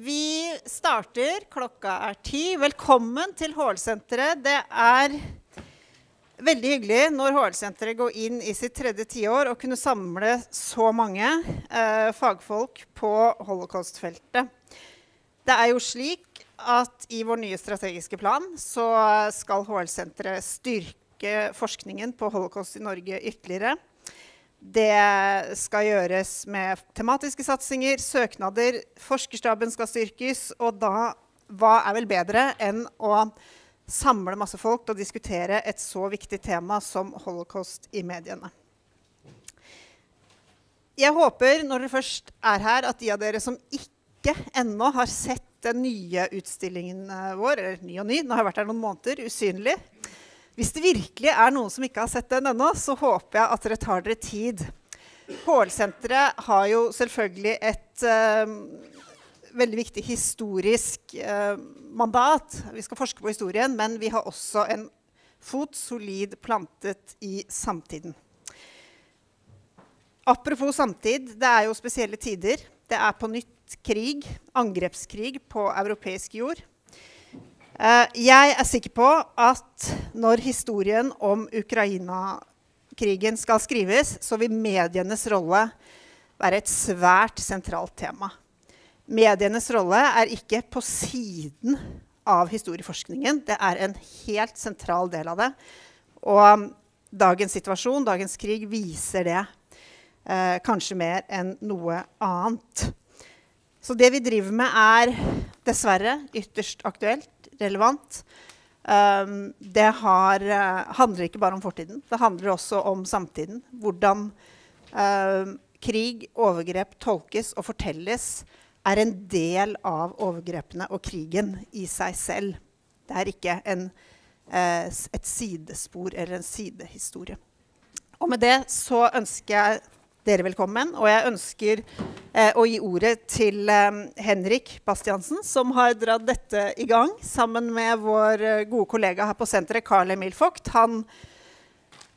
vi starter. Klokka er ti. Velkommen til HL-senteret. Det er veldig hyggelig når HL-senteret går inn i sitt tredje tiår, og kunne samle så mange eh, fagfolk på holocaust-feltet. Det er jo slik at i vår nye strategiske plan så skal HL-senteret styrke forskningen på holocaust i Norge ytterligere. Det skal gjøres med tematiske satsinger, søknader. Forskerstaben skal styrkes. Og da Hva er vel bedre enn å samle masse folk til å diskutere et så viktig tema som holocaust i mediene? Jeg håper når dere først er her, at de av dere som ikke ennå har sett den nye utstillingen vår, eller ny og ny, nå har jeg vært her noen måneder, usynlig, hvis det virkelig er noen som ikke har sett den ennå, så håper jeg at dere tar dere tid. HL-senteret har jo selvfølgelig et uh, veldig viktig historisk uh, mandat. Vi skal forske på historien, men vi har også en fot solid plantet i samtiden. Apropos samtid, det er jo spesielle tider. Det er på nytt krig, angrepskrig, på europeisk jord. Uh, jeg er sikker på at når historien om Ukraina-krigen skal skrives, så vil medienes rolle være et svært sentralt tema. Medienes rolle er ikke på siden av historieforskningen. Det er en helt sentral del av det. Og dagens situasjon, dagens krig, viser det eh, kanskje mer enn noe annet. Så det vi driver med, er dessverre ytterst aktuelt relevant. Um, det har, uh, handler ikke bare om fortiden, det handler også om samtiden. Hvordan uh, krig, overgrep tolkes og fortelles, er en del av overgrepene og krigen i seg selv. Det er ikke en, uh, et sidespor eller en sidehistorie. Og med det så ønsker jeg dere velkommen. Og jeg ønsker eh, å gi ordet til eh, Henrik Bastiansen, som har dratt dette i gang sammen med vår eh, gode kollega her på senteret, Carl Emil Vogt. Han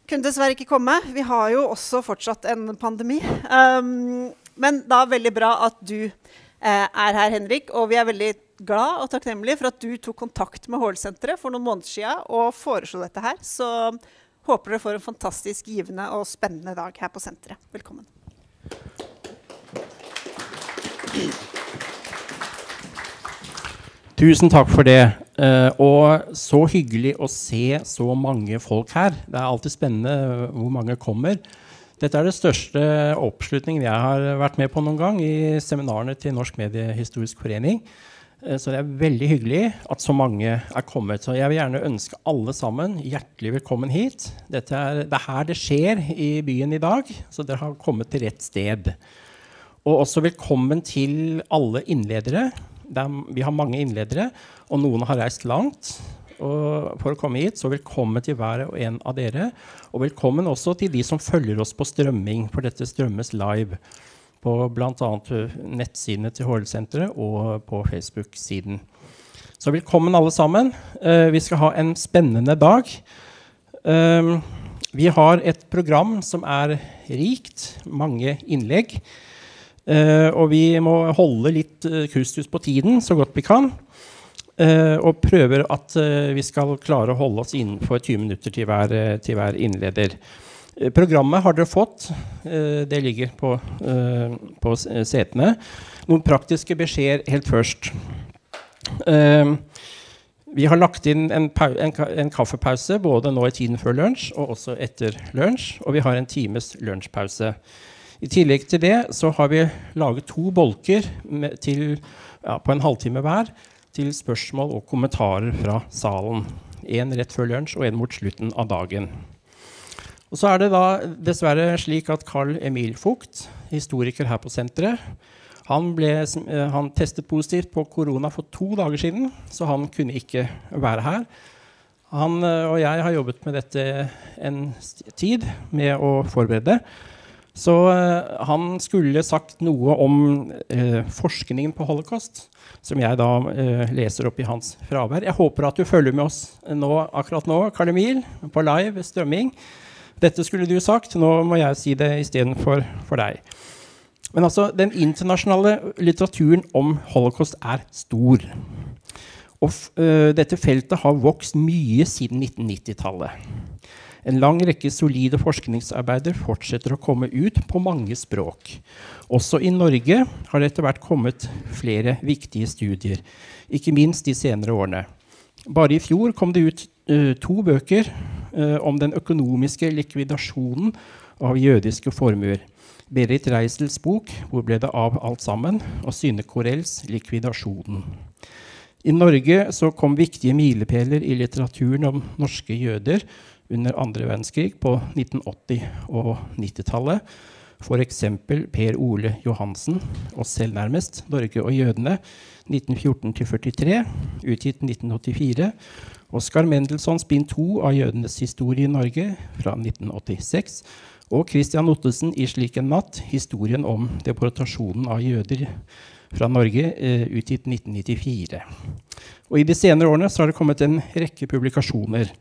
kunne dessverre ikke komme. Vi har jo også fortsatt en pandemi. Um, men da veldig bra at du eh, er her, Henrik. Og vi er veldig glad og takknemlige for at du tok kontakt med HL-senteret for noen måneder siden og foreslo dette her. Så Håper dere får en fantastisk givende og spennende dag her på senteret. Velkommen. Tusen takk for det. Uh, og så hyggelig å se så mange folk her. Det er alltid spennende hvor mange kommer. Dette er det største oppslutningen jeg har vært med på noen gang i seminarene til Norsk mediehistorisk forening. Eh, så det er veldig hyggelig at så mange er kommet. Så jeg vil gjerne ønske alle sammen hjertelig velkommen hit. Dette er, det er her det skjer i byen i dag, så dere har kommet til rett sted. Og også velkommen til alle innledere. Er, vi har mange innledere, og noen har reist langt for å komme hit. Så velkommen til hver og en av dere. Og velkommen også til de som følger oss på strømming, for dette strømmes live på bl.a. nettsidene til HL-senteret og på Facebook-siden. Så velkommen, alle sammen. Uh, vi skal ha en spennende dag. Uh, vi har et program som er rikt. Mange innlegg. Og vi må holde litt kustus på tiden så godt vi kan. og prøver at vi skal klare å holde oss innenfor 20 minutter til hver, til hver innleder. Eh, programmet har dere fått. Eh, det ligger på, eh, på setene. Noen praktiske beskjeder helt først. Vi har lagt inn en, en, en, kaffepause både nå i tiden før lunsj og også etter lunsj. Og vi har en times lunsjpause. I tillegg til det så har vi laget to bolker til, ja, på en halvtime hver til spørsmål og kommentarer fra salen. Én rett før lunsj og en mot slutten av dagen. Og så er det da dessverre slik at Carl Emil Fugt, historiker her på senteret, han, ble, eh, han, testet positivt på korona for to dager siden, så han kunne ikke være her. Han eh, og jeg har jobbet med dette en tid med å forberede. Så uh, han skulle sagt noe om uh, forskningen på holocaust, som jeg da uh, leser opp i hans fravær. Jeg håper at du følger med oss nå, akkurat nå, Karl Emil, på live strømming. Dette skulle du sagt, nå må jeg si det istedenfor for deg. Men altså, den internasjonale litteraturen om holocaust er stor. Og uh, dette feltet har vokst mye siden 1990-tallet. En lang rekke solide forskningsarbeider fortsetter å komme ut på mange språk. Også i Norge har det etter hvert kommet flere viktige studier, ikke minst de senere årene. Bare i fjor kom det ut uh, to bøker om den økonomiske likvidasjonen av jødiske formuer. Berit Reisels bok 'Hvor ble det av alt sammen?' og Synne Korells 'Likvidasjonen'. I Norge kom viktige milepæler i litteraturen om norske jøder under andre verdenskrig på 1980- og 90-tallet. F.eks. Per Ole Johansen, oss selv nærmest, 'Norge og jødene', 1914-43, utgitt 1984. Oskar Mendelssohns bind 2 av jødenes historie i Norge fra 1986 og Christian Ottesen i 'Slik en natt', historien om deportasjonen av jøder fra Norge, eh, utgitt 1994. Og I de senere årene har det kommet en rekke publikasjoner.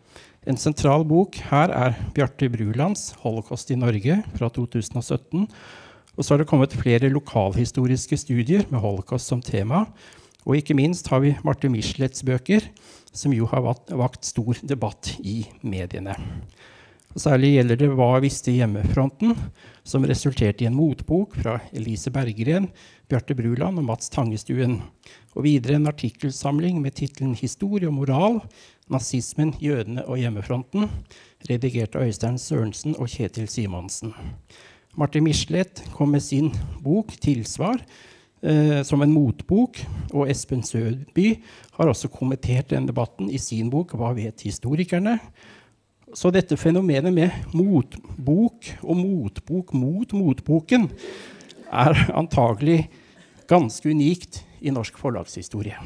En sentral bok her er Bjarte Brulands 'Holocaust i Norge' fra 2017. Og så har det kommet flere lokalhistoriske studier med holocaust som tema. Og ikke minst har vi Marte Michelets bøker, som jo har vakt stor debatt i mediene. Og særlig gjelder det Hva visste hjemmefronten?, som resulterte i en motbok fra Elise Berggren, Bjarte Bruland og Mats Tangestuen. Og videre en artikkelsamling med tittelen 'Historie og moral nazismen, jødene og hjemmefronten', redigert av Øystein Sørensen og Kjetil Simonsen. Martin Michelet kom med sin bok 'Tilsvar' eh, som en motbok, og Espen Sødby har også kommentert denne debatten i sin bok 'Hva vet historikerne?' Så dette fenomenet med motbok og motbok mot motboken er antagelig ganske unikt i norsk forlagshistorie.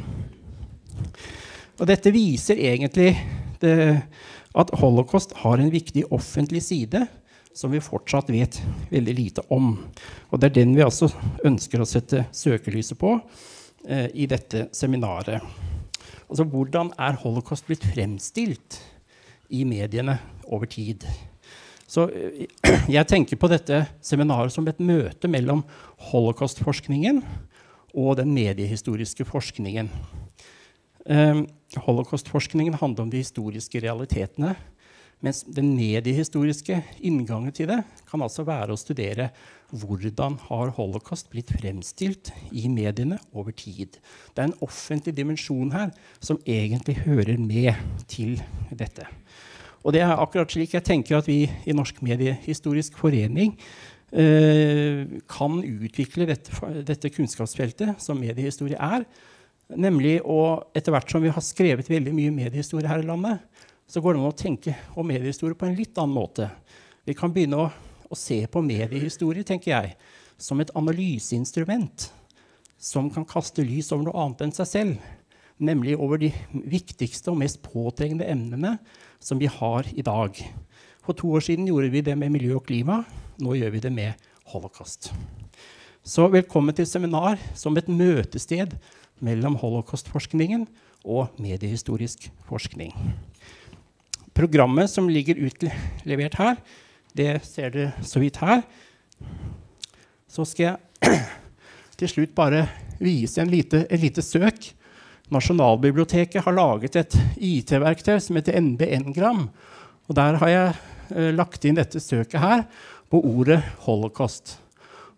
Og dette viser egentlig det, at holocaust har en viktig offentlig side som vi fortsatt vet veldig lite om. Og det er den vi altså ønsker å sette søkelyset på eh, i dette seminaret. Altså, hvordan er holocaust blitt fremstilt? i mediene over tid. Så eh, jeg tenker på dette seminaret som et møte mellom holocaustforskningen og den mediehistoriske forskningen. Um, Holocaustforskningen handler om de historiske realitetene. Mens den mediehistoriske inngangen til det kan altså være å studere hvordan har holocaust blitt fremstilt i mediene over tid. Det er en offentlig dimensjon her som egentlig hører med til dette. Og det er akkurat slik jeg tenker at vi i Norsk mediehistorisk forening eh, kan utvikle dette, dette, kunnskapsfeltet som mediehistorie er. Nemlig å, etter hvert som vi har skrevet veldig mye mediehistorie her i landet, så går det an å tenke om mediehistorie på en litt annen måte. Vi kan begynne å, å se på mediehistorie tenker jeg, som et analyseinstrument som kan kaste lys over noe annet enn seg selv. Nemlig over de viktigste og mest påtrengende emnene som vi har i dag. For to år siden gjorde vi det med miljø og klima. Nå gjør vi det med holocaust. Så velkommen til seminar som et møtested mellom holocaustforskningen og mediehistorisk forskning. Programmet som ligger utlevert her, det ser dere så vidt her. Så skal jeg til slutt bare vise en lite, et lite søk Nasjonalbiblioteket har laget et IT-verktøy som heter NBN-gram. Og Der har jeg eh, lagt inn dette søket her på ordet holocaust.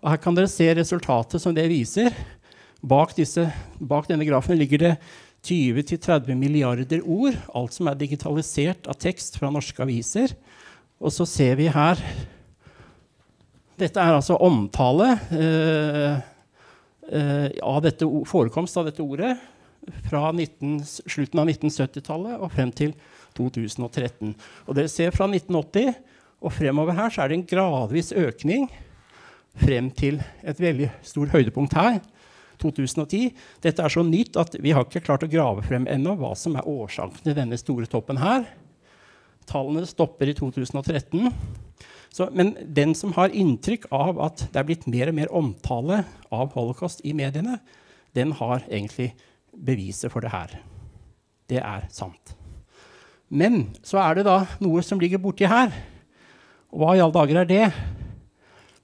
Og Her kan dere se resultatet som det viser. Bak, disse, bak denne grafen ligger det 20-30 milliarder ord, alt som er digitalisert av tekst fra norske aviser. Og så ser vi her Dette er altså omtale eh, eh, av dette, forekomst av dette ordet fra 19, slutten av 1970-tallet og frem til 2013. Og dere ser fra 1980 og fremover her så er det en gradvis økning frem til et veldig stort høydepunkt her. 2010. Dette er så nytt at vi har ikke klart å grave frem ennå hva som er årsaken til denne store toppen her. Tallene stopper i 2013. Så, men den som har inntrykk av at det er blitt mer og mer omtale av holocaust i mediene, den har egentlig beviset for det her. Det er sant. Men så er det da noe som ligger borti her. Og hva i alle dager er det?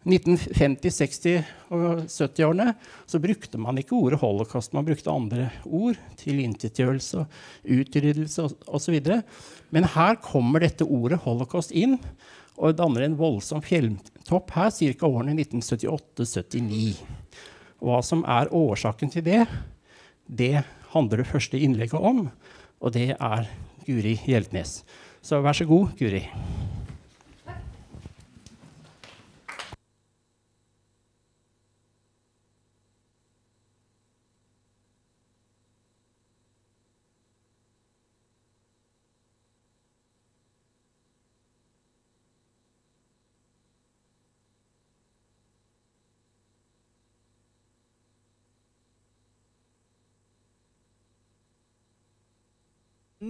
1950-, 60- og 70-årene så brukte man ikke ordet holocaust. Man brukte andre ord. Tilintetgjørelse, utryddelse osv. Men her kommer dette ordet holocaust inn og danner en voldsom fjelltopp her ca. årene 1978-79. Hva som er årsaken til det, det handler det første innlegget om, og det er Guri Hjeltnes. Så vær så god, Guri.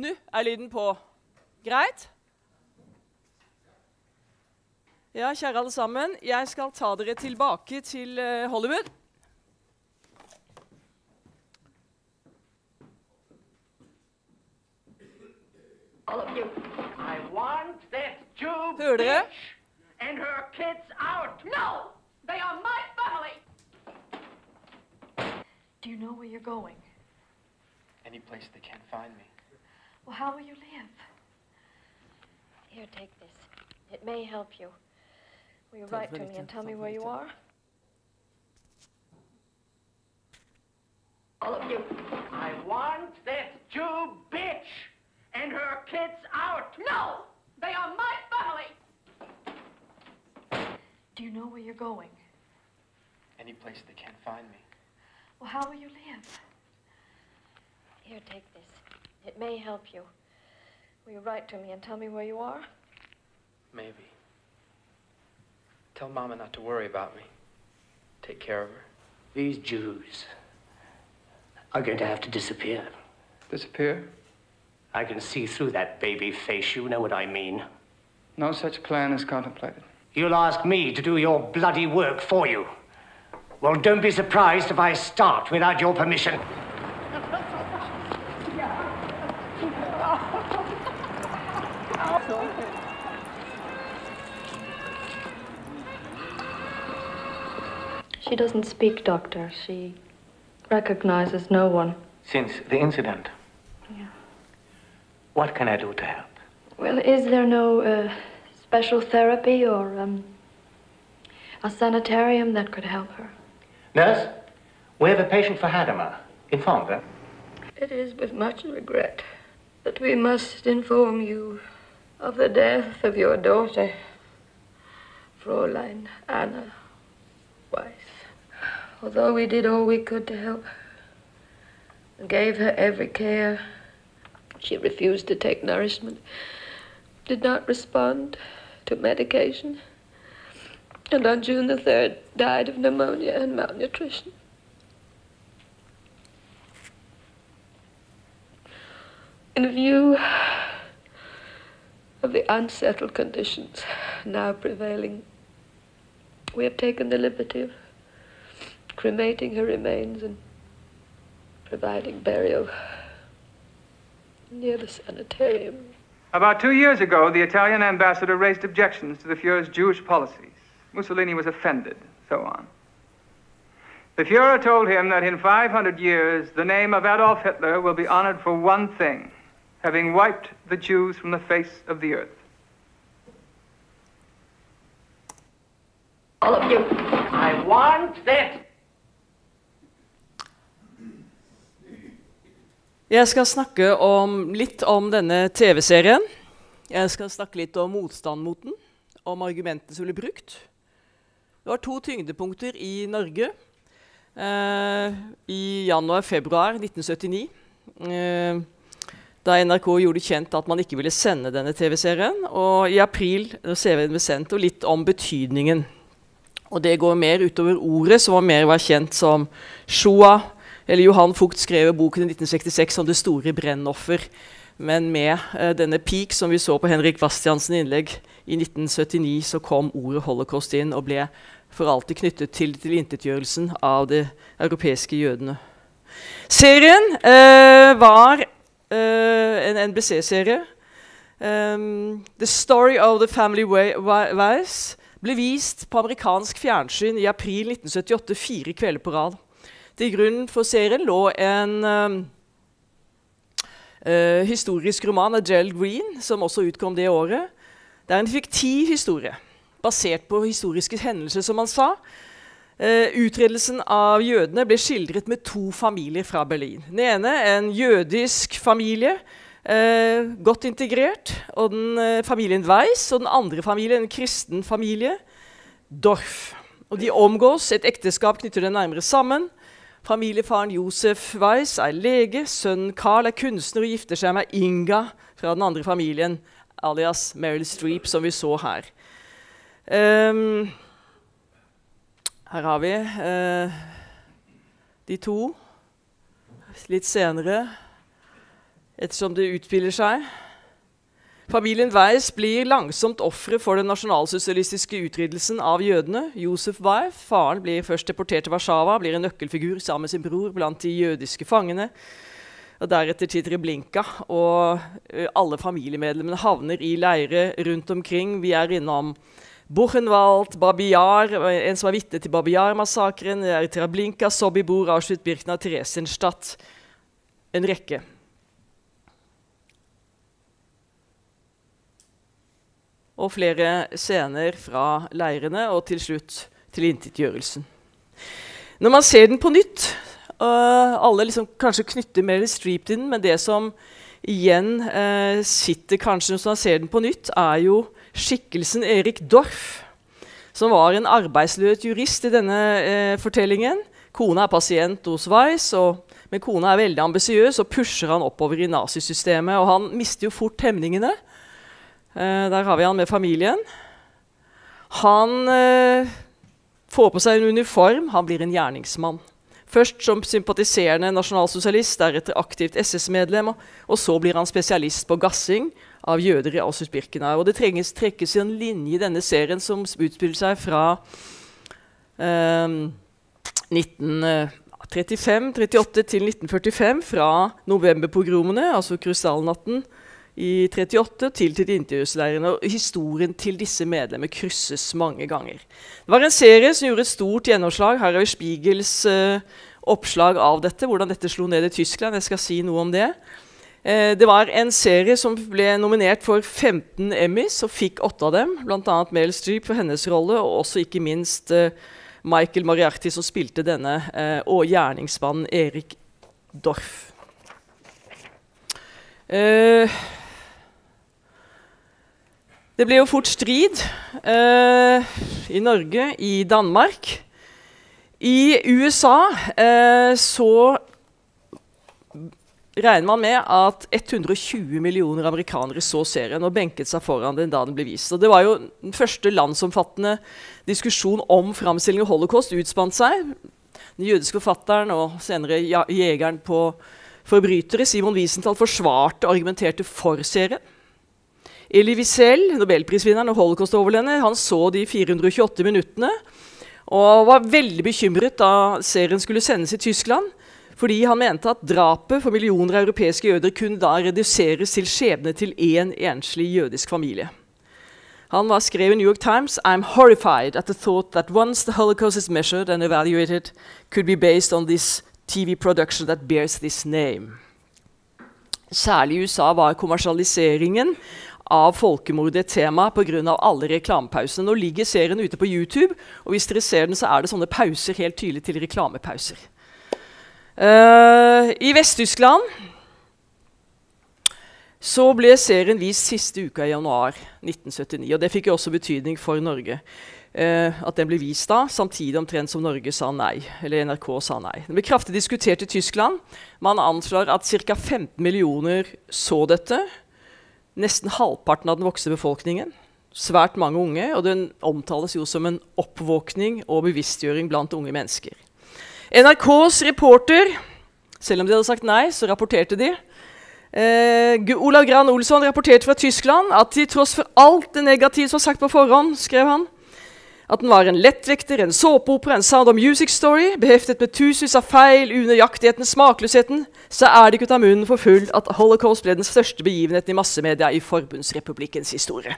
Nå er lyden på. Greit? Ja, kjære alle sammen. Jeg skal ta dere tilbake til uh, Hollywood. Hører dere? and her kids out. No! They are my family! Do you know where you're going? Any place they can't find me. Well, how will you live? Here, take this. It may help you. Will you write to me and tell me where you are? All of you. I want that Jew bitch and her kids out. No! They are my family! Do you know where you're going? Any place they can't find me. Well, how will you live? Here, take this. It may help you. Will you write to me and tell me where you are? Maybe. Tell Mama not to worry about me. Take care of her. These Jews are going to have to disappear. Disappear? I can see through that baby face. You know what I mean. No such plan is contemplated. You'll ask me to do your bloody work for you. Well, don't be surprised if I start without your permission. She doesn't speak, Doctor. She recognizes no one. Since the incident, Yeah. what can I do to help? Well, is there no uh, special therapy or um, a sanitarium that could help her? Nurse, we have a patient for Hadamar. Inform them. It is with much regret that we must inform you of the death of your daughter, Fräulein Anna Weiss. Although we did all we could to help her and gave her every care, she refused to take nourishment, did not respond to medication, and on June the 3rd died of pneumonia and malnutrition. In view of the unsettled conditions now prevailing, we have taken the liberty of cremating her remains and providing burial near the sanitarium. About two years ago, the Italian ambassador raised objections to the Fuhrer's Jewish policies. Mussolini was offended, so on. The Fuhrer told him that in 500 years, the name of Adolf Hitler will be honored for one thing having wiped the Jews from the face of the earth. All of you. I want that Jeg skal snakke om, litt om denne TV-serien. Jeg skal snakke litt om motstand mot den, om argumentene som ble brukt. Det var to tyngdepunkter i Norge eh, i januar-februar 1979. Eh, da NRK gjorde kjent at man ikke ville sende denne TV-serien. Og i april da serien ble sendt, og litt om betydningen. Og det går mer utover ordet, som var mer var kjent som Shoah. Eller Johan Fugt skrev boken i 1966 om det store brennoffer. Men med eh, denne peak som vi så på Henrik Bastiansen innlegg i 1979, så kom ordet holocaust inn og ble for alltid knyttet til tilintetgjørelsen av de europeiske jødene. Serien eh, var eh, en NBC-serie. Um, the Story of the Family Wise, ble vist på amerikansk fjernsyn i april 1978 fire kvelder på rad. Til grunn for serien lå en uh, historisk roman av Gerald Green, som også utkom det året. Det er en fiktiv historie basert på historiske hendelser, som han sa. Uh, utredelsen av jødene ble skildret med to familier fra Berlin. Den ene en jødisk familie, uh, godt integrert, og den uh, familien Weiss. Og den andre familien en kristen familie, Dorf. Og De omgås, et ekteskap knytter dem nærmere sammen. Familiefaren Josef Weiss er lege, sønnen Carl er kunstner og gifter seg med Inga fra den andre familien, alias Meryl Streep, som vi så her. Um, her har vi uh, de to litt senere, ettersom det utspiller seg. Familien Weiss blir langsomt ofre for den nasjonalsosialistiske utryddelsen av jødene. Josef Weiss, faren, blir først deportert til Warszawa, blir en nøkkelfigur sammen med sin bror blant de jødiske fangene. Og Deretter til Treblinka, og uh, alle familiemedlemmene havner i leire rundt omkring. Vi er innom Buchenwald, Babiar, en som er vitne til Babiar-massakren, Treblinka, Sobibor, Auschwitz-Birkna, Theresienstadt. En rekke. Og flere scener fra leirene, og til slutt tilintetgjørelsen. Når man ser den på nytt uh, Alle liksom kanskje knytter mer Streep til den, men det som igjen uh, sitter kanskje når man ser den på nytt, er jo skikkelsen Erik Dorf, som var en arbeidsløs jurist i denne uh, fortellingen. Kona er pasient hos Weiss, og, men kona er veldig ambisiøs og pusher han oppover i nazisystemet. Og han mister jo fort hemningene. Eh, der har vi han med familien. Han eh, får på seg en uniform. Han blir en gjerningsmann. Først som sympatiserende nasjonalsosialist, deretter aktivt SS-medlem, og så blir han spesialist på gassing av jøder i Auschwitz-Birkenau. Det trenges, trekkes en linje i denne serien som utspiller seg fra eh, 1935-38 til 1945, fra novemberpogromene, altså krystallnatten i 38, til tilintetgjørelsesleirene. Og historien til disse medlemmer krysses mange ganger. Det var en serie som gjorde et stort gjennomslag. Her er Spiegels eh, oppslag av dette, hvordan dette slo ned i Tyskland. Jeg skal si noe om det. Eh, det var en serie som ble nominert for 15 Emmys og fikk åtte av dem. Bl.a. Mel Streep for hennes rolle, og også ikke minst eh, Michael Mariarty, som spilte denne, eh, og gjerningsmannen Erik Dorf. Eh, det ble jo fort strid eh, i Norge, i Danmark. I USA eh, så regner man med at 120 millioner amerikanere så serien og benket seg foran den da den ble vist. Og det var jo den første landsomfattende diskusjon om framstilling av holocaust utspant seg. Den jødiske forfatteren og senere jegeren på forbrytere, Simon Wiesenthal, forsvarte og argumenterte for serien. Elie Wiesel, nobelprisvinneren og holocaust-overlevende, han så de 428 minuttene og var veldig bekymret da serien skulle sendes i Tyskland. Fordi han mente at drapet for millioner av europeiske jøder kunne da reduseres til skjebne til én enslig jødisk familie. Han var skrev i New York Times I'm horrified at the thought that once the holocaust is measured and evaluated, could be based on this TV production that bears this name. Særlig i USA var kommersialiseringen av folkemordet et tema pga. alle reklamepausene. Nå ligger serien ute på YouTube, og hvis dere ser den, så er det sånne pauser helt tydelig til reklamepauser. Uh, I Vest-Tyskland så ble serien vist siste uka i januar 1979. og Det fikk jo også betydning for Norge. Uh, at den ble vist da, samtidig omtrent som Norge sa nei. Eller NRK sa nei. Den ble kraftig diskutert i Tyskland. Man anslår at ca. 15 millioner så dette. Nesten halvparten av den voksne befolkningen. Svært mange unge. Og den omtales jo som en oppvåkning og bevisstgjøring blant unge mennesker. NRKs reporter Selv om de hadde sagt nei, så rapporterte de. Eh, Olav Gran Olsson rapporterte fra Tyskland at til tross for alt det negative som var sagt på forhånd, skrev han, at den var en lettvekter, en såpeopera, en sound of music story, beheftet med tusenvis av feil, unøyaktigheten, smakløsheten, så er det ikke ut av munnen for full at holocaust ble den største begivenheten i massemedia i Forbundsrepublikkens historie.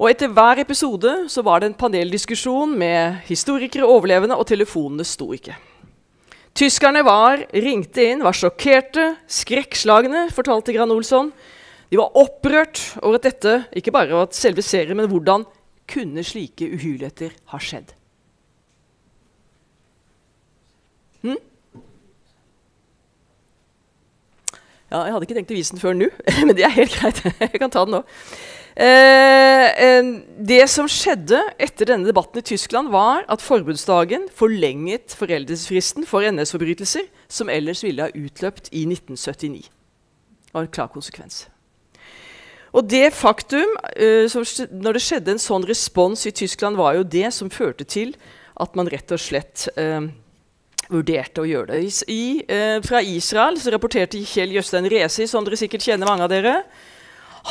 Og etter hver episode så var det en paneldiskusjon med historikere, overlevende, og telefonene sto ikke. Tyskerne var, ringte inn, var sjokkerte, skrekkslagne, fortalte Gran Olsson. De var opprørt over at dette ikke bare at selve serien, men hvordan kunne slike uhyrligheter ha skjedd? Hm? Ja, jeg hadde ikke tenkt å vise den før nå, men det er helt greit. jeg kan ta den nå. Eh, eh, det som skjedde etter denne debatten i Tyskland, var at forbundsdagen forlenget foreldelsesfristen for NS-forbrytelser, som ellers ville ha utløpt i 1979. Det var en klar konsekvens. Og det faktum, eh, Når det skjedde en sånn respons i Tyskland, var jo det som førte til at man rett og slett eh, vurderte å gjøre det. I, eh, fra Israel så rapporterte Kjell Jøstein Resi, som dere sikkert kjenner mange av dere.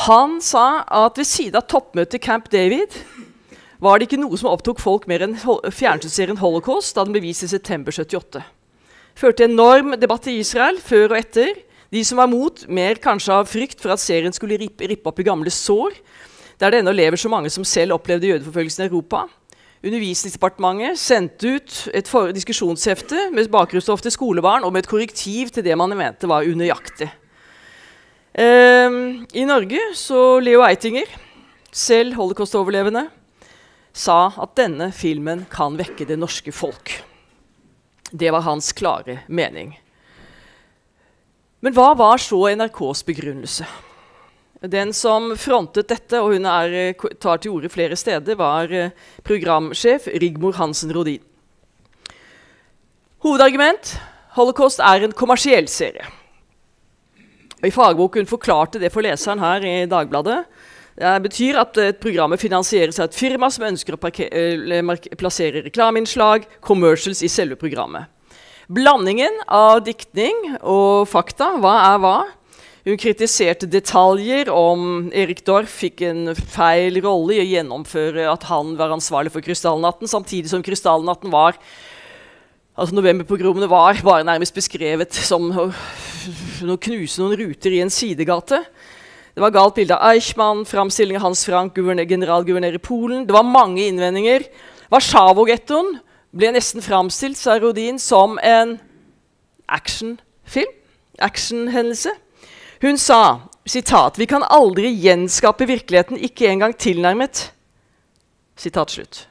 Han sa at ved siden av toppmøtet i Camp David var det ikke noe som opptok folk mer enn fjernsynsserien Holocaust da den ble vist i september 78. Førte enorm debatt i Israel før og etter. De som var mot, mer kanskje av frykt for at serien skulle rippe, rippe opp i gamle sår, der det ennå lever så mange som selv opplevde jødeforfølgelsen i Europa. Undervisningsdepartementet sendte ut et diskusjonshefte med bakgrunnsstoff til skolebarn og med et korrektiv til det man mente var unøyaktig. Um, I Norge så Leo Eitinger, selv holocaust-overlevende, sa at denne filmen kan vekke det norske folk. Det var hans klare mening. Men hva var så NRKs begrunnelse? Den som frontet dette, og hun er, eh, tar til orde flere steder, var eh, programsjef Rigmor Hansen Rodin. Hovedargument Holocaust er en kommersiell serie. I fagboken forklarte det for leseren her i Dagbladet. Det betyr at et programmet finansieres av et firma som ønsker å eh, plassere reklameinnslag, commercials, i selve programmet. Blandingen av diktning og fakta, hva er hva? Hun kritiserte detaljer om Erik Dorff fikk en feil rolle i å gjennomføre at han var ansvarlig for Krystallnatten, samtidig som Krystallnatten var altså Novemberpogromene var bare nærmest beskrevet som å knuse noen ruter i en sidegate. Det var galt bilde av Eichmann, framstilling av Hans Frank, generalguvernør i Polen. Det var mange innvendinger. Warszawa-gettoen ble nesten framstilt sa Rodin, som en actionfilm. Actionhendelse. Hun sa sitat, 'Vi kan aldri gjenskape virkeligheten, ikke engang tilnærmet'. Sitat slutt.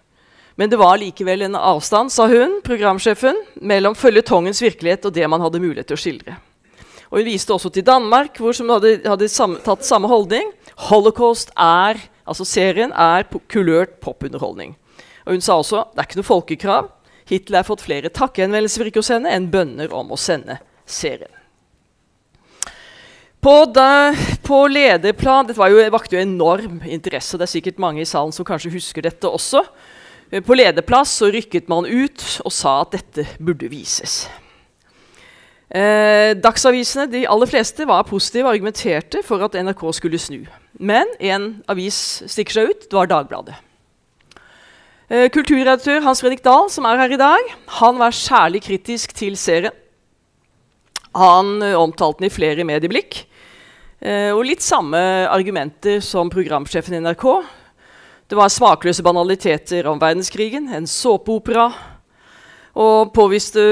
Men det var likevel en avstand, sa hun, programsjefen, mellom føljetongens virkelighet og det man hadde mulighet til å skildre. Og Hun viste også til Danmark, hvor som hadde, hadde sam, tatt samme holdning. Holocaust er, altså serien er kulørt popunderholdning. Og Hun sa også det er ikke noe folkekrav. Hitler har fått flere takkehenvendelser for ikke å sende enn bønner om å sende serien. På, da, på lederplan Dette var jo, vakte jo enorm interesse. Det er sikkert mange i salen som kanskje husker dette også. Eh, på lederplass så rykket man ut og sa at dette burde vises. Eh, dagsavisene, de aller fleste, var positive og argumenterte for at NRK skulle snu. Men en avis stikker seg ut. Det var Dagbladet. Eh, kulturredaktør Hans Fredrik Dahl, som er her i dag, han var særlig kritisk til serien. Han uh, omtalte den i flere medieblikk. Uh, og litt samme argumenter som programsjefen i NRK. Det var smakløse banaliteter om verdenskrigen, en såpeopera. Og påviste,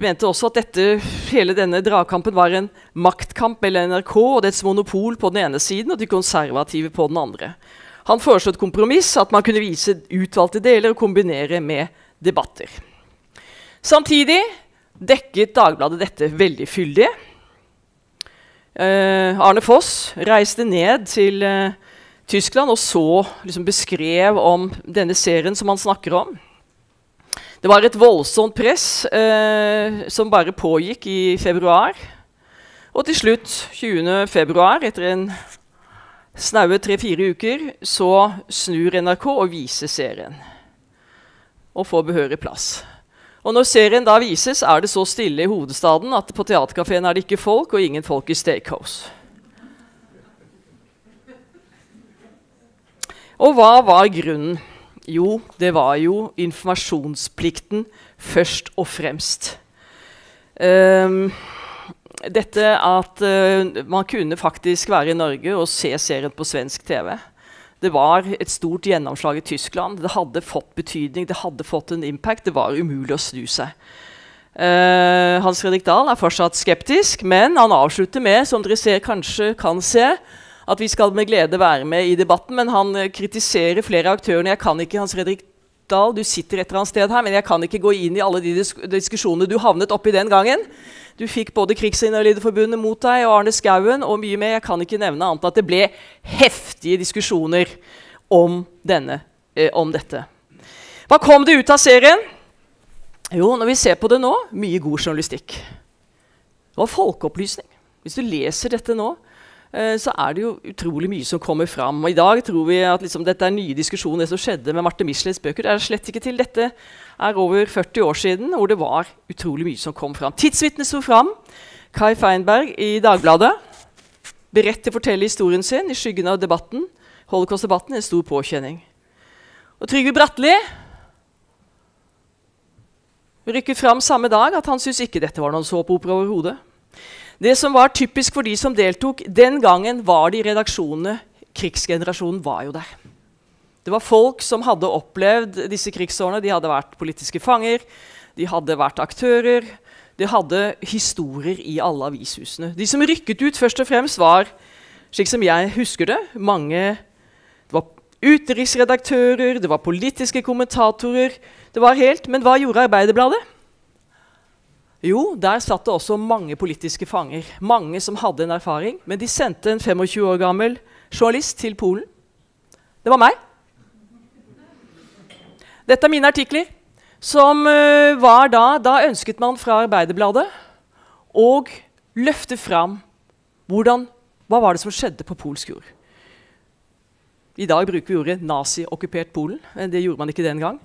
mente også at dette, hele denne dragkampen var en maktkamp mellom NRK og dets monopol på den ene siden og de konservative på den andre. Han foreslo et kompromiss, at man kunne vise utvalgte deler og kombinere med debatter. Samtidig dekket Dagbladet dette veldig fyldig. Uh, Arne Foss reiste ned til uh, Tyskland og så liksom, beskrev om denne serien som han snakker om. Det var et voldsomt press uh, som bare pågikk i februar. Og til slutt, 20. februar, etter en snaue tre-fire uker, så snur NRK og viser serien. Og får behørig plass. Og når serien da vises, er det så stille i hovedstaden at på Theatercaféen er det ikke folk, og ingen folk i Steakhouse. Og hva var grunnen? Jo, det var jo informasjonsplikten først og fremst. Um, dette at uh, man kunne faktisk være i Norge og se serien på svensk TV. Det var et stort gjennomslag i Tyskland. Det hadde fått betydning, det hadde fått en impact. Det var umulig å snu seg. Uh, Hans Fredrik Dahl er fortsatt skeptisk, men han avslutter med, som dere ser, kanskje kan se, at vi skal med glede være med i debatten. Men han uh, kritiserer flere av aktørene. Jeg kan ikke Hans Fredrik Dahl, du sitter et eller annet sted her, men jeg kan ikke gå inn i alle de disk diskusjonene du havnet oppi den gangen. Du fikk både Krigsinvalideforbundet mot deg og Arne Skouen og mye mer. Jeg kan ikke nevne annet at det ble heftige diskusjoner om, denne, eh, om dette. Hva kom det ut av serien? Jo, når vi ser på det nå mye god journalistikk. Det var folkeopplysning. Hvis du leser dette nå, så er det jo utrolig mye som kommer fram. Og I dag tror vi at liksom, dette er nye diskusjoner. Det som skjedde med Marte Michelins bøker, det er slett ikke til. Dette er over 40 år siden, hvor det var utrolig mye som kom fram. Tidsvitnet sto fram. Kai Feinberg i Dagbladet. Beredt til å fortelle historien sin i skyggen av debatten. Holocaust-debatten en stor påkjenning. Og Trygve Bratteli rykket fram samme dag at han syntes ikke dette var noen såpeopera overhodet. Det som var typisk for de som deltok den gangen, var det i redaksjonene. Krigsgenerasjonen var jo der. Det var folk som hadde opplevd disse krigsårene. De hadde vært politiske fanger, de hadde vært aktører. De hadde historier i alle avishusene. De som rykket ut, først og fremst var, slik som jeg husker det, mange Det var utenriksredaktører, det var politiske kommentatorer. Det var helt, Men hva gjorde Arbeiderbladet? Jo, der satt det også mange politiske fanger. Mange som hadde en erfaring. Men de sendte en 25 år gammel journalist til Polen. Det var meg. Dette er mine artikler. Som uh, var da Da ønsket man fra Arbeiderbladet å løfte fram hvordan, hva var det som skjedde på polsk jord. I dag bruker vi ordet nazi-okkupert Polen. Det gjorde man ikke den gang.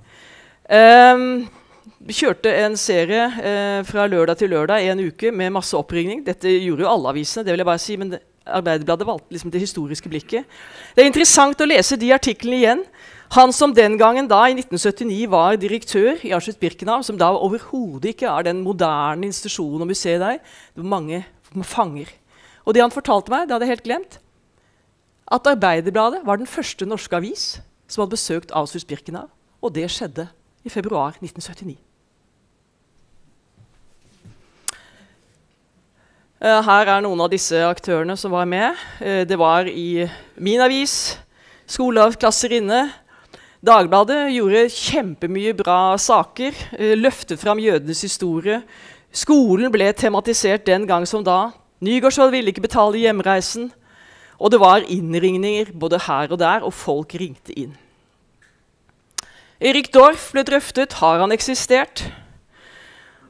Um, kjørte en serie eh, fra lørdag til lørdag en uke med masse oppringning. Dette gjorde jo alle avisene. det vil jeg bare si, men Arbeiderbladet valgte liksom det historiske blikket. Det er interessant å lese de artiklene igjen. Han som den gangen, da, i 1979, var direktør i Auschwitz-Birkenau, som da overhodet ikke er den moderne institusjonen og museet der. Det var mange fanger. Og det han fortalte meg, det hadde jeg helt glemt, at Arbeiderbladet var den første norske avis som hadde besøkt Auschwitz-Birkenau. Og det skjedde i februar 1979. Eh, her er noen av disse aktørene som var med. Eh, det var i min avis, skoleklasser inne, Dagbladet gjorde kjempemye bra saker. Uh, løftet fram jødenes historie. Skolen ble tematisert den gang som da. Nygaardsvold ville ikke betale hjemreisen. Og det var innringninger både her og der, og folk ringte inn. Erik Dorf ble drøftet. Har han eksistert?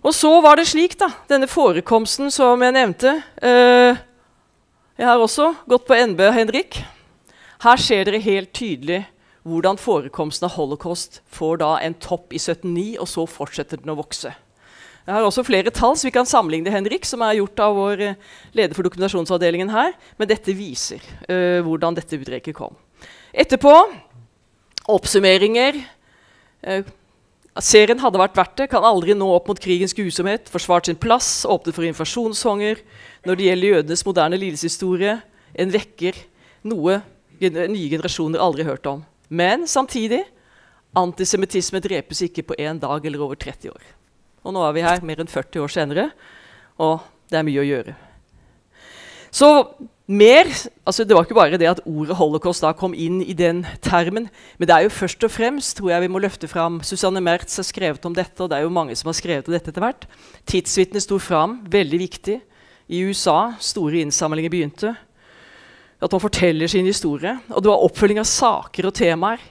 Og så var det slik, da, denne forekomsten som jeg nevnte Eh, Jeg har også gått på NB, Henrik. Her ser dere helt tydelig hvordan forekomsten av holocaust får da en topp i 79, og så fortsetter den å vokse. Jeg har også flere tall, så vi kan sammenligne Henrik, som er gjort av vår eh, leder for dokumentasjonsavdelingen her. Men dette viser eh, hvordan dette uttrekket kom. Etterpå oppsummeringer. Uh, serien hadde vært verdt det. Kan aldri nå opp mot krigens grusomhet. Forsvart sin plass. Åpnet for invasjonssanger. Når det gjelder jødenes moderne lidelseshistorie. En vekker noe nye generasjoner aldri hørt om. Men samtidig antisemittisme drepes ikke på én dag eller over 30 år. Og nå er vi her mer enn 40 år senere, og det er mye å gjøre. Så mer, altså Det var ikke bare det at ordet holocaust da kom inn i den termen. Men det er jo først og fremst tror jeg vi må løfte fram Susanne Mertz har skrevet om dette. og det er jo mange som har skrevet om dette etter hvert. Tidsvitnet sto fram, veldig viktig. I USA store innsamlinger begynte. At man forteller sin historie. Og det var oppfølging av saker og temaer.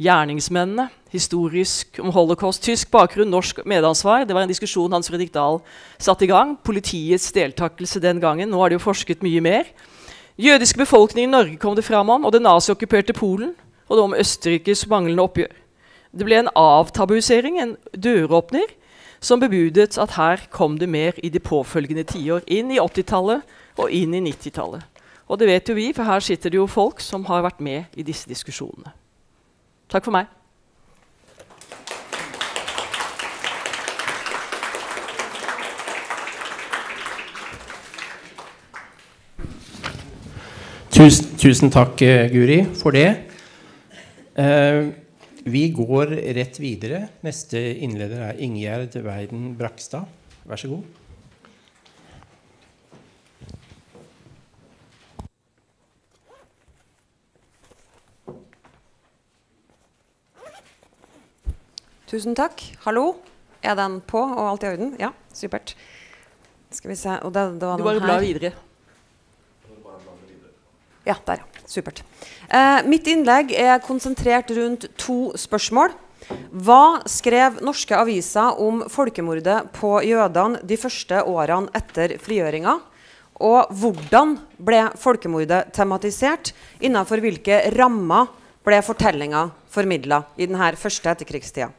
Gjerningsmennene, historisk om holocaust, tysk bakgrunn, norsk medansvar. Det var en diskusjon Hans Fredrik Dahl satte i gang. Politiets deltakelse den gangen. Nå er det jo forsket mye mer. Jødiske befolkningen i Norge kom det fram om, og det naziokkuperte Polen. Og det om Østerrikes manglende oppgjør. Det ble en avtabuisering, en døråpner, som bebudet at her kom det mer i de påfølgende tiår. Inn i 80-tallet og inn i 90-tallet. Og det vet jo vi, for her sitter det jo folk som har vært med i disse diskusjonene. Takk for meg. Tusen, tusen takk, eh, Guri, for det. Eh, vi går rett videre. Neste innleder er Ingjerd Weiden Brakstad. Vær så god. Tusen takk. Hallo. Er den på og alt i orden? Ja, supert. Skal vi se og det, det Du bare blar videre. Ja, der, ja. Supert. Eh, mitt innlegg er konsentrert rundt to spørsmål. Hva skrev norske aviser om folkemordet på jødene de første årene etter frigjøringa? Og hvordan ble folkemordet tematisert? Innenfor hvilke rammer ble fortellinga formidla i denne første etterkrigstida?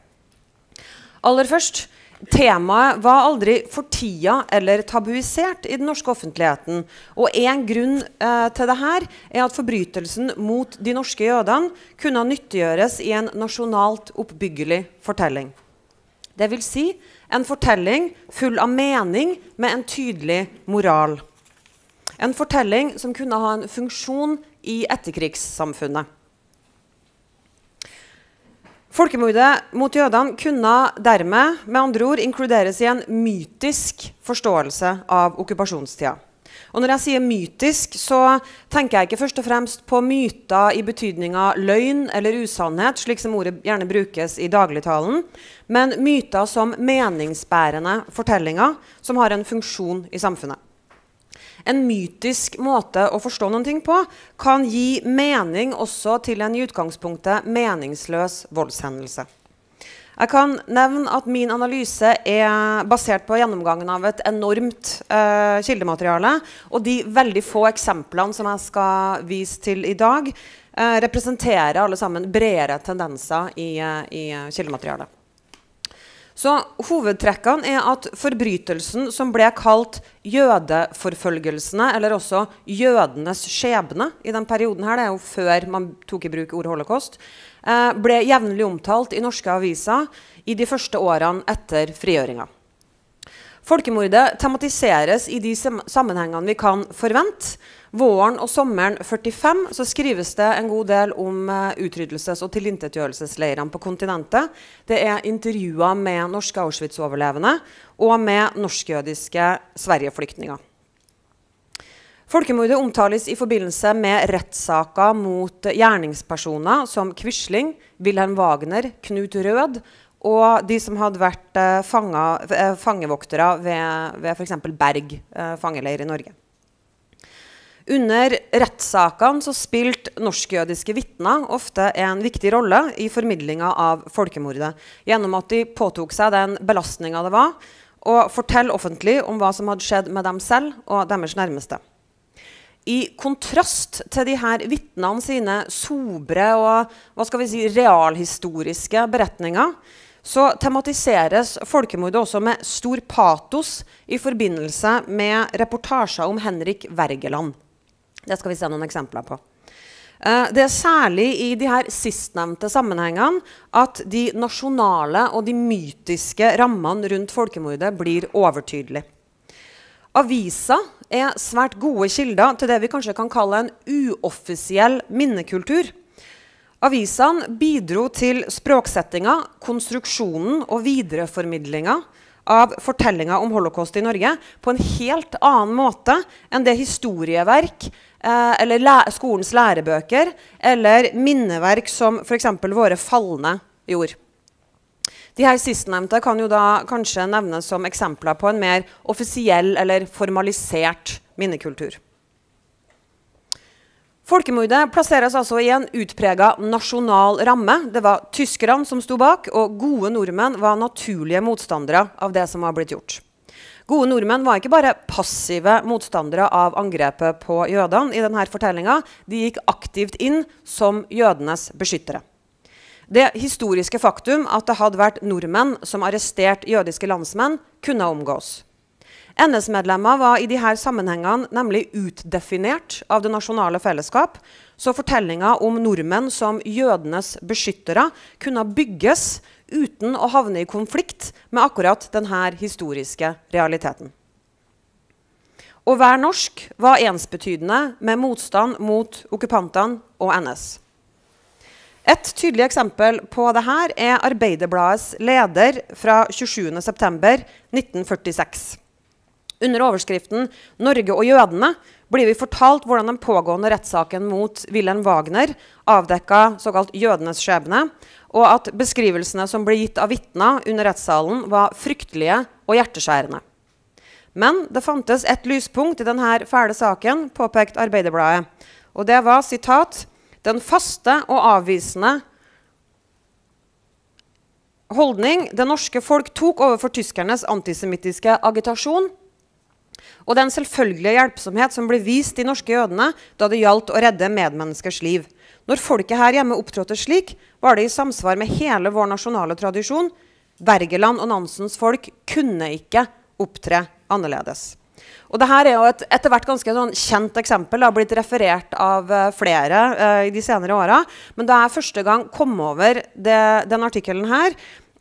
Aller først, Temaet var aldri fortia eller tabuisert i den norske offentligheten. Og en grunn eh, til dette er at forbrytelsen mot de norske jødene kunne nyttiggjøres i en nasjonalt oppbyggelig fortelling. Det vil si en fortelling full av mening med en tydelig moral. En fortelling som kunne ha en funksjon i etterkrigssamfunnet. Folkemordet mot jødene kunne dermed med andre ord inkluderes i en mytisk forståelse av okkupasjonstida. Og når jeg sier mytisk, så tenker jeg ikke først og fremst på myter i betydninga løgn eller usannhet, slik som ordet gjerne brukes i dagligtalen, men myter som meningsbærende fortellinger som har en funksjon i samfunnet. En mytisk måte å forstå noen ting på kan gi mening også til en i utgangspunktet meningsløs voldshendelse. Jeg kan nevne at Min analyse er basert på gjennomgangen av et enormt uh, kildemateriale. Og de veldig få eksemplene som jeg skal vise til i dag, uh, representerer alle sammen bredere tendenser i, uh, i kildematerialet. Så Hovedtrekkene er at forbrytelsen som ble kalt jødeforfølgelsene, eller også jødenes skjebne i den perioden her, det er jo før man tok i bruk ordet holocaust, eh, ble jevnlig omtalt i norske aviser i de første årene etter frigjøringa. Folkemordet tematiseres i de sammenhengene vi kan forvente. Våren og sommeren 45 så skrives det en god del om uh, utryddelses- og tilintetgjørelsesleirene på kontinentet. Det er intervjuer med norske Auschwitz-overlevende og med norskjødiske Sverige-flyktninger. Folkemordet omtales i forbindelse med rettssaker mot gjerningspersoner som Quisling, Wilhelm Wagner, Knut Rød og de som hadde vært uh, uh, fangevoktere ved, ved f.eks. Berg fangeleir i Norge. Under rettssakene så spilte norskjødiske vitner ofte en viktig rolle i formidlinga av folkemordet, gjennom at de påtok seg den belastninga det var å fortelle offentlig om hva som hadde skjedd med dem selv og deres nærmeste. I kontrast til de her vitnene sine sobre og hva skal vi si, realhistoriske beretninger så tematiseres folkemordet også med stor patos i forbindelse med reportasjer om Henrik Wergeland. Det skal vi se noen eksempler på. Uh, det er særlig i de her sistnevnte sammenhengene at de nasjonale og de mytiske rammene rundt folkemordet blir overtydelige. Aviser er svært gode kilder til det vi kanskje kan kalle en uoffisiell minnekultur. Avisene bidro til språksettinga, konstruksjonen og videreformidlinga av fortellinga om holocaust i Norge på en helt annen måte enn det historieverk eh, eller læ skolens lærebøker eller minneverk som f.eks. våre falne gjorde. De her sistnevnte kan jo da kanskje nevnes som eksempler på en mer offisiell eller formalisert minnekultur. Folkemordet plasseres altså i en utprega nasjonal ramme. Det var tyskerne som sto bak, og gode nordmenn var naturlige motstandere av det som var blitt gjort. Gode nordmenn var ikke bare passive motstandere av angrepet på jødene. i denne fortellinga. De gikk aktivt inn som jødenes beskyttere. Det historiske faktum at det hadde vært nordmenn som arresterte jødiske landsmenn, kunne omgås. NS-medlemmer var i disse sammenhengene nemlig utdefinert av det nasjonale fellesskap, så fortellinga om nordmenn som jødenes beskyttere kunne bygges uten å havne i konflikt med akkurat denne historiske realiteten. Å være norsk var ensbetydende med motstand mot okkupantene og NS. Et tydelig eksempel på dette er Arbeiderbladets leder fra 27.9.1946. Under overskriften 'Norge og jødene' blir vi fortalt hvordan den pågående rettssaken mot Wilhelm Wagner avdekka såkalt jødenes skjebne, og at beskrivelsene som ble gitt av vitner under rettssalen, var fryktelige og hjerteskjærende. Men det fantes et lyspunkt i denne fæle saken, påpekte Arbeiderbladet. Og det var sitat, 'den faste og avvisende holdning det norske folk tok overfor tyskernes antisemittiske agitasjon' og den selvfølgelige hjelpsomhet som ble vist de norske jødene da det gjaldt å redde medmenneskers liv. Når folket her hjemme opptrådte slik, var det i samsvar med hele vår nasjonale tradisjon. Wergeland og Nansens folk kunne ikke opptre annerledes. Og Dette er jo et etter hvert ganske sånn kjent eksempel. Det har blitt referert av uh, flere uh, i de senere åra. Men da jeg første gang kom over det, den artikkelen her,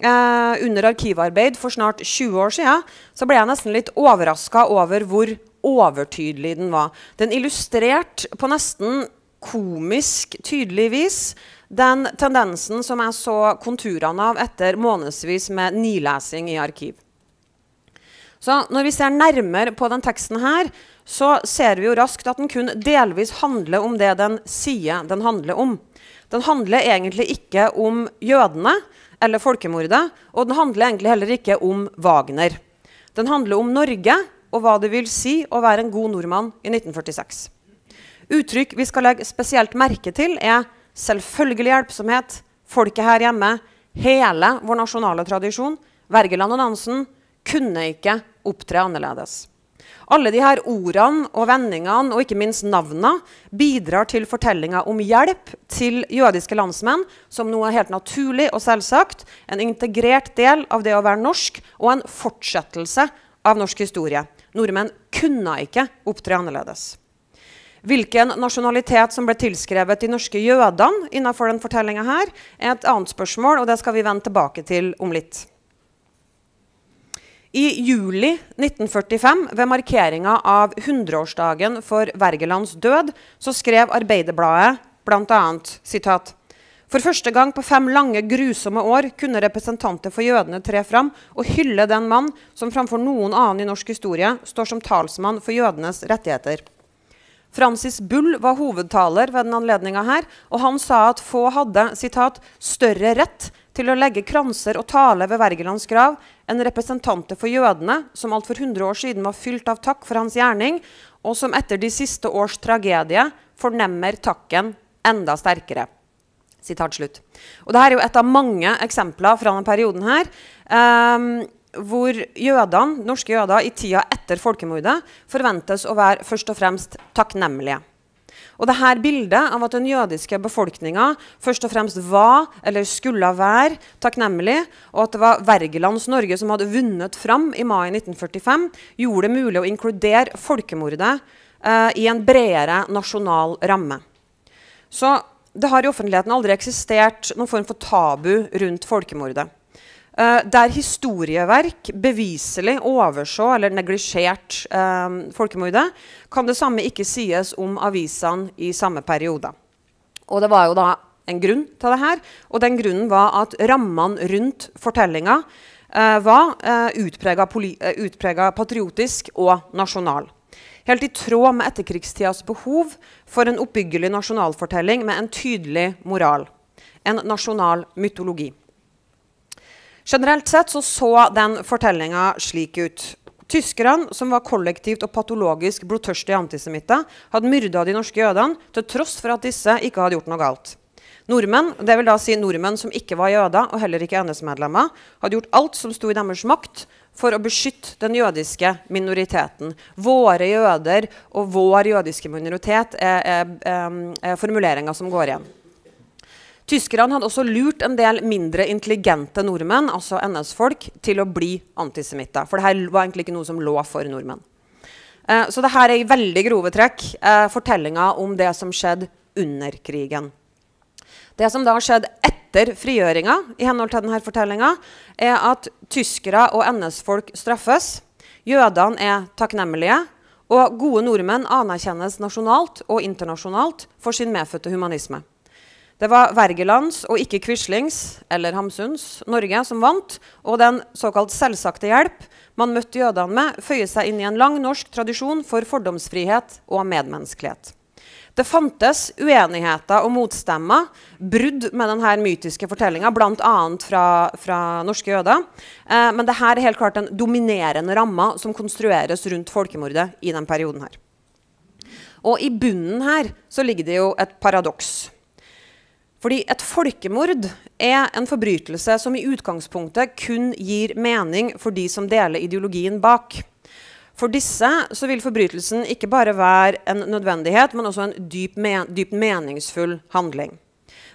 uh, under arkivarbeid for snart 20 år siden, så ble jeg nesten litt overraska over hvor overtydelig den var. Den illustrerte på nesten komisk tydeligvis, den tendensen som jeg så konturene av etter månedsvis med nilesing i arkiv. Så når vi ser nærmere på den teksten her, så ser vi jo raskt at den kun delvis handler om det den sier den handler om. Den handler egentlig ikke om jødene eller folkemordet, og den handler egentlig heller ikke om Wagner. Den handler om Norge og hva det vil si å være en god nordmann i 1946. Uttrykk vi skal legge spesielt merke til, er selvfølgelig hjelpsomhet, folket her hjemme, hele vår nasjonale tradisjon, Wergeland og Nansen, kunne ikke opptre annerledes. Alle de her ordene og vendingene og ikke minst navnene bidrar til fortellinga om hjelp til jødiske landsmenn som noe helt naturlig og selvsagt, en integrert del av det å være norsk og en fortsettelse av norsk historie. Nordmenn kunne ikke opptre annerledes. Hvilken nasjonalitet som ble tilskrevet de norske jødene innenfor denne fortellinga er et annet spørsmål, og det skal vi vende tilbake til om litt. I juli 1945, ved markeringa av 100-årsdagen for Wergelands død, så skrev Arbeiderbladet bl.a.: sitat, For første gang på fem lange, grusomme år kunne representanter for jødene tre fram og hylle den mann som framfor noen annen i norsk historie står som talsmann for jødenes rettigheter. Francis Bull var hovedtaler ved den anledninga her, og han sa at få hadde citat, 'større rett' til å legge kranser og tale ved Wergelands grav enn representanter for jødene, som alt for 100 år siden var fylt av takk for hans gjerning, og som etter de siste års tragedie fornemmer takken enda sterkere. Sitat slutt. Og Dette er jo et av mange eksempler fra denne perioden her, um, hvor jødene, norske jøder i tida etter folkemordet forventes å være først og fremst takknemlige. Og dette bildet av at den jødiske befolkninga først og fremst var, eller skulle være, takknemlig, og at det var Wergelands Norge som hadde vunnet fram i mai 1945, gjorde det mulig å inkludere folkemordet eh, i en bredere nasjonal ramme. Så det har i offentligheten aldri eksistert noen form for tabu rundt folkemordet. Uh, der historieverk beviselig overså eller neglisjerte uh, folkemordet, kan det samme ikke sies om avisene i samme periode. Og det var jo da en grunn til det her, og den grunnen var at rammene rundt fortellinga uh, var uh, utprega patriotisk og nasjonal. Helt i tråd med etterkrigstidas behov for en oppbyggelig nasjonalfortelling med en tydelig moral. En nasjonal mytologi. Generelt sett så, så den fortellinga slik ut. Tyskerne, som var kollektivt og patologisk blodtørstige antisemitter, hadde myrda de norske jødene til tross for at disse ikke hadde gjort noe galt. Nordmenn, det vil da si nordmenn som ikke var jøder og heller ikke NS-medlemmer, hadde gjort alt som sto i deres makt for å beskytte den jødiske minoriteten. Våre jøder og vår jødiske minoritet er, er, er, er formuleringer som går igjen. Tyskerne hadde også lurt en del mindre intelligente nordmenn altså NS-folk, til å bli antisemitter. For dette var egentlig ikke noe som lå for nordmenn. Eh, så dette er i veldig grove trekk eh, fortellinga om det som skjedde under krigen. Det som da skjedde etter frigjøringa, i henhold til denne fortellinga, er at tyskere og NS-folk straffes. Jødene er takknemlige. Og gode nordmenn anerkjennes nasjonalt og internasjonalt for sin medfødte humanisme. Det var Wergelands og ikke Quislings eller Hamsuns Norge som vant, og den såkalt selvsagte hjelp man møtte jødene med, føyer seg inn i en lang norsk tradisjon for fordomsfrihet og medmenneskelighet. Det fantes uenigheter og motstemmer, brudd med denne mytiske fortellinga, bl.a. Fra, fra norske jøder. Eh, men dette er helt klart den dominerende ramma som konstrueres rundt folkemordet i denne perioden. her. Og i bunnen her så ligger det jo et paradoks. Fordi et folkemord er en forbrytelse som i utgangspunktet kun gir mening for de som deler ideologien bak. For disse så vil forbrytelsen ikke bare være en nødvendighet, men også en dypt men, dyp meningsfull handling.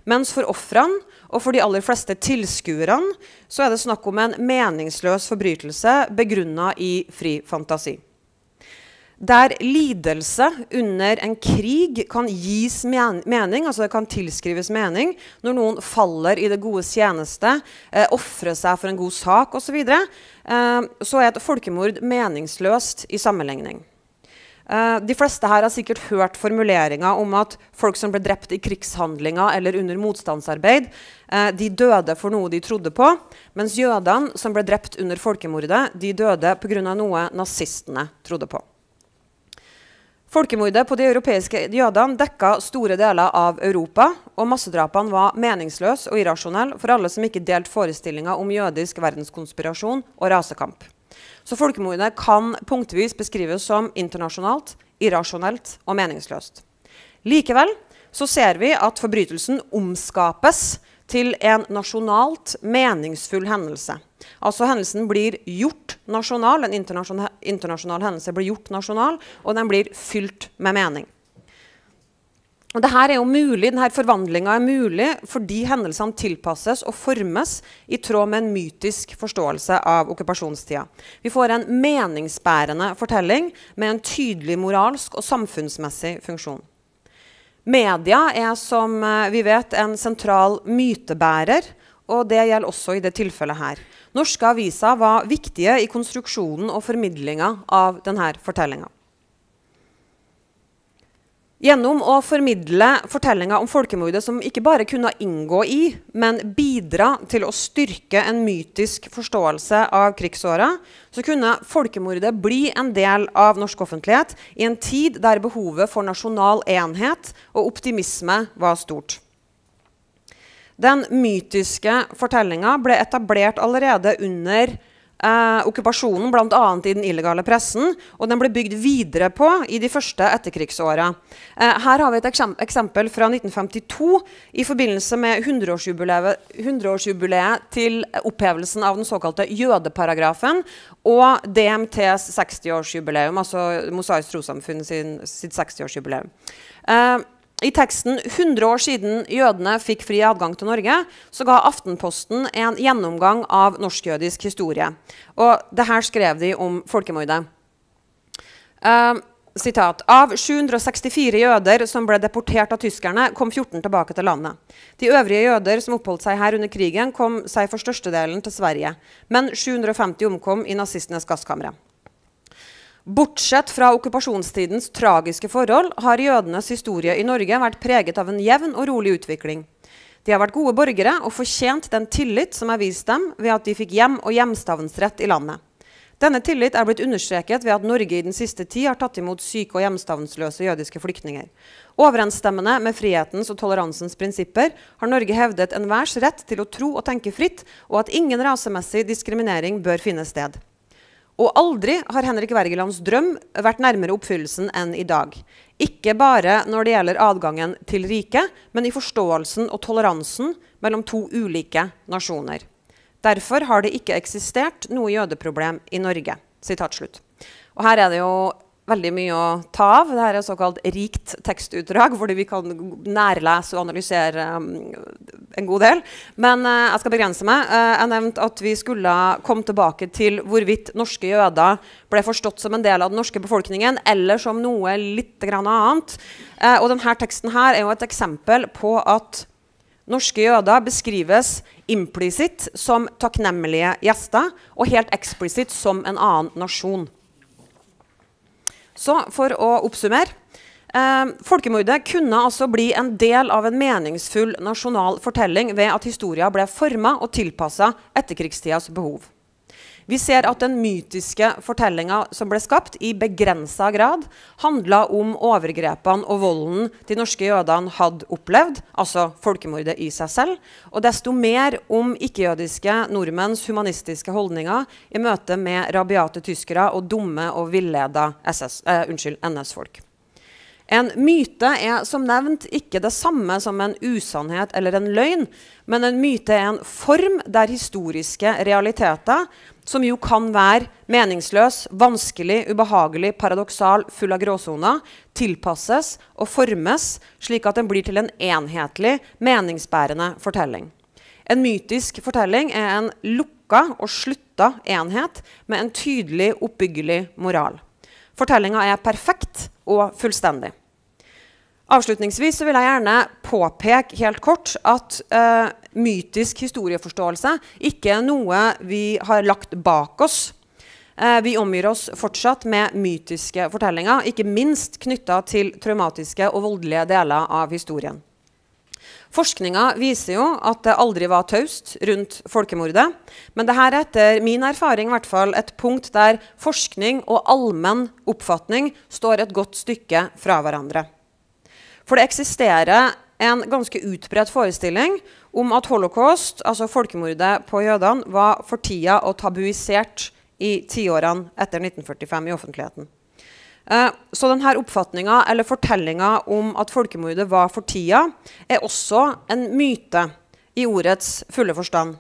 Mens for ofrene og for de aller fleste tilskuerne er det snakk om en meningsløs forbrytelse begrunna i fri fantasi. Der lidelse under en krig kan gis men mening, altså det kan tilskrives mening, når noen faller i det godes tjeneste, eh, ofrer seg for en god sak osv., så, videre, eh, så er et folkemord meningsløst i sammenligning. Eh, de fleste her har sikkert hørt formuleringa om at folk som ble drept i krigshandlinger eller under motstandsarbeid, eh, de døde for noe de trodde på, mens jødene som ble drept under folkemordet, de døde pga. noe nazistene trodde på. Folkemordet på de europeiske jødene dekka store deler av Europa, og massedrapene var meningsløse og irrasjonelle for alle som ikke delte forestillinga om jødisk verdenskonspirasjon og rasekamp. Så folkemordet kan punktvis beskrives som internasjonalt, irrasjonelt og meningsløst. Likevel så ser vi at forbrytelsen omskapes til en nasjonalt meningsfull hendelse. Altså Hendelsen blir gjort nasjonal, en internasjonal, internasjonal hendelse blir gjort nasjonal, og den blir fylt med mening. Og dette er jo mulig, denne Forvandlinga er mulig fordi hendelsene tilpasses og formes i tråd med en mytisk forståelse av okkupasjonstida. Vi får en meningsbærende fortelling med en tydelig moralsk og samfunnsmessig funksjon. Media er som eh, vi vet en sentral mytebærer, og det gjelder også i det tilfellet her. Norske aviser var viktige i konstruksjonen og formidlinga av denne fortellinga. Gjennom å formidle fortellinger om folkemordet som ikke bare kunne inngå i, men bidra til å styrke en mytisk forståelse av krigsåra, så kunne folkemordet bli en del av norsk offentlighet i en tid der behovet for nasjonal enhet og optimisme var stort. Den mytiske fortellinga ble etablert allerede under eh, okkupasjonen, bl.a. i den illegale pressen, og den ble bygd videre på i de første etterkrigsåra. Eh, her har vi et eksempel fra 1952 i forbindelse med 100-årsjubileet 100 til opphevelsen av den såkalte jødeparagrafen og DMTs 60-årsjubileum, altså Mosaisk Trossamfunn sitt 60-årsjubileum. Eh, i teksten 100 år siden jødene fikk fri adgang til Norge, så ga Aftenposten en gjennomgang av norsk-jødisk historie. Og det her skrev de om folkemordet. Uh, sitat, Av 764 jøder som ble deportert av tyskerne, kom 14 tilbake til landet. De øvrige jøder som oppholdt seg her under krigen, kom seg for størstedelen til Sverige. Men 750 omkom i nazistenes gasskamre. Bortsett fra okkupasjonstidens tragiske forhold har jødenes historie i Norge vært preget av en jevn og rolig utvikling. De har vært gode borgere og fortjent den tillit som er vist dem ved at de fikk hjem- og hjemstavnsrett i landet. Denne tillit er blitt understreket ved at Norge i den siste tid har tatt imot syke og hjemstavnsløse jødiske flyktninger. Overensstemmende med frihetens og toleransens prinsipper har Norge hevdet enhvers rett til å tro og tenke fritt, og at ingen rasemessig diskriminering bør finne sted. Og aldri har Henrik Wergelands drøm vært nærmere oppfyllelsen enn i dag. Ikke bare når det gjelder adgangen til riket, men i forståelsen og toleransen mellom to ulike nasjoner. Derfor har det ikke eksistert noe jødeproblem i Norge. Og her er det jo veldig mye å ta av. Dette er et såkalt rikt tekstutdrag, fordi vi kan nærlese og analysere um, en god del. Men uh, jeg skal begrense meg. Uh, jeg nevnte at vi skulle komme tilbake til hvorvidt norske jøder ble forstått som en del av den norske befolkningen, eller som noe litt annet. Uh, og denne teksten her er jo et eksempel på at Norske jøder beskrives implisitt som takknemlige gjester, og helt eksplisitt som en annen nasjon. Så for å oppsummere. Eh, folkemordet kunne altså bli en del av en meningsfull nasjonal fortelling ved at historia ble forma og tilpassa etterkrigstidas behov. Vi ser at den mytiske fortellinga som ble skapt, i begrensa grad handla om overgrepene og volden de norske jødene hadde opplevd, altså folkemordet i seg selv, og desto mer om ikke-jødiske nordmenns humanistiske holdninger i møte med rabiate tyskere og dumme og villeda eh, NS-folk. En myte er som nevnt ikke det samme som en usannhet eller en løgn, men en myte er en form der historiske realiteter som jo kan være meningsløs, vanskelig, ubehagelig, paradoksal, full av gråsoner, tilpasses og formes slik at den blir til en enhetlig, meningsbærende fortelling. En mytisk fortelling er en lukka og slutta enhet med en tydelig, oppbyggelig moral. Fortellinga er perfekt og fullstendig. Avslutningsvis vil jeg gjerne påpeke helt kort at uh, mytisk historieforståelse ikke er noe vi har lagt bak oss. Uh, vi omgir oss fortsatt med mytiske fortellinger, ikke minst knytta til traumatiske og voldelige deler av historien. Forskninga viser jo at det aldri var taust rundt folkemordet. Men dette er etter min erfaring hvert fall, et punkt der forskning og allmenn oppfatning står et godt stykke fra hverandre. For det eksisterer en ganske utbredt forestilling om at holocaust, altså folkemordet på jødene, var fortia og tabuisert i tiårene etter 1945 i offentligheten. Eh, så denne oppfatninga eller fortellinga om at folkemordet var fortia, er også en myte i ordets fulle forstand.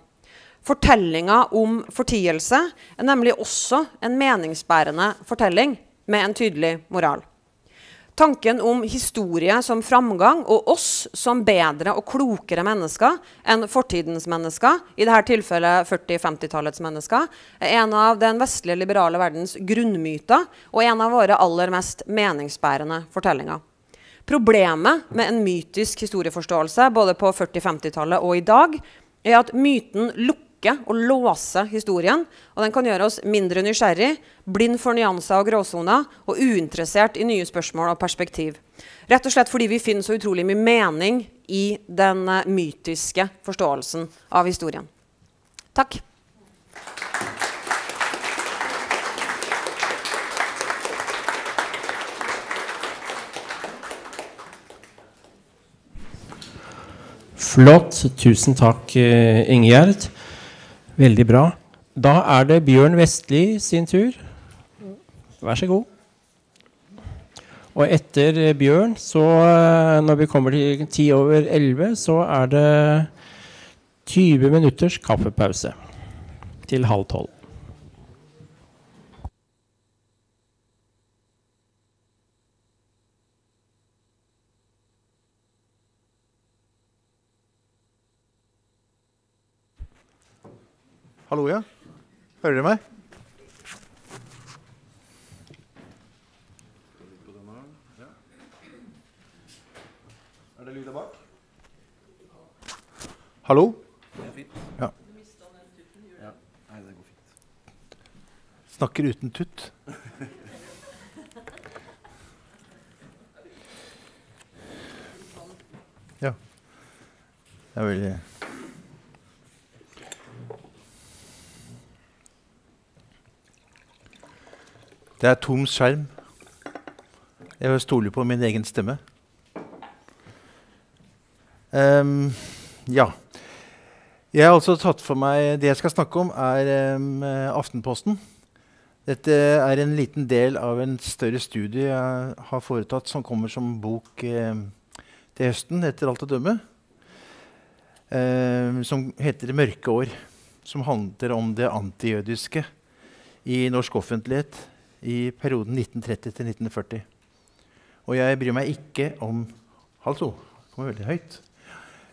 Fortellinga om fortielse er nemlig også en meningsbærende fortelling med en tydelig moral. Tanken om historie som framgang og oss som bedre og klokere mennesker enn fortidens mennesker, i dette tilfellet 40-50-tallets mennesker, er en av den vestlige liberale verdens grunnmyter og en av våre aller mest meningsbærende fortellinger. Problemet med en mytisk historieforståelse både på 40-50-tallet og i dag er at myten lukker lukke og låse historien. Og den kan gjøre oss mindre nysgjerrig, blind for nyanser og gråsoner og uinteressert i nye spørsmål og perspektiv. Rett og slett fordi vi finner så utrolig mye mening i den uh, mytiske forståelsen av historien. Takk. Flott. Tusen takk, eh, Ingjerd. Veldig bra. Da er det Bjørn Vestli sin tur. Vær så god. Og etter Bjørn, så eh, når vi kommer til ti over elleve, så er det 20 minutters kaffepause til halv tolv. Hallo, ja. Hører dere meg? Er det lyd der bak? Hallo? Ja. Snakker uten tutt. Ja. Det er veldig Det er tom skjerm. Jeg stoler på min egen stemme. Um, ja. Jeg har altså tatt for meg Det jeg skal snakke om, er um, Aftenposten. Dette er en liten del av en større studie jeg har foretatt, som kommer som bok um, til høsten, etter alt å dømme. som heter 'Mørke år'. Som handler om det antijødiske i norsk offentlighet i perioden 1930 til 1940. Og jeg bryr meg ikke om Hallo, det kommer veldig høyt.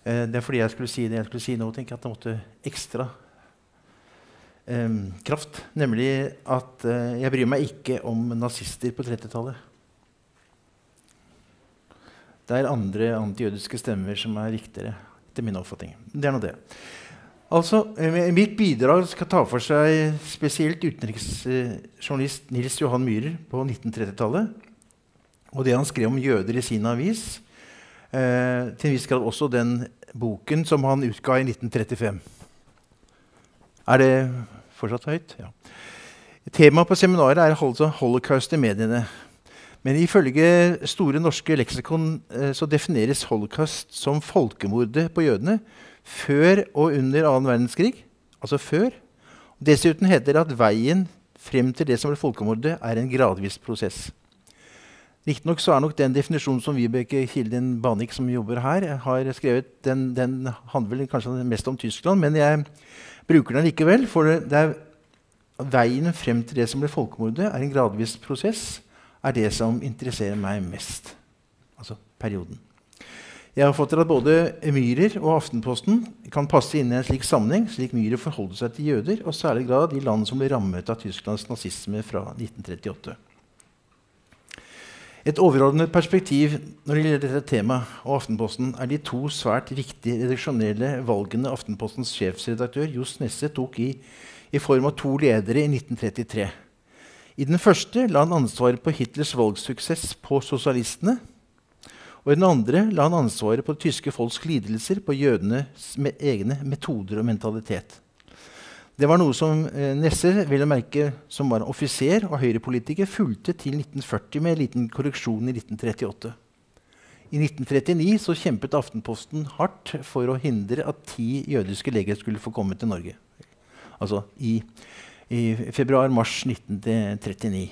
Eh, det er fordi jeg skulle si det jeg skulle si nå, tenker jeg at det måtte ekstra um, kraft. Nemlig at eh, jeg bryr meg ikke om nazister på 30-tallet. Det er andre antijødiske stemmer som er viktigere, etter min oppfatning. Det er nå det. Altså, eh, Mitt bidrag skal ta for seg spesielt utenriksjournalist Nils Johan Myhrer på 1930-tallet. og det han skrev om jøder i sin avis. Eh, til en viss grad også den boken som han utga i 1935. Er det fortsatt høyt? Ja. Temaet på seminaret er altså holocaust i mediene. Men ifølge Store norske leksikon eh, så defineres holocaust som folkemordet på jødene før og under annen verdenskrig. Altså før. Dessuten heter det at veien frem til det som ble folkemordet, er en gradvis prosess. Riktignok er nok den definisjonen som Vibeke Kilden Banik, som jobber her, har skrevet, den, den handler kanskje mest om Tyskland, men jeg bruker den likevel. For det, det er veien frem til det som ble folkemordet, er en gradvis prosess, er det som interesserer meg mest. Altså perioden. Jeg har fått til at både Myhrer og Aftenposten kan passe inn i en slik sammenheng, slik Myhrer forholder seg til jøder, og særlig grad de land som ble rammet av Tysklands nazisme fra 1938. Et overordnet perspektiv når det gjelder dette temaet og Aftenposten, er de to svært viktige redaksjonelle valgene Aftenpostens sjefsredaktør Johs Nesse tok i, i form av to ledere i 1933. I den første la han ansvaret på Hitlers valgsuksess på sosialistene og i den andre la han ansvaret på det tyske folks lidelser på jødenes egne metoder og mentalitet. Det var noe som eh, Nesser, vil merke, som var offiser og høyrepolitiker, fulgte til 1940 med en liten korreksjon i 1938. I 1939 så kjempet Aftenposten hardt for å hindre at ti jødiske leger skulle få komme til Norge. Altså i, i februar-mars 1939.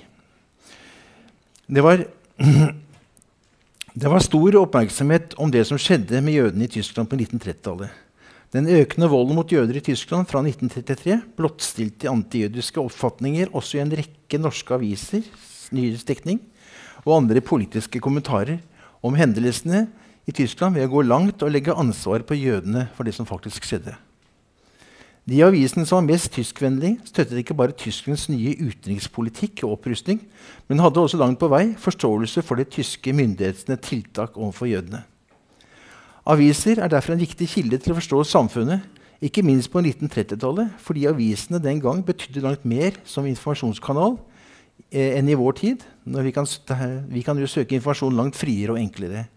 Det var Det var stor oppmerksomhet om det som skjedde med jødene i Tyskland på 1930-tallet. Den økende volden mot jøder i Tyskland fra 1933 blottstilte antijødiske oppfatninger også i en rekke norske aviser, nyhetsdekning og andre politiske kommentarer om hendelsene i Tyskland ved å gå langt og legge ansvar på jødene for det som faktisk skjedde. De avisene som var mest tyskvennlige, støttet ikke bare Tysklands nye utenrikspolitikk og opprustning, men hadde også langt på vei forståelse for de tyske myndighetene tiltak overfor jødene. Aviser er derfor en viktig kilde til å forstå samfunnet, ikke minst på 1930-tallet, fordi avisene den gang betydde langt mer som informasjonskanal eh, enn i vår tid. når vi kan, vi kan jo søke informasjon langt friere og enklere.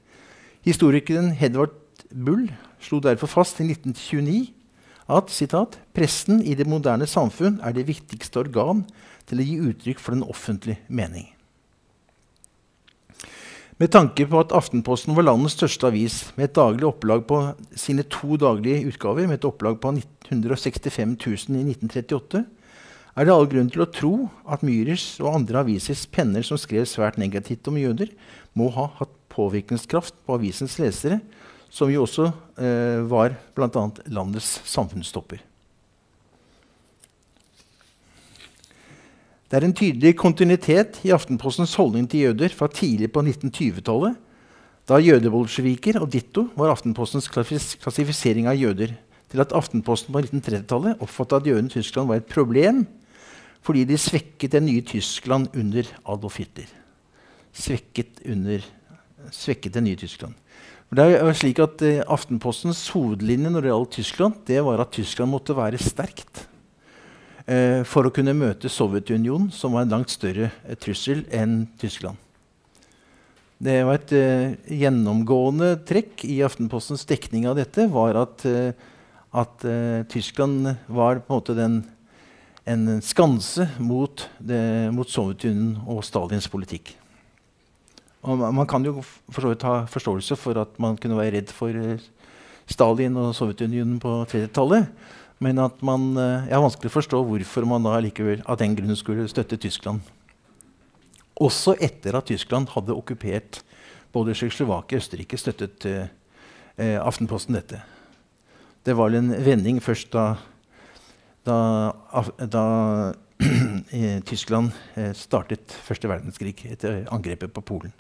Historikeren Hedvard Bull slo derfor fast i 1929 at citat, pressen i det moderne samfunn er det viktigste organ til å gi uttrykk for den offentlige mening. Med tanke på at Aftenposten var landets største avis med et daglig opplag på sine to daglige utgaver, med et opplag på 165 000 i 1938, er det all grunn til å tro at Myhrers og andre avisers penner som skrev svært negativt om jøder, må ha hatt påvirkningskraft på avisens lesere som jo også eh, var bl.a. landets samfunnstopper. Det er en tydelig kontinuitet i Aftenpostens holdning til jøder fra tidlig på 1920-tallet, da jødebolsjeviker og ditto var Aftenpostens klassifisering av jøder, til at Aftenposten på 1930-tallet oppfattet at jødene i Tyskland var et problem fordi de svekket det nye Tyskland under Adolf Hitler. Svekket, under, svekket det nye Tyskland. Det er slik at eh, Aftenpostens hovedlinje når det gjaldt Tyskland, det var at Tyskland måtte være sterkt eh, for å kunne møte Sovjetunionen, som var en langt større eh, trussel enn Tyskland. Det var et eh, gjennomgående trekk i Aftenpostens dekning av dette var at, eh, at eh, Tyskland var på en måte den, en skanse mot, det, mot Sovjetunionen og Stalins politikk. Og man kan jo for så vidt ha forståelse for at man kunne være redd for eh, Stalin og Sovjetunionen på 30-tallet. Men at man, eh, jeg har vanskelig å forstå hvorfor man da likevel av den grunn skulle støtte Tyskland. Også etter at Tyskland hadde okkupert både Tsjekkoslovakia og Østerrike, støttet eh, eh, Aftenposten dette. Det var en vending først da, da, da Tyskland startet første verdenskrig etter angrepet på Polen.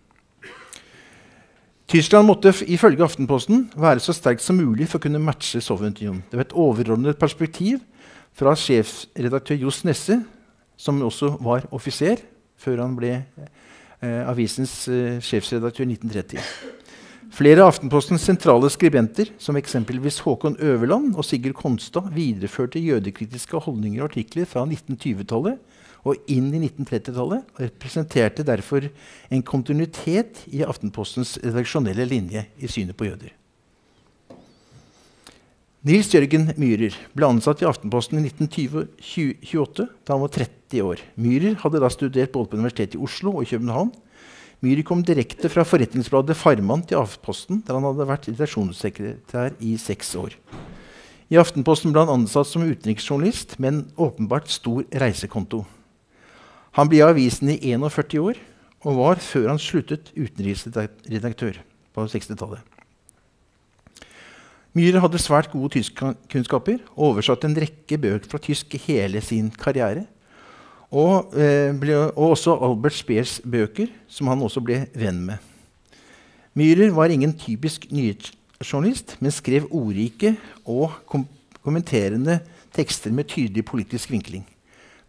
Tyskland måtte ifølge Aftenposten være så sterkt som mulig for å kunne matche Sovjetunionen. Det var et overordnet perspektiv fra sjefredaktør Johs Nesse, som også var offiser før han ble eh, avisens eh, sjefsredaktør i 1930. Flere av Aftenpostens sentrale skribenter, som eksempelvis Håkon Øverland og Sigurd Konstad, videreførte jødekritiske holdninger og artikler fra 1920-tallet og inn i 1930-tallet, og representerte derfor en kontinuitet i Aftenpostens redaksjonelle linje i synet på jøder. Nils Jørgen Myhrer ble ansatt i Aftenposten i 1928, da han var 30 år. Myhrer hadde da studert både på Universitetet i Oslo og i København. Myhrer kom direkte fra forretningsbladet Farmann til Aftenposten, der han hadde vært redaksjonssekretær i seks år. I Aftenposten ble han ansatt som utenriksjournalist, med en åpenbart stor reisekonto. Han ble i avisen i 41 år, og var, før han sluttet, utenriksredaktør på 60-tallet. Myhre hadde svært gode tyskkunnskaper og oversatte en rekke bøker fra tysk hele sin karriere. Og, eh, ble, og også Albert Speers bøker, som han også ble venn med. Myhrer var ingen typisk nyhetsjournalist, men skrev ordrike og kom kommenterende tekster med tydelig politisk vinkling.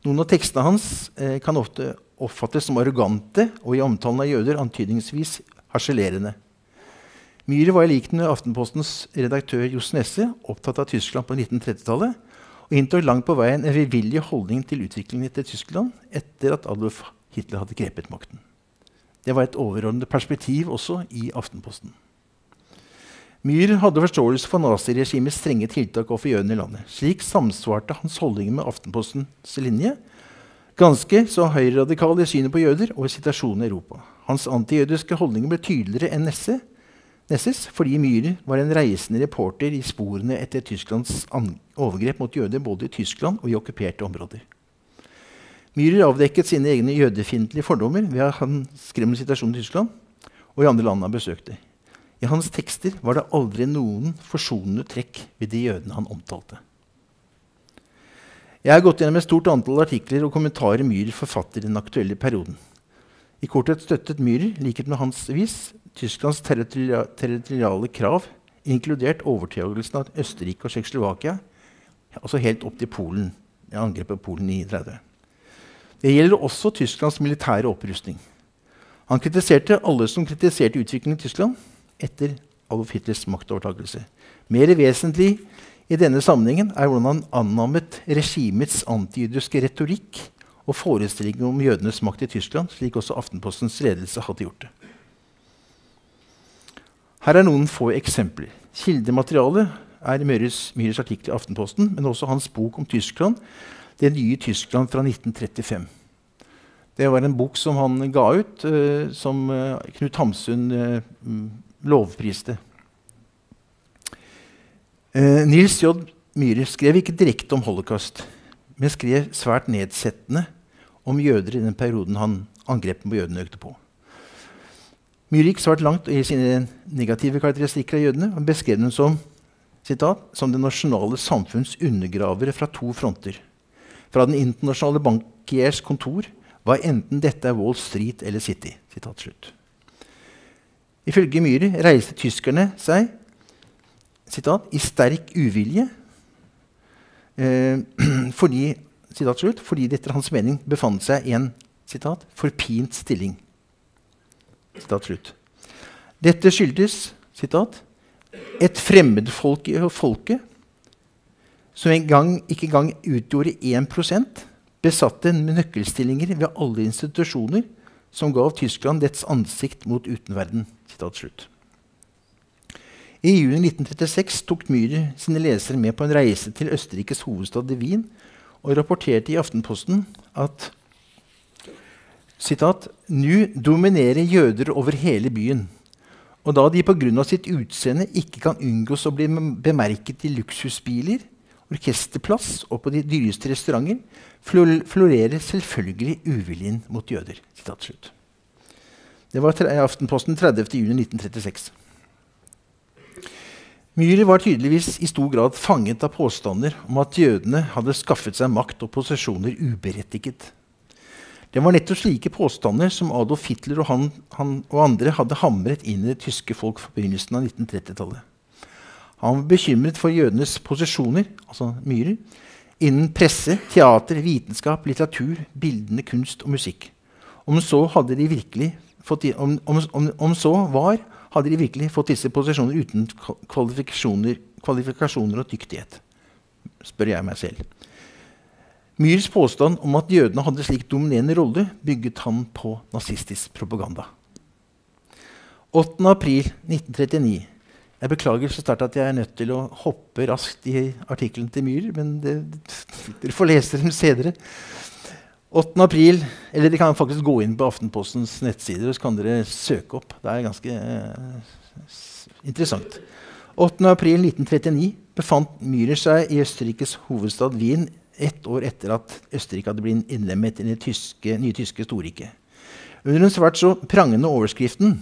Noen av tekstene hans eh, kan ofte oppfattes som arrogante og i omtalen av jøder antydningsvis harselerende. Myhre var i likhet med Aftenpostens redaktør Johs Nesse opptatt av Tyskland på 1930-tallet og inntok langt på veien en frivillig holdning til utviklingen etter Tyskland etter at Adolf Hitler hadde grepet makten. Det var et overordnet perspektiv også i Aftenposten. Myhr hadde forståelse for naziregimets strenge tiltak overfor jødene i landet. Slik samsvarte hans holdninger med Aftenpostens linje, ganske så høyreradikal i synet på jøder og i situasjonen i Europa. Hans antijødiske holdninger ble tydeligere enn Nesse Nesses fordi Myhre var en reisende reporter i sporene etter Tysklands overgrep mot jøder både i Tyskland og i okkuperte områder. Myhrer avdekket sine egne jødefiendtlige fordommer ved at han skrev situasjonen i Tyskland og i andre land han besøkte. I hans tekster var det aldri noen forsonende trekk ved de jødene han omtalte. Jeg har gått gjennom et stort antall artikler og kommentarer Myhrer forfatter i den aktuelle perioden. I korthet støttet Myhrer, likhet med hans vis, Tysklands territoriale krav, inkludert overtagelsen av Østerrike og Tsjekkoslovakia, altså helt opp til Polen, angrepet Polen i 1930. Det gjelder også Tysklands militære opprustning. Han kritiserte alle som kritiserte utviklingen i Tyskland etter Adolf Hitlers maktovertakelse. Mer vesentlig i denne sammenhengen er hvordan han annammet regimets antijødiske retorikk og forestillinger om jødenes makt i Tyskland, slik også Aftenpostens ledelse hadde gjort det. Her er noen få eksempler. Kildematerialet er Møres, Myhres artikkel i Aftenposten, men også hans bok om Tyskland, 'Det nye Tyskland fra 1935'. Det var en bok som han ga ut, uh, som uh, Knut Hamsun uh, lovpriste. Eh, Nils J. Myhre skrev ikke direkte om holocaust, men skrev svært nedsettende om jøder i den perioden han angrepene på jødene økte på. Myhre gikk svært langt i sine negative karakteristikker av jødene og beskrev dem som, citat, som det nasjonale samfunns undergravere fra to fronter. Fra den internasjonale bankiers kontor, var enten dette er Wall Street eller City. Citat, slutt. Ifølge Myhre reiste tyskerne seg citat, i sterk uvilje eh, fordi, slutt, fordi det etter hans mening befant seg i en citat, forpint stilling. Dette skyldes citat, et fremmedfolk i folket som en gang, ikke engang utgjorde 1% besatte nøkkelstillinger ved alle institusjoner som gav Tyskland dets ansikt mot utenverden. I juni 1936 tok Myhre sine lesere med på en reise til Østerrikes hovedstad i Wien og rapporterte i Aftenposten at sitat, «nu dominerer jøder over hele byen. Og da de pga. sitt utseende ikke kan unngås å bli bemerket i luksusbiler, orkesterplass og på de dyreste restauranter, florerer selvfølgelig uviljen mot jøder. Det var Aftenposten 30.6.1936. Myhre var tydeligvis i stor grad fanget av påstander om at jødene hadde skaffet seg makt og posisjoner uberettiget. Det var nettopp slike påstander som Adolf Hitler og, han, han og andre hadde hamret inn i det tyske folk på begynnelsen av 1930-tallet. Han var bekymret for jødenes posisjoner, altså myrer, innen presse, teater, vitenskap, litteratur, bildende kunst og musikk. Om så fått, om, om, om så var, hadde de virkelig fått disse posisjoner uten kvalifikasjoner, kvalifikasjoner og dyktighet? Spør jeg meg selv. Myhrs påstand om at jødene hadde slik dominerende rolle, bygget han på nazistisk propaganda. 8. april 1939. Jeg beklager så sterkt at jeg er nødt til å hoppe raskt i artikkelen til Myhrer, men dere får lese dem senere. 8. april, eller Dere kan faktisk gå inn på Aftenpostens nettsider og så kan dere søke opp. Det er ganske eh, interessant. 8. april 1939 befant Myhrer seg i Østerrikes hovedstad Wien ett år etter at Østerrike hadde blitt innlemmet i det tyske, nye tyske storriket. Under den svært så prangende overskriften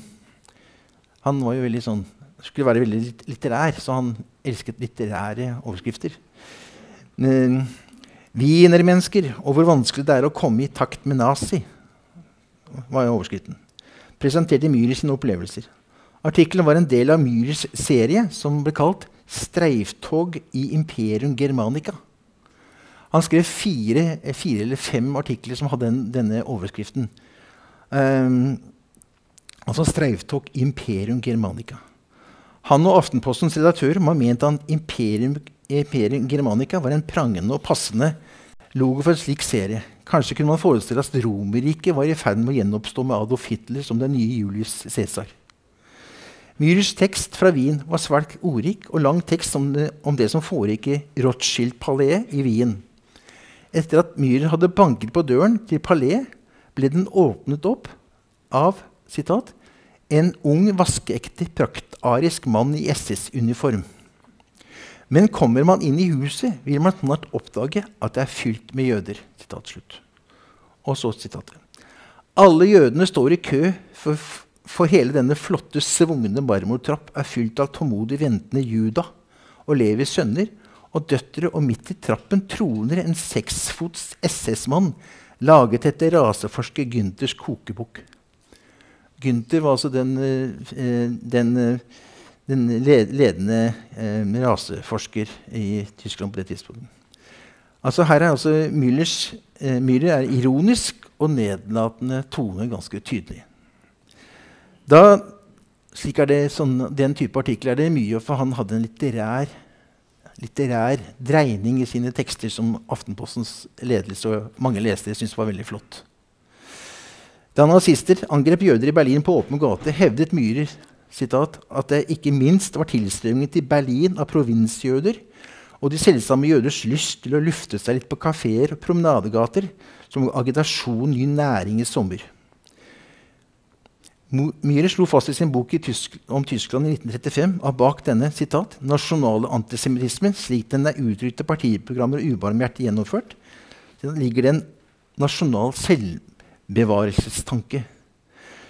Han var jo veldig sånn, skulle være veldig litterær, så han elsket litterære overskrifter. Vi Wienermennesker og hvor vanskelig det er å komme i takt med nazi, var jo overskriften. Presenterte Myhrer sine opplevelser. Artikkelen var en del av Myhrers serie som ble kalt 'Streiftog i Imperium Germanica'. Han skrev fire, fire eller fem artikler som hadde den, denne overskriften. Um, altså 'Streiftog i Imperium Germanica'. Han og Aftenpostens redaktør har ment at Imperium, Germanica var en prangende og passende logo for en slik serie. Kanskje kunne man forestille at Romerriket var i ferd med å gjenoppstå med Adolf Hitler som den nye Julius Cæsar. Myhrers tekst fra Wien var svært ordrik og lang tekst om det, om det som foregikk i Rothschild-paleet i Wien. Etter at Myhrer hadde banket på døren til paleet, ble den åpnet opp av sitat, en ung, vaskeekte, praktarisk mann i SS-uniform. Men kommer man inn i huset, vil man snart oppdage at det er fylt med jøder. Og så sitatet. Alle jødene står i kø, for, for hele denne flotte, svungne marmortrapp er fylt av tålmodig ventende Juda og Levis sønner og døtre, og midt i trappen troner en seksfots SS-mann laget etter raseforsker Günthers kokebok. Günther var altså den, eh, den, eh, den ledende eh, raseforsker i Tyskland på det tidspunktet. Altså her er altså Müllers, Müller er ironisk og nedlatende tone ganske tydelig. Da, slik er det sånn, Den type artikler er det mye, for han hadde en litterær, litterær dreining i sine tekster som Aftenpostens ledelse og mange lesere syntes var veldig flott. Da nazister angrep jøder i Berlin på åpen gate, hevdet Myhrer citat, at det ikke minst var tilstrømningen til Berlin av provinsjøder og de selvsamme jøders lyst til å lufte seg litt på kafeer og promenadegater som agitasjon ny næring i sommer. Myhre slo fast i sin bok i Tysk om Tyskland i 1935 at bak denne sitat, nasjonale antisemittismen, slik den er uttrykt i partiprogrammer og ubarmhjertig gjennomført, ligger det en nasjonal selvbevarelsestanke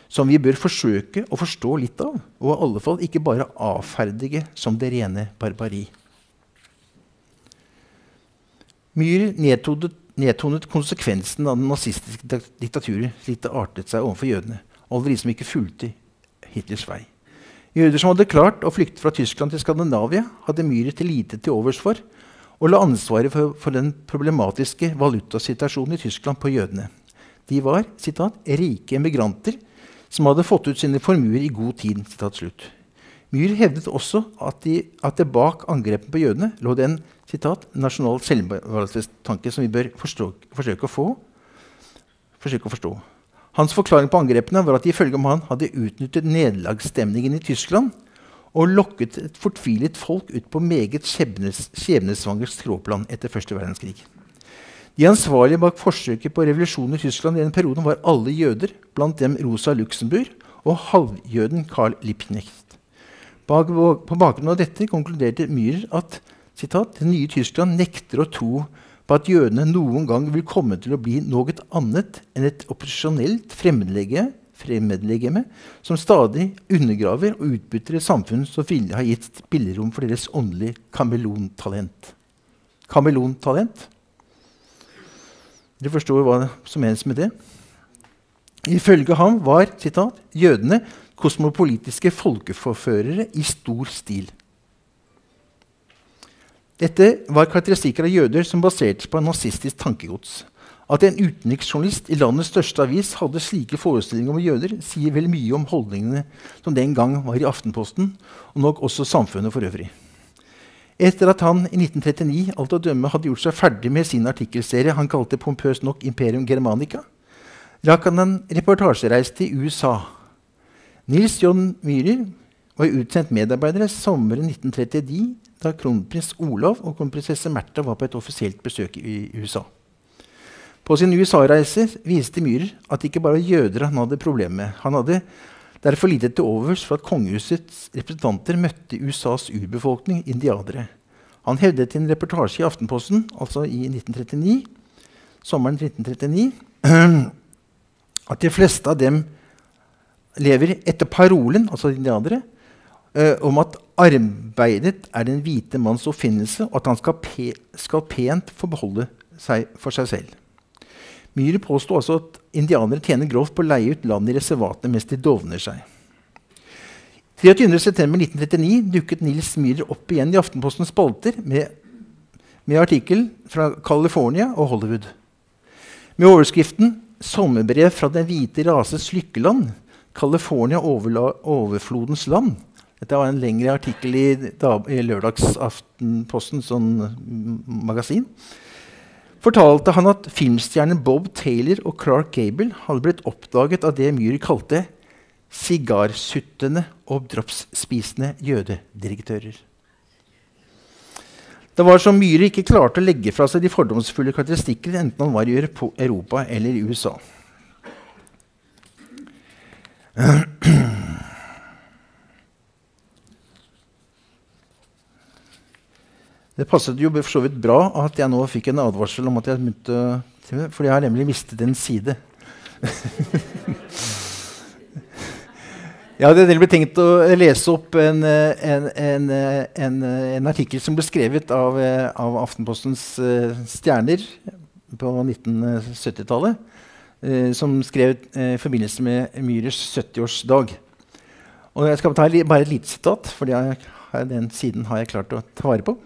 som vi bør forsøke å forstå litt av, og i alle fall ikke bare avferdige som det rene barbari. Myhr nedtonet, nedtonet konsekvensen av det nazistiske dik- diktaturet slik det artet seg overfor jødene, alle de som ikke fulgte Hitlers vei. Jøder som hadde klart å flykte fra Tyskland til Skandinavia, hadde Myhre til lite til overs for, og la ansvaret for, for den problematiske valutasituasjonen i Tyskland på jødene. De var citat, 'rike emigranter' som hadde fått ut sine formuer i god tid. Citat, slutt. Myhr hevdet også at, de, at det bak angrepene på jødene lå det en citat, nasjonal selvbevarelsestanke som vi bør forstå, forsøke, å få, forsøke å forstå. Hans forklaring på angrepene var at de ifølge ham hadde utnyttet nederlagsstemningen i Tyskland og lokket et fortvilet folk ut på meget skjebnes, skjebnesvangert skråplan etter første verdenskrig. De ansvarlige bak forsøket på revolusjonen i Tyskland i den perioden var alle jøder, blant dem Rosa Luxemburg og halvjøden Carl Liebknecht. På bakgrunn av dette konkluderte Myhrer at citat, det nye Tyskland nekter å tro på at jødene noen gang vil komme til å bli noe annet enn et opposisjonelt fremmedlegeme, fremmedlegeme som stadig undergraver og utbytter et samfunn som ville ha gitt spillerom for deres åndelige kameleontalent. Kameleontalent? Dere forstår hva som menes med det? Ifølge ham var citat, jødene kosmopolitiske folkeforførere i stor stil. Dette var karakteristikker av jøder som baserte seg på nazistisk tankegods. At en utenriksjournalist i landets største avis hadde slike forestillinger om jøder, sier vel mye om holdningene som den gang var i Aftenposten, og nok også samfunnet for øvrig. Etter at han i 1939 alt å dømme hadde gjort seg ferdig med sin artikkelserie han kalte pompøst nok Imperium Germanica, rakk han en reportasjereise til USA. Nils John Myhrer var utsendt medarbeider sommeren 1939 da kronprins Olav og kronprinsesse Märtha var på et offisielt besøk i USA. På sin USA-reise viste Myhrer at ikke bare jøder han hadde problemer med. Han hadde derfor lite til overs for at kongehusets representanter møtte USAs urbefolkning, indianere. Han hevdet i en reportasje i Aftenposten altså i 1939, sommeren 1939 at de fleste av dem lever etter parolen, altså indianere, eh, om at arbeidet er den hvite manns oppfinnelse, og at han skal, pe skal pent få beholde seg for seg selv. Myhre påsto altså at indianere tjener grovt på å leie ut land i reservatene mens de dovner seg. 23.9.1939 dukket Nils Myhrer opp igjen i Aftenpostens spalter med, med artikkel fra California og Hollywood. Med overskriften 'Sommerbrev fra den hvite rases lykkeland'. California overflodens land. Dette var en lengre artikkel i, i Lørdagsaftenposten, sånn magasin fortalte han at filmstjernen Bob Taylor og Clark Gable hadde blitt oppdaget av det Myhre kalte sigarsuttende og droppsspisende jødedirektører. Det var som Myhre ikke klarte å legge fra seg de fordomsfulle karakteristikker enten han var i Europa eller i USA. Det passet jo for så vidt bra at jeg nå fikk en advarsel om at jeg begynte For jeg har nemlig mistet en side. jeg hadde nemlig tenkt å lese opp en, en, en, en artikkel som ble skrevet av, av Aftenpostens uh, stjerner på 1970-tallet. Uh, som skrev uh, i forbindelse med Myhres 70-årsdag. Og Jeg skal ta bare et lite sitat, for den siden har jeg klart å ta vare på.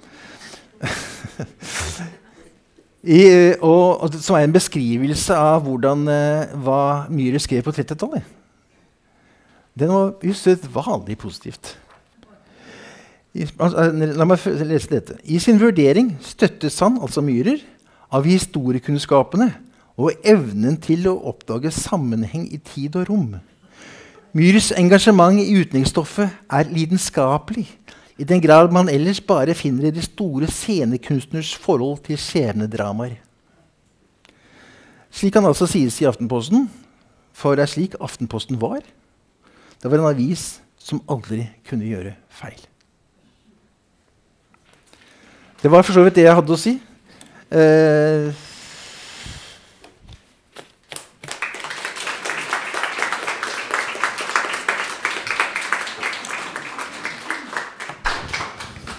I, og, og, som er en beskrivelse av hvordan, uh, hva Myhre skrev på 30-tallet. Den var usedvanlig positivt. I, altså, la meg lese dette. I sin vurdering støttes han, altså Myhrer, av historiekunnskapene og evnen til å oppdage sammenheng i tid og rom. Myhres engasjement i utenriksstoffet er lidenskapelig i den grad man ellers bare finner i de store scenekunstners forhold til skjebnedramaer. Slik kan altså sies i Aftenposten, for det er slik Aftenposten var. Det var en avis som aldri kunne gjøre feil. Det var for så vidt det jeg hadde å si. Uh,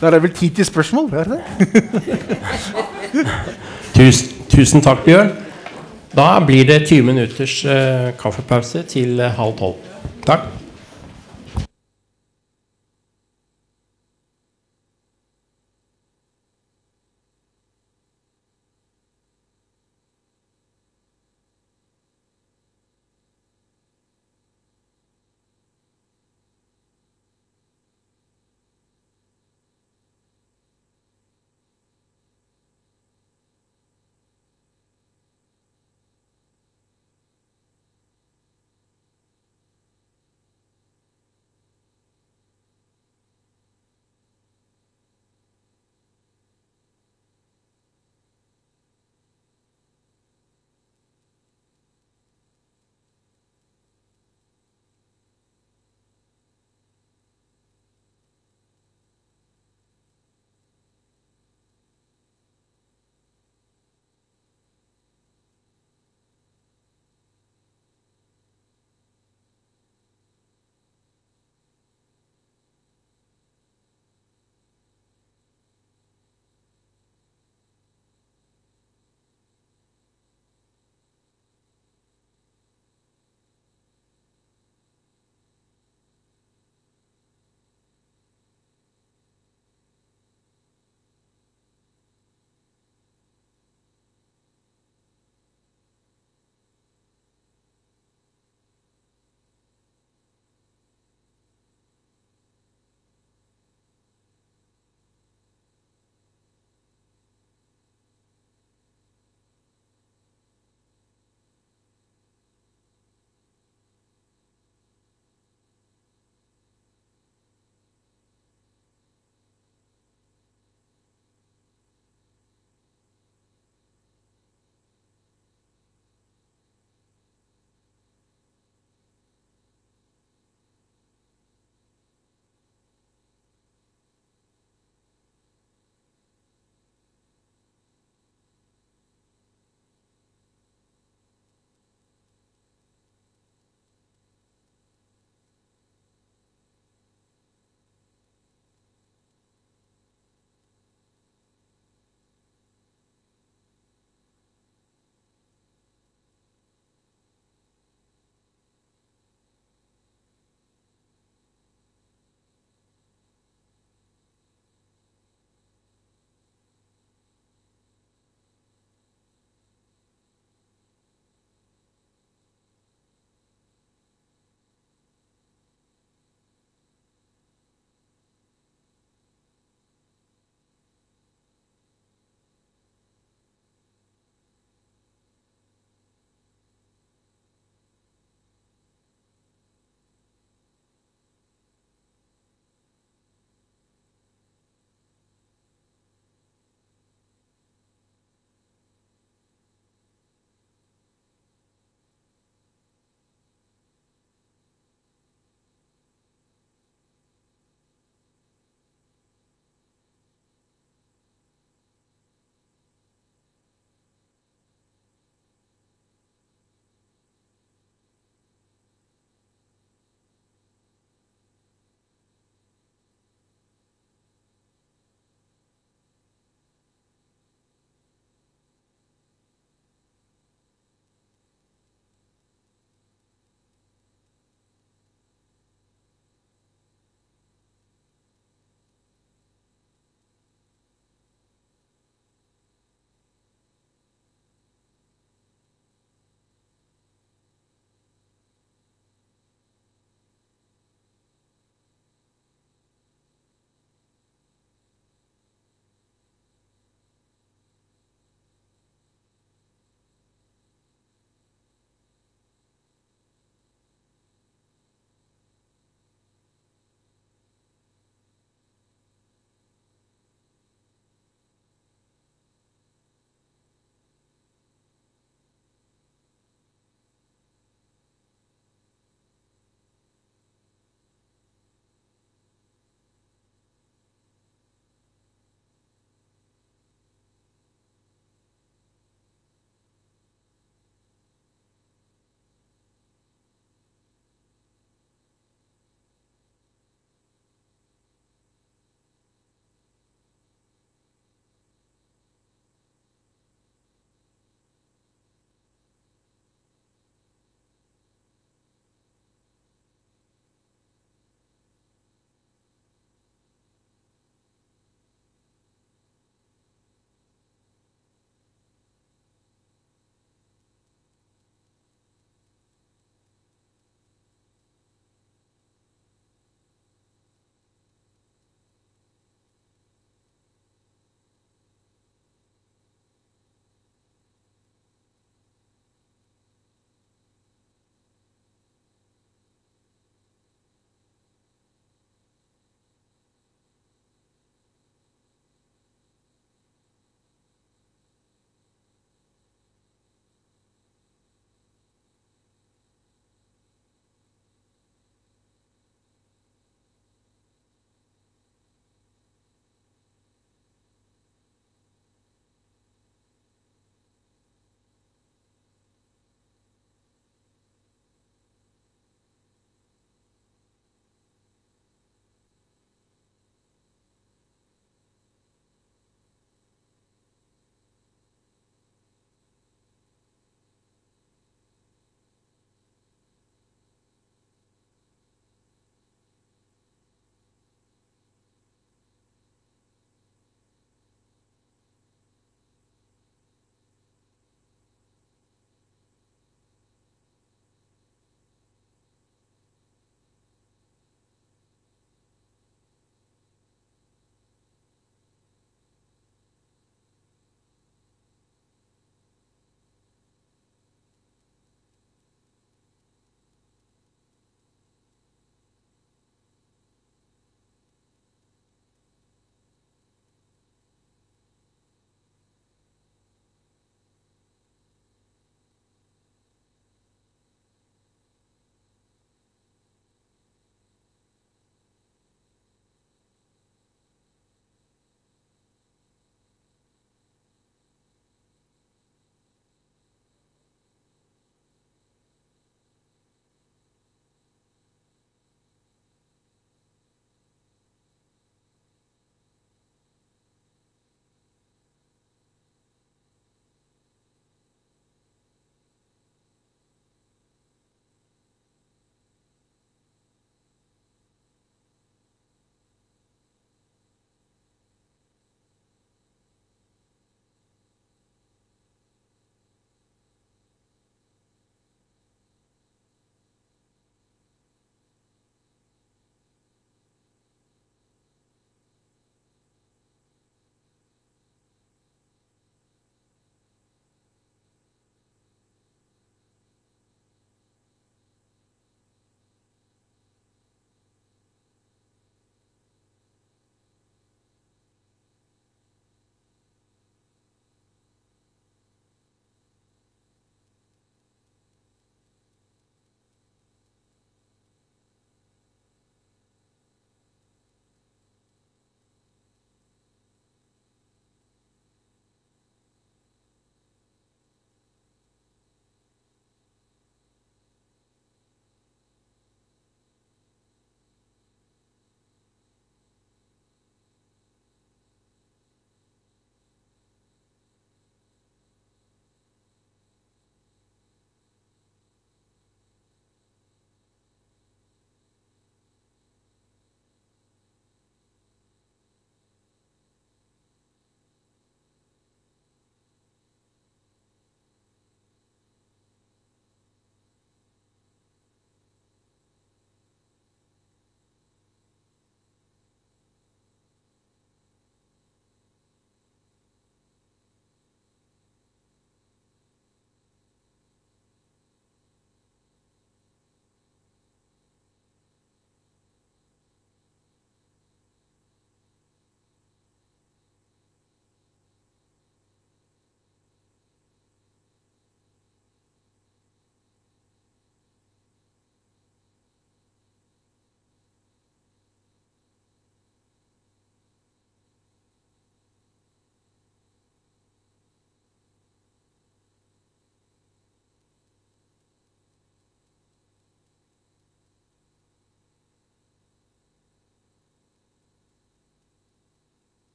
Da er det vel tid til spørsmål? Er det? tusen, tusen, takk, Bjørn. Da blir det 20 minutters uh, kaffepause til uh, halv tolv. Takk.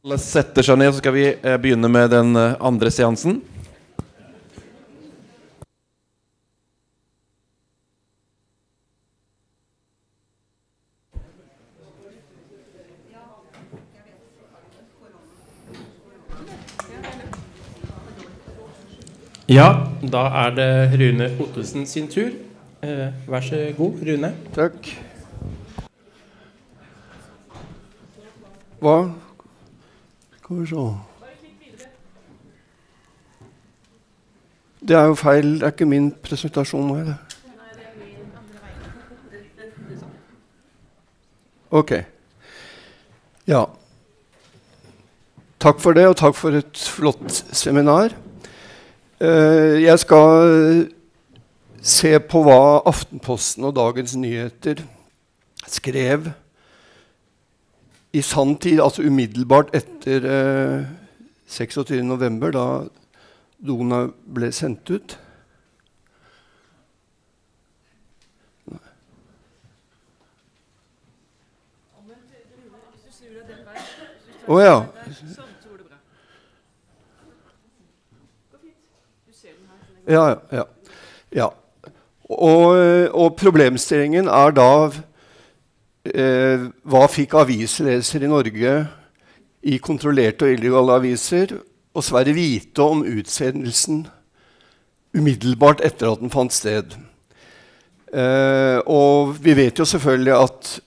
Alle setter seg ned, så skal vi eh, begynne med den eh, andre seansen. Ja, da er det Rune Ottesen sin tur. Eh, vær så god, Rune. Takk. Hva Skal vi se Det er jo feil. Det er ikke min presentasjon nå, er det? Ok. Ja. Takk for det, og takk for et flott seminar. Eh, jeg skal se på hva Aftenposten og Dagens Nyheter skrev i sann tid, altså umiddelbart etter eh, 26.11., da Dona ble sendt ut. Å oh, ja. Ja, ja. ja. Og, og, problemstillingen er da eh, Hva fikk avislesere i Norge i kontrollerte og illegale aviser og Sverre vite om utsendelsen umiddelbart etter at den fant sted? Eh, og vi vet jo selvfølgelig at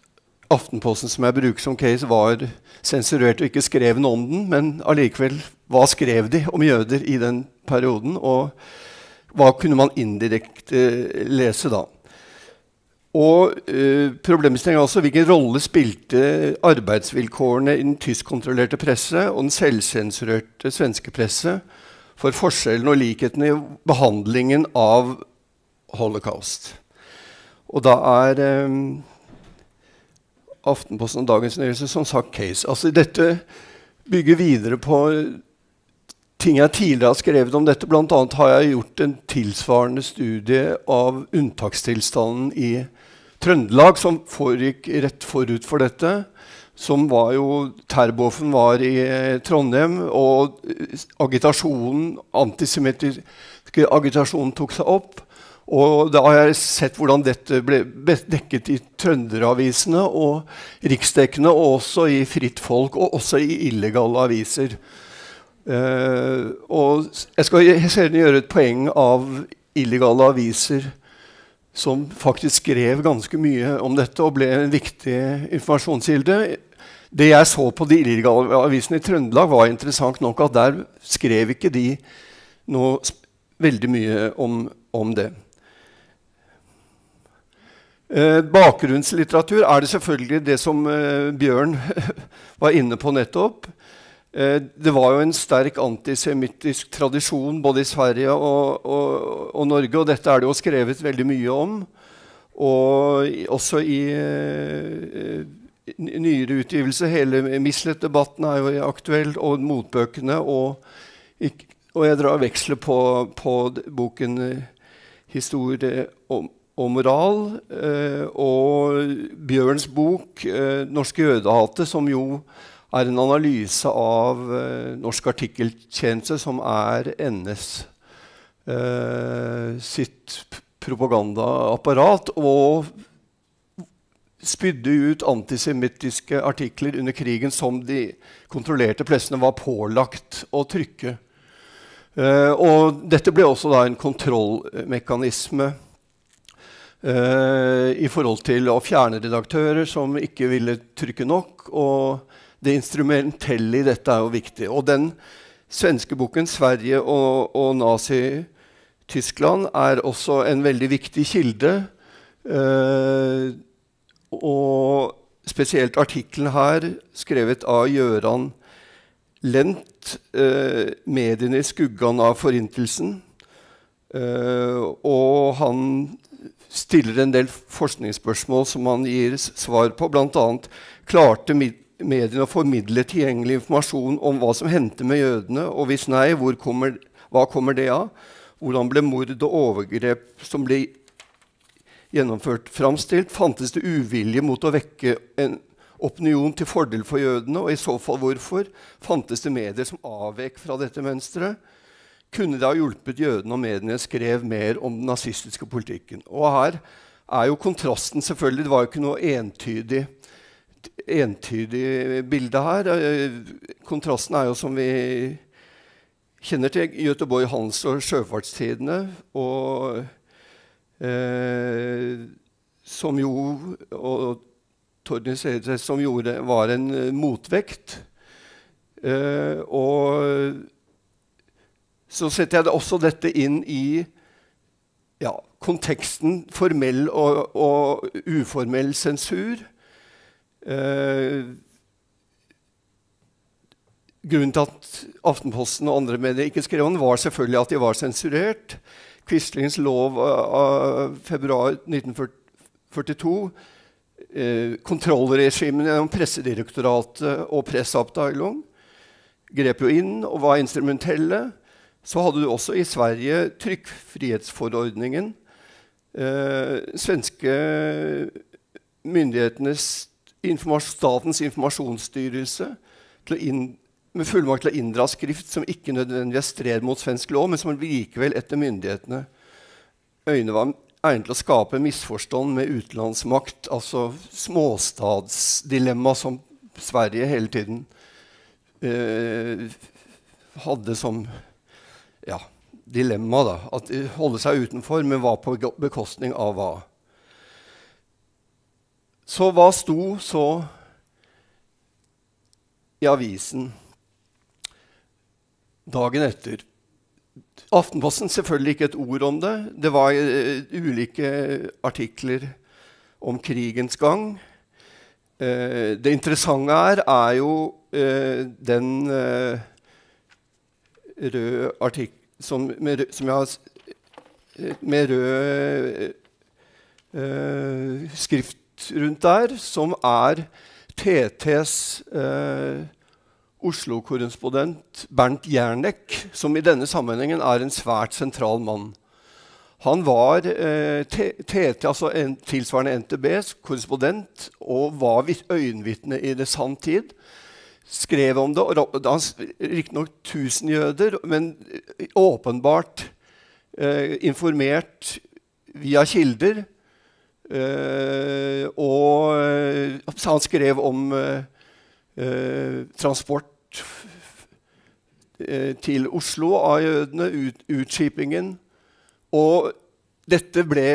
Aftenposten, som jeg bruker som case, var sensurert og ikke skrev noe om den, men allikevel, hva skrev de om jøder i den perioden? Og hva kunne man indirekte lese da? Og eh, problemstillingen er også hvilken rolle spilte arbeidsvilkårene i den tyskkontrollerte presse og den selvsensurerte svenske presse for forskjellen og likheten i behandlingen av holocaust. Og da er eh, Aftenposten og Dagens Nyheter som sagt case. Altså Dette bygger videre på ting jeg tidligere har skrevet om dette. Blant annet har jeg gjort en tilsvarende studie av unntakstilstanden i Trøndelag, som foregikk rett forut for dette. Som var jo Terboven var i Trondheim, og agitasjonen, antisemittisk agitasjonen tok seg opp. Og da har jeg sett hvordan dette ble dekket i trønderavisene og riksdekkende, og også i Fritt Folk, og også i illegale aviser. Uh, og jeg skal gjøre et poeng av illegale aviser som faktisk skrev ganske mye om dette og ble en viktig informasjonskilde. Det jeg så på de illegale avisene i Trøndelag, var interessant nok at der skrev ikke de noe veldig mye om, om det. Eh, bakgrunnslitteratur er det selvfølgelig det som eh, Bjørn var inne på nettopp. Eh, det var jo en sterk antisemittisk tradisjon både i Sverige og, og, og, Norge, og dette er det jo skrevet veldig mye om. Og også i uh, nyere utgivelse. Hele Mislett-debatten er jo aktuell, og motbøkene. Og, og jeg drar veksler på, på boken uh, 'Historie og, og moral' og Bjørns bok 'Norske jødehatet', som jo er en analyse av uh, Norsk artikkeltjeneste, som er NS uh, sitt propagandaapparat, og spydde ut antisemittiske artikler under krigen som de kontrollerte pressene var pålagt å trykke. Uh, og dette ble også da en kontrollmekanisme uh, i forhold til å fjerne redaktører som ikke ville trykke nok. og det instrumentelle i dette er jo viktig. Og den svenske boken 'Sverige og, og Nazi-Tyskland' er også en veldig viktig kilde. Eh, og spesielt artikkelen her, skrevet av Gjøran Lent, eh, 'Mediene i skuggan av forintelsen'. Eh, og han stiller en del forskningsspørsmål som han gir svar på. Bl.a. klarte mediene å formidle tilgjengelig informasjon om hva som hendte med jødene? Og hvis nei, kommer, hva kommer det av? Hvordan ble mord og overgrep som ble gjennomført, framstilt? Fantes det uvilje mot å vekke en opinion til fordel for jødene, og i så fall hvorfor, fantes det medier som avvek fra dette mønsteret? Kunne det ha hjulpet jødene om mediene skrev mer om den nazistiske politikken? Og her er jo kontrasten selvfølgelig Det var jo ikke noe entydig, entydig bilde her. Eh, kontrasten er jo som vi kjenner til Göteborg Handels- og Sjøfartstidene. Og, eh, som jo og Torgny Seidres som gjorde, var en motvekt. Eh, og så setter jeg også dette inn i ja, konteksten formell og, og uformell sensur. Uh, grunnen til at Aftenposten og andre medier ikke skrev om den, var selvfølgelig at de var sensurert. Quislings lov av februar 1942 eh, kontrollregimene gjennom Pressedirektoratet og Pressabteilung grep jo inn og var instrumentelle. Så hadde du også i Sverige trykkfrihetsforordningen. Eh, svenske myndighetenes Statens informasjonsstyrelse med fullmakt til å inndra skrift som ikke nødvendigvis stred mot svensk lov, men som likevel etter myndighetene øyne var egnet til å skape misforstand med utenlandsmakt, altså småstadsdilemma som Sverige hele tiden eh, hadde som ja, dilemma. da, At de holde seg utenfor, men var på bekostning av hva? Så hva sto så i avisen dagen etter? Aftenposten selvfølgelig ikke et ord om det. Det var uh, ulike artikler om krigens gang. Uh, det interessante her er jo uh, den røde artikkel som, som, jeg har Med rød skrift rundt der, som er TTs eh, Oslo-korrespondent Bernt Jernek, som i denne sammenhengen er en svært sentral mann. Han var eh, TT, altså en, tilsvarende NTBs korrespondent, og var øyenvitne i det sann tid. Skrev om det. Riktignok 1000 jøder, men eh, åpenbart eh, informert via kilder. Eh, og eh, han skrev om uh, transport til Oslo av jødene, ut, utskipingen. Og dette ble,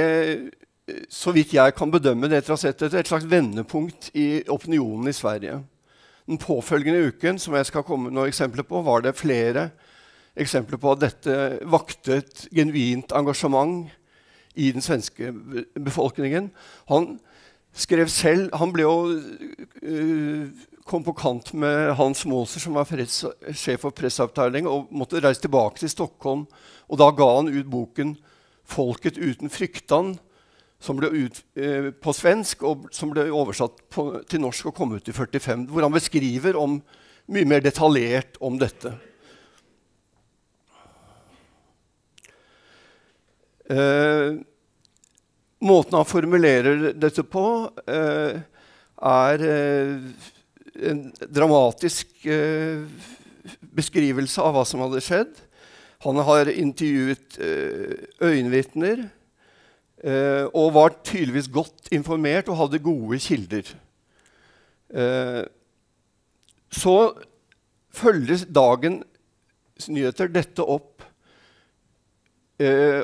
så vidt jeg kan bedømme det etter å ha sett dette, et slags vendepunkt i opinionen i Sverige. Den påfølgende uken som jeg skal komme noen eksempler på, var det flere eksempler på at dette vaktet genuint engasjement i den svenske befolkningen. Han skrev selv Han ble jo uh, kom på kant med Hans Moser, som var freds, sjef for pressavdeling, og måtte reise tilbake til Stockholm. Og da ga han ut boken 'Folket uten fryktan', som ble ut eh, på svensk, og som ble oversatt på, til norsk og kom ut i 45, hvor han beskriver om, mye mer detaljert om dette. Eh, måten han formulerer dette på, eh, er eh, en dramatisk eh, beskrivelse av hva som hadde skjedd. Han har intervjuet eh, øyenvitner og var tydeligvis godt informert og hadde gode kilder. Så følger dagens nyheter dette opp. Eh,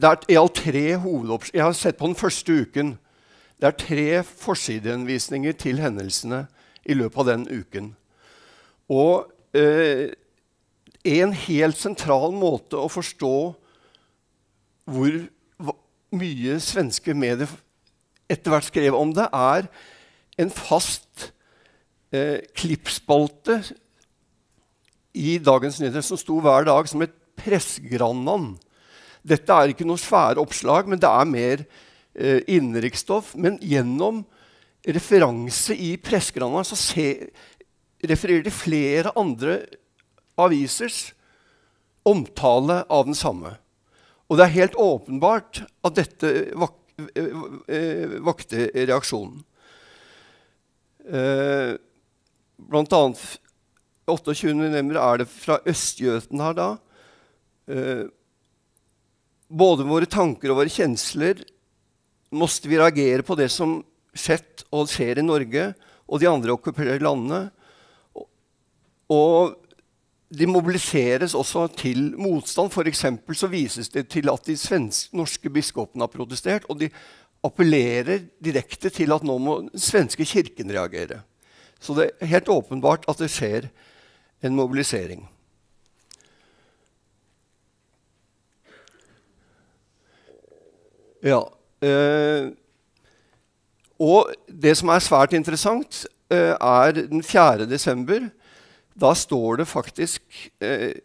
det er i alt tre hovedoppslag. Jeg har sett på den første uken. Det er tre forsideenvisninger til hendelsene i løpet av den uken. Og eh, en helt sentral måte å forstå hvor mye svenske medier etter hvert skrev om det, er en fast eh, klippspalte i Dagens Nyheter som sto hver dag som et pressgrannan. Dette er ikke noe svære oppslag, men det er mer eh, innenriksstoff. Men gjennom referanse i Pressegrana så se, refererer de flere andre avisers omtale av den samme. Og det er helt åpenbart at dette vak eh, eh, vakte reaksjonen. Eh, blant annet 28. november er det fra Østgjøten her da. Eh, både våre tanker og våre kjensler måtte vi reagere på det som skjedd og skjer i Norge og de andre okkuperte landene. Og de mobiliseres også til motstand. F.eks. så vises det til at de svenske, norske biskopene har protestert. Og de appellerer direkte til at nå må den svenske kirken reagere. Så det er helt åpenbart at det skjer en mobilisering. Ja. Eh, og det som er svært interessant, eh, er den 4. desember. Da står det faktisk eh,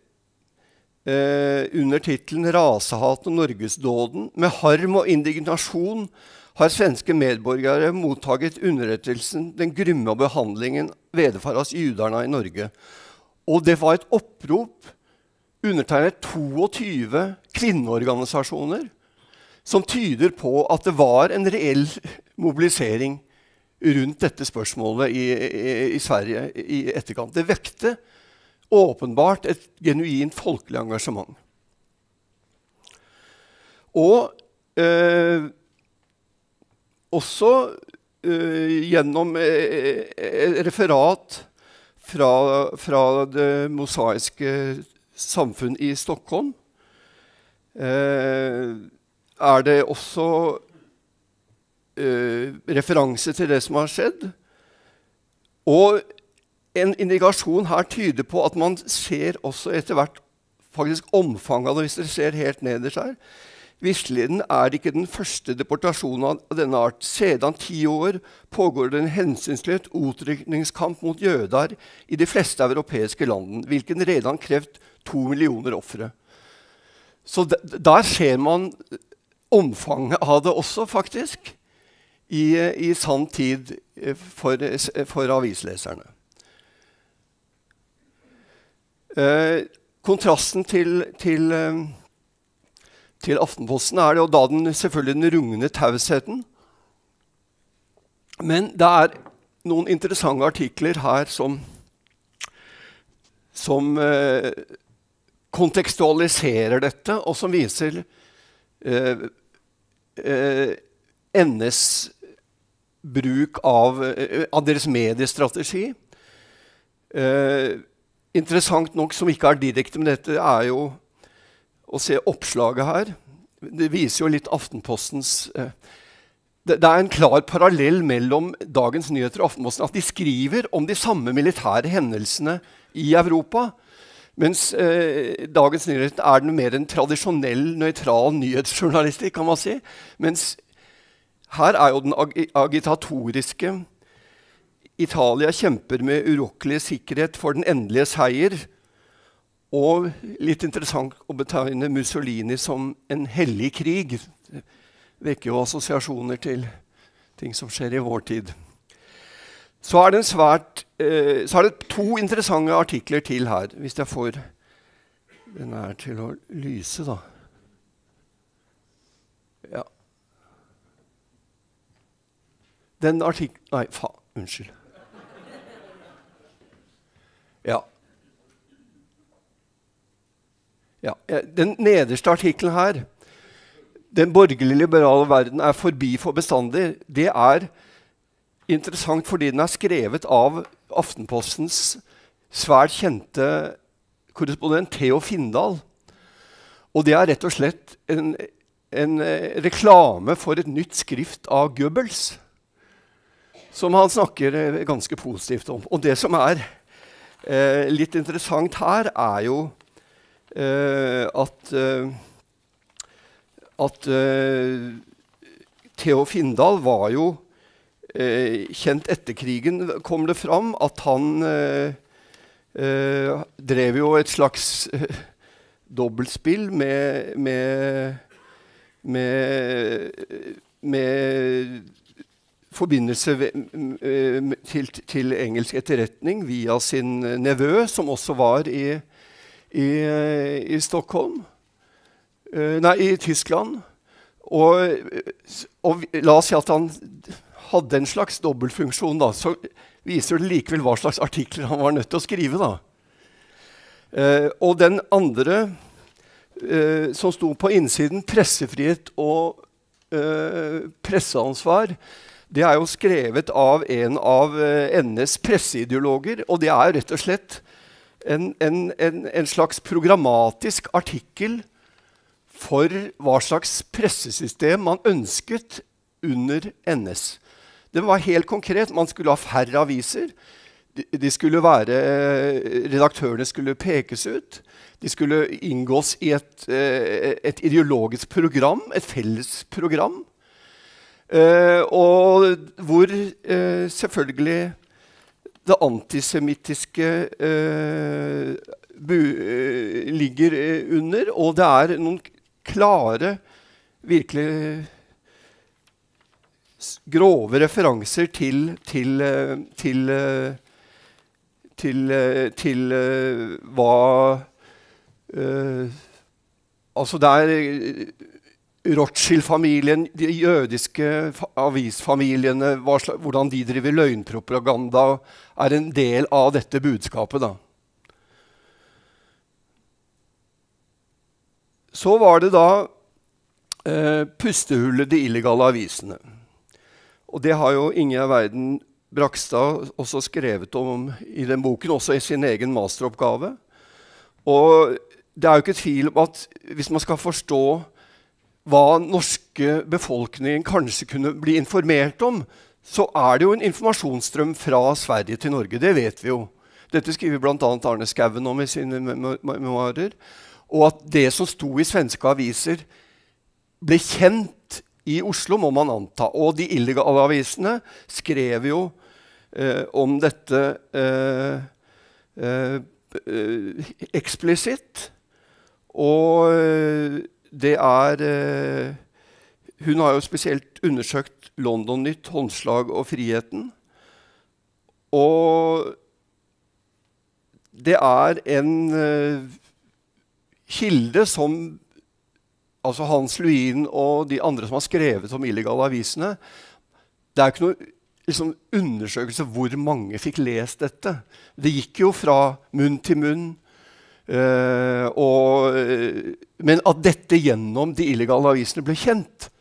eh, under tittelen 'Rasehat og norgesdåden'. Med harm og indignasjon har svenske medborgere mottaget underrettelsen 'Den grymme behandlingen vederfares juderne i Norge'. Og det var et opprop undertegnet 22 kvinneorganisasjoner som tyder på at det var en reell mobilisering rundt dette spørsmålet i, i, i Sverige i etterkant. Det vekte åpenbart et genuint folkelig engasjement. Og eh, også eh, gjennom eh, referat fra, fra, det mosaiske samfunn i Stockholm eh, er det også uh, referanse til det som har skjedd. Og en indikasjon her tyder på at man ser også etter hvert faktisk omfanget av det, hvis dere ser helt nederst her. Visseliden er ikke den første deportasjonen av denne art. Sedan ti år pågår det en hensynsløs utrykningskamp mot jøder i de fleste europeiske landene, hvilken redan krevd to millioner ofre. Så der ser man omfanget av det også, faktisk, i, i sann tid eh, for, for avisleserne. Eh, kontrasten til, til, eh, til, Aftenposten er det, og da den, selvfølgelig den rungende tausheten. Men det er noen interessante artikler her som, som eh, kontekstualiserer dette, og som viser eh, eh, NS bruk av, eh, av, deres mediestrategi. Eh, interessant nok, som ikke er direkte med dette, er jo å se oppslaget her. Det viser jo litt Aftenpostens eh, det, er en klar parallell mellom Dagens Nyheter og Aftenposten. At de skriver om de samme militære hendelsene i Europa. Mens eh, Dagens Nyheter er den mer en tradisjonell, nøytral nyhetsjournalistikk. kan man si. Mens her er jo den ag agitatoriske Italia kjemper med urokkelig sikkerhet for den endelige seier. Og litt interessant å betegne Mussolini som en hellig krig. Det vekker jo assosiasjoner til ting som skjer i vår tid. Så er, det en svært, eh, så er, det to interessante artikler til her, hvis jeg får den her til å lyse, da. Ja. Den artikkel... Nei, faen. Unnskyld. Ja. ja. Den nederste artikkelen her, 'Den borgerlige liberale verden er forbi for bestandig', det er interessant fordi den er skrevet av Aftenpostens svært kjente korrespondent Theo Findal. Og det er rett og slett en, en eh, reklame for et nytt skrift av Goebbels. Som han snakker eh, ganske positivt om. Og det som er eh, litt interessant her, er jo eh, at, eh, at Theo Findal var jo eh, kjent etter krigen, kom det fram at han eh, eh drev jo et slags eh, dobbeltspill med, med, med, med forbindelse til, til, engelsk etterretning via sin nevø, som også var i, i, i Stockholm. Nei, i Tyskland. Og, og, la oss si at han hadde en slags dobbeltfunksjon, da, så viser det likevel hva slags artikler han var nødt til å skrive. da. Eh, og den andre eh, som sto på innsiden, pressefrihet og eh, presseansvar, det er jo skrevet av en av eh, NS presseideologer. Og det er rett og slett en, en, en, en slags programmatisk artikkel for hva slags pressesystem man ønsket under NS. Det var helt konkret. Man skulle ha færre aviser. De, skulle være, redaktørene skulle pekes ut. De skulle inngås i et, eh, et ideologisk program, et felles program. Uh, og hvor selvfølgelig det antisemittiske ligger under. Og det er noen klare, virkelig grove referanser til, til, til, til, til hva Altså det er Rothschild-familien, de jødiske avisfamiliene, hvordan de driver løgnpropaganda, er en del av dette budskapet. da. Så var det da eh, pustehullet, de illegale avisene. Og det har jo Ingjerd Verden Brakstad også skrevet om i den boken, også i sin egen masteroppgave. Og det er jo ikke tvil om at hvis man skal forstå hva norske befolkningen kanskje kunne bli informert om, så er det jo en informasjonsstrøm fra Sverige til Norge. Det vet vi jo. Dette skriver bl.a. Arne Skouen om i sine memoarer. Og at det som sto i svenske aviser, ble kjent i Oslo, må man anta. Og de illegale avisene skrev jo eh, om dette eh, eh, eksplisitt. Og eh, det er eh, Hun har jo spesielt undersøkt London Nytt, Håndslag og Friheten. Og det er en eh, kilde som altså Hans Luin og de andre som har skrevet om illegale avisene Det er ikke noe liksom, undersøkelse hvor mange fikk lest dette. Det gikk jo fra munn til munn. Uh, og, men at dette gjennom de illegale avisene ble kjent,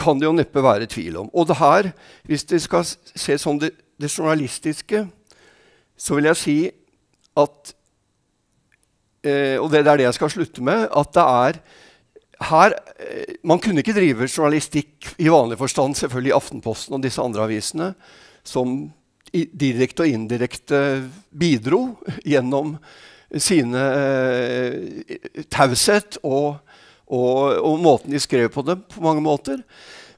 kan det jo neppe være tvil om. Og det her, hvis vi skal se sånn det, det journalistiske, så vil jeg si at uh, Og det er det jeg skal slutte med. At det er her, uh, Man kunne ikke drive journalistikk i vanlig forstand, selvfølgelig i Aftenposten og disse andre avisene, som direkte og indirekte bidro gjennom sine eh, taushet og, og, og, måten de skrev på det på mange måter.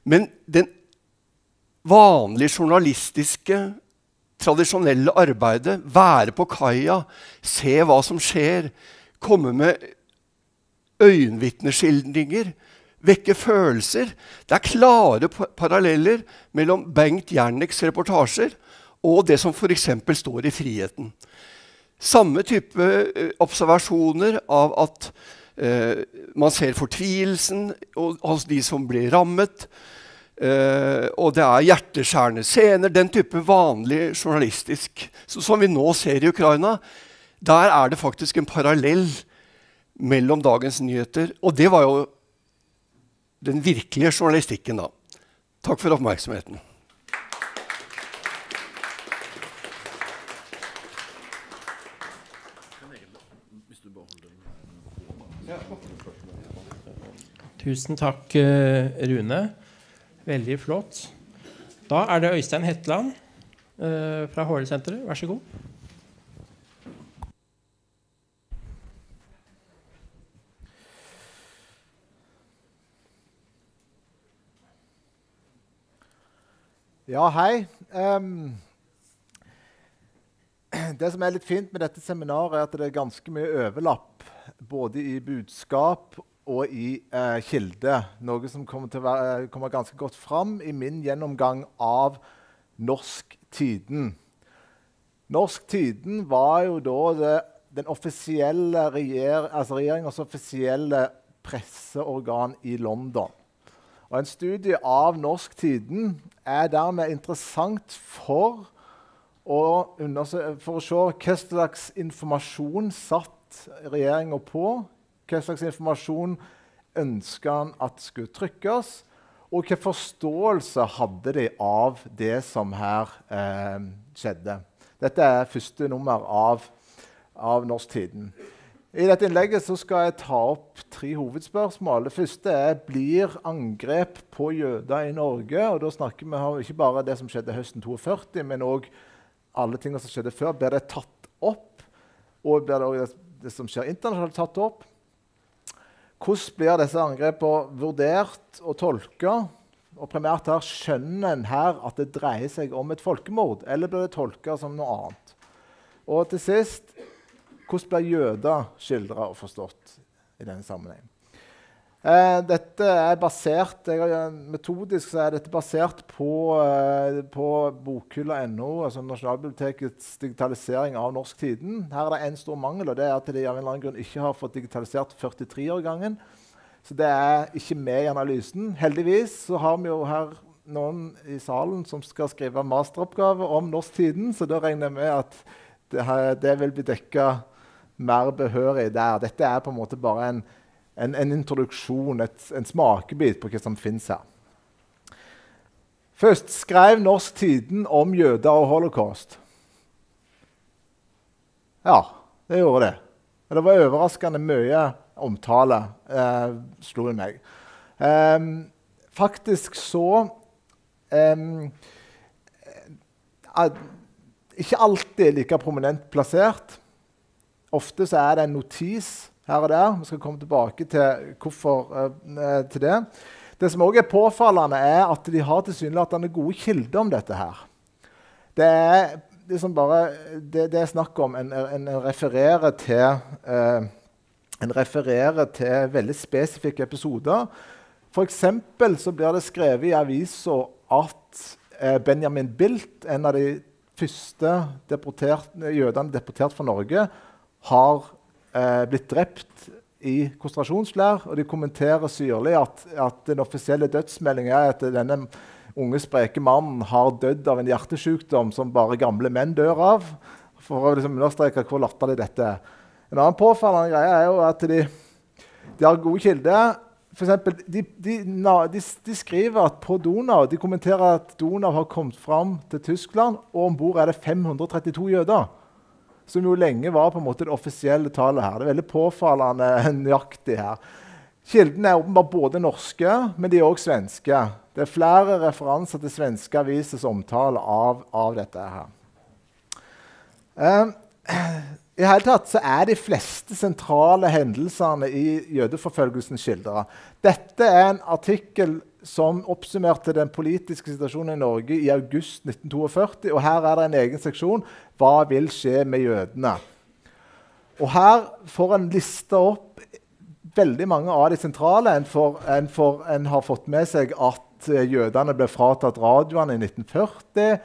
Men den vanlige journalistiske, tradisjonelle arbeidet, være på kaia, se hva som skjer, komme med øyenvitneskildringer, vekke følelser Det er klare paralleller mellom Bengt Jerniks reportasjer og det som f.eks. står i Friheten samme type eh, observasjoner av at eh, man ser fortvilelsen hos de som blir rammet. Eh, og det er hjerteskjærende scener. Den type vanlig journalistisk så, som vi nå ser i Ukraina. Der er det faktisk en parallell mellom dagens nyheter. Og det var jo den virkelige journalistikken, da. Takk for oppmerksomheten. Tusen takk, eh, Rune. Veldig flott. Da er det Øystein Hetland eh, fra HL-senteret. Vær så god. Ja, hei. Um, det som er litt fint med dette seminaret, er at det er ganske mye overlapp både i budskap og i eh, kilde. Noe som kommer til å være, kommer ganske godt fram i min gjennomgang av Norsk Tiden. Norsk Tiden var jo da det, den offisielle regjer, altså regjeringas offisielle presseorgan i London. Og En studie av Norsk Tiden er dermed interessant for å, for å se hva slags informasjon satt regjeringa på. Hva slags informasjon ønska han at skulle trykkes? Og hvilken forståelse hadde de av det som her eh, skjedde? Dette er første nummer av, av Norsk Tiden. I dette innlegget skal jeg ta opp tre hovedspørsmål. Det første er blir angrep på jøder i Norge. Og da snakker vi om ikke bare det som skjedde høsten 42, men òg alle tingene som skjedde før. Blir det tatt opp? Og blir det òg det som skjer internasjonalt, tatt opp? Hvordan blir disse angrepene vurdert og tolka? Og primært her skjønner en her at det dreier seg om et folkemord, eller blir det tolka som noe annet? Og til sist hvordan blir jøder skildra og forstått i denne sammenheng? Eh, dette er basert, jeg, Metodisk er dette basert på, eh, på bokhylla.no, altså Nasjonalbibliotekets digitalisering av Norsk Tiden. Her er det en stor mangel, og det er at de av en eller annen grunn ikke har fått digitalisert 43-årgangen. Så det er ikke med i analysen. Heldigvis så har vi jo her noen i salen som skal skrive masteroppgave om Norsk Tiden, så da regner jeg med at det, her, det vil bli dekka mer behørig der. Dette er på en måte bare en, en, en introduksjon, et, en smakebit på hva som fins her. Først skrev Norsk Tiden om jøder og holocaust. Ja, det gjorde det. Og det var overraskende mye omtale, eh, slo det meg. Um, faktisk så um, Ikke alltid like prominent plassert. Ofte så er det en notis her og der. Vi skal komme tilbake til hvorfor eh, til det. Det som også er påfallende, er at de har tilsynelatende gode kilder om dette. her. Det er, liksom bare, det, det er snakk om En, en, en refererer til eh, en refererer til veldig spesifikke episoder. F.eks. så blir det skrevet i avisa at eh, Benjamin Bilt, en av de første deportert, jødene deportert fra Norge, har eh, blitt drept i konsentrasjonsleir. Og de kommenterer syrlig at, at den offisielle dødsmeldingen er at denne unge, spreke mannen har dødd av en hjertesykdom som bare gamle menn dør av. For å liksom understreke hvor latterlig dette er. En annen påfallende greie er jo at de, de har gode kilder. For eksempel, de, de, de, de, skriver at på Donau de kommenterer at Donau har kommet fram til Tyskland, og om bord er det 532 jøder som jo lenge var på en måte det offisielle tallet her. Det er veldig påfallende nøyaktig her. Kildene er åpenbart både norske, men de er òg svenske. Det er flere referanser til svenske avisers omtale av, av dette her. Um, I hele tatt så er de fleste sentrale hendelsene i jødeforfølgelsen skildra. Dette er en artikkel som oppsummerte den politiske situasjonen i Norge i august 1942. Og her er det en egen seksjon hva vil skje med jødene. Og her får en lista opp veldig mange av de sentrale. En, for, en, for, en har fått med seg at eh, jødene ble fratatt radioene i 1940.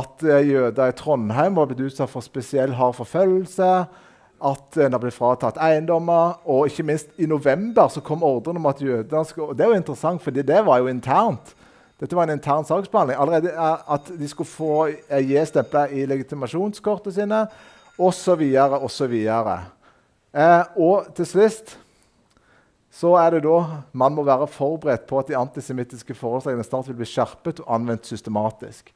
At eh, jøder i Trondheim var blitt utsatt for spesiell hard forfølgelse at en har blitt fratatt eiendommer. Og ikke minst i november så kom ordren om at jødene skulle Det er jo interessant, for det var jo internt. Dette var en intern saksbehandling. Allerede At de skulle få eh, gi stempler i legitimasjonskortet sine osv. osv. Eh, og til sist så er det da man må være forberedt på at de antisemittiske forholdene snart vil bli skjerpet og anvendt systematisk.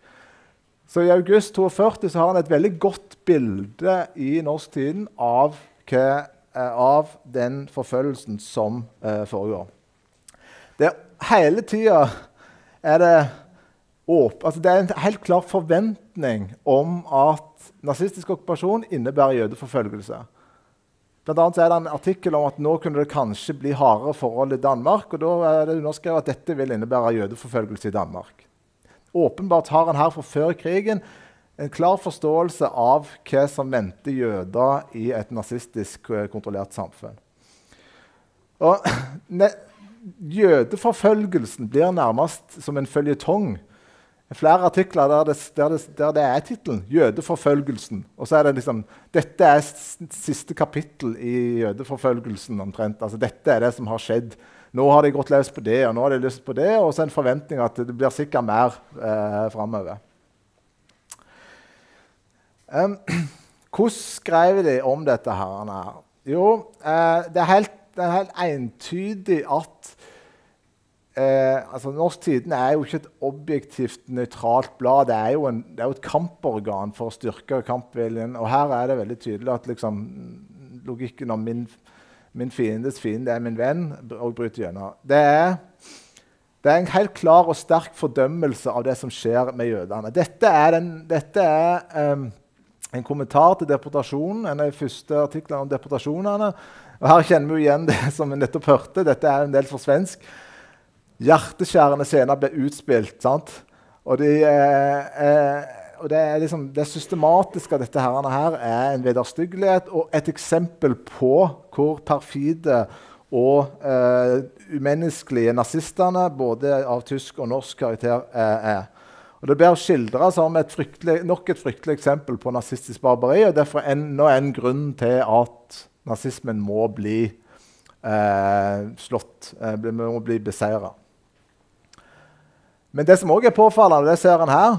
Så I august 42 så har han et veldig godt bilde i Norsk Tiden av, hva, eh, av den forfølgelsen som eh, foregår. Det Hele tida er det åp, altså det er en helt klar forventning om at nazistisk okkupasjon innebærer jødeforfølgelse. Blant annet er det en artikkel om at nå kunne det kanskje bli hardere forhold i Danmark. og Da er det underskrevet at dette vil innebære jødeforfølgelse i Danmark. Åpenbart har han her fra før krigen en klar forståelse av hva som venter jøder i et nazistisk eh, kontrollert samfunn. Og ne, Jødeforfølgelsen blir nærmest som en føljetong. Flere artikler der det, der det, der det er tittelen 'Jødeforfølgelsen'. Og så er det liksom Dette er siste kapittel i jødeforfølgelsen omtrent. Altså, dette er det som har skjedd nå har de gått løs på det, og nå har de lyst på det, og så en forventning at det blir sikkert mer eh, framover. Um, hvordan skrev de om dette? her? Jo, eh, det, er helt, det er helt entydig at eh, altså Norsk Tidende er jo ikke et objektivt, nøytralt blad. Det er, en, det er, jo et kamporgan for å styrke kampviljen. Og her er det veldig tydelig at liksom, logikken om min Min fiendes fiende er min venn. og bryter gjennom. Det er, det er, en helt klar og sterk fordømmelse av det som skjer med jødene. Dette er, den, dette er um, en kommentar til deportasjonen, en av de første artiklene om deportasjonene. Og Her kjenner vi igjen det som vi nettopp hørte. Dette er en del for svensk. Hjerteskjærende scener ble utspilt. sant? Og de... Eh, eh, og det, er liksom, det systematiske av dette her er en vederstyggelighet og et eksempel på hvor perfide og eh, umenneskelige nazistene, både av tysk og norsk karakter, er. Og Det blir skildra som et nok et fryktelig eksempel på nazistisk barbari. og Derfor er enda en grunn til at nazismen må bli eh, slått, må bli beseira. Men det som òg er påfallende, det ser en her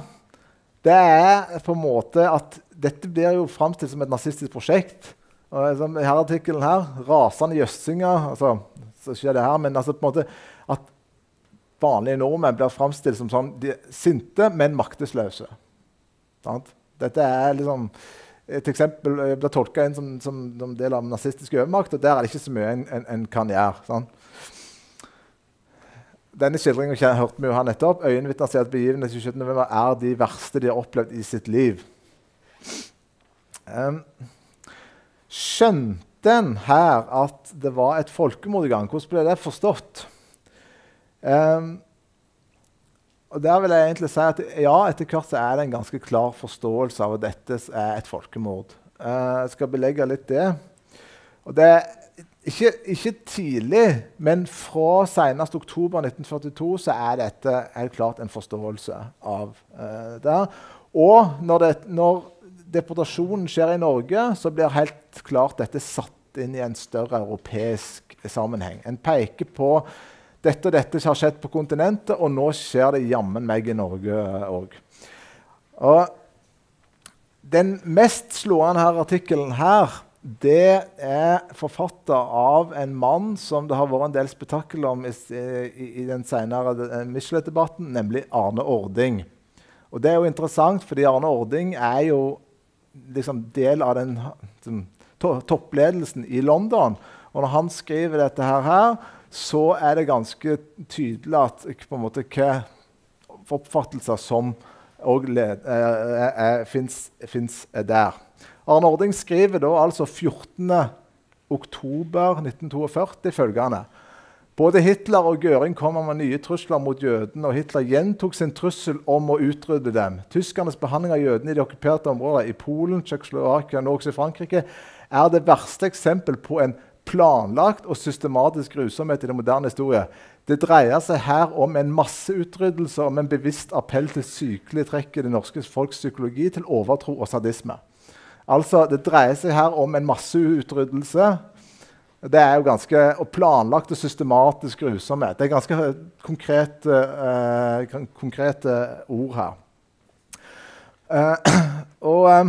det er på en måte at dette blir jo framstilt som et nazistisk prosjekt. Og som her artikkelen her, rasende jøssinger altså, så skjer det her, Men altså på en måte at vanlige nordmenn blir framstilt som sånn, sinte, men maktesløse. Dette er liksom et eksempel blir tolka som, som, som, del av nazistisk overmakt, og der er det ikke så mye en, en, en kan gjøre. Sant? Denne skildringen hørte vi jo her nettopp. Øyenvitner sier at begivenhetene 27. er de verste de har opplevd i sitt liv. Um, skjønte en her at det var et folkemord i gang? Hvordan ble det forstått? Um, og der vil jeg egentlig si at ja, Etter hvert så er det en ganske klar forståelse av at dette er et folkemord. Uh, jeg skal belegge litt det. Og det ikke, ikke, tidlig, men fra senest oktober 1942 så er dette helt klart en forståelse av uh, det. Og når, det, når, deportasjonen skjer i Norge, så blir helt klart dette satt inn i en større europeisk sammenheng. En peker på dette og dette som har skjedd på kontinentet, og nå skjer det jammen meg i Norge òg. Den mest slående her artikkelen her det er forfatta av en mann som det har vært en del spetakkel om i, i, i den senere eh, Michelet-debatten, nemlig Arne Ording. Og Det er jo interessant, fordi Arne Ording er jo liksom del av den liksom, to toppledelsen i London. Og når han skriver dette her, så er det ganske tydelig at på en måte, hva oppfattelser som òg eh, fins der. Arne Ording skriver da altså 14. oktober 1942 følgende. Både Hitler og Göring kommer med nye trusler mot jødene, og Hitler gjentok sin trussel om å utrydde dem. Tyskernes behandling av jødene i de okkuperte områdene i Polen, Tsjekkoslovakia og også i Frankrike er det verste eksempel på en planlagt og systematisk grusomhet i den moderne historie. Det dreier seg her om en masseutryddelse, om en bevisst appell til sykelige trekk i det norske folks psykologi, til overtro og sadisme. Altså, Det dreier seg her om en masseutryddelse. Det er jo ganske og planlagt og systematisk grusomhet. Det er ganske konkrete, eh, konkrete ord her. Eh, og eh,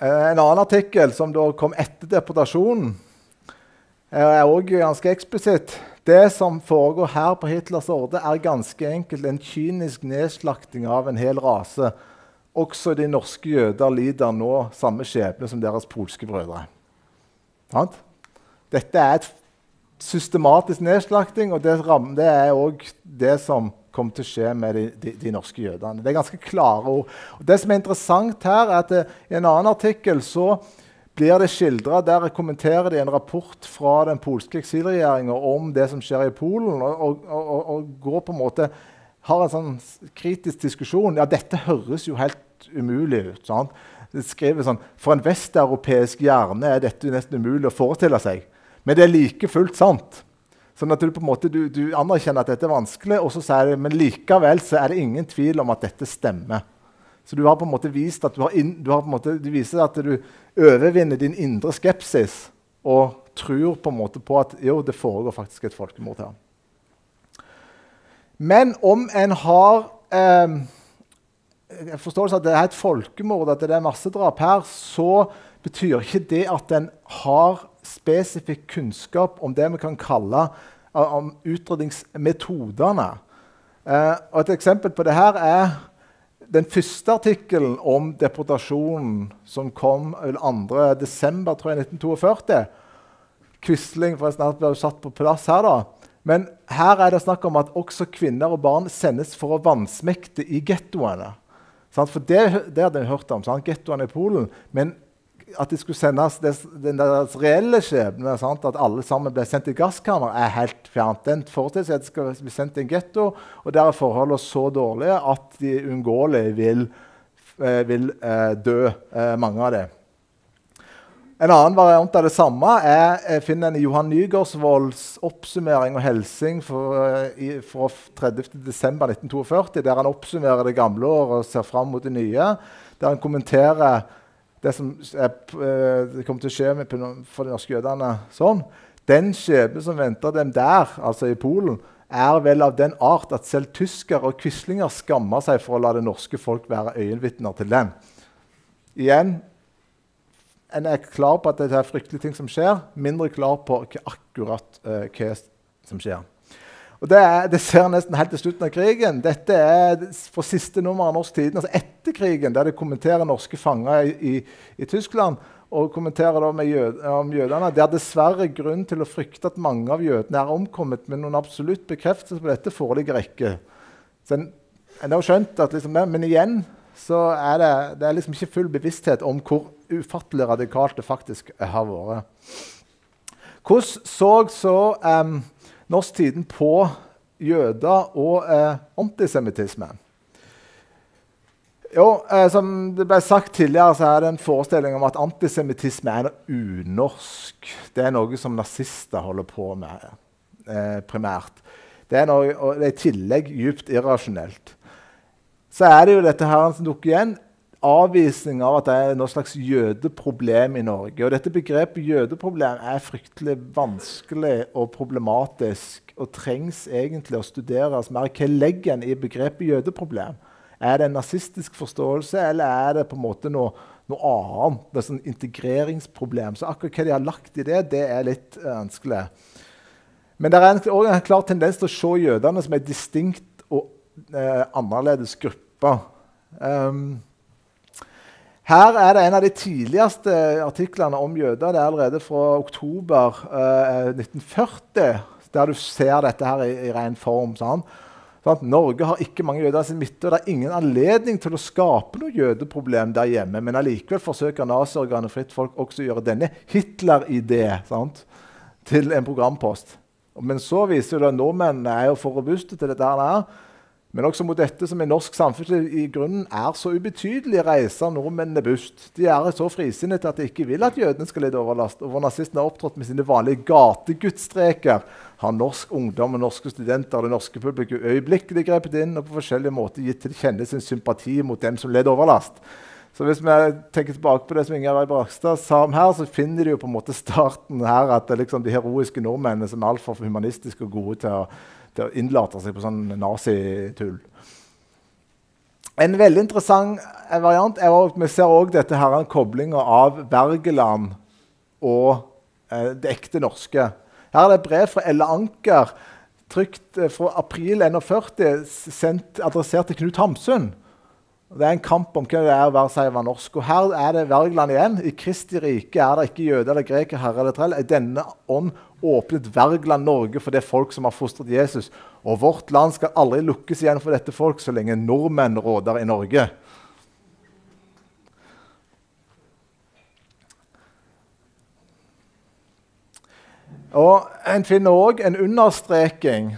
En annen artikkel som da kom etter deportasjonen, er òg ganske eksplisitt. Det som foregår her på Hitlers orde, er ganske enkelt en kynisk nedslakting av en hel rase også de norske jøder lider nå samme skjebne som deres polske brødre. Dette er et systematisk nedslakting, og det, det er òg det som kommer til å skje med de, de, de, norske jødene. Det er ganske klare ord. Og det som er interessant her, er at det, i en annen artikkel så blir det skildra Der kommenterer de en rapport fra den polske eksilregjeringa om det som skjer i Polen, og, og, og, og, går på en måte har en sånn kritisk diskusjon. Ja, dette høres jo helt umulig ut. Sant? Det skriver sånn, For en vesteuropeisk hjerne er dette nesten umulig å forestille seg. Men det er like fullt sant. Sånn at du på en måte, du, du anerkjenner at dette er vanskelig, og så sier du, men likevel så er det ingen tvil om at dette stemmer. Så du har på en måte vist at du, har inn, du, måte, du viser at du overvinner din indre skepsis og tror på en måte på at jo, det foregår faktisk et folkemord her. Men om en har eh, forståelse at det er et folkemord, at det er massedrap her, så betyr ikke det at en har spesifikk kunnskap om det vi kan kalle om utrydningsmetodene. Eh, og et eksempel på det her er den første artikkelen om deportasjonen som kom 2.12.1942. Quisling forresten ble satt på plass her. da. Men her er det snakk om at også kvinner og barn sendes for å vansmekte i gettoene. For det, det hadde jeg hørt om, gettoene i Polen. Men at de skulle sendes des, den deres reelle skjebne, at alle sammen ble sendt i gasskammer, er helt fjernt. Den forestiller seg at de skal bli sendt i en getto, og der er forholdene så dårlige at de uunngåelig vil, eh, vil eh, dø, eh, mange av dem. En annen variant av det samme er finner en Johan Nygaardsvolds oppsummering og hilsing fra 30.12.1942, der han oppsummerer det gamle året og ser fram mot det nye. Der han kommenterer det som er, eh, det kommer til å skje med, for de norske jødene sånn. Den skjebne som venter dem der, altså i Polen, er vel av den art at selv tyskere og quislinger skammer seg for å la det norske folk være øyenvitner til den. Igjen, En er klar på at det er fryktelige ting som skjer, mindre klar på akkurat uh, hva som skjer. Og det, er, det, ser nesten helt til slutten av krigen. Dette er for siste nummer av Norsk Tiden, altså etter krigen, der de kommenterer norske fanger i, i, i Tyskland. Og kommenterer da jød, om jødene. Det er dessverre grunn til å frykte at mange av jødene er omkommet, men noen absolutt bekreftelse på dette foreligger ikke. Så en, en har skjønt at liksom, Men igjen så er det, det er liksom ikke full bevissthet om hvor ufattelig radikalt det faktisk har vært. Hvordan så så um, Norsk på jøder og uh, antisemittisme. Jo, eh, som det ble sagt tidligere, så er det en forestilling om at antisemittisme er noe unorsk. Det er noe som nazister holder på med eh, primært. Det er, noe, det er i tillegg djupt irrasjonelt. Så er det jo dette her som dukker igjen avvisning av at det er noe slags jødeproblem i Norge. Og dette begrepet jødeproblem er fryktelig vanskelig og problematisk og trengs egentlig å studeres mer. Hva legger en i begrepet jødeproblem? Er det en nazistisk forståelse, eller er det på en måte noe, noe annet? Det er sånn integreringsproblem. Så akkurat hva de har lagt i det, det er litt vanskelig. Men det er også en klar tendens til å se jødene som en distinkt og eh, annerledes gruppe. Um, her er det en av de tidligste artiklene om jøder. Det er allerede fra oktober eh, 1940, der du ser dette her i, i ren form. Sånn. Sånn Norge har ikke mange jøder i sin midte, og det er ingen anledning til å skape noe jødeproblem der hjemme. Men allikevel forsøker naziorganet Fritt Folk også å gjøre denne Hitler-idé til en programpost. Men så viser det at nordmennene er jo for robuste til dette. her, men også mot dette som i norsk samfunnsliv i grunnen er så ubetydelig, reiser nordmennene bust. De er så frisinnet at de ikke vil at jødene skal lide overlast. Og hvor nazistene har opptrådt med sine vanlige gategudstreker, har norsk ungdom og norske studenter og det norske publikum øyeblikkelig grepet inn og på forskjellige måter gitt til kjenne sin sympati mot dem som led overlast. Så hvis vi tenker tilbake på det som Ingar Brakstad sa om her, så finner de jo på en måte starten her at det er liksom de heroiske nordmennene som er altfor humanistiske og gode til å til å innlate seg på sånn nazitull. En veldig interessant variant er at vi ser også dette her, koblinga av Bergeland og eh, det ekte norske. Her er det et brev fra Elle Anker, trykt eh, fra april 41, sendt, adressert til Knut Hamsun. Det er en kamp om hva det er å være seg var norsk. Og Her er det Wergeland igjen. I Kristi rike er det ikke jøde eller greker, herre eller trell. I denne ånd åpnet Wergeland Norge for det folk som har fostret Jesus. Og vårt land skal aldri lukkes igjen for dette folk så lenge nordmenn råder i Norge. Og En finner òg en understreking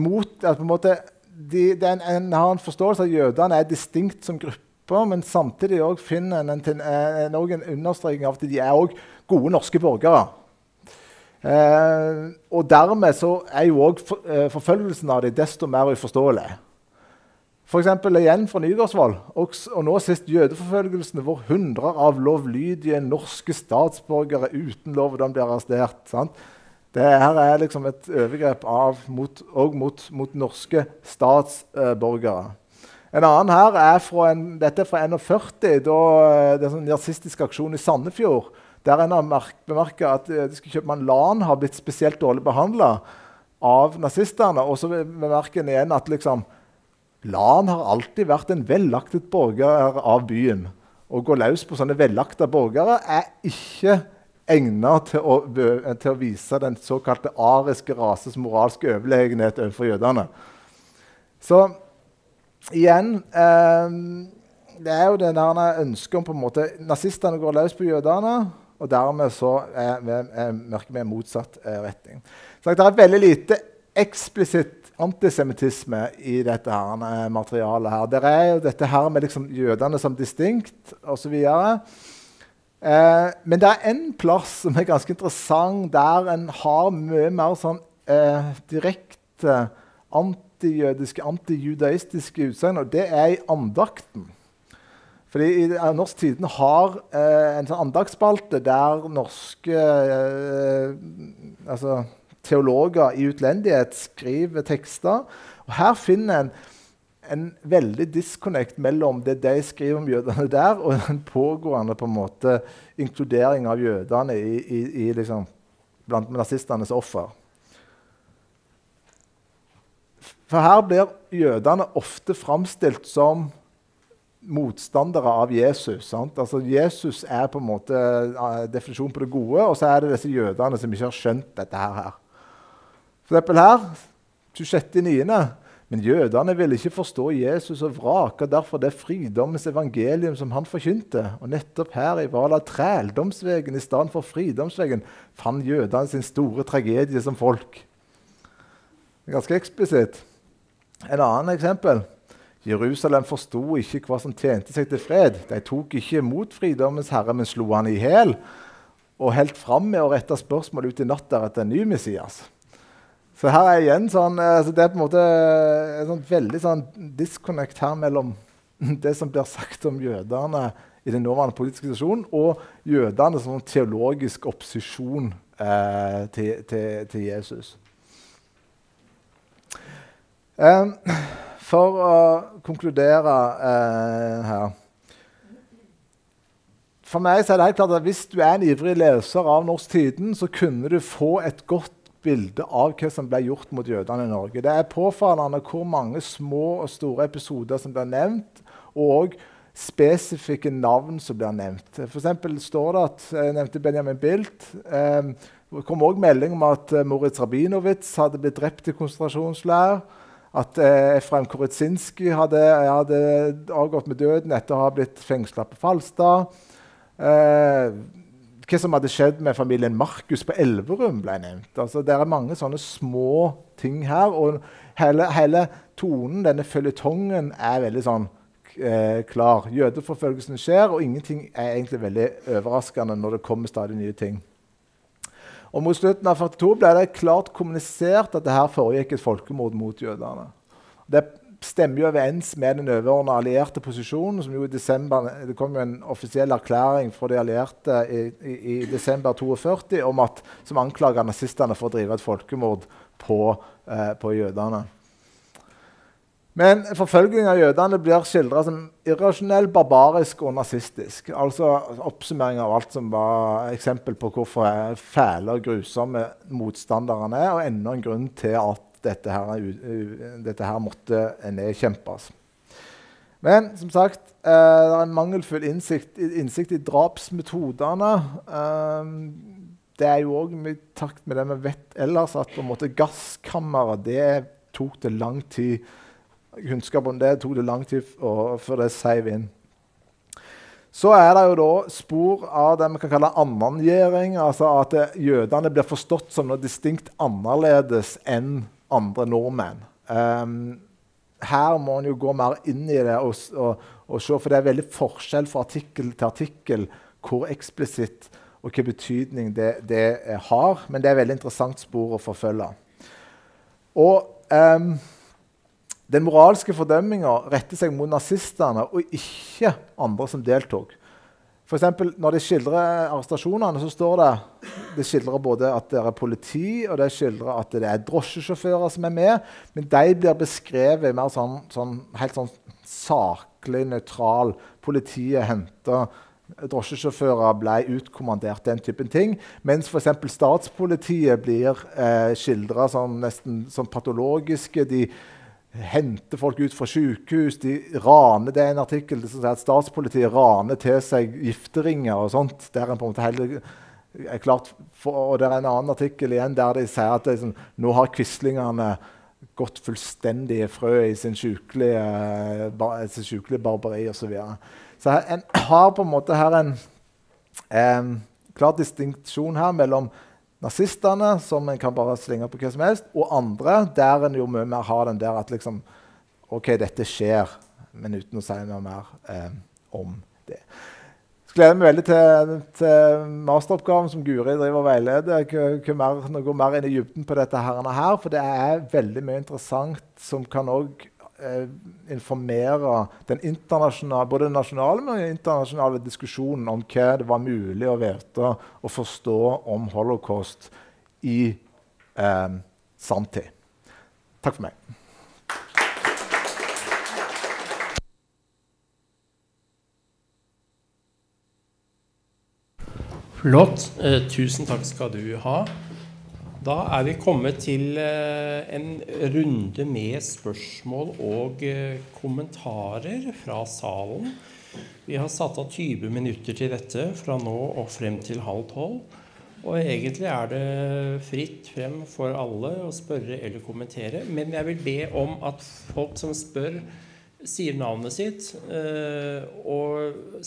mot at en måte, de, den, en har en forståelse av at jødene er distinkt som gruppe, men samtidig finner en en, en, en understreking av at de er gode norske borgere. Eh, og dermed så er jo òg for, eh, forfølgelsen av dem desto mer uforståelig. F.eks. igjen fra Nygaardsvold, og, og nå sist jødeforfølgelsene, hvor hundrer av lovlydige norske statsborgere uten lov og blir arrestert. Sant? Det her er liksom et overgrep av, mot, mot, mot, norske statsborgere. En annen her er fra en, dette er fra 41, da det er en sånn nazistisk aksjon i Sandefjord. Der en har bemerka at eh, man LAN har blitt spesielt dårlig behandla av nazistene. Og så bemerker en igjen at liksom, LAN har alltid vært en vellaktet borger av byen. Å gå løs på sånne vellakta borgere er ikke egnet til å, til å, vise den såkalte ariske rases moralske overlegenhet overfor jødene. Så igjen eh, Det er jo det ønsket om på en måte Nazistene går løs på jødene, og dermed så er, er, er, merker vi motsatt eh, retning. Så det er veldig lite eksplisitt antisemittisme i dette her, eh, materialet. her. Det er jo dette her med liksom jødene som distinkt osv. Eh, men det er en plass som er ganske interessant, der en har mye mer sånn eh, direkte antijødiske, antijudaistiske utsagn, og det er i andakten. Fordi i Norsk Tiden har eh, en sånn andaktspalte der norske eh, altså, teologer i utlendighet skriver tekster. Og Her finner en en veldig disconnect mellom det de skriver om jødene der, og den pågående på en måte inkludering av jødene i, i, i liksom, blant nazistenes offer. For her blir jødene ofte framstilt som motstandere av Jesus. Altså, Jesus er på en måte uh, definisjonen på det gode, og så er det disse jødene som ikke har skjønt dette her. For eksempel her, 26.9. Men jødene ville ikke forstå Jesus og vraka derfor det fridommens evangelium som han forkynte. Og nettopp her i Vala trældomsvegen i stedet for fridomsvegen fant jødene sin store tragedie som folk. Ganske eksplisitt. En annen eksempel. Jerusalem forsto ikke hva som tjente seg til fred. De tok ikke imot fridommens herre, men slo han i hjel og helt fram med å rette spørsmål ut i natta etter en ny Messias. Så her er igjen sånn, altså det er på en måte en sånn veldig sånn disconnect her mellom det som blir sagt om jødene i den nåværende politiske situasjonen, og jødene som teologisk opposisjon eh, til, til, til, Jesus. Um, for å konkludere eh, her For meg er det helt klart at Hvis du er en ivrig leser av Norsk Tiden, så kunne du få et godt bilde av hva som ble gjort mot jødene i Norge. Det er påfallende hvor mange små og store episoder som blir nevnt, og spesifikke navn som blir nevnt. For står det at jeg nevnte Benjamin Bildt. Eh, det kom òg melding om at eh, Moritz Rabinowitz hadde blitt drept i konsentrasjonsleir. At eh, Efraim Koritsinski hadde, hadde, avgått med døden etter å ha blitt fengsla på Falstad. Eh, hva som hadde skjedd med familien Markus på Elverum, ble nevnt. Altså, det er mange sånne små ting her. Og hele, hele tonen, denne føljetongen, er veldig sånn eh, klar. Jødeforfølgelsen skjer, og ingenting er egentlig veldig overraskende når det kommer stadig nye ting. Og Mot slutten av 42 ble det klart kommunisert at det her foregikk et folkemord mot jødene. Det stemmer jo overens med den overordnede allierte posisjonen. som jo i desember, Det kom jo en offisiell erklæring fra de allierte i, i, i desember 42 om at, som anklager nazistene for å drive et folkemord på, eh, på jødene. Men forfølgingen av jødene blir skildra som irrasjonell, barbarisk og nazistisk. Altså oppsummering av alt som var eksempel på hvorfor fæle og grusomme motstanderne er, og enda en grunn til at dette her, dette her måtte nedkjempes. Men som sagt, eh, det er en mangelfull innsikt, innsikt i drapsmetodene. Eh, det er jo òg i takt med det vi vet ellers, at på en måte gasskammeret det tok det lang tid Kunnskap om det tok det lang tid før det seiv inn. Så er det jo da spor av det vi kan kalle annengjøring. Altså at jødene blir forstått som noe distinkt annerledes enn andre nordmenn. Um, her må en jo gå mer inn i det og, og, og, se, for det er veldig forskjell fra artikkel til artikkel hvor eksplisitt og hvilken betydning det, det, har. Men det er veldig interessant spor å forfølge. Og um, den moralske fordømminga retter seg mot nazistene og ikke andre som deltok. For eksempel, når de skildrer arrestasjonene, så står det det skildrer både at det er politi og det skildrer at det er drosjesjåfører som er med. Men de blir beskrevet mer sånn, sånn, helt sånn saklig, nøytral. Politiet henter drosjesjåfører ble utkommandert, den typen ting. Mens f.eks. statspolitiet blir eh, skildra som nesten som patologiske. De henter folk ut fra sykehus, de raner Det er en artikkel som sier at statspolitiet raner til seg gifteringer og sånt. Der en på en måte heller er klart for, og det er en annen artikkel igjen der de sier at liksom, nå har quislingene gått fullstendig frø i sin sykelige, bar, barbari osv. Så, videre. så en har på en måte her en eh, klar distinksjon her mellom nazistene, som en kan bare slenge på hva som helst, og andre, der en jo mye mer har den der at liksom OK, dette skjer, men uten å si noe mer eh, om det. Jeg gleder meg veldig til, til, masteroppgaven som Guri driver og veileder. Nå går mer inn i dybden på dette her, for det er veldig mye interessant som kan også eh, informere den internasjonale, både den nasjonale og den internasjonale diskusjonen om hva det var mulig å vite og forstå om holocaust i eh, sanntid. Takk for meg. Flott. Eh, tusen takk skal du ha. Da er vi kommet til eh, en runde med spørsmål og eh, kommentarer fra salen. Vi har satt av 20 minutter til dette fra nå og frem til halv tolv. Og egentlig er det fritt frem for alle å spørre eller kommentere. Men jeg vil be om at folk som spør, sier navnet sitt eh, og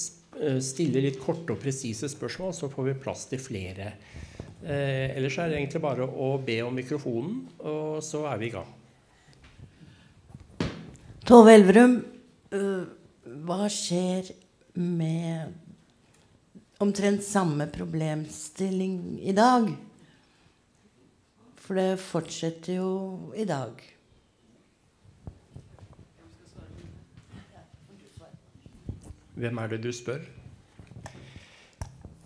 stiller litt korte og presise spørsmål, så får vi plass til flere. Eh, ellers er det egentlig bare å be om mikrofonen, og så er vi i gang. Tove Elverum, hva skjer med omtrent samme problemstilling i dag? For det fortsetter jo i dag. Hvem er det du spør?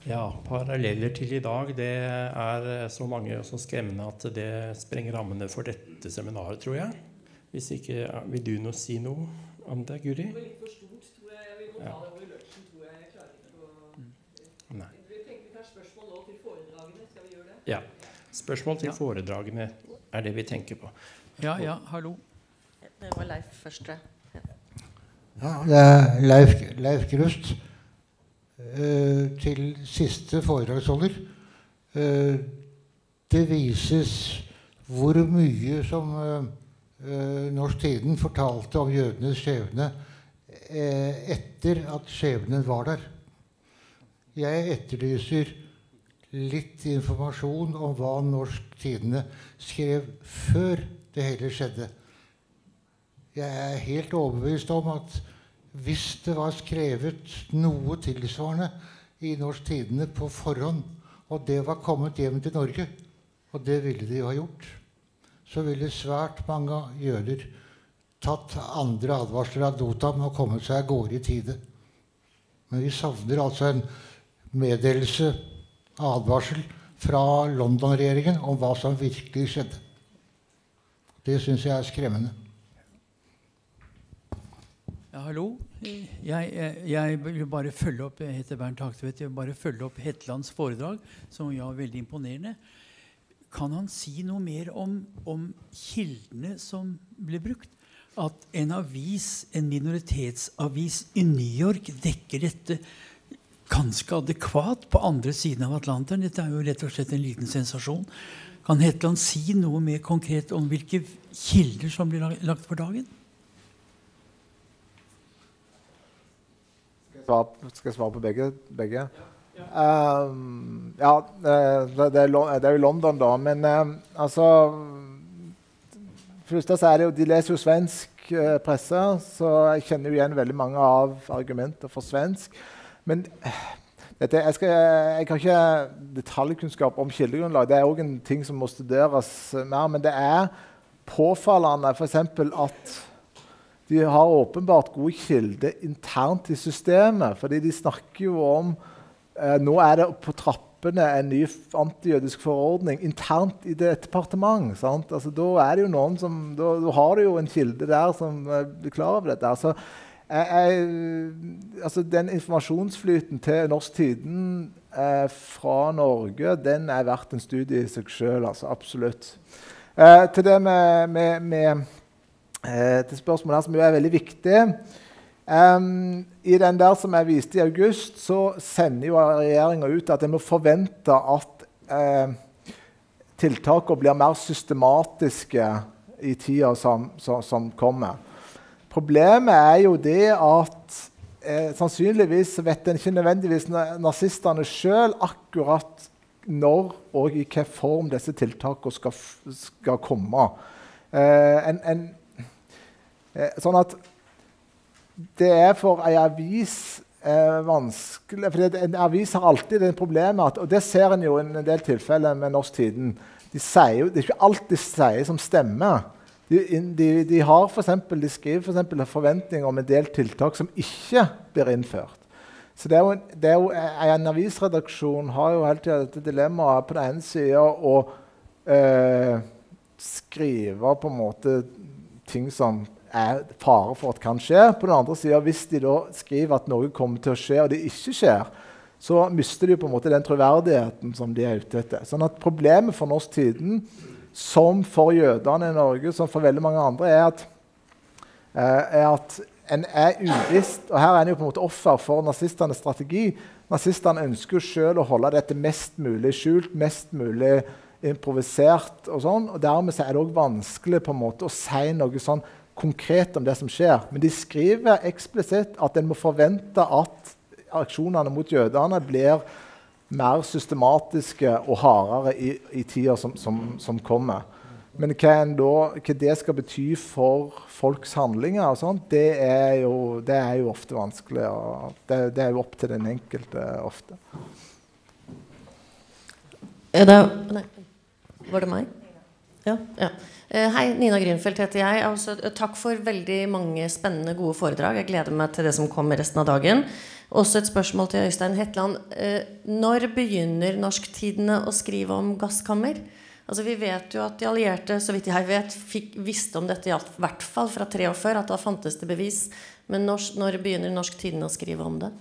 Ja, paralleller til i dag. Det er så mange og så skremmende at det sprenger rammene for dette seminaret, tror jeg. Hvis ikke Vil du noe si noe om det, Guri? Det var litt for stort, tror jeg. Vi må ta det over lunsjen, tror jeg. Jeg klarer ikke å Nei. Vi tenker vi tar spørsmål nå til foredragene. Skal vi gjøre det? Ja. Spørsmål til ja. foredragene er det vi tenker på. Ja, ja, hallo. Det var Leif første. Ja, ja det er Leif, Leif Grust. Eh, til siste foredragsholder. Eh, det vises hvor mye som eh, Norsk Tiden fortalte om jødenes skjebne etter at skjebnen var der. Jeg etterlyser litt informasjon om hva Norsk Tidende skrev før det hele skjedde. Jeg er helt overbevist om at hvis det var skrevet noe tilsvarende i Norsk Tidende på forhånd, og det var kommet hjem til Norge, og det ville de jo ha gjort, så ville svært mange jøder tatt andre advarsler av Dotam og kommet seg av gårde i tide. Men vi savner altså en meddelelse, advarsel, fra London-regjeringen om hva som virkelig skjedde. Det syns jeg er skremmende. Ja, hallo. Jeg, jeg, vil bare følge opp jeg heter Bernt Haktvedt, jeg vil bare følge opp Hetlands foredrag, som var veldig imponerende. Kan han si noe mer om, om kildene som ble brukt? At en avis, en minoritetsavis i New York dekker dette ganske adekvat på andre siden av Atlanteren. Dette er jo rett og slett en liten sensasjon. Kan Hetland si noe mer konkret om hvilke kilder som blir lagt for dagen? Svare, skal jeg svare på begge? begge? Um, ja, det, det, er, jo London, da. Men um, altså Først så er det jo, De leser jo svensk uh, presse, så jeg kjenner jo igjen veldig mange av argumenter for svensk. Men dette, jeg, skal, jeg, har ikke detaljkunnskap om kildegrunnlag. Det er òg en ting som må studeres mer. Men det er påfallende f.eks. at de har åpenbart gode kilder internt i systemet. fordi de snakker jo om eh, Nå er det på trappene en ny antijødisk forordning internt i det departement. Altså, da er det jo noen som, da, da, har du jo en kilde der som eh, blir klar over dette. Altså, jeg, altså, den informasjonsflyten til Norsk Tiden eh, fra Norge den er verdt en studie i seg sjøl. Altså, absolutt. Eh, til det med, med, med til spørsmålet her, som jo er veldig viktig. Um, I den der som jeg viste i august, så sender jo regjeringa ut at en må forvente at eh, tiltakene blir mer systematiske i tida som, som, som, kommer. Problemet er jo det at eh, sannsynligvis vet en ikke nødvendigvis nazistene sjøl akkurat når og i hvilken form disse tiltakene skal, skal komme. Eh, en, en, eh, sånn at det er for ei avis eh, vanskelig For en avis har alltid det problemet at, Og det ser en jo i en del tilfeller med Norsk Tiden. De sier jo, det er ikke alt de sier, som stemmer. De, de, de, har for eksempel, de skriver for eksempel forventninger om en del tiltak som ikke blir innført. Så det er jo, det er jo, En avisredaksjon har jo hele tida dette dilemmaet på den ene sida å eh, skrive på en måte ting som er fare for at kan skje. På den andre sida, hvis de da skriver at noe kommer til å skje, og det ikke skjer, så mister de på en måte den troverdigheten som de er ute etter. Sånn at Problemet for Norsk Tiden, som for jødene i Norge, som for veldig mange andre, er at, eh, er at en er uvisst. Og her er en jo på en måte offer for nazistenes strategi. Nazistene ønsker jo selv å holde dette mest mulig skjult, mest mulig improvisert. og sånn, og Dermed er det òg vanskelig på en måte å si noe sånn konkret om det som skjer. Men de skriver eksplisitt at en må forvente at aksjonene mot jødene blir mer systematiske og hardere i, i tida som, som, som kommer. Men hva, da, hva, det skal bety for folks handlinger, sånt, det, er jo, det, er jo, ofte vanskelig. Det, det, er jo opp til den enkelte ofte. Er det Nei. Var det meg? Ja. ja. Eh, hei, Nina Grünfeldt heter jeg. Altså, takk for veldig mange spennende, gode foredrag. Jeg gleder meg til det som kommer resten av dagen. Også et spørsmål til Øystein Hetland. Eh, når begynner norsktidene å skrive om gasskammer? Altså Vi vet jo at de allierte så vidt jeg vet, fikk, visste om dette i hvert fall fra 43, at da fantes det bevis. Men når, når begynner norsktidene å skrive om det?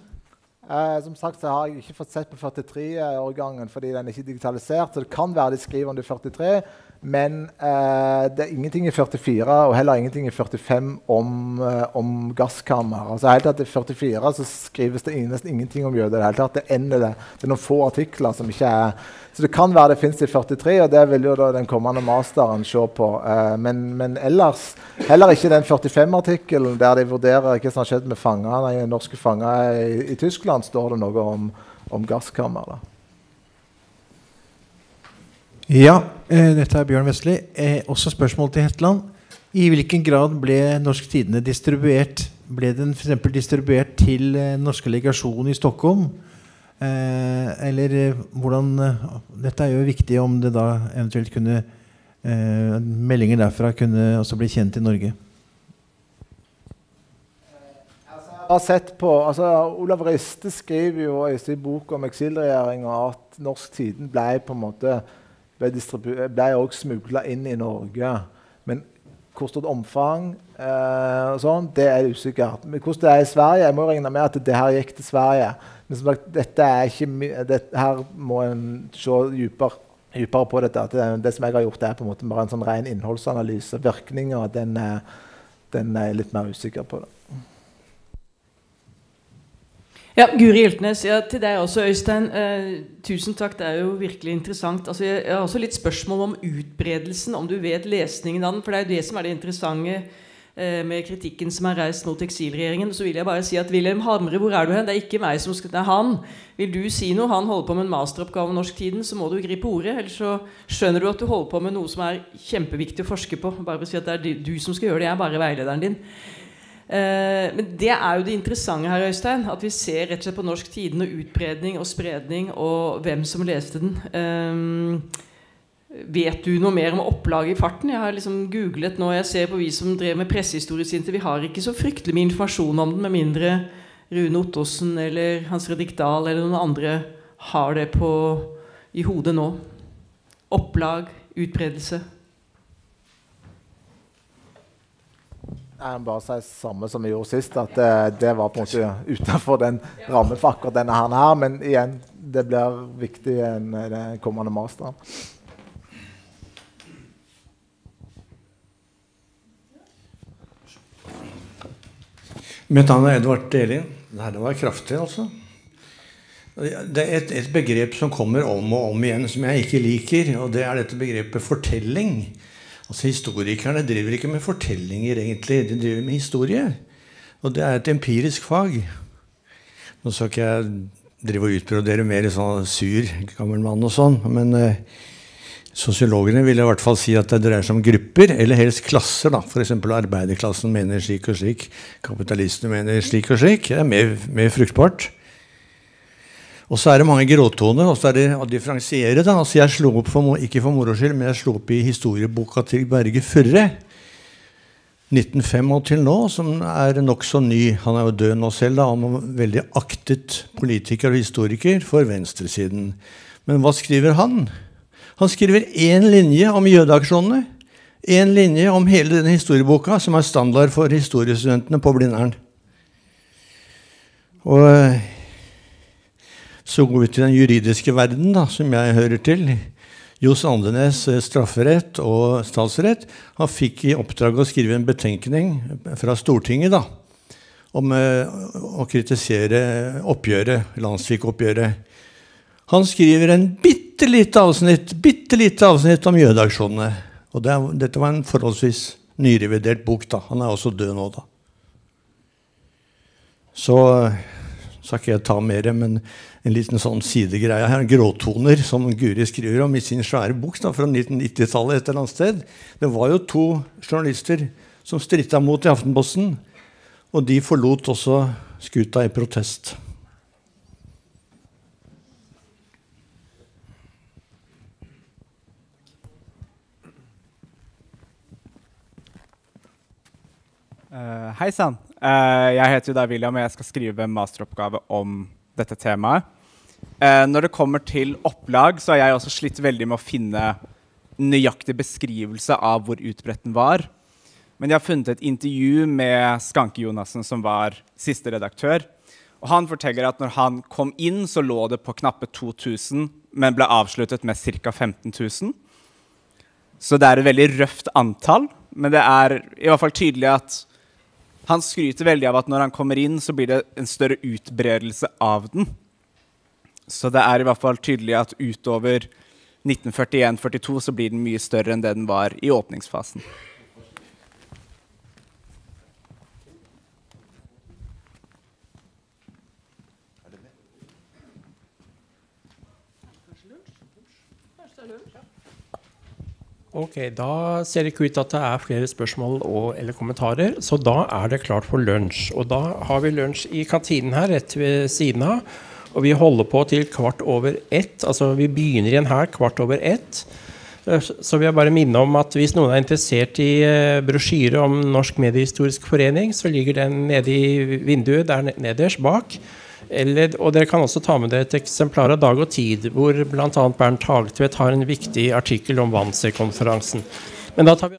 Eh, som sagt så har jeg ikke fått sett på 43-årgangen fordi den er ikke digitalisert. Så det kan være de skriver om det 43. Men eh, det er ingenting i 44 og heller ingenting i 45 om, eh, om gasskammer. Altså helt tatt I 44 så skrives det nesten ingenting om jøder. Det, det, ender det. det er noen få artikler som ikke er Så det kan være det fins i 43, og det vil jo den kommende masteren se på. Eh, men, men, ellers heller ikke den 45-artikkelen der de vurderer hva som har skjedd med fangene, norske fanger i, i, Tyskland, står det noe om, om gasskammer. da. Ja, eh, dette er Bjørn Vestli. Eh, også spørsmål til Hetland. I hvilken grad ble Norsk Tidende distribuert? Ble den f.eks. distribuert til eh, norske legasjoner i Stockholm? Eh, eller eh, hvordan eh, Dette er jo viktig om det da eventuelt kunne Meldinger derfra kunne også bli kjent i Norge. Jeg har sett på, altså Olav Riste skriver jo i sin bok om eksilregjeringa at Norsk Tiden ble på en måte ble, ble også smugla inn i Norge. Men hvor stort omfang eh, sånn, det er usikkert. Men hvordan det er i Sverige, jeg må regne med at det her gikk til Sverige. Men sagt, dette er ikke, dette, her må en se dypere, dypere på dette. Det, det, som jeg har gjort, er på en måte bare en sånn ren innholdsanalyse. Virkninger den, den er jeg litt mer usikker på. det. Ja, Guri Hjeltnes, ja, til deg også, Øystein. Eh, tusen takk, det er jo virkelig interessant. Altså, jeg, jeg, har også litt spørsmål om utbredelsen, om du vet lesningen av den. For det er jo det som er det interessante eh, med kritikken som er reist mot eksilregjeringen. Så vil jeg bare si at Wilhelm Hamre, hvor er du hen? Det er ikke meg som skal Det er han. Vil du si noe? Han holder på med en masteroppgave om Norsktiden, så må du gripe ordet. Ellers så skjønner du at du holder på med noe som er kjempeviktig å forske på. Bare si at det er du som skal gjøre det, jeg er bare veilederen din. Eh, men det er jo det interessante her, Øystein. At vi ser rett og slett på Norsk Tiden og utbredning og spredning og hvem som leste den. Eh, Vet du noe mer om opplaget i farten? Jeg har liksom googlet nå. Jeg ser på vi som drev med pressehistoriesinte. Vi har ikke så fryktelig mye informasjon om den, med mindre Rune Ottosen eller Hans Fredrik Dahl eller noen andre har det på, i hodet nå. Opplag, utbredelse. Jeg må bare si det samme som vi gjorde sist, at det, det var på en måte utenfor den rammen for akkurat denne her. Men igjen, det blir viktig i den kommende masteren. Mitt navn er Edvard Delin. Dette var kraftig, altså. Det er et, et, begrep som kommer om og om igjen, som jeg ikke liker. Og det er dette begrepet fortelling. Altså Historikerne driver ikke med fortellinger, egentlig. De driver med historie. Og det er et empirisk fag. Nå skal ikke jeg drive og utbrodere mer sånn sur gammel mann og sånn, men eh, Sosiologene vil i hvert fall si at det dreier seg om grupper, eller helst klasser. da. F.eks. arbeiderklassen mener slik og slik, kapitalistene mener slik og slik. Det er mer, mer fruktbart. Og så er det mange gråtoner, og så er det å differensiere. Da. Altså jeg slo opp, for, ikke for moro skyld, men jeg slo opp i historieboka til Berge Furre. 1905 og til nå, som er nokså ny. Han er jo død nå selv. da, Han var veldig aktet politiker og historiker for venstresiden. Men hva skriver han? Han skriver én linje om jødeaksjonene. Én linje om hele denne historieboka, som er standard for historiestudentene på Blindern. Og så går vi til den juridiske verden, da, som jeg hører til. Johs Andenes eh, strafferett og statsrett han fikk i oppdrag å skrive en betenkning fra Stortinget da, om eh, å kritisere oppgjøret, landssvikoppgjøret. Han skriver en bitte lite avsnitt, bitte lite avsnitt om jødeaksjonene. Og det, dette var en forholdsvis nyrevidert bok. da. Han er også død nå, da. Så skal ikke jeg ta mer, men en liten sånn sidegreie her. Gråtoner, som Guri skriver om i sin svære bok da, fra 1990-tallet et eller annet sted. Det var jo to journalister som stritta mot i Aftenposten. Og de forlot også skuta i protest. Uh, Hei sann. Uh, jeg heter da William, og jeg skal skrive masteroppgave om dette temaet. Eh, når det kommer til opplag, så har jeg også slitt veldig med å finne nøyaktig beskrivelse av hvor utbredt den var. Men jeg har funnet et intervju med Skanke Jonassen, som var siste redaktør. Og Han forteller at når han kom inn, så lå det på knappe 2000, men ble avsluttet med ca. 15 000. Så det er et veldig røft antall, men det er i hvert fall tydelig at han skryter veldig av at når han kommer inn, så blir det en større utbredelse av den. Så det er i hvert fall tydelig at utover 1941-42 så blir den mye større enn det den var i åpningsfasen. Ok, Da ser det ikke ut til at det er flere spørsmål og, eller kommentarer. Så da er det klart for lunsj. Og da har vi lunsj i kantinen her rett ved siden av. Og vi holder på til kvart over ett. Altså vi begynner igjen her kvart over ett. Så vil jeg bare minne om at hvis noen er interessert i eh, brosjyre om Norsk mediehistorisk forening, så ligger den nede i vinduet der nederst bak. Eller, og Dere kan også ta med dere et eksemplar av Dag og Tid, hvor bl.a. Bernt Hagtvedt har en viktig artikkel om Wannsee-konferansen. Men da tar vi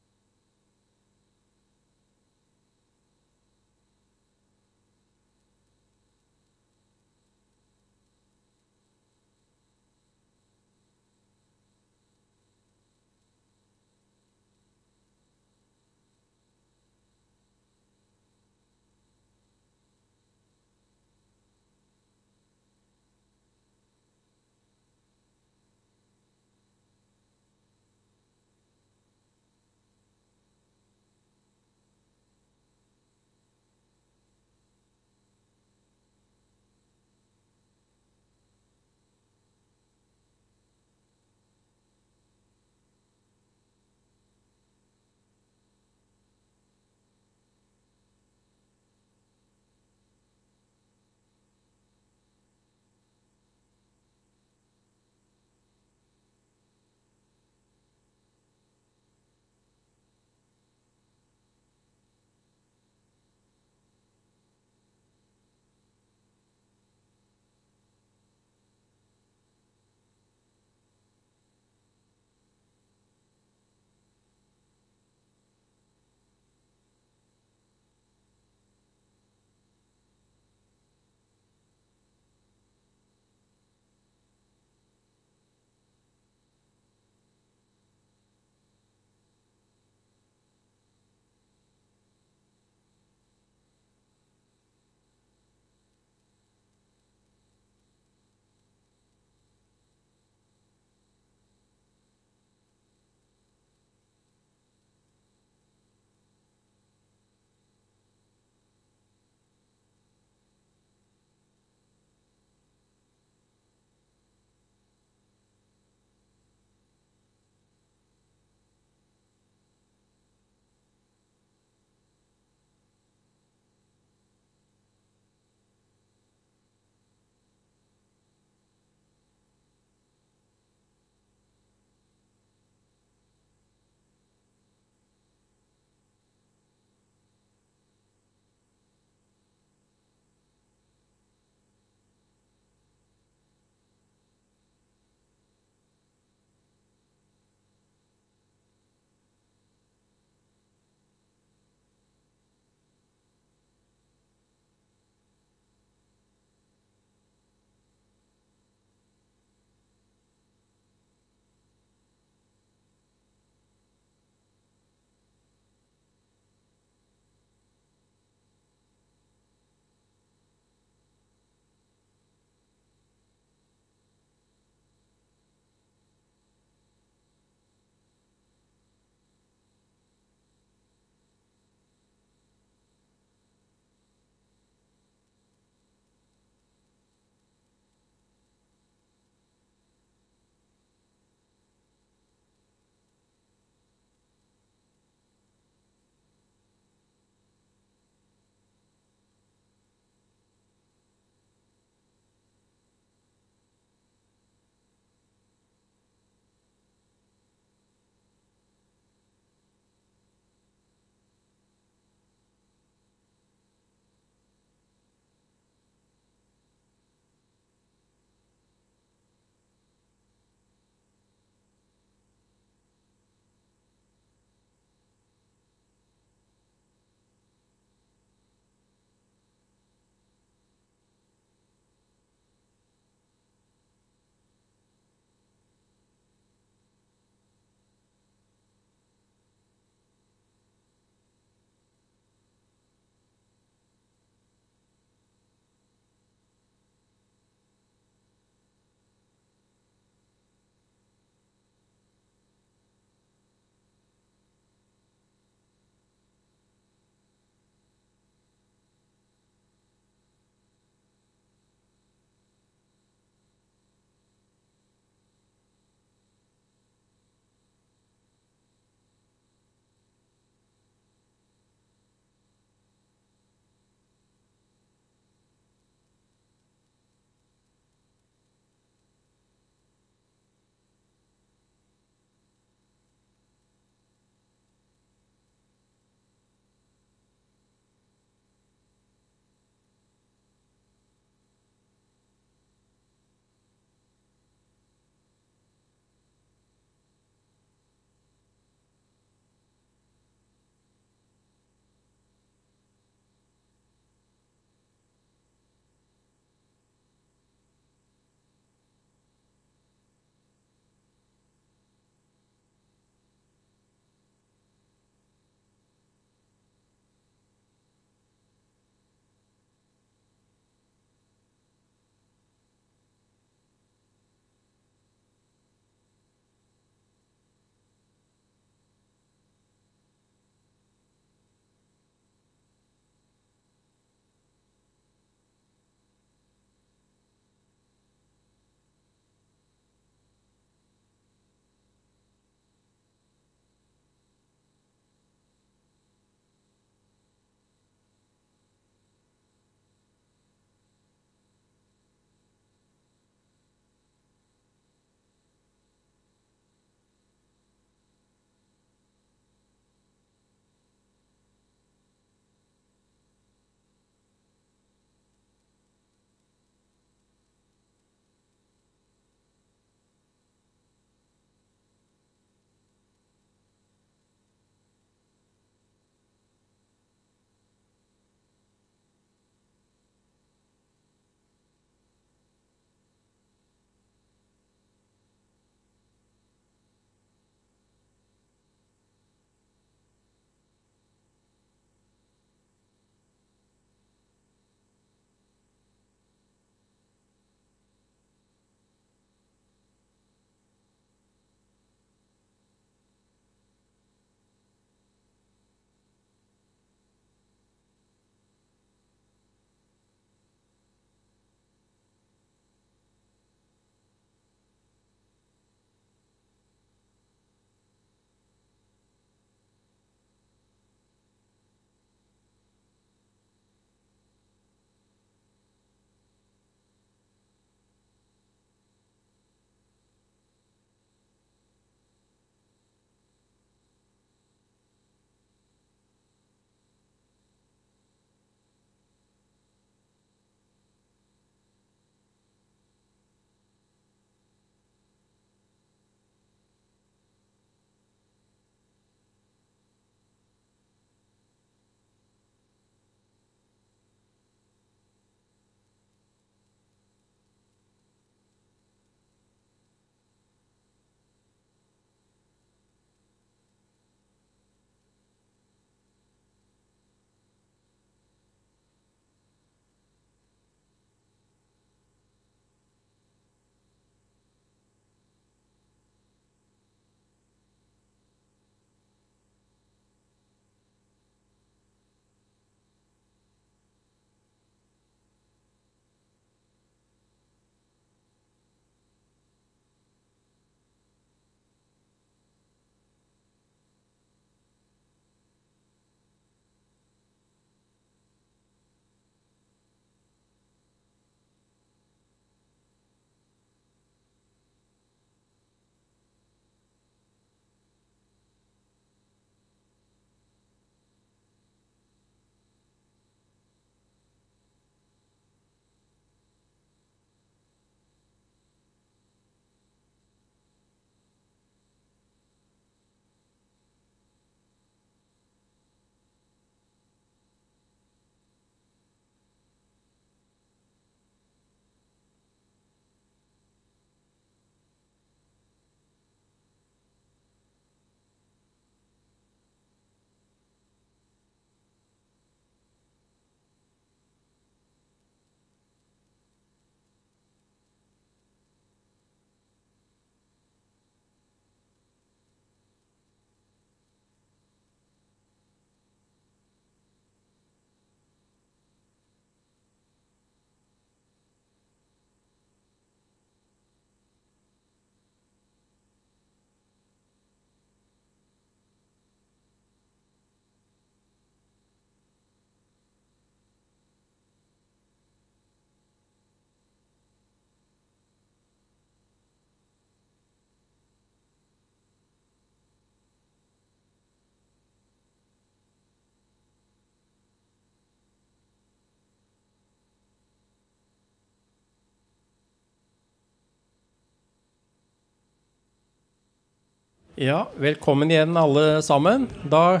Ja, velkommen igjen alle sammen. Da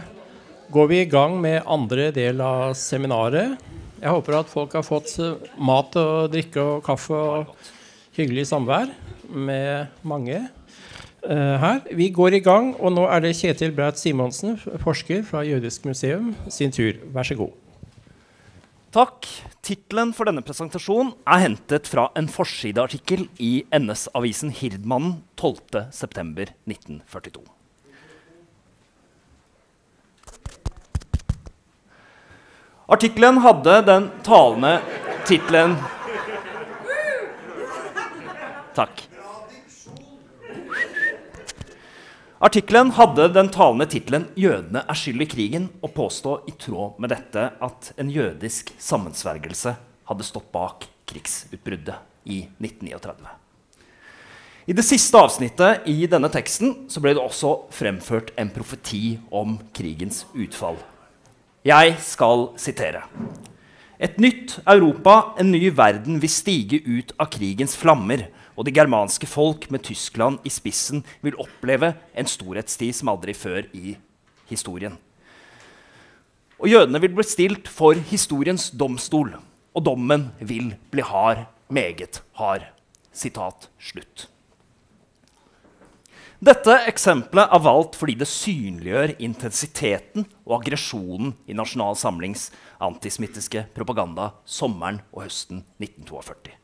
går vi i gang med andre del av seminaret. Jeg håper at folk har fått mat og drikke og kaffe og hyggelig samvær med mange uh, her. Vi går i gang, og nå er det Kjetil Braut Simonsen, forsker fra Jødisk museum, sin tur. Vær så god. Takk. Tittelen for denne presentasjonen er hentet fra en forsideartikkel i NS-avisen Hirdmannen 12.9.1942. Artikkelen hadde den talende tittelen Takk. Artikkelen hadde den talende tittelen 'Jødene er skyld i krigen' og påstå i tråd med dette at en jødisk sammensvergelse hadde stått bak krigsutbruddet i 1939. I det siste avsnittet i denne teksten ble det også fremført en profeti om krigens utfall. Jeg skal sitere. Et nytt Europa, en ny verden, vil stige ut av krigens flammer og de germanske folk med Tyskland i spissen vil oppleve en storhetstid som aldri før i historien. Og jødene vil bli stilt for historiens domstol, og dommen vil bli hard, meget hard. Sitat slutt. Dette eksempelet er valgt fordi det synliggjør intensiteten og aggresjonen i Nasjonal Samlings antisemittiske propaganda sommeren og høsten 1942.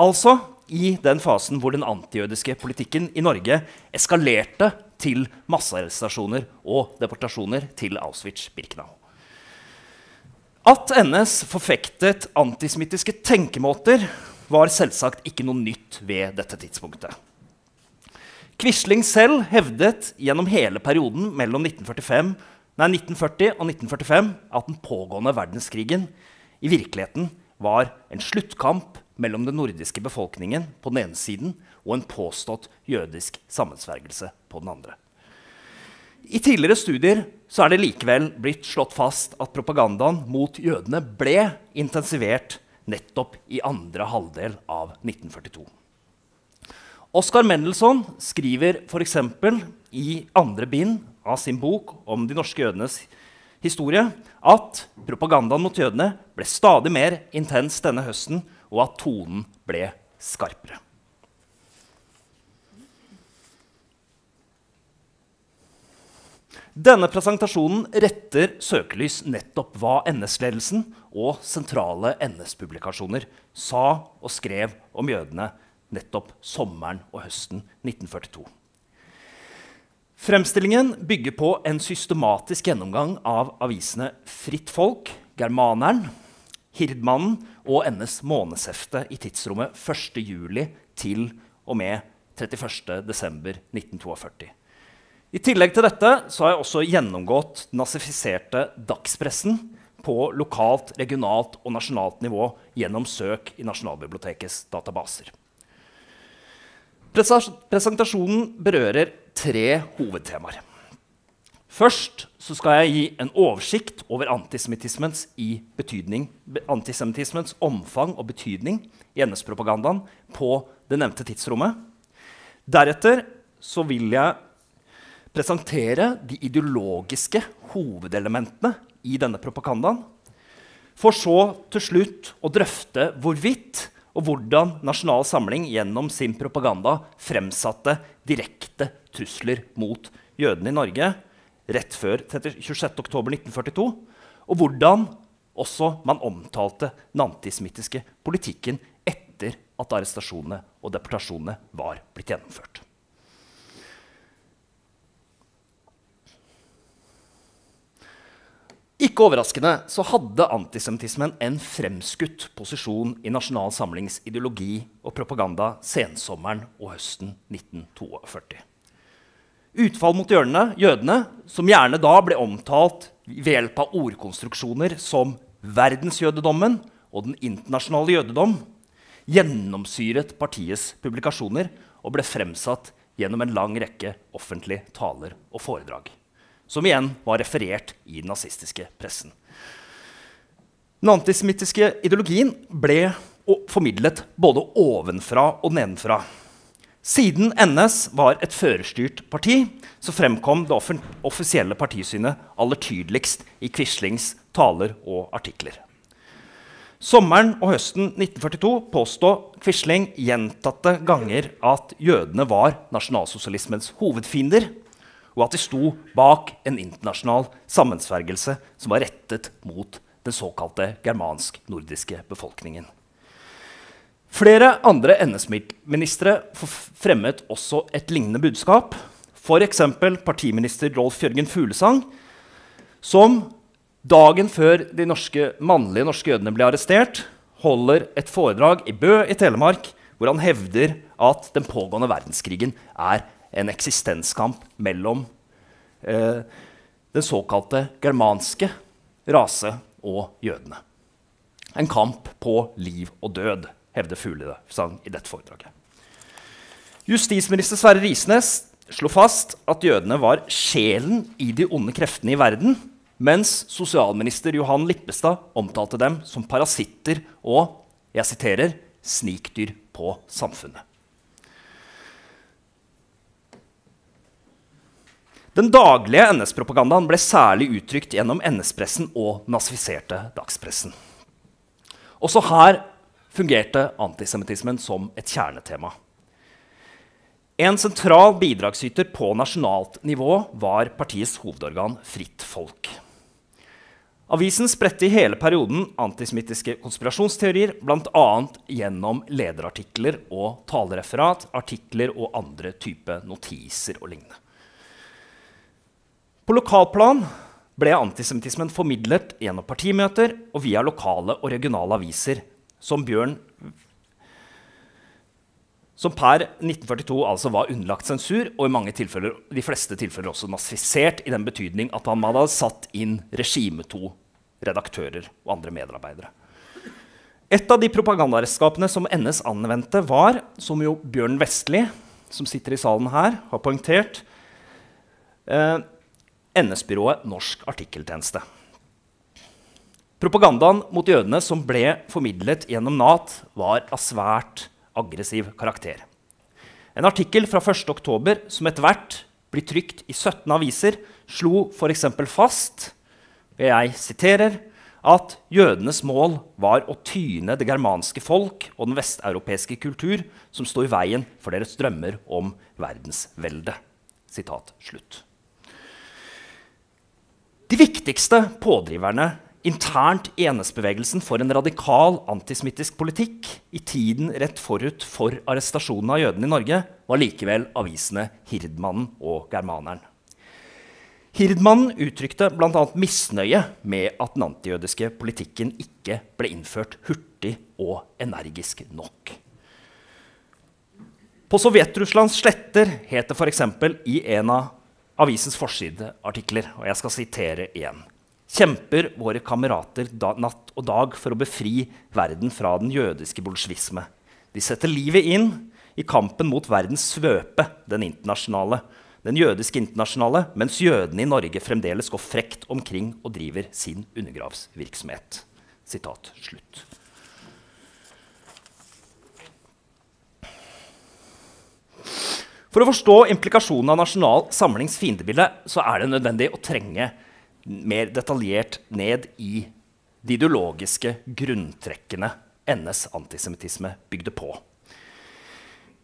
Altså i den fasen hvor den antijødiske politikken i Norge eskalerte til massearrestasjoner og deportasjoner til Auschwitz-Birkenau. At NS forfektet antisemittiske tenkemåter, var selvsagt ikke noe nytt ved dette tidspunktet. Quisling selv hevdet gjennom hele perioden mellom 1945, nei, 1940 og 1945 at den pågående verdenskrigen i virkeligheten var en sluttkamp mellom den nordiske befolkningen på den ene siden og en påstått jødisk sammensvergelse på den andre. I tidligere studier er det likevel blitt slått fast at propagandaen mot jødene ble intensivert nettopp i andre halvdel av 1942. Oskar Mendelssohn skriver f.eks. i andre bind av sin bok om de norske jødenes historie at propagandaen mot jødene ble stadig mer intens denne høsten og at tonen ble skarpere. Denne presentasjonen retter søkelys nettopp hva NS-ledelsen og sentrale NS-publikasjoner sa og skrev om jødene nettopp sommeren og høsten 1942. Fremstillingen bygger på en systematisk gjennomgang av avisene Fritt Folk, Germaneren, Hirdmannen og NS måneshefte i tidsrommet 1.juli til og med 31.12.1942. I tillegg til dette har jeg også gjennomgått den nazifiserte dagspressen på lokalt, regionalt og nasjonalt nivå gjennom søk i Nasjonalbibliotekets databaser. Presentasjonen berører tre hovedtemaer. Først skal jeg gi en oversikt over antisemittismens, antisemittismens omfang og betydning i NS-propagandaen på det nevnte tidsrommet. Deretter vil jeg presentere de ideologiske hovedelementene i denne propagandaen. For så til slutt å drøfte hvorvidt og hvordan Nasjonal Samling gjennom sin propaganda fremsatte direkte trusler mot jødene i Norge rett før 26.10.1942, og hvordan også man omtalte den antisemittiske politikken etter at arrestasjonene og deportasjonene var blitt gjennomført. Ikke overraskende så hadde antisemittismen en fremskutt posisjon i Nasjonal Samlings ideologi og propaganda sensommeren og høsten 1942. Utfall mot jødene, jødene, som gjerne da ble omtalt ved hjelp av ordkonstruksjoner som verdensjødedommen og den internasjonale jødedom, gjennomsyret partiets publikasjoner og ble fremsatt gjennom en lang rekke offentlige taler og foredrag, som igjen var referert i den nazistiske pressen. Den antisemittiske ideologien ble formidlet både ovenfra og nedenfra. Siden NS var et førerstyrt parti, så fremkom det offisielle partisynet aller tydeligst i Quislings taler og artikler. Sommeren og høsten 1942 påstod Quisling gjentatte ganger at jødene var nasjonalsosialismens hovedfiender, og at de sto bak en internasjonal sammensvergelse som var rettet mot den såkalte germansk-nordiske befolkningen. Flere andre NS-ministre fremmet også et lignende budskap. F.eks. partiminister Rolf Jørgen Fuglesang, som dagen før de norske, mannlige norske jødene ble arrestert, holder et foredrag i Bø i Telemark hvor han hevder at den pågående verdenskrigen er en eksistenskamp mellom eh, den såkalte germanske rase og jødene. En kamp på liv og død, hevder Fuglesang i dette foredraget. Justisminister Sverre Risnes slo fast at jødene var sjelen i de onde kreftene i verden, mens sosialminister Johan Lippestad omtalte dem som parasitter og jeg siterer, 'snikdyr på samfunnet'. Den daglige NS-propagandaen ble særlig uttrykt gjennom NS-pressen og nazifiserte dagspressen. Også her fungerte antisemittismen som et kjernetema. En sentral bidragsyter på nasjonalt nivå var partiets hovedorgan Fritt Folk. Avisen spredte i hele perioden antisemittiske konspirasjonsteorier, bl.a. gjennom lederartikler og talereferat, artikler og andre typer notiser og lignende. På lokalplan ble antisemittismen formidlet gjennom partimøter og via lokale og regionale aviser, som Bjørn som per 1942 altså var underlagt sensur og i mange tilfeller, de fleste tilfeller også nazifisert i den betydning at han hadde satt inn regime to redaktører og andre medarbeidere. Et av de propagandaredskapene som NS anvendte, var, som jo Bjørn Vestli, som sitter i salen her, har poengtert, eh, NS-byrået Norsk Artikkeltjeneste. Propagandaen mot jødene som ble formidlet gjennom NAT, var av svært aggressiv karakter. En artikkel fra 1.10, som etter hvert blir trykt i 17 aviser, slo f.eks. fast jeg siterer, at jødenes mål var å tyne det germanske folk og den vesteuropeiske kultur som sto i veien for deres drømmer om verdensvelde. Sitat slutt. De viktigste pådriverne internt enesbevegelsen for en radikal antisemittisk politikk i tiden rett forut for arrestasjonen av jødene i Norge var likevel avisene Hirdmannen og Germaneren. Hirdmannen uttrykte bl.a. misnøye med at den antijødiske politikken ikke ble innført hurtig og energisk nok. På Sovjet-Russlands sletter het det f.eks. i en av avisens forsideartikler, og jeg skal sitere igjen kjemper våre kamerater da, natt og dag for å befri verden fra den jødiske bolsjevisme. De setter livet inn i kampen mot verdens svøpe, den internasjonale, den jødiske internasjonale, mens jødene i Norge fremdeles går frekt omkring og driver sin undergravsvirksomhet. Sitat slutt. For å forstå implikasjonen av Nasjonal Samlings fiendebilde så er det nødvendig å trenge mer detaljert ned i de ideologiske grunntrekkene NS antisemittisme bygde på.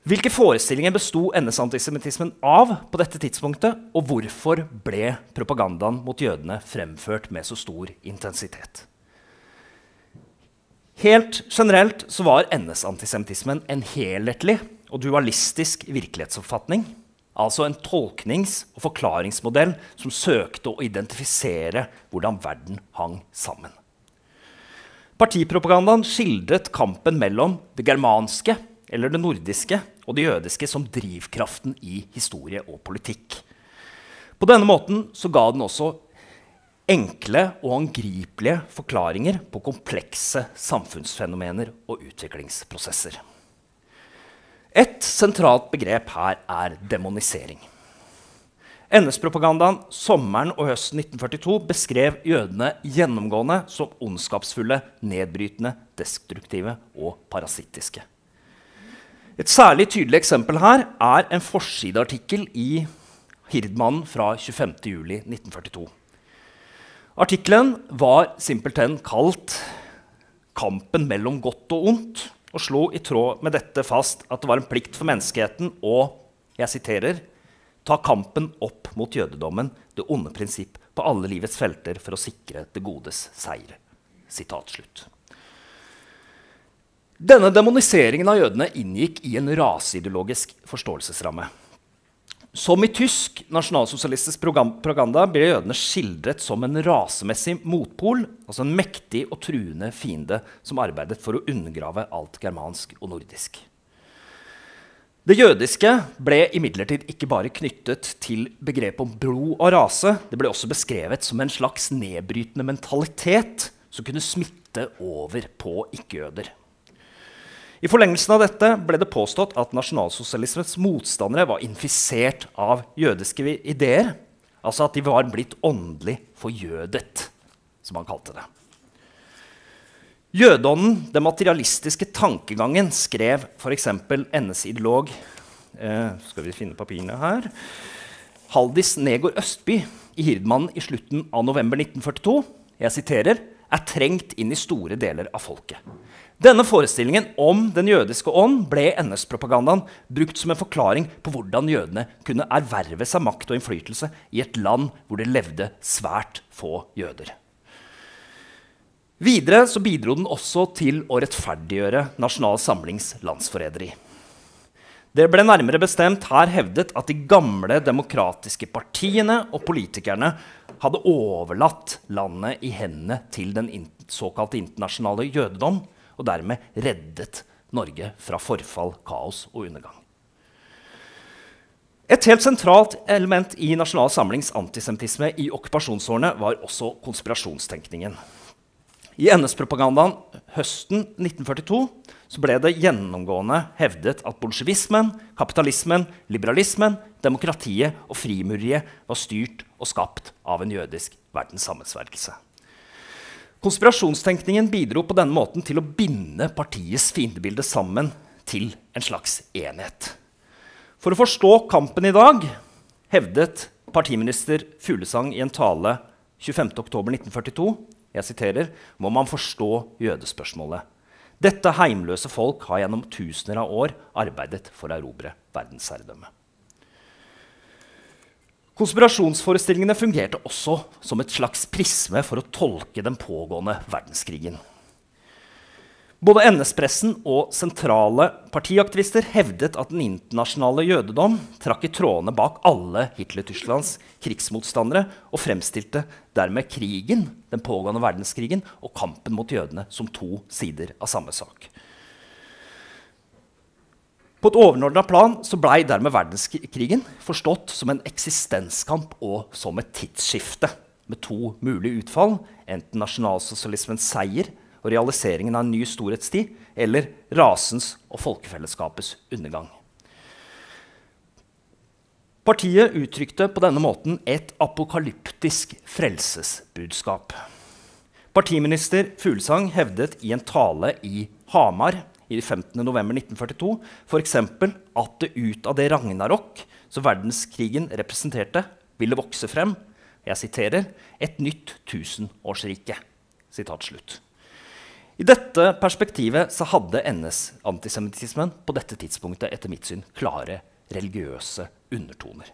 Hvilke forestillinger besto NS-antisemittismen av på dette tidspunktet, og hvorfor ble propagandaen mot jødene fremført med så stor intensitet? Helt generelt så var NS-antisemittismen en helhetlig og dualistisk virkelighetsoppfatning. Altså en tolknings- og forklaringsmodell som søkte å identifisere hvordan verden hang sammen. Partipropagandaen skildret kampen mellom det germanske eller det nordiske og det jødiske som drivkraften i historie og politikk. På denne måten så ga den også enkle og angripelige forklaringer på komplekse samfunnsfenomener og utviklingsprosesser. Et sentralt begrep her er demonisering. NS-propagandaen sommeren og høsten 1942 beskrev jødene gjennomgående som ondskapsfulle, nedbrytende, destruktive og parasittiske. Et særlig tydelig eksempel her er en forsideartikkel i Hirdmannen fra 25.07.1942. Artikkelen var simpelthen kalt 'Kampen mellom godt og ondt', og slo i tråd med dette fast at det var en plikt for menneskeheten å jeg siterer, ta kampen opp mot jødedommen, det onde prinsipp, på alle livets felter for å sikre det godes seier. Denne demoniseringen av jødene inngikk i en raseideologisk forståelsesramme. Som i tysk nasjonalsosialistisk propaganda ble jødene skildret som en rasemessig motpol, altså en mektig og truende fiende som arbeidet for å undergrave alt germansk og nordisk. Det jødiske ble imidlertid ikke bare knyttet til begrepet om blod og rase. Det ble også beskrevet som en slags nedbrytende mentalitet som kunne smitte over på ikke-jøder. I forlengelsen av dette ble det påstått at nasjonalsosialismens motstandere var infisert av jødiske ideer. Altså at de var blitt åndelig forjødet, som han kalte det. Jødeånden, den materialistiske tankegangen, skrev f.eks. NS-ideolog eh, Skal vi finne papirene her Haldis Negård Østby i Hirdmannen i slutten av november 1942 jeg siterer, er trengt inn i store deler av folket. Denne forestillingen om den jødiske ånd ble NS-propagandaen brukt som en forklaring på hvordan jødene kunne erverve seg makt og innflytelse i et land hvor det levde svært få jøder. Videre så bidro den også til å rettferdiggjøre Nasjonal Samlings landsforræderi. Det ble nærmere bestemt her hevdet at de gamle demokratiske partiene og politikerne hadde overlatt landet i hendene til den såkalte internasjonale jødedom og dermed reddet Norge fra forfall, kaos og undergang. Et helt sentralt element i Nasjonal Samlings antisemittisme i okkupasjonsårene var også konspirasjonstenkningen. I NS-propagandaen høsten 1942 ble det gjennomgående hevdet at bolsjevismen, kapitalismen, liberalismen, demokratiet og frimureriet var styrt og skapt av en jødisk verdenssammensvergelse. Konspirasjonstenkningen bidro på denne måten til å binde partiets fiendebilde sammen til en slags enhet. For å forstå kampen i dag hevdet partiminister Fuglesang i en tale 25.10.1942 jeg siterer, må man forstå jødespørsmålet. Dette heimløse folk har gjennom tusener av år arbeidet for å erobre verdensherredømmet. Konspirasjonsforestillingene fungerte også som et slags prisme for å tolke den pågående verdenskrigen. Både NS-pressen og sentrale partiaktivister hevdet at den internasjonale jødedom trakk i trådene bak alle Hitler-Tysklands krigsmotstandere og fremstilte dermed krigen, den pågående verdenskrigen og kampen mot jødene som to sider av samme sak. På et overordna plan så blei dermed verdenskrigen forstått som en eksistenskamp og som et tidsskifte med to mulige utfall, enten nasjonalsosialismens seier og realiseringen av en ny storhetstid, eller rasens og folkefellesskapets undergang. Partiet uttrykte på denne måten et apokalyptisk frelsesbudskap. Partiminister Fuglesang hevdet i en tale i Hamar i 15.11.1942 f.eks. at det ut av det ragnarok som verdenskrigen representerte, ville vokse frem jeg siterer, et nytt tusenårsrike. I dette perspektivet så hadde NS-antisemittismen på dette tidspunktet etter mitt syn klare religiøse undertoner.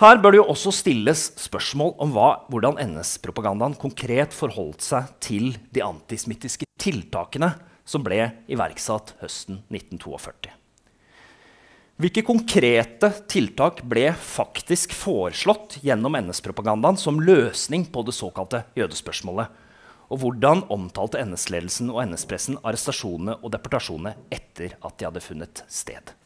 Her bør det jo også stilles spørsmål om hva, hvordan NS-propagandaen konkret forholdt seg til de antismittiske tiltakene som ble iverksatt høsten 1942. Hvilke konkrete tiltak ble faktisk foreslått gjennom NS-propagandaen som løsning på det såkalte jødespørsmålet? Og hvordan omtalte NS-ledelsen og NS-pressen arrestasjonene og deportasjonene etter at de hadde funnet sted?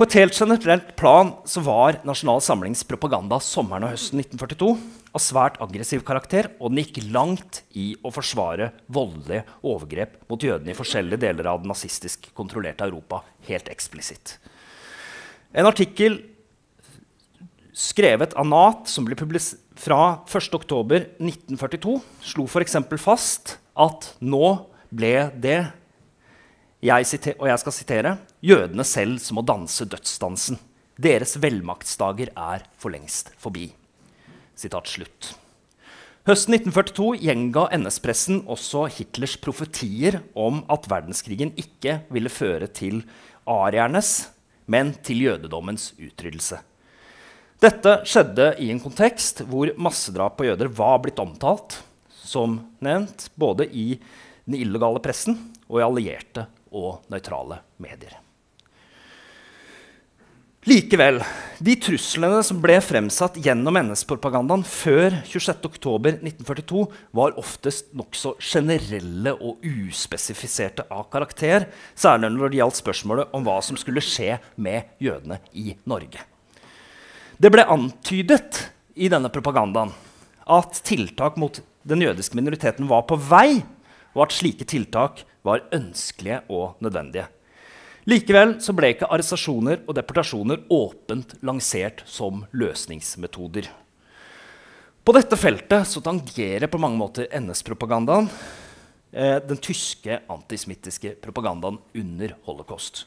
På et helt generelt plan så var Nasjonal Samlings propaganda sommeren og høsten 1942 av svært aggressiv karakter, og den gikk langt i å forsvare voldelige overgrep mot jødene i forskjellige deler av det nazistisk kontrollerte Europa helt eksplisitt. En artikkel skrevet av Nat, som ble fra 1.10.1942, slo f.eks. fast at nå ble det jeg siter, og jeg skal sitere jødene selv som må danse dødsdansen. Deres velmaktsdager er for lengst forbi. Sitat slutt. Høsten 1942 gjenga NS-pressen også Hitlers profetier om at verdenskrigen ikke ville føre til ariernes, men til jødedommens utryddelse. Dette skjedde i en kontekst hvor massedrap på jøder var blitt omtalt, som nevnt, både i den illegale pressen og i allierte og nøytrale medier. Likevel, de truslene som ble fremsatt gjennom NS-propagandaen før 26.10.1942, var oftest nokså generelle og uspesifiserte av karakter, særlig når det gjaldt spørsmålet om hva som skulle skje med jødene i Norge. Det ble antydet i denne propagandaen at tiltak mot den jødiske minoriteten var på vei, og at slike tiltak var ønskelige og nødvendige. Likevel ble ikke arrestasjoner og deportasjoner åpent lansert som løsningsmetoder. På dette feltet tangerer på mange måter NS-propagandaen eh, den tyske antisemittiske propagandaen under holocaust.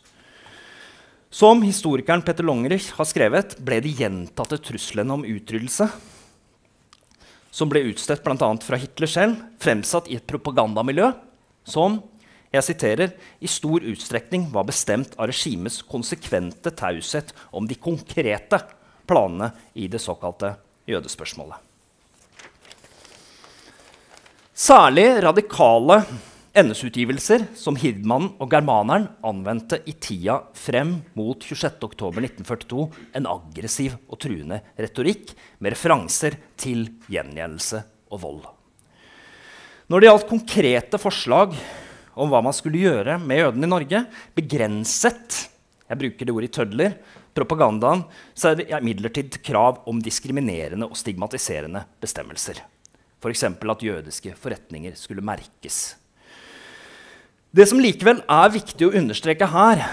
Som historikeren Petter Longerich har skrevet, ble de gjentatte truslene om utryddelse som ble utstøtt bl.a. fra Hitler selv, fremsatt i et propagandamiljø som jeg siterer, i stor utstrekning var bestemt av regimets konsekvente taushet om de konkrete planene i det såkalte jødespørsmålet. Særlig radikale NS-utgivelser som Hirdmannen og Germaneren anvendte i tida frem mot 26.10.1942 en aggressiv og truende retorikk med referanser til gjengjeldelse og vold. Når det gjaldt konkrete forslag om hva man skulle gjøre med jødene i Norge, begrenset jeg bruker det ordet i tødler, propagandaen, så er det imidlertid krav om diskriminerende og stigmatiserende bestemmelser. F.eks. at jødiske forretninger skulle merkes. Det som likevel er viktig å understreke her,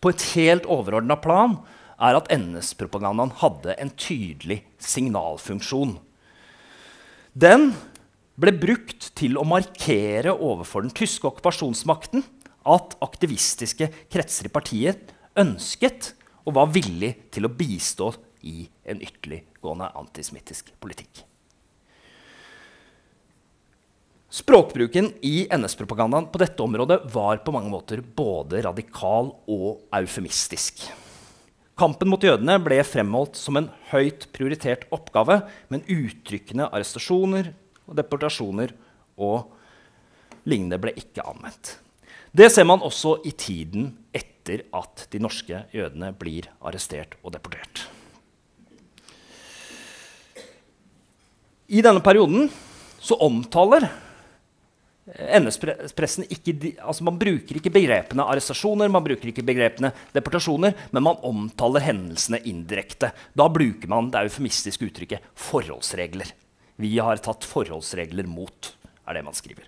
på et helt overordna plan, er at NS-propagandaen hadde en tydelig signalfunksjon. Den ble brukt til å markere overfor den tyske okkupasjonsmakten at aktivistiske kretser i partiet ønsket og var villig til å bistå i en ytterliggående antisemittisk politikk. Språkbruken i NS-propagandaen på dette området var på mange måter både radikal og eufemistisk. Kampen mot jødene ble fremholdt som en høyt prioritert oppgave, men uttrykkende arrestasjoner, og deportasjoner og lignende ble ikke anvendt. Det ser man også i tiden etter at de norske jødene blir arrestert og deportert. I denne perioden så omtaler NS-pressen ikke altså Man bruker ikke begrepene arrestasjoner man bruker ikke begrepene deportasjoner, men man omtaler hendelsene indirekte. Da bruker man det eufemistiske uttrykket 'forholdsregler'. Vi har tatt forholdsregler mot, er det man skriver.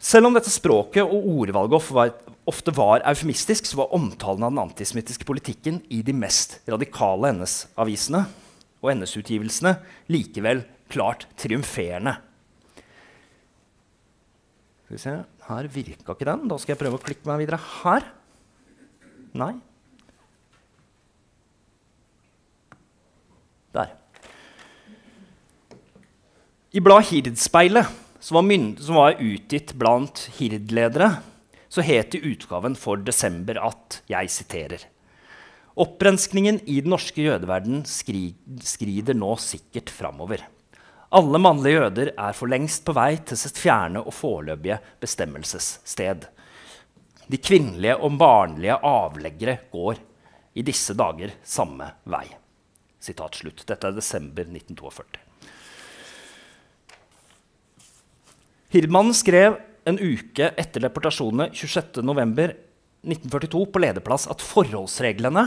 Selv om dette språket og ordvalget ofte var eufemistisk, så var omtalen av den antisemittiske politikken i de mest radikale NS-avisene og NS-utgivelsene likevel klart triumferende. Skal vi se, Her virka ikke den. Da skal jeg prøve å klikke meg videre her. Nei. Der. I bladet Hirdspeilet, som var, som var utgitt blant hirdledere, så het det utgaven for desember at jeg siterer Opprenskningen i den norske jødeverden skri, skrider nå sikkert framover. Alle mannlige jøder er for lengst på vei til sitt fjerne og foreløpige bestemmelsessted. De kvinnelige og barnlige avleggere går i disse dager samme vei. Dette er desember 1942. Hirdmannen skrev en uke etter deportasjonene 26.11.1942 på lederplass at forholdsreglene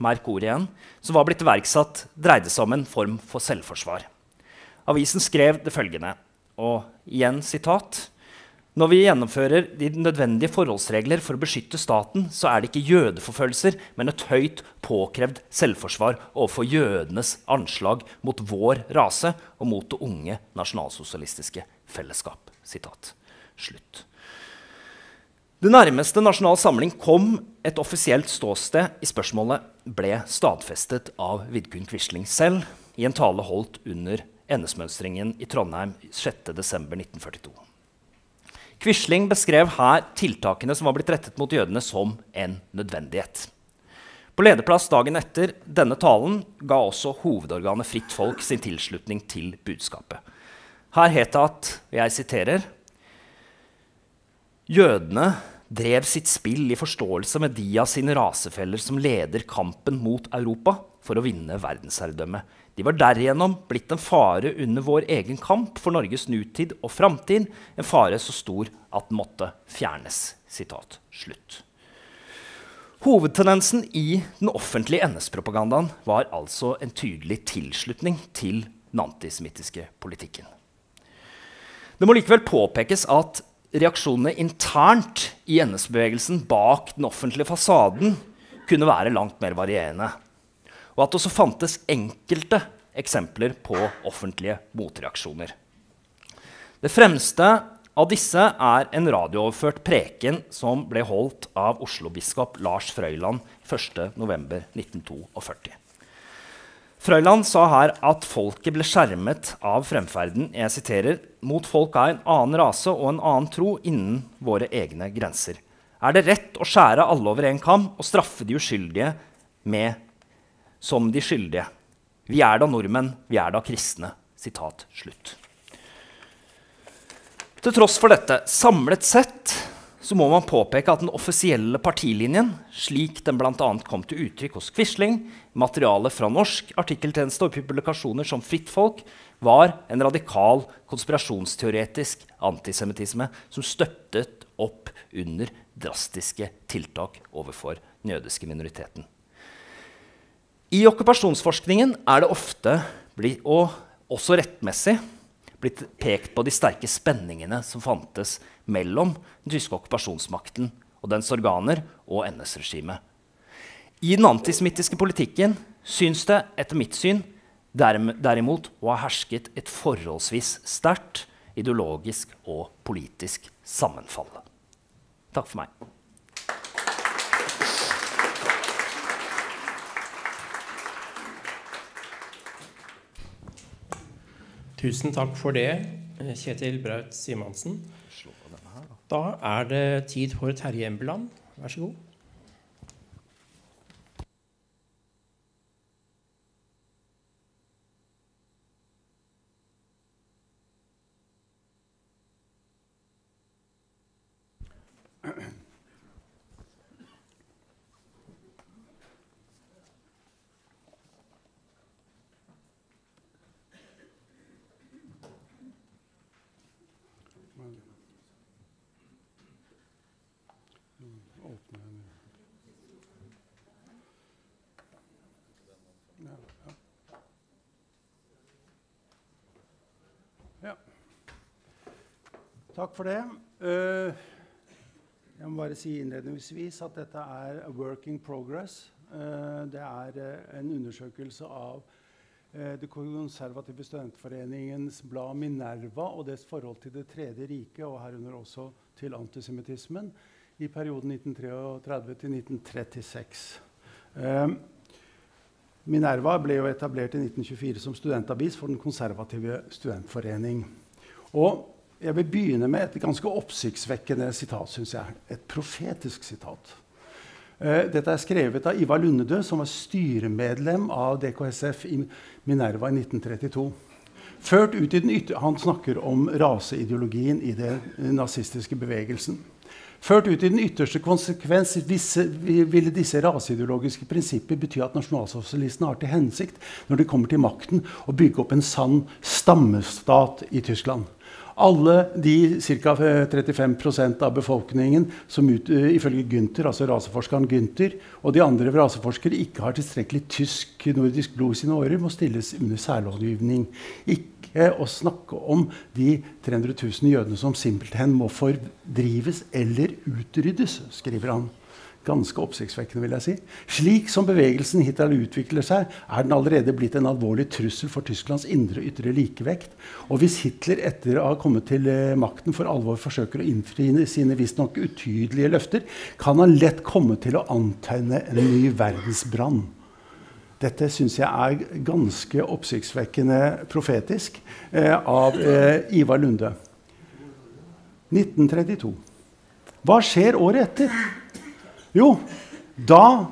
merk ord igjen, som var blitt iverksatt, dreide seg om en form for selvforsvar. Avisen skrev det følgende, og igjen sitat Når vi gjennomfører de nødvendige forholdsregler for å beskytte staten, så er det ikke jødeforfølgelser, men et høyt påkrevd selvforsvar overfor jødenes anslag mot vår rase og mot det unge nasjonalsosialistiske fellesskap. Sitat. Slutt. Det nærmeste Nasjonal Samling kom et offisielt ståsted i spørsmålet, ble stadfestet av Vidkun Quisling selv i en tale holdt under NS-mønstringen i Trondheim 6.12.1942. Quisling beskrev her tiltakene som var blitt rettet mot jødene, som en nødvendighet. På lederplass dagen etter denne talen ga også hovedorganet Fritt Folk sin tilslutning til budskapet. Her het det at, jeg siterer Jødene drev sitt spill i forståelse med de av sine rasefeller som leder kampen mot Europa for å vinne verdensherredømme. De var derigjennom blitt en fare under vår egen kamp for Norges nutid og framtid, en fare så stor at den måtte fjernes. Sitat slutt. Hovedtendensen i den offentlige NS-propagandaen var altså en tydelig tilslutning til den antisemittiske politikken. Det må likevel påpekes at reaksjonene internt i NS-bevegelsen bak den offentlige fasaden kunne være langt mer varierende og at det også fantes enkelte eksempler på offentlige motreaksjoner. Det fremste av disse er en radiooverført preken som ble holdt av Oslo-biskop Lars Frøyland 1.11.1942. Frøyland sa her at folket ble skjermet av fremferden jeg siterer, mot folk av en annen rase og en annen tro innen våre egne grenser. Er det rett å skjære alle over en kam og straffe de uskyldige med som de skyldige. Vi er da nordmenn, vi er da kristne. Sitat slutt. Til tross for dette, samlet sett så må man påpeke at den offisielle partilinjen, slik den bl.a. kom til uttrykk hos Quisling, materialet fra norsk artikkeltjeneste og publikasjoner som Fritt Folk, var en radikal konspirasjonsteoretisk antisemittisme som støttet opp under drastiske tiltak overfor den jødiske minoriteten. I okkupasjonsforskningen er det ofte, og også rettmessig, blitt pekt på de sterke spenningene som fantes mellom den tyske okkupasjonsmakten og dens organer og NS-regimet. I den antisemittiske politikken syns det etter mitt syn derimot å ha hersket et forholdsvis sterkt ideologisk og politisk sammenfall. Takk for meg. Tusen takk for det, Kjetil Braut Simonsen. Da er det tid for Terje Embeland. Vær så god. Takk for det. Uh, jeg må bare si innledningsvis at dette er a work in progress. Uh, det er uh, en undersøkelse av Det konservative studentforeningens blad Minerva og dets forhold til Det tredje riket, og herunder også til antisemittismen, i perioden 1933 til 1936. Minerva ble jo etablert i 1924 som studentavis for Den konservative studentforening. Og jeg vil begynne med et ganske oppsiktsvekkende sitat. Synes jeg. Et profetisk sitat. Uh, dette er skrevet av Ivar Lundedø, som var styremedlem av DKSF i Minerva i 1932. Ført ut i den ytre, Han snakker om raseideologien i den nazistiske bevegelsen. Ført ut i den ytterste konsekvens disse, ville disse raseideologiske prinsipper bety at nasjonalsosialistene har til hensikt når de kommer til makten, å bygge opp en sann stammestat i Tyskland. Alle de ca. 35% av befolkningen som ut, uh, ifølge Gunther, altså raseforskeren Gunther og de andre raseforskere ikke har tilstrekkelig tysk nordisk blod i sine årer, må stilles under særlovgivning. Ikke å snakke om de 300 000 jødene som simpelthen må fordrives eller utryddes, skriver han ganske oppsiktsvekkende. vil jeg si. Slik som bevegelsen hittil utvikler seg, er den allerede blitt en alvorlig trussel for Tysklands indre og ytre likevekt. Og hvis Hitler etter å ha kommet til eh, makten for alvor forsøker å innfri sine visstnok utydelige løfter, kan han lett komme til å antegne en ny verdensbrann. Dette syns jeg er ganske oppsiktsvekkende profetisk eh, av eh, Ivar Lunde. 1932. Hva skjer året etter? Jo, da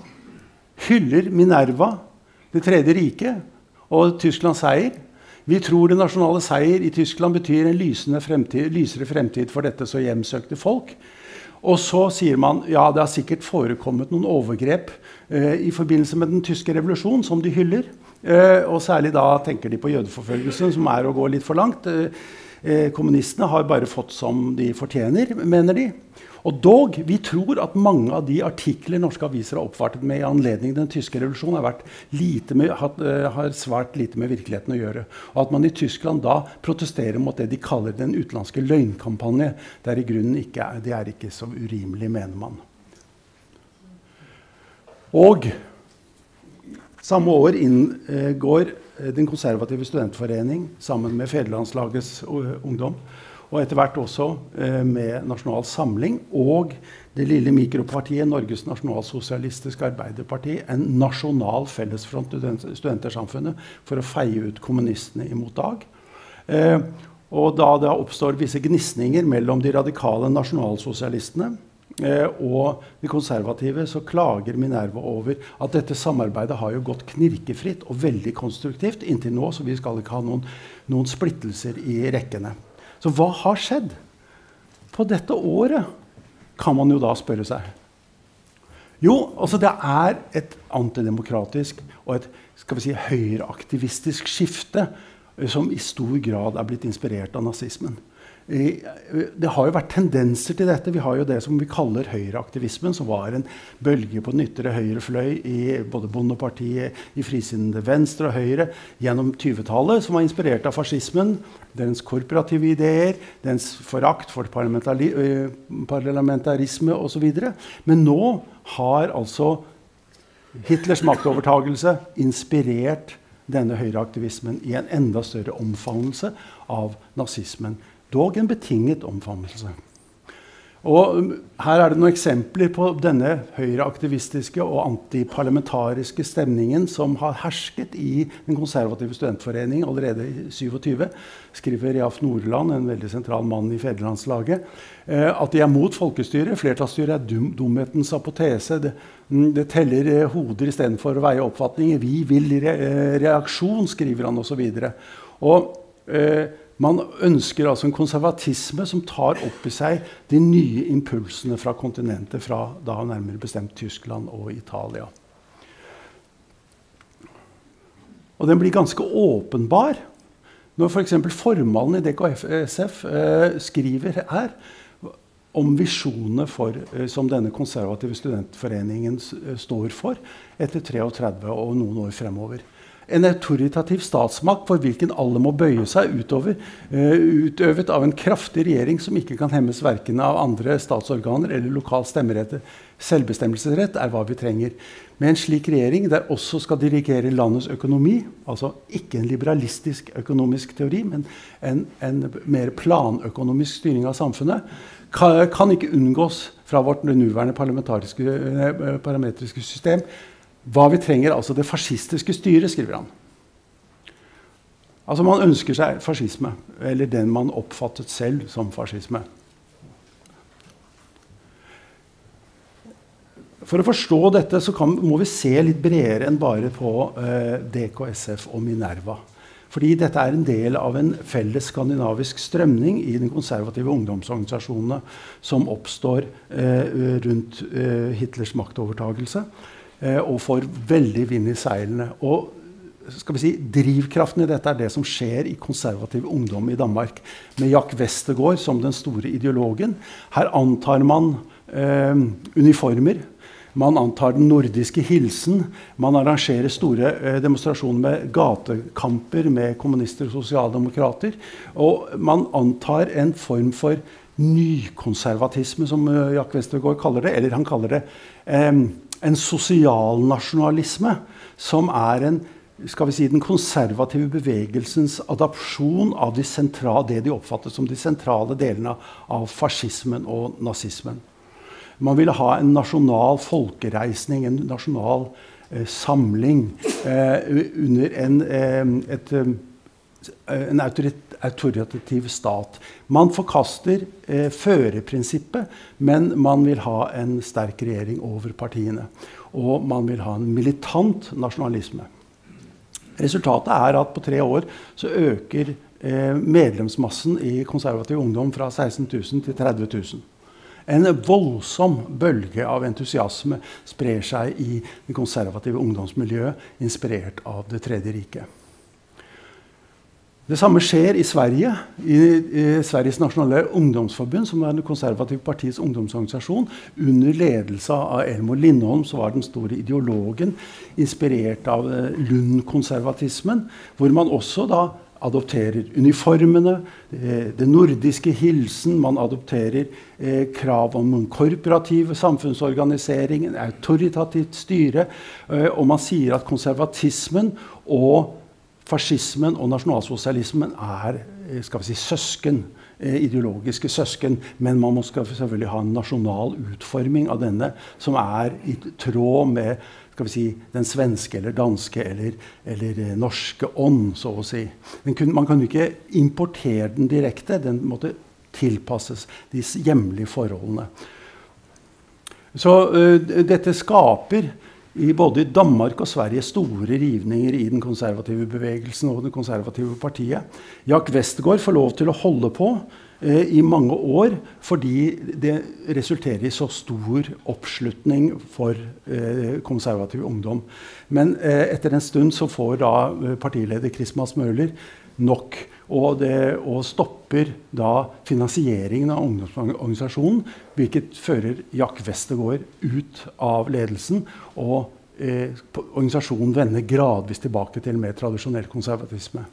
hyller Minerva Det tredje riket og Tysklands seier. Vi tror det nasjonale seier i Tyskland betyr en fremtid, lysere fremtid for dette så hjemsøkte folk. Og så sier man ja, det har sikkert forekommet noen overgrep eh, i forbindelse med den tyske revolusjonen, som de hyller. Eh, og særlig da tenker de på jødeforfølgelsen, som er å gå litt for langt. Eh, eh kommunistene har bare fått som de fortjener, mener de. Og dog, vi tror at mange av de artikler norske aviser har oppfartet med i anledning den tyske revolusjonen, har, med, uh, har, svært lite med virkeligheten å gjøre. Og at man i Tyskland da protesterer mot det de kaller den utenlandske løgnkampanje. Der i grunnen ikke er, det er ikke så urimelig, mener man. Og samme år inngår uh, Den konservative studentforening sammen med Federlandslagets uh, ungdom og etter hvert også eh, med Nasjonal Samling og det lille mikropartiet Norges nasjonalsosialistiske Arbeiderparti en nasjonal fellesfront i Studentersamfunnet for å feie ut kommunistene imot Dag. Eh, og da det oppstår visse gnisninger mellom de radikale nasjonalsosialistene eh, og de konservative, så klager Minerva over at dette samarbeidet har jo gått knirkefritt og veldig konstruktivt inntil nå, så vi skal ikke ha noen, noen splittelser i rekkene. Så hva har skjedd? På dette året kan man jo da spørre seg. Jo, altså det er et antidemokratisk og et skal vi si, høyreaktivistisk skifte som i stor grad er blitt inspirert av nazismen. Det har jo vært tendenser til dette. Vi har jo det som vi kaller høyreaktivismen, som var en bølge på den ytre høyre fløy i både Bondepartiet, i frisinnede venstre og høyre gjennom 20-tallet, som var inspirert av fascismen, dens korporative ideer, dens forakt for parlamentarisme osv. Men nå har altså Hitlers maktovertagelse inspirert denne høyreaktivismen i en enda større omfavnelse av nazismen dog en betinget omfavnelse. Og um, her er det noen eksempler på denne høyreaktivistiske og antiparlamentariske stemningen som har hersket i Den konservative studentforening allerede i 27. Skriver Jaf Nordland, en veldig sentral mann i fedrelandslaget, eh, at de er mot folkestyret. Flertallsstyret er dum, dumhetens apotese. Det, mm, det teller eh, hoder istedenfor å veie oppfatninger. Vi vil eh, reaksjon, skriver han osv. Og, så og man ønsker altså en konservatisme som tar opp i seg de nye impulsene fra kontinentet, fra da nærmere bestemt Tyskland og Italia. Og den blir ganske åpenbar når f.eks. For formalen i DKSF eh, skriver her om visjonene eh, som denne konservative studentforeningen eh, står for etter 33 og noen år fremover en autoritativ statsmakt for hvilken alle må bøye seg utover, uh, utøvet av en kraftig regjering som ikke kan hemmes verken av andre statsorganer eller lokal stemmerett. Selvbestemmelsesrett er hva vi trenger. Med en slik regjering der også skal dirigere landets økonomi, altså ikke en liberalistisk økonomisk teori, men en, en mer planøkonomisk styring av samfunnet, kan, kan ikke unngås fra vårt nåværende parlamentariske, parametriske system hva vi trenger, altså det fascistiske styret, skriver han. Altså Man ønsker seg fascisme, eller den man oppfattet selv som fascisme. For å forstå dette så kan, må vi se litt bredere enn bare på eh, DKSF og Minerva. Fordi dette er en del av en felles skandinavisk strømning i den konservative ungdomsorganisasjonene som oppstår eh, rundt eh, Hitlers maktovertagelse. Eh, og får veldig vind i seilene. Og skal vi si, Drivkraften i dette er det som skjer i konservativ ungdom i Danmark. Med Jack Westergaard som den store ideologen. Her antar man eh, uniformer. Man antar den nordiske hilsen. Man arrangerer store eh, demonstrasjoner med gatekamper med kommunister og sosialdemokrater. Og man antar en form for nykonservatisme, som eh, Jack Westergaard kaller det. Eller han kaller det eh, en sosialnasjonalisme, som er en skal vi si, den konservative bevegelsens adopsjon av de det de oppfatter som de sentrale delene av fascismen og nazismen. Man ville ha en nasjonal folkereisning, en nasjonal eh, samling eh, under en, eh, et, eh, en autoritativ stat. Man forkaster eh, førerprinsippet, men man vil ha en sterk regjering over partiene. Og man vil ha en militant nasjonalisme. Resultatet er at på tre år så øker eh, medlemsmassen i konservativ ungdom fra 16 000 til 30 000. En voldsom bølge av entusiasme sprer seg i det konservative ungdomsmiljøet, inspirert av Det tredje riket. Det samme skjer i Sverige. I, i Sveriges nasjonale ungdomsforbund, som er det konservative partiets ungdomsorganisasjon, under ledelse av Elmo Lindholm, som var den store ideologen, inspirert av eh, Lund-konservatismen, hvor man også da adopterer uniformene, eh, den nordiske hilsen. Man adopterer eh, krav om en korporativ samfunnsorganisering, en autoritativt styre. Og man sier at konservatismen og fascismen og nasjonalsosialismen er eh, skal vi si, søsken. Eh, ideologiske søsken. Men man må selvfølgelig ha en nasjonal utforming av denne som er i tråd med skal vi si, den svenske eller danske eller, eller eh, norske ånd, så å si. Kun, man kan jo ikke importere den direkte. Den måtte tilpasses de hjemlige forholdene. Så uh, dette skaper i både Danmark og Sverige store rivninger i den konservative bevegelsen og det konservative partiet. Jack Westgård får lov til å holde på Eh, i mange år fordi det resulterer i så stor oppslutning for eh, konservativ ungdom. Men eh, etter en stund så får da partileder Christmas Møhler nok. Og, det, og stopper da finansieringen av ungdomsorganisasjonen, hvilket fører Jack Westergård ut av ledelsen. og eh, Organisasjonen vender gradvis tilbake til mer tradisjonell konservatisme.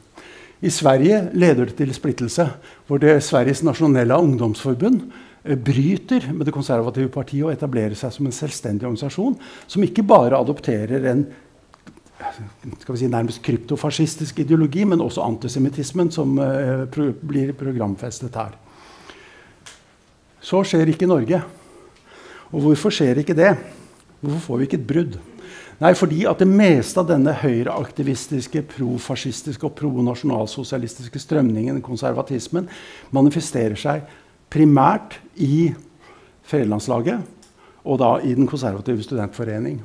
I Sverige leder det til splittelse, hvor det Sveriges nasjonelle ungdomsforbund eh, bryter med det konservative partiet og etablerer seg som en selvstendig organisasjon som ikke bare adopterer en skal vi si, nærmest kryptofascistisk ideologi, men også antisemittismen, som uh, pro blir programfestet her. Så skjer ikke Norge. Og hvorfor skjer ikke det? Hvorfor får vi ikke et brudd? Nei, fordi at det meste av denne høyreaktivistiske, profascistiske og pronasjonalsosialistiske strømningen, konservatismen, manifesterer seg primært i Fedrelandslaget og da i Den konservative studentforening.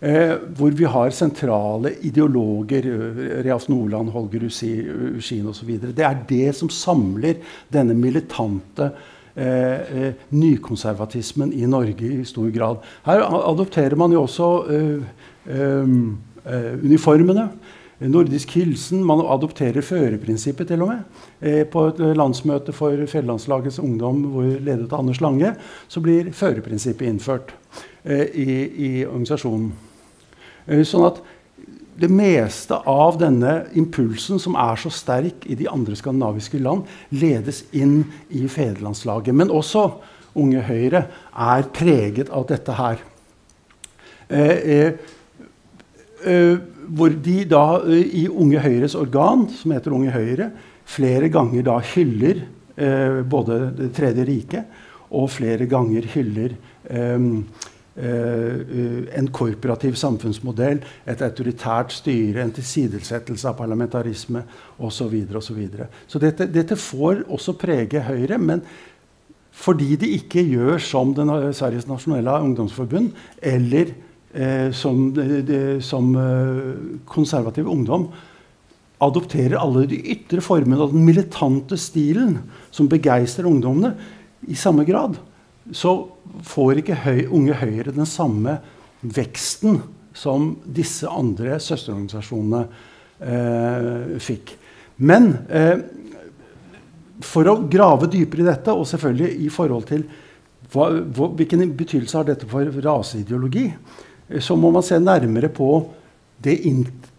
Eh, hvor vi har sentrale ideologer, Reas Nordland, Holger Uskin osv. Det er det som samler denne militante eh, eh, nykonservatismen i Norge i stor grad. Her adopterer man jo også eh, eh, eh uniformene. Nordisk hilsen. Man adopterer førerprinsippet til og med. Eh, på et landsmøte for Fjellandslagets ungdom hvor ledet av Anders Lange, så blir førerprinsippet innført i, i organisasjonen. sånn at det meste av denne impulsen, som er så sterk i de andre skandinaviske land, ledes inn i fedrelandslaget. Men også Unge Høyre er preget av dette her. Eh, eh, eh, hvor de da eh, i Unge Høyres organ, som heter Unge Høyre, flere ganger da hyller eh, både Det tredje riket og flere ganger hyller eh, en korporativ samfunnsmodell, et autoritært styre, en tilsidesettelse av parlamentarisme osv. Så, videre, og så, så dette, dette, får også prege Høyre, men fordi de ikke gjør som den, Sveriges nasjonale ungdomsforbund eller uh, som, de, som uh, konservativ ungdom adopterer alle de ytre formene og den militante stilen som begeistrer ungdommene, i samme grad så får ikke høy, Unge Høyre den samme veksten som disse andre søsterorganisasjonene eh, fikk. Men eh, for å grave dypere i dette, og selvfølgelig i forhold til hva, hva, hvilken betydelse har dette for raseideologi, eh, så må man se nærmere på det,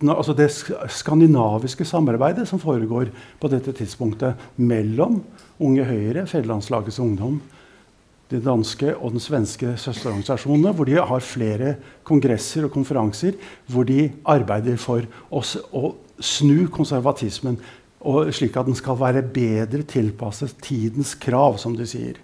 altså det skandinaviske samarbeidet som foregår på dette tidspunktet mellom Unge Høyre, Fedrelandslagets Ungdom, de danske og den svenske søsterorganisasjonene, hvor de har flere kongresser og konferanser hvor de arbeider for å, snu konservatismen slik at den skal være bedre tilpasset tidens krav, som de sier.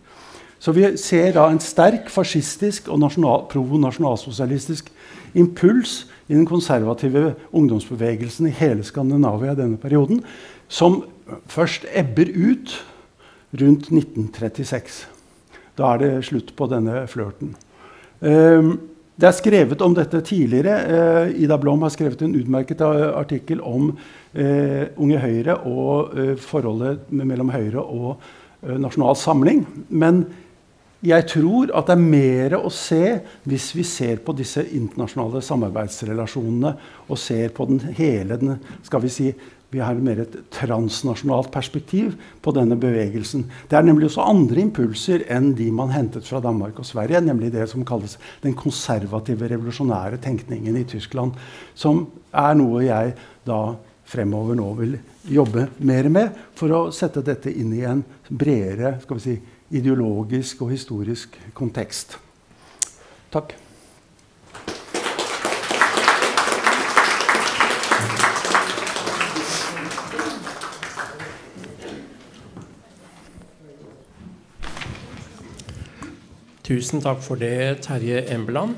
Så vi ser da en sterk fascistisk og nasjonal, pro-nasjonalsosialistisk impuls i den konservative ungdomsbevegelsen i hele Skandinavia denne perioden, som først ebber ut rundt 1936. Da er det slutt på denne flørten. Um, det er skrevet om dette tidligere. Uh, Ida Blom har skrevet en utmerket artikkel om uh, Unge Høyre og forholdet mellom Høyre og Nasjonal Samling. Men jeg tror at det er mer å se hvis vi ser på disse internasjonale samarbeidsrelasjonene og ser på den hele den, skal vi si, vi har mer et transnasjonalt perspektiv på denne bevegelsen. Det er nemlig også andre impulser enn de man hentet fra Danmark og Sverige, nemlig det som kalles den konservative, revolusjonære tenkningen i Tyskland, som er noe jeg da fremover nå vil jobbe mer med for å sette dette inn i en bredere skal vi si, ideologisk og historisk kontekst. Takk. Tusen takk for det, Terje Embeland.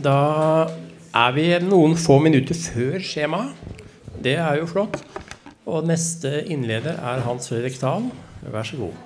Da er vi noen få minutter før skjemaet. Det er jo flott. Og neste innleder er Hans Fredrik Dahl. Vær så god.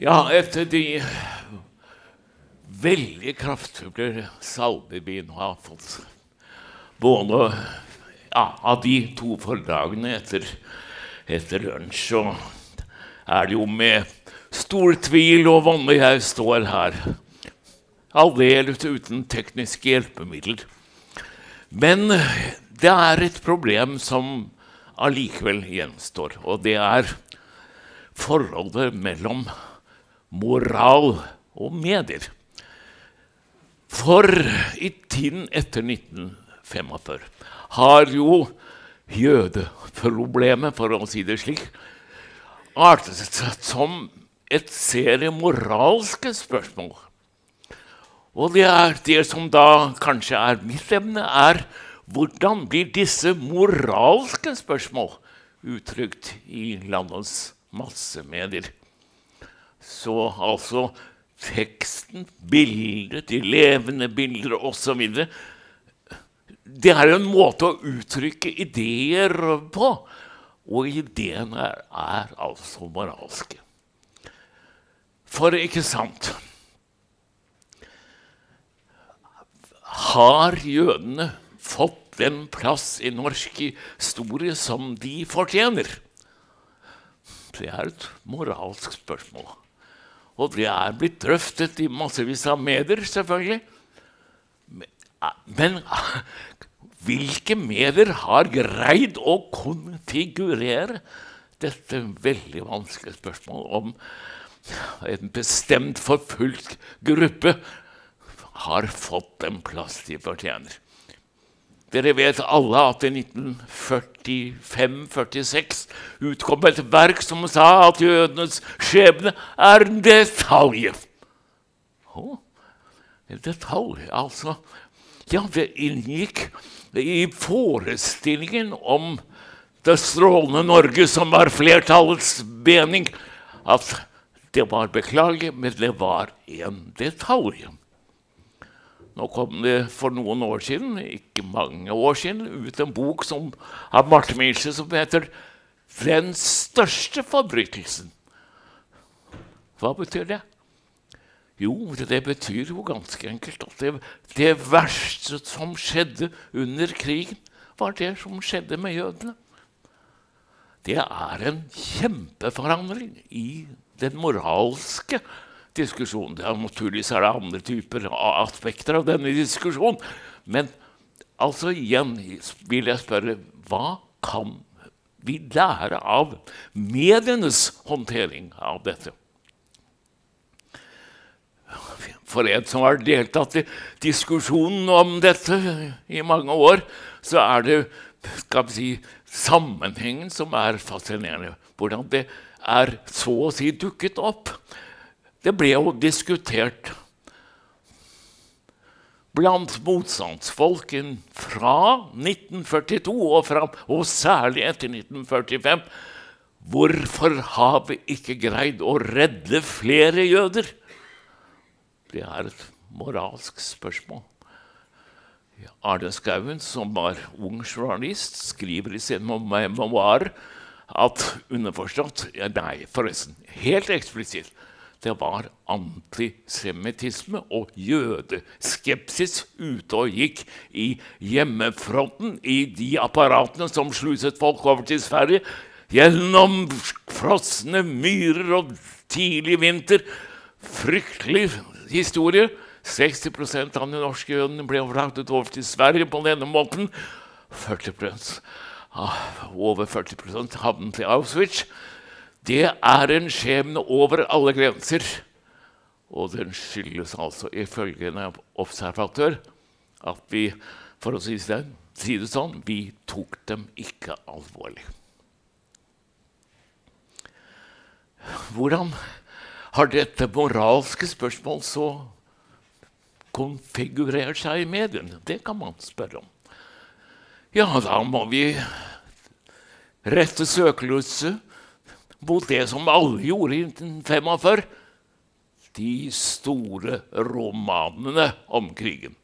Ja, etter de veldig kraftfulle nå har fått, både ja, av de to forlagene etter, etter lunsj, så er det jo med stor tvil og vonde jeg står her. Aldeles uten tekniske hjelpemidler. Men det er et problem som allikevel gjenstår, og det er forholdet mellom moral og medier. For i tiden etter 1945 har jo jødeproblemet, for å si det slik, artet seg som et serie moralske spørsmål. Og det, er det som da kanskje er mitt emne, er hvordan blir disse moralske spørsmål uttrykt i landets massemedier? Så altså teksten, bildet, de levende bilder osv. Det er en måte å uttrykke ideer på. Og ideene er, er altså moralske. For ikke sant Har jødene fått den plass i norsk historie som de fortjener? Det er et moralsk spørsmål. Og det er blitt drøftet i massevis av medier, selvfølgelig. Men hvilke medier har greid å konfigurere dette veldig vanskelige spørsmålet om en bestemt forfulgt gruppe har fått den plass de fortjener? Dere vet alle at i 1945-46 utkom et verk som sa at jødenes skjebne er en detalj. Oh, en detalj, altså. Ja, det inngikk i forestillingen om det strålende Norge, som var flertallets mening, at det var beklagelig, men det var en detalj. Nå kom det for noen år siden, ikke mange år siden, ut en bok som, av Marte Milche som heter 'Den største forbrytelsen'. Hva betyr det? Jo, det betyr jo ganske enkelt at det, det verste som skjedde under krigen, var det som skjedde med jødene. Det er en kjempeforandring i den moralske diskusjonen. Det er naturligvis er det andre typer aspekter av denne diskusjonen. Men altså igjen vil jeg spørre hva kan vi lære av medienes håndtering av dette? For en som har deltatt i diskusjonen om dette i mange år, så er det skal vi si, sammenhengen som er fascinerende. Hvordan det er så å si dukket opp. Det ble jo diskutert blant motstandsfolken fra 1942 og, fram, og særlig etter 1945. Hvorfor har vi ikke greid å redde flere jøder? Det er et moralsk spørsmål. Arne Skouen, som var ung journalist, skriver i sin memoar at underforstått Nei, forresten, helt eksplisitt. Det var antisemittisme og jødeskepsis ute og gikk i hjemmefronten, i de apparatene som sluset folk over til Sverige, gjennom frosne myrer og tidlig vinter. Fryktelig historie. 60% av de norske jødene ble fraktet over til Sverige på denne måten. 40 ah, over 40% havnet i Auschwitz. Det er en skjebne over alle grenser. Og den skyldes altså, ifølge en observatør, at vi for å si det, si det sånn, vi tok dem ikke alvorlig. Hvordan har dette moralske spørsmål så konfigurert seg i mediene? Det kan man spørre om. Ja, da må vi rette søkelyset mot det som alle gjorde i 1945. De store romanene om krigen.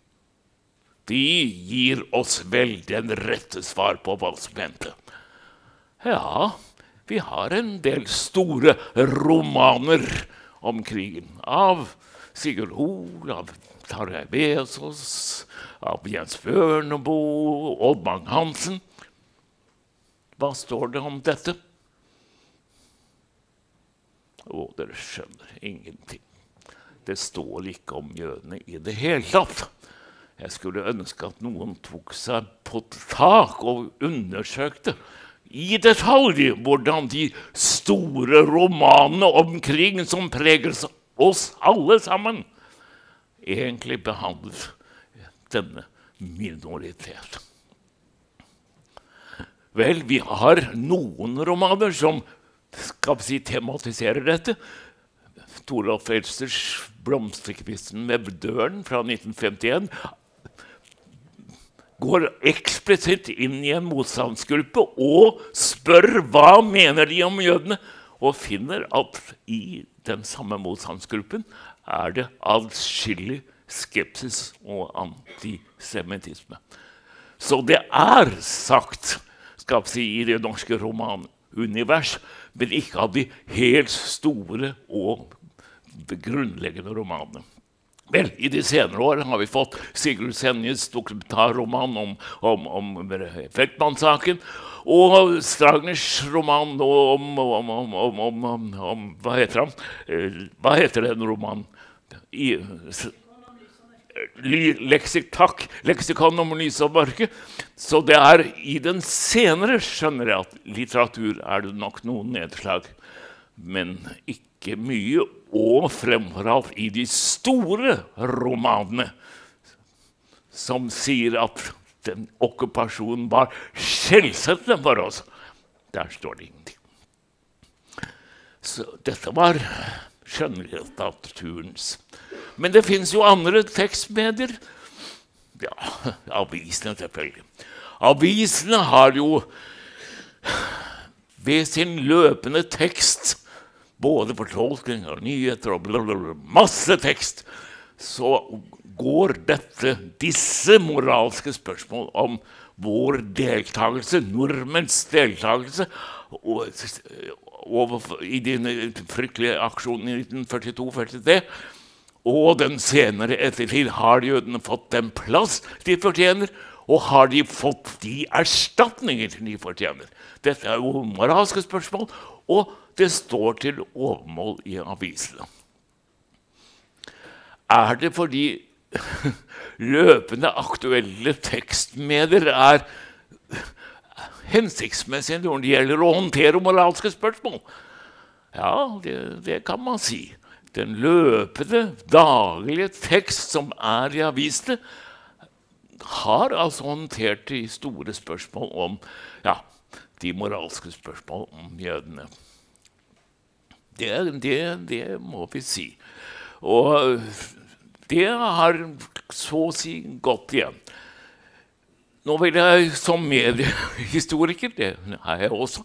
De gir oss vel den rette svar på hva som hendte. Ja, vi har en del store romaner om krigen. Av Sigurd Hoel, av Tarjei Vesaas, av Jens Bjørneboe, Odd Bang-Hansen. Hva står det om dette? Å, dere skjønner ingenting. Det står ikke om jødene i det hele tatt. Jeg skulle ønske at noen tok seg på tak og undersøkte i detalj hvordan de store romanene omkring som preger oss alle sammen, egentlig behandlet denne minoriteten. Vel, vi har noen romaner som skal vi si, tematiserer dette. Toralf Elsters 'Blomsterkvisten med døren' fra 1951 går eksplisitt inn i en motstandsgruppe og spør hva mener de om jødene, og finner at i den samme motstandsgruppen er det adskillig skepsis og antisemittisme. Så det er sagt skal vi si, i det norske romanunivers, men ikke av de helt store og grunnleggende romanene. Vel, I de senere år har vi fått Sigurd Senjes dokumentarroman om, om, om Feltmann-saken. Og Stragners roman om, om, Hva heter han? Eh, hva heter den romanen? Takk, leksikon om lys og mørke. Så det er i den senere skjønner jeg at litteratur er det nok noen nedslag. Men ikke mye og fremfor alt i de store romanene, som sier at den okkupasjonen var skjellsettende for oss. Der står det ingenting. Så dette var skjønnlitteraturens. Men det fins jo andre tekstmedier. Ja, avisene, selvfølgelig. Avisene har jo ved sin løpende tekst både fortolkning og nyheter og blablabla, masse tekst. Så går dette, disse moralske spørsmål om vår deltakelse, nordmenns deltakelse, og, og, i denne fryktelige aksjonen i 1942-43, og den senere ettertid, har jødene fått den plass de fortjener, og har de fått de erstatninger de fortjener? Dette er jo moralske spørsmål, og det står til overmål i avisene. Er det fordi løpende aktuelle tekstmedier er hensiktsmessige når det gjelder å håndtere moralske spørsmål? Ja, det, det kan man si. Den løpende, daglige tekst som er i avisene, har altså håndtert de store spørsmål om ja, de moralske spørsmål om jødene. Det, det, det må vi si. Og det har så å si gått igjen. Nå vil jeg som mediehistoriker, det er jeg også,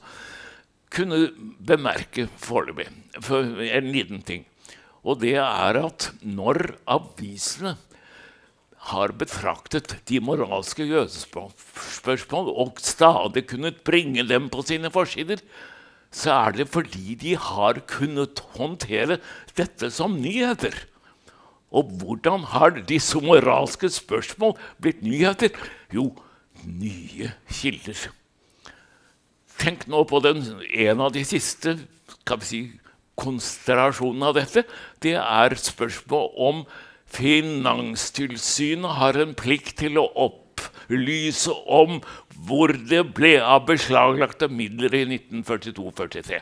kunne bemerke foreløpig for en liten ting. Og det er at når avisene har betraktet de moralske jødespørsmål og stadig kunnet bringe dem på sine forsider, så er det fordi de har kunnet håndtere dette som nyheter. Og hvordan har disse moralske spørsmål blitt nyheter? Jo, nye kilder. Tenk nå på den, en av de siste skal vi si, konstellasjonene av dette. Det er spørsmål om Finanstilsynet har en plikt til å opplyse om hvor det ble av beslaglagte midler i 1942-43.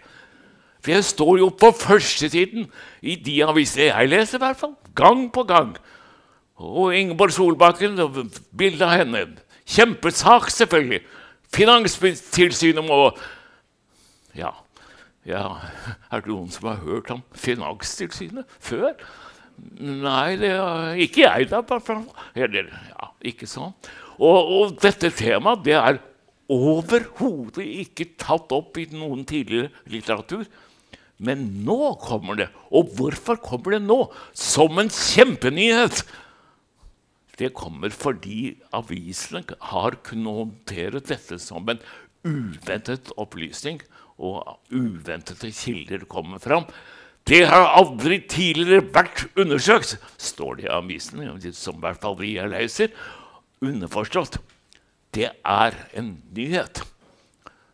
For jeg står jo på førstesiden i de aviser jeg leser, i hvert fall. Gang på gang. Og Ingeborg Solbakken, bildet bilde av henne. Kjempesak, selvfølgelig. Finanstilsynet må Ja. Ja. Er det noen som har hørt om Finanstilsynet før? Nei, det er ikke jeg, da. Eller, ja, ikke sånn. Og, og dette temaet det er overhodet ikke tatt opp i noen tidligere litteratur. Men nå kommer det. Og hvorfor kommer det nå? Som en kjempenyhet! Det kommer fordi avisene har kunnet håndtere dette som en uventet opplysning, og uventede kilder kommer fram. Det har aldri tidligere vært undersøkt, står det i avisene, som i hvert fall vi er leser. Underforstått. Det er en nyhet.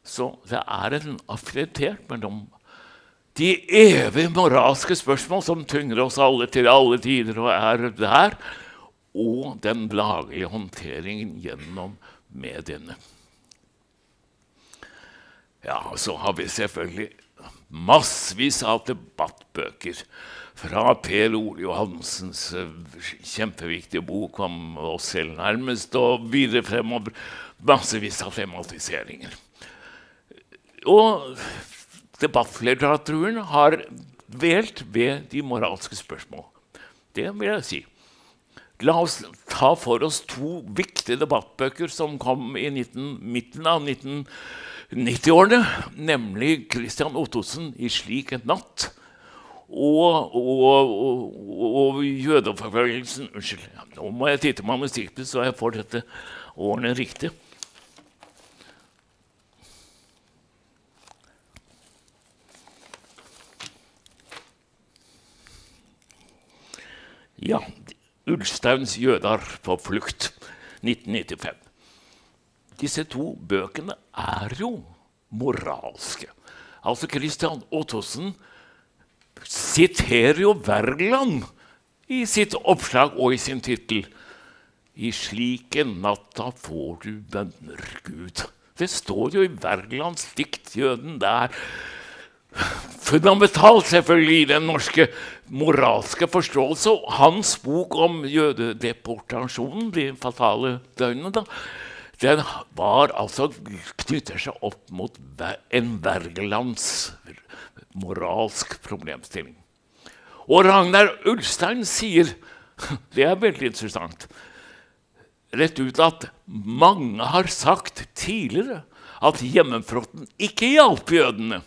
Så det er en affinitet mellom de evige moralske spørsmål som tynger oss alle til alle tider og er der, og den daglige håndteringen gjennom mediene. Ja, og så har vi selvfølgelig massevis av debattbøker. Fra Per Ole Johansens eh, kjempeviktige bok om oss selv nærmest, og videre fremover massevis av tematiseringer. Og debattlitteraturen har dvelt ved de moralske spørsmål. Det vil jeg si. La oss ta for oss to viktige debattbøker som kom i 19, midten av 1990-årene, nemlig Christian Ottosen i 'Slik en natt' og, og, og, og jødeforfølgelsen Unnskyld, nå må jeg titte manuskriptet så jeg får dette årene riktig. Ja, Ulstauns 'Jøder på flukt', 1995. Disse to bøkene er jo moralske. Altså Christian Ottosen siterer jo Wergeland i sitt oppslag og i sin tittel. I slike natta får du bønner, Gud. Det står jo i Wergelands dikt 'Jøden'. Det er fundamentalt, selvfølgelig, i den norske moralske forståelse. Hans bok om jødedeportasjonen, de fatale døgnene, da, den var altså knytter seg opp mot en vergelands moralsk problemstilling. Og Ragnar Ulstein sier Det er veldig interessant. Rett ut at mange har sagt tidligere at hjemmefronten ikke hjalp jødene.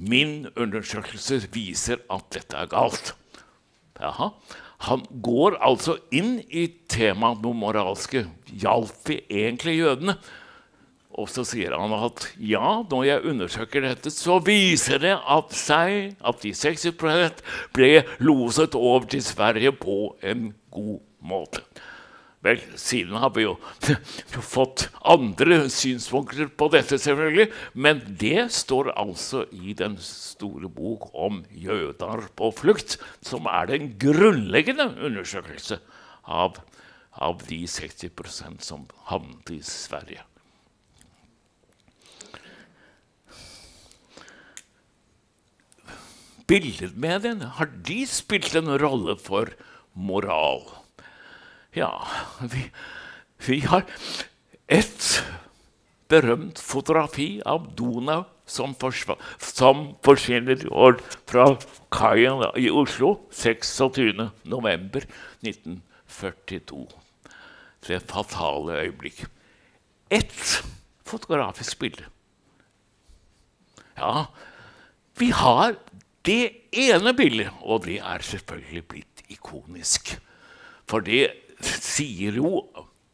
Min undersøkelse viser at dette er galt. Jaha. Han går altså inn i temaet noe moralske. Hjalp vi egentlig jødene? Og så sier han at ja, når jeg undersøker dette, så viser det at seg at de 60 ble loset over til Sverige på en god måte. Vel, siden har vi jo fått andre synspunkter på dette, selvfølgelig. Men det står altså i den store bok om jøder på flukt, som er den grunnleggende undersøkelse av, av de 60% som havnet i Sverige. Billedmediene, har de spilt en rolle for moral? Ja, vi, vi har et berømt fotografi av Donau som, som forsvinner fra kaien i Oslo 26.11.1942. Det fatale øyeblikk. Ett fotografisk bilde. Ja, vi har det ene bildet, og det er selvfølgelig blitt ikonisk. For det sier jo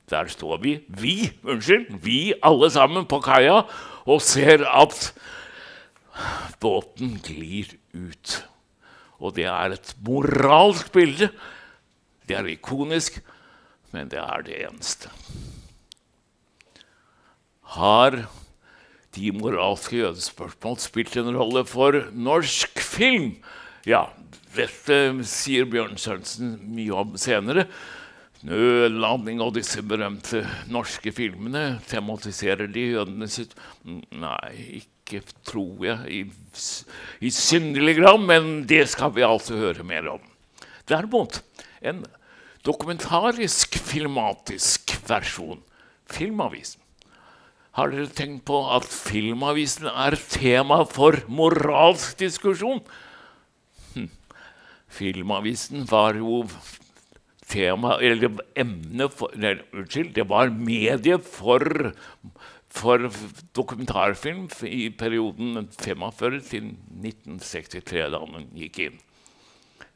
Der står vi, vi, unnskyld, vi alle sammen på kaia og ser at båten glir ut. Og det er et moralsk bilde. Det er ikonisk, men det er det eneste. Har de moralske jødespørsmål spilt en rolle for norsk film? Ja, dette sier Bjørn Sørensen mye om senere. Nødlanding og disse berømte norske filmene tematiserer de jødene sitt Nei, ikke tror jeg i, i synderlig grad, men det skal vi altså høre mer om. Derimot en dokumentarisk, filmatisk versjon. Filmavisen. Har dere tenkt på at Filmavisen er tema for moralsk diskusjon? Hm. Filmavisen var jo tema, eller emne for, nei, Unnskyld, det var medie for, for dokumentarfilm i perioden 45 til 1963, da den gikk inn.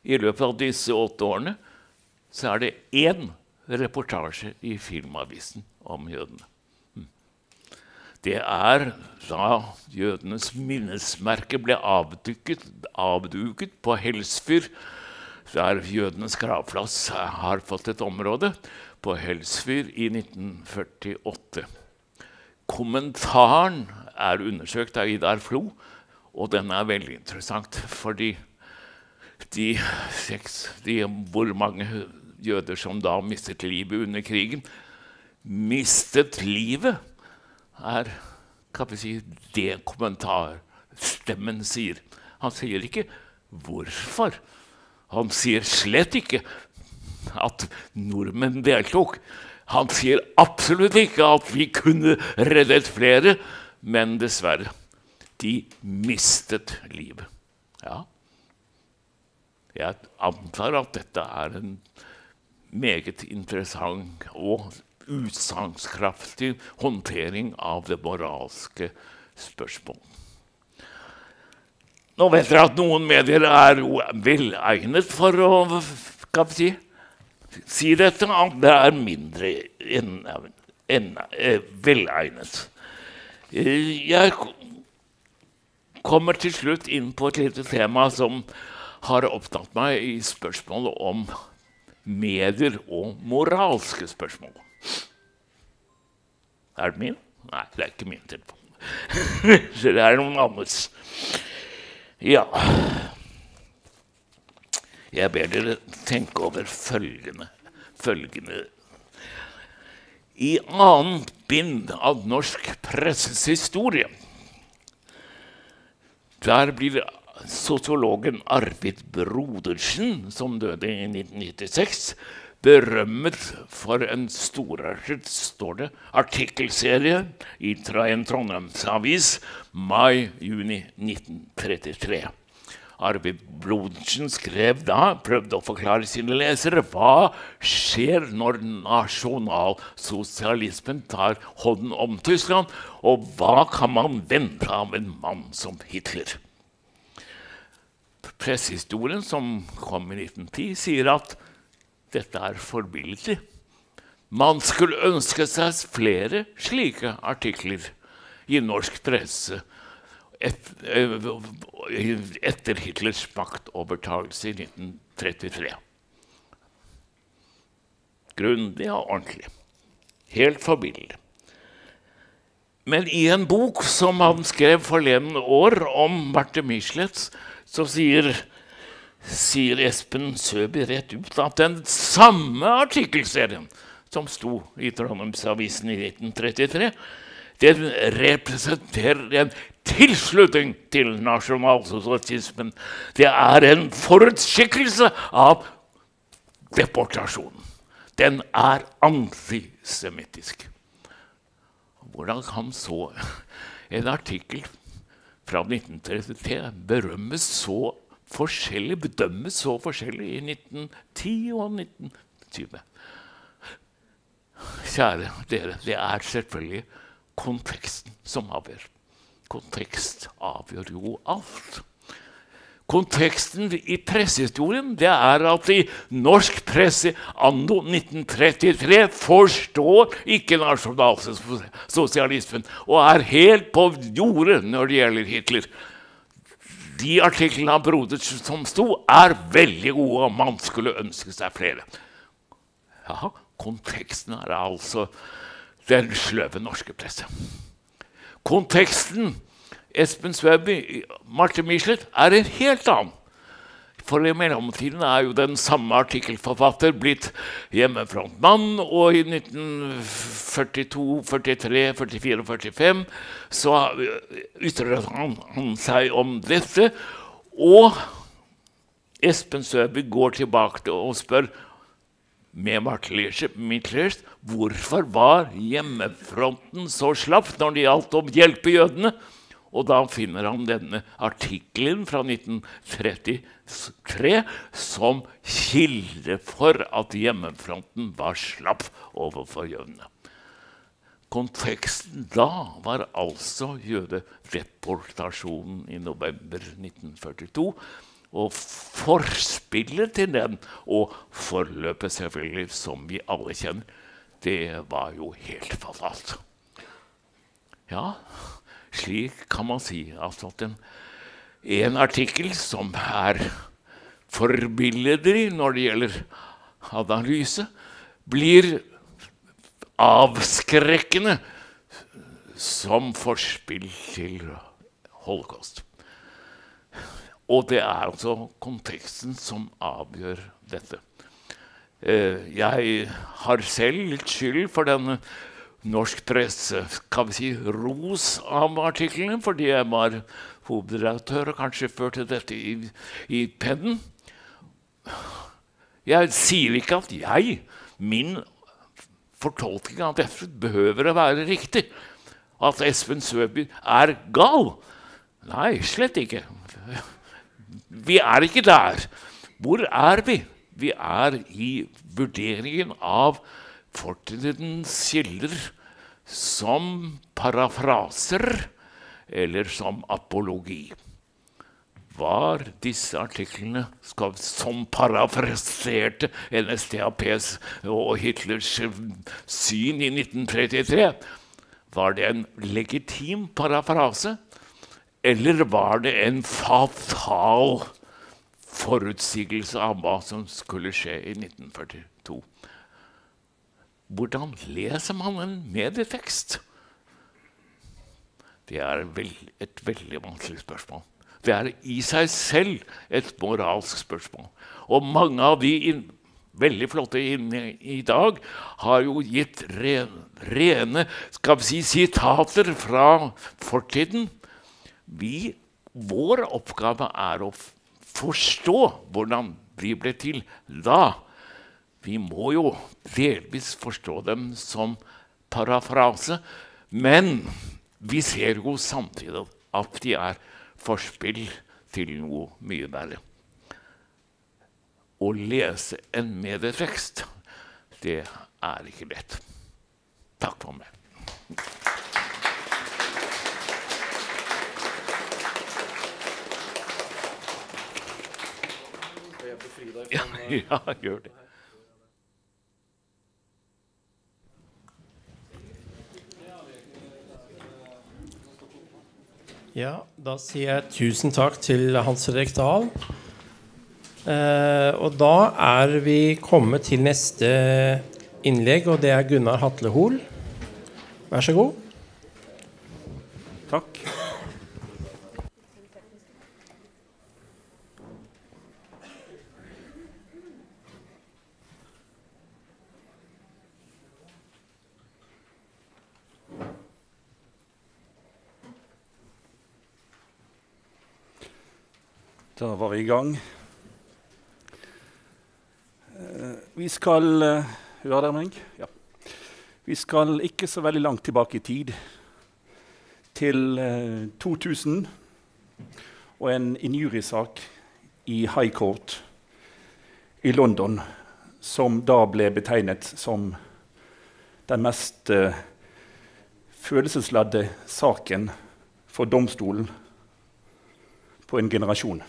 I løpet av disse åtte årene så er det én reportasje i Filmavisen om jødene. Det er da jødenes minnesmerke ble avduket, avduket på Helsfyr, der jødenes gravplass har fått et område, på Helsfyr i 1948. Kommentaren er undersøkt av Idar Flo, og den er veldig interessant. Fordi de, seks, de hvor mange jøder som da mistet livet under krigen, mistet livet er kan vi si, det kommentarstemmen sier. Han sier ikke 'hvorfor'. Han sier slett ikke at nordmenn deltok. Han sier absolutt ikke at vi kunne reddet flere, men dessverre. De mistet livet. Ja. Jeg antar at dette er en meget interessant og utsagnskraftig håndtering av det moralske spørsmål. Nå vet dere at noen medier er velegnet for å si, si dette. Andre er mindre enn, enn, eh, velegnet. Jeg kommer til slutt inn på et lite tema som har opptatt meg i spørsmålet om medier og moralske spørsmål. Er det min? Nei, det er ikke min telefon. Det er noen andres. Ja Jeg ber dere tenke over følgende, følgende. I annet bind av norsk presses historie der blir sosiologen Arvid Brodersen, som døde i 1996, berømmet for en storartet står det, artikkelserie i en trondheimsavis mai-juni 1933. Arvid Blodsen skrev da, prøvde å forklare sine lesere hva skjer når nasjonalsosialismen tar hånden om Tyskland, og hva kan man vente av en mann som Hitler? Pressehistorien, som kom i 1910, sier at dette er forbilledlig. Man skulle ønske seg flere slike artikler i norsk presse eh, etter Hitlers maktovertagelse i 1933. Grundig og ordentlig. Helt forbilledlig. Men i en bok som han skrev forleden år om Marte Michelet, så sier, sier Espen Søby rett ut at den samme artikkelserien som sto i Trondheimsavisen i 1933, den representerer en tilslutning til nasjonalsosialismen. Det er en forutskikkelse av deportasjonen. Den er antisemittisk. Hvordan kan så en artikkel fra 1933 berømmes så forskjellig, bedømmes så forskjellig i 1910 og 1920? Kjære dere, det er selvfølgelig konteksten som avgjør. Kontekst avgjør jo alt. Konteksten i pressehistorien det er at i norsk presse anno 1933 forstår ikke nasjonalsosialismen og er helt på jordet når det gjelder Hitler. De artiklene av Broder som sto, er veldig gode, og man skulle ønske seg flere. Ja, konteksten er altså den sløve norske presse. Konteksten Espen Sveby, Marte Michelet, er en helt annen. For i mellomtiden er jo den samme artikkelforfatter blitt hjemmefrontmann, og i 1942, 43, 44 og 45 så ytrer han, seg om dette. Og Espen Søby går tilbake og spør med Michelet hvorfor var hjemmefronten så slapp når det gjaldt å hjelpe jødene. Og da finner han denne artikkelen fra 1933 som kilde for at hjemmefronten var slapp overfor jødene. Konteksten da var altså jødereportasjonen i november 1942. Og forspillet til den, og forløpet selvfølgelig, som vi alle kjenner, det var jo helt fatalt. Ja, slik kan man si altså at en, en artikkel som er forbilledlig når det gjelder analyse, blir avskrekkende som forspill til holocaust. Og det er altså konteksten som avgjør dette. Eh, jeg har selv litt skyld for denne norsk presse kan vi si, ros av artiklene, fordi jeg var hovedredaktør og kanskje førte dette i, i pennen. Jeg sier ikke at jeg, min fortolkning av dette, behøver å være riktig. At Espen Søby er gal. Nei, slett ikke. Vi er ikke der. Hvor er vi? Vi er i vurderingen av fortidens kilder som parafraser eller som apologi. Var disse artiklene skal, som parafraserte NSDAPs og Hitlers syn i 1933 Var det en legitim parafrase, eller var det en fatal forutsigelse av hva som skulle skje i 1942? Hvordan leser man en medietekst? Det er et veldig vanskelig spørsmål. Det er i seg selv et moralsk spørsmål. Og mange av de veldig flotte inne i dag har jo gitt rene, skal vi si, sitater fra fortiden. Vi, vår oppgave er å forstå hvordan vi ble til da. Vi må jo delvis forstå dem som parafrase, men vi ser jo samtidig at de er forspill til noe mye verre. Å lese en medietekst, det er ikke lett. Takk for meg. Ja, ja, gjør det. Ja, da sier jeg tusen takk til Hans Fredrik Dahl. Eh, og da er vi kommet til neste innlegg, og det er Gunnar Hatle Hoel. Vær så god. Takk. Da var vi i gang. Eh, Vi skal eh, Hører dere meg? Ja. Vi skal ikke så veldig langt tilbake i tid. Til eh, 2000 og en injuriesak i High Court i London som da ble betegnet som den mest eh, følelsesladde saken for domstolen på en generasjon.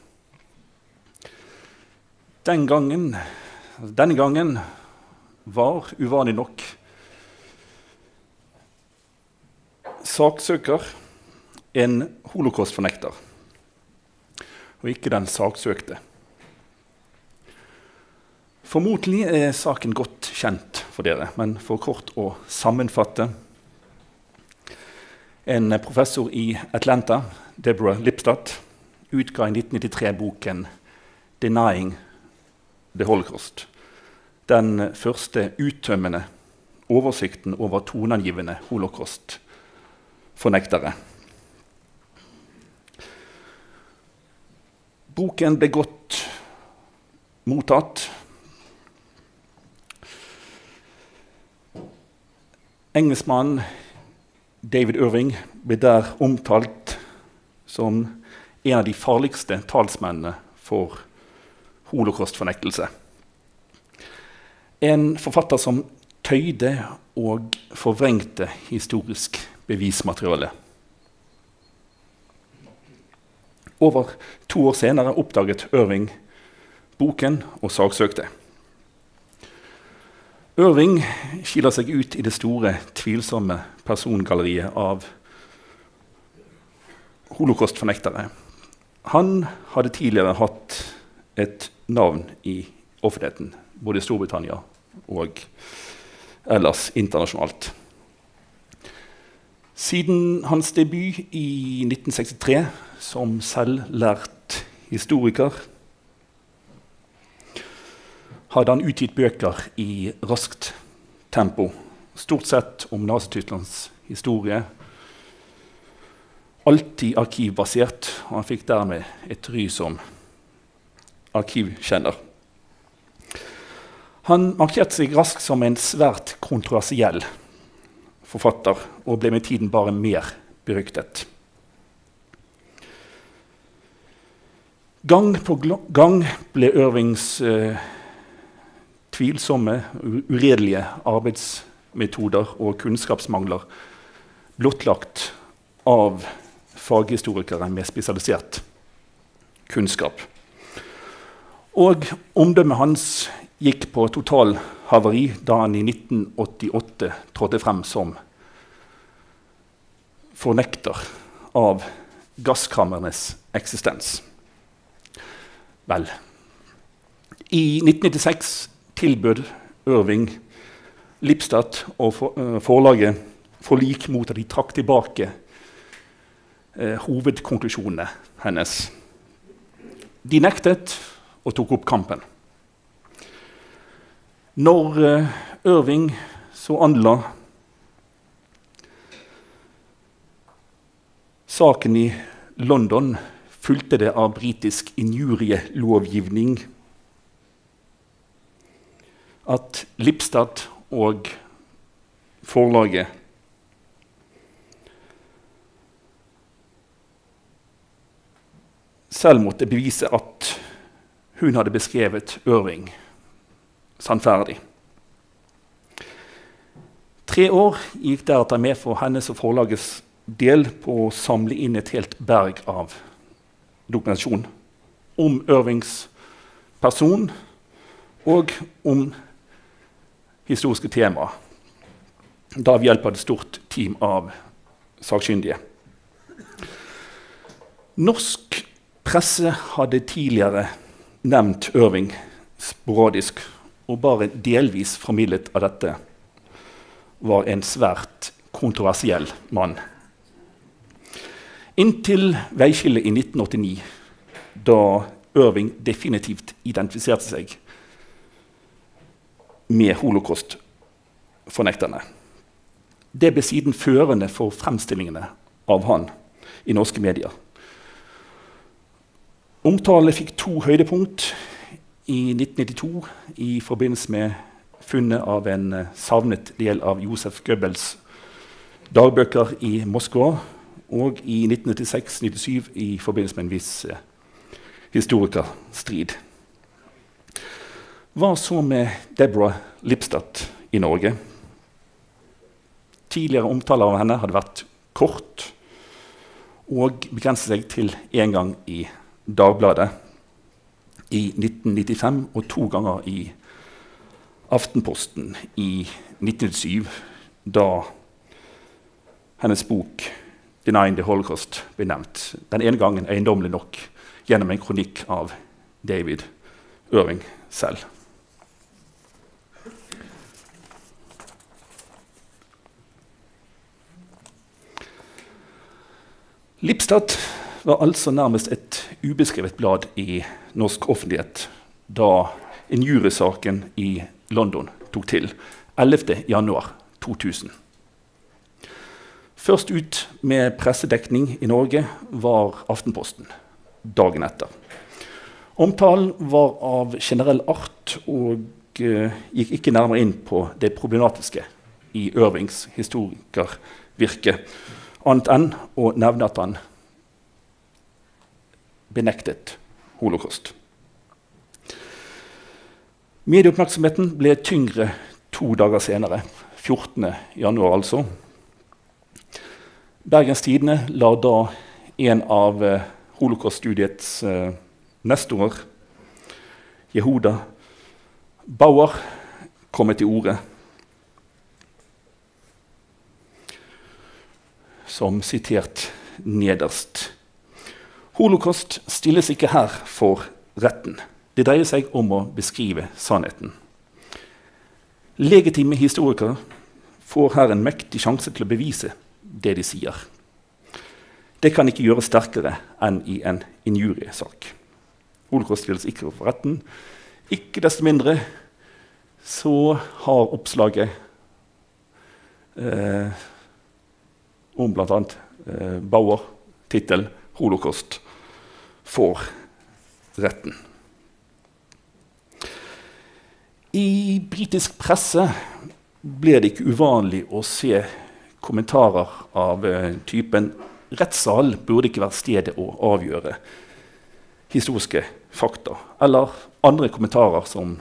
Den gangen, denne gangen var uvanlig nok saksøker en holocaustfornekter, og ikke den saksøkte. Formodentlig er saken godt kjent for dere, men for kort å sammenfatte En professor i Atlanta, Deborah Lipstadt, utga i 1993 boken 'Denying the Holocaust'. Den første uttømmende oversikten over toneangivende holocaust-fornektere. Boken ble godt mottatt. Engelskmannen David Irving ble der omtalt som en av de farligste talsmennene for holocaustfornektelse. En forfatter som tøyde og forvrengte historisk bevismateriale. Over to år senere oppdaget Irving boken og saksøkte. Irving skiller seg ut i det store, tvilsomme persongalleriet av holocaustfornektere. Han hadde tidligere hatt et navn i offentligheten, både i Storbritannia og ellers internasjonalt. Siden hans debut i 1963 som selvlært historiker hadde han utgitt bøker i raskt tempo, stort sett om Nazi-Tysklands historie. Alltid arkivbasert, og han fikk dermed et ry som arkivkjenner. Han markerte seg raskt som en svært kontroversiell forfatter og ble med tiden bare mer beryktet. Gang på gang ble Irvings eh, tvilsomme, uredelige arbeidsmetoder og kunnskapsmangler blottlagt av faghistorikere med spesialisert kunnskap. Og omdømmet hans gikk på total havari da han i 1988 trådte frem som fornekter av gasskammernes eksistens. Vel I 1996 tilbød Irving Lipstadt og uh, forlaget forlik mot at de trakk tilbake eh, hovedkonklusjonene hennes. De nektet og tok opp kampen. Når Ørving Irving så anla saken i London, fulgte det av britisk injurielovgivning at Lipstad og forlaget selv måtte bevise at hun hadde beskrevet Irving sannferdig. Tre år gikk deretter med for hennes og forlagets del på å samle inn et helt berg av dokumentasjon om Irvings person og om historiske temaer. Da ved hjelp av et stort team av sakkyndige. Norsk presse hadde tidligere nevnt Irving sporadisk, og bare delvis formidlet av dette var en svært kontroversiell mann. Inntil veiskillet i 1989, da Irving definitivt identifiserte seg med holocaust-fornekterne. Det ble siden førende for fremstillingene av han i norske medier. Omtale fikk to høydepunkt i 1992 i forbindelse med funnet av en eh, savnet del av Josef Goebbels dagbøker i Moskva, og i 1996-97 i forbindelse med en viss uh, historikerstrid. Hva så med Deborah Lipstadt i Norge? Tidligere omtaler av henne hadde vært kort og begrenset seg til én gang i Dagbladet i 1995 og to ganger i Aftenposten i 1997, da hennes bok 'Denying the Holocaust' ble nevnt. Den ene gangen eiendommelig nok gjennom en kronikk av David Irving selv. Lipstadt var altså nærmest et ubeskrevet blad i norsk offentlighet da injuriesaken i London tok til 11.11.2000. Først ut med pressedekning i Norge var Aftenposten dagen etter. Omtalen var av generell art og uh, gikk ikke nærmere inn på det problematiske i Irvings historikervirke, annet enn å nevne at han benektet holocaust. Medieoppmerksomheten ble tyngre to dager senere, 14. januar altså. Bergens Tidende la da en av holocaust-studiets eh, nestorer, Jehuda Bauer, komme til orde. Som sitert nederst. Holocaust stilles ikke her for retten. Det dreier seg om å beskrive sannheten. Legitime historikere får her en mektig sjanse til å bevise det de sier. Det kan ikke gjøres sterkere enn i en injuriesak. Holocaust stilles ikke for retten. Ikke desto mindre så har oppslaget eh, om bl.a. Eh, Bauer tittel 'Holocaust' for retten. I britisk presse ble det ikke uvanlig å se kommentarer av uh, typen 'rettssal burde ikke være stedet å avgjøre historiske fakta', eller andre kommentarer som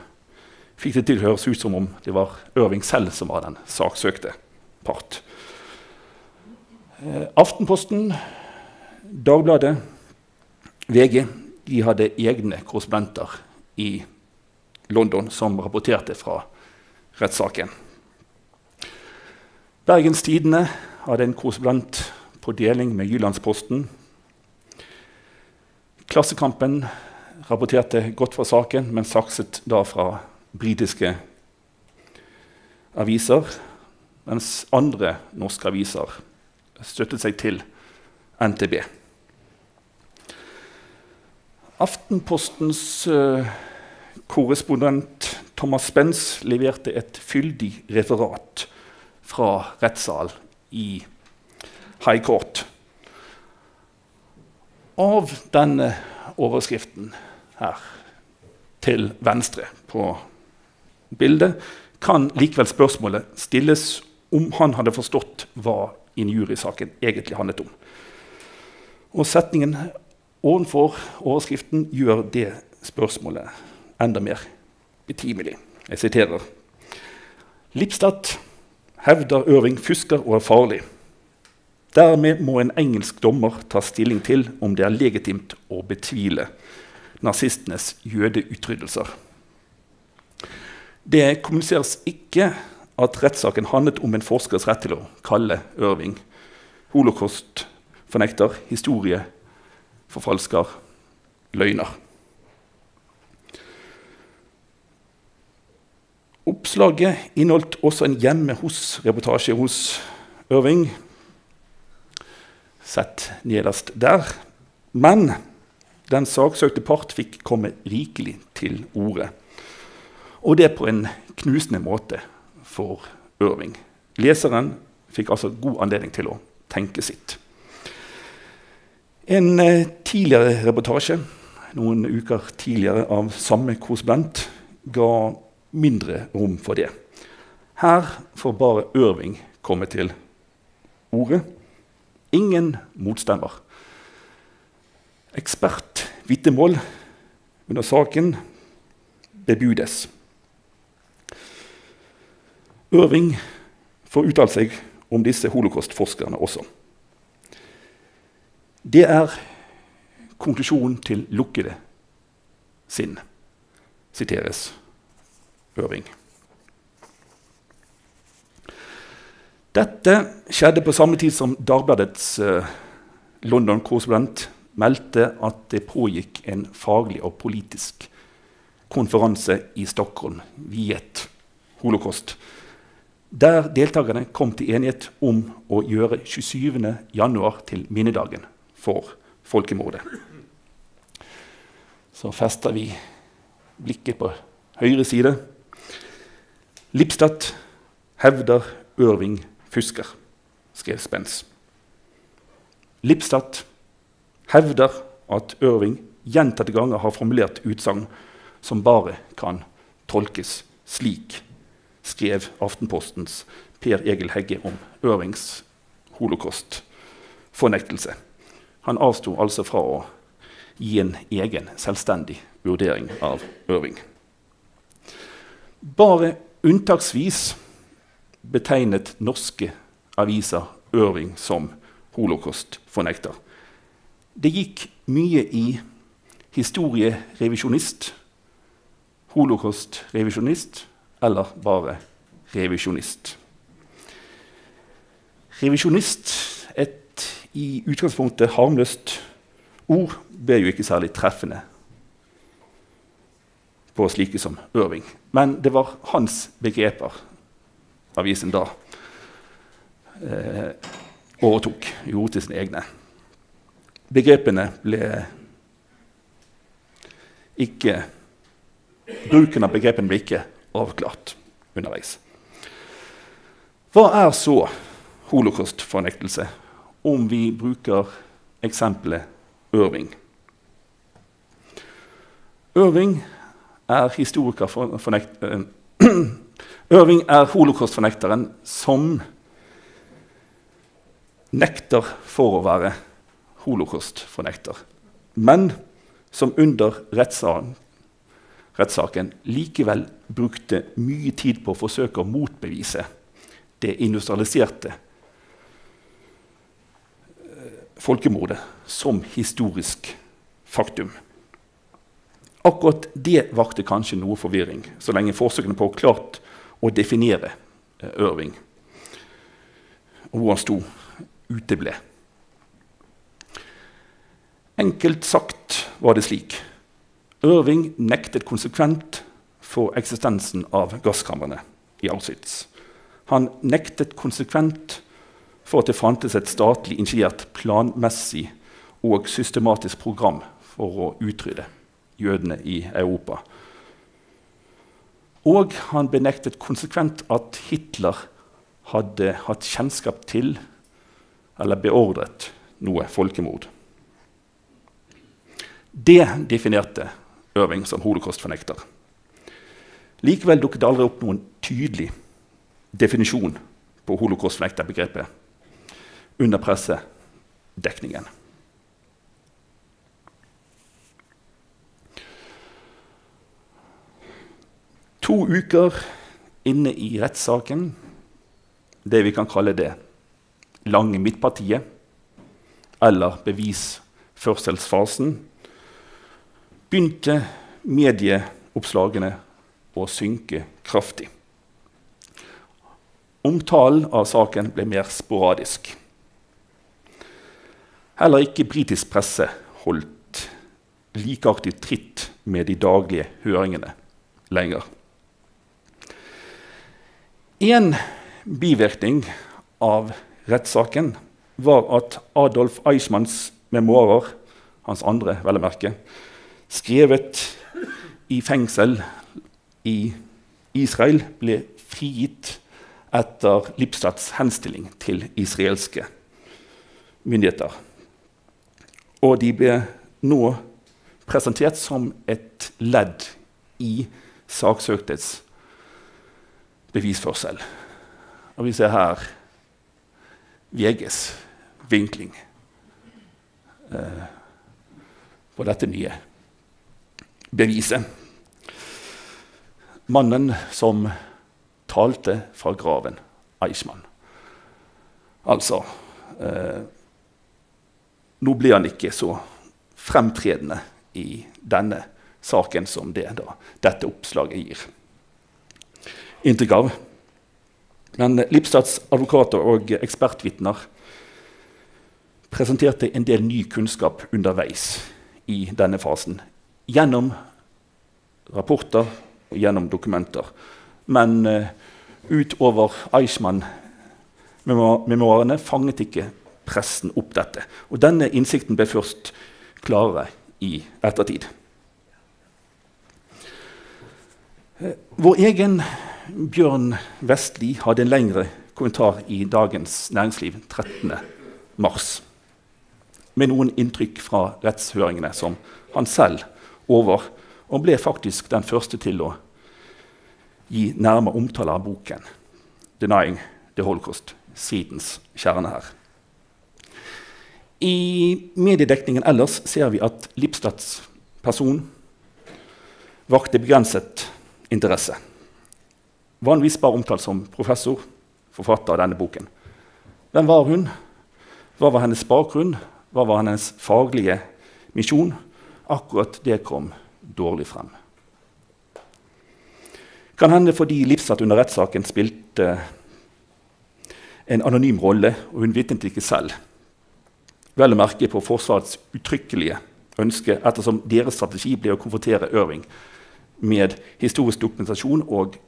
fikk det til å høres ut som om det var Irving selv som var den saksøkte part. Uh, Aftenposten, Dagbladet, VG de hadde egne korrespondenter i London som rapporterte fra rettssaken. Bergens Tidende hadde en korrespondent på deling med Jyllandsposten. Klassekampen rapporterte godt fra saken, men sakset da fra britiske aviser. Mens andre norske aviser støttet seg til NTB. Aftenpostens uh, korrespondent Thomas Spence leverte et fyldig referat fra rettssal i High Court. Av denne overskriften her til venstre på bildet kan likevel spørsmålet stilles om han hadde forstått hva injuriesaken egentlig handlet om. Og setningen Ovenfor overskriften gjør det spørsmålet enda mer betimelig. Jeg siterer. Lipstadt hevder Irving fusker og er farlig. Dermed må en engelsk dommer ta stilling til om det er legitimt å betvile nazistenes jødeutryddelser. Det kommuniseres ikke at rettssaken handlet om en forskers rett til å kalle Irving holocaust-fornekter, historie forfalsker løgner. Oppslaget inneholdt også en hjemme hos-reportasje hos Irving. Sett nederst der. Men den saksøkte part fikk komme rikelig til orde. Og det på en knusende måte for Irving. Leseren fikk altså god anledning til å tenke sitt. En eh, tidligere reportasje noen uker tidligere av samme korrespondent ga mindre rom for det. Her får bare Ørving komme til ordet. Ingen motstemmer. Ekspertvitnemål under saken bebudes. Ørving får uttalt seg om disse holocaustforskerne også. Det er konklusjonen til lukkede sinn, siteres Øving. Dette skjedde på samme tid som Dagbladets uh, London-korrespondent meldte at det pågikk en faglig og politisk konferanse i Stockholm viet holocaust, der deltakerne kom til enighet om å gjøre 27.1 til minnedagen for folkemordet. Så fester vi blikket på høyre side. Lipstadt hevder Ørving fusker, skrev Spence. Lipstadt hevder at Ørving gjentatte ganger har formulert utsagn som bare kan tolkes slik, skrev Aftenpostens Per Egil Hegge om Ørvings holocaust-fornektelse. Han avsto altså fra å gi en egen, selvstendig vurdering av Ørving. Bare unntaksvis betegnet norske aviser Ørving som holocaust-fornekter. Det gikk mye i historierevisjonist, holocaust-revisjonist eller bare revisjonist. Revisjonist, i utgangspunktet harmløst ord, ble jo ikke særlig treffende på slike som Irving. Men det var hans begreper avisen da eh, overtok, gjorde til sine egne. Begrepene ble ikke Bruken av begrepene ble ikke avklart underveis. Hva er så holocaust-fornektelse, om vi bruker eksempelet Irving? Irving er historikerfornekteren Irving er holocaust-fornekteren som nekter for å være holocaust-fornekter, men som under rettssaken likevel brukte mye tid på å forsøke å motbevise det industrialiserte eh, folkemordet som historisk faktum. Akkurat det vakte kanskje noe forvirring, så lenge forsøkene på klart å definere Ørving Irving og hvor han sto, uteble. Enkelt sagt var det slik. Irving nektet konsekvent for eksistensen av gasskamrene i Auschwitz. Han nektet konsekvent for at det fantes et statlig initiert, planmessig og systematisk program for å utrydde jødene i Europa. Og han benektet konsekvent at Hitler hadde hatt kjennskap til eller beordret noe folkemord. Det definerte Irving som holocaustfornekter. Likevel dukket det aldri opp noen tydelig definisjon på holocaustfornekterbegrepet under pressedekningen. To uker inne i rettssaken, det vi kan kalle det lange midtpartiet, eller bevisførselsfasen, begynte medieoppslagene å synke kraftig. Omtalen av saken ble mer sporadisk. Heller ikke britisk presse holdt likeartig tritt med de daglige høringene lenger. En bivirkning av rettssaken var at Adolf Eichmanns memoarer, hans andre, vel å merke, skrevet i fengsel i Israel, ble frigitt etter Lipstads henstilling til israelske myndigheter. Og de ble nå presentert som et ledd i saksøktes bevisførsel. Og vi ser her VGs vinkling eh, på dette nye beviset. Mannen som talte fra graven, Eichmann. Altså eh, Nå blir han ikke så fremtredende i denne saken som det da, dette oppslaget gir inntrykk av. Men Lipstads advokater og ekspertvitner presenterte en del ny kunnskap underveis i denne fasen. Gjennom rapporter og gjennom dokumenter. Men uh, utover Eichmann-memoarene fanget ikke pressen opp dette. Og denne innsikten ble først klarere i ettertid. Uh, vår egen Bjørn Vestli hadde en lengre kommentar i Dagens Næringsliv 13. mars. Med noen inntrykk fra rettshøringene som han selv over, og ble faktisk den første til å gi nærmere omtale av boken 'Denying the Holocaust', sidens kjerne her. I mediedekningen ellers ser vi at Lipstads person vakte begrenset interesse. Vanligvis bare omtalt som professor, forfatter av denne boken. Hvem var hun? Hva var hennes bakgrunn? Hva var hennes faglige misjon? Akkurat det kom dårlig frem. Kan hende fordi Lipstad under rettssaken spilte en anonym rolle, og hun vitnet ikke selv. Vel å merke på Forsvarets uttrykkelige ønske, ettersom deres strategi ble å konfrontere Irving med historisk dokumentasjon og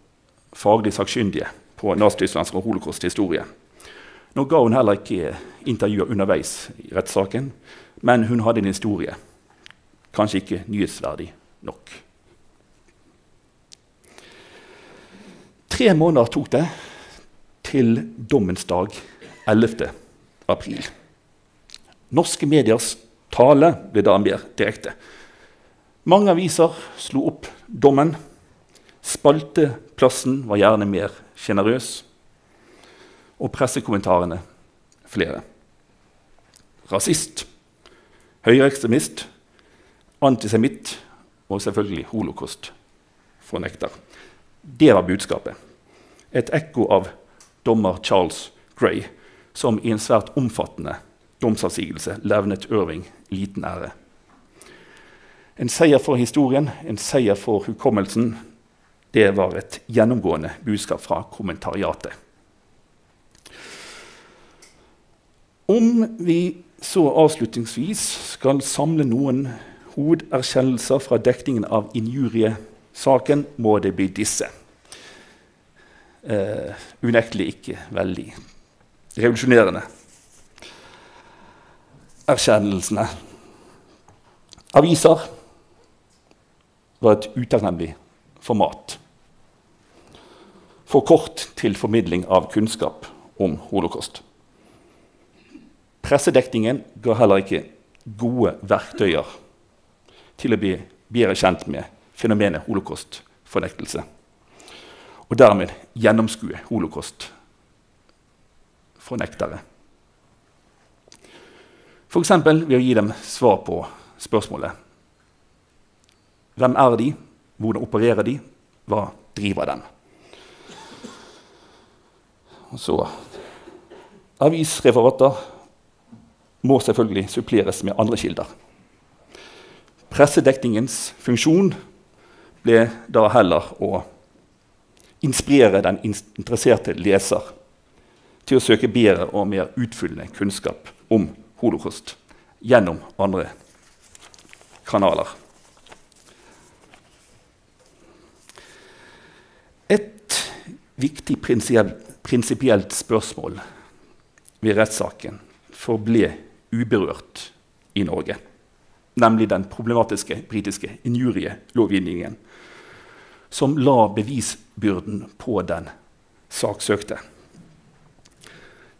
faglig sakkyndige på Nazi-Tysklands og holocaust historie. Nå ga hun heller ikke intervjuer underveis i rettssaken, men hun hadde en historie. Kanskje ikke nyhetsverdig nok. Tre måneder tok det til dommens dag 11. april. Norske mediers tale ble da mer direkte. Mange aviser slo opp dommen. Spalteplassen var gjerne mer sjenerøs. Og pressekommentarene flere. Rasist, høyreekstremist, antisemitt og selvfølgelig holocaust-fornekter. Det var budskapet. Et ekko av dommer Charles Gray, som i en svært omfattende domsavsigelse levnet Irving liten ære. En seier for historien, en seier for hukommelsen, det var et gjennomgående budskap fra kommentariatet. Om vi så avslutningsvis skal samle noen hovederkjennelser fra dekningen av injuriesaken, må det bli disse. Uh, unektelig ikke veldig revolusjonerende. Erkjennelsene. Aviser var et utakknemlig format. For kort til formidling av kunnskap om holocaust. Pressedekningen ga heller ikke gode verktøyer til å bli bedre kjent med fenomenet holocaust-fornektelse. Og dermed gjennomskue holocaust-fornektere. F.eks. ved å gi dem svar på spørsmålet Hvem er de? Hvordan opererer de? Hva driver dem? Og så Avisreferater må selvfølgelig suppleres med andre kilder. Pressedekningens funksjon ble da heller å inspirere den interesserte leser til å søke bedre og mer utfyllende kunnskap om holocaust gjennom andre kanaler. Et viktig prinsipielt spørsmål ved rettssaken forble uberørt i Norge, nemlig den problematiske britiske injurielovgivningen, som la bevisbyrden på den saksøkte.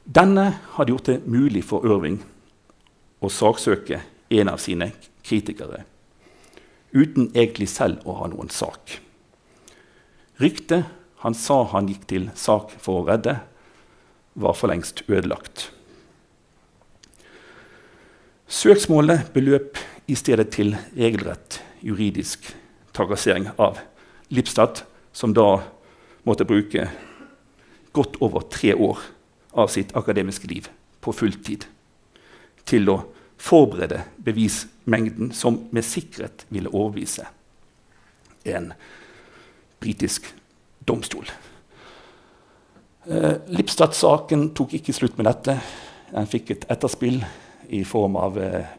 Denne hadde gjort det mulig for Irving å saksøke en av sine kritikere uten egentlig selv å ha noen sak. Ryktet han sa han gikk til sak for å redde, var for lengst ødelagt. Søksmålet beløp i stedet til regelrett juridisk trakassering av Lipstad, som da måtte bruke godt over tre år av sitt akademiske liv på fulltid til å forberede bevismengden som med sikkerhet ville overbevise en britisk domstol. Eh, Lipstad-saken tok ikke slutt med dette. Den fikk et etterspill i form av eh,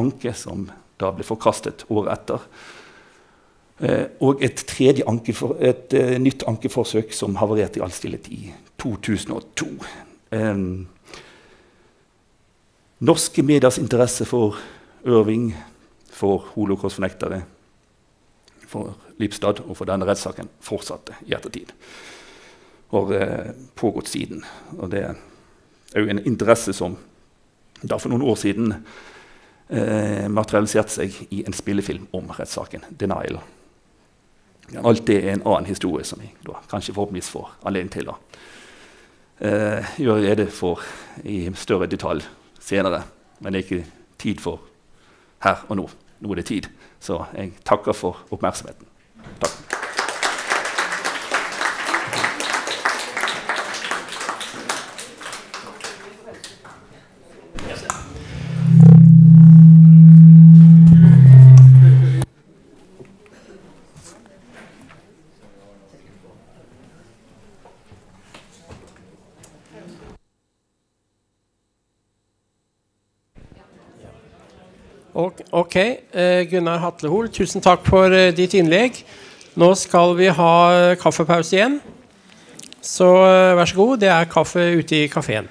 anke, som da ble forkastet året etter. Eh, og et, ankefor, et eh, nytt ankeforsøk som havarerte i all stillhet i 2002. Eh, norske mediers interesse for Ørving, for holocaustfornektere, for Lipstad og for denne rettssaken fortsatte i ettertid. Har eh, pågått siden. Og det er jo en interesse som da for noen år siden eh, materialiserte seg i en spillefilm om rettssaken, 'Denial'. Alt det er en annen historie som vi da, kanskje forhåpentligvis får anledning til å eh, gjøre rede for i større detalj senere. Men det er ikke tid for her og nå. Nå er det tid. Så jeg takker for oppmerksomheten. Takk. Ok, eh, Gunnar Hatlehol, tusen takk for eh, ditt innlegg. Nå skal vi ha eh, kaffepause igjen. Så vær så god, det er kaffe ute i kafeen.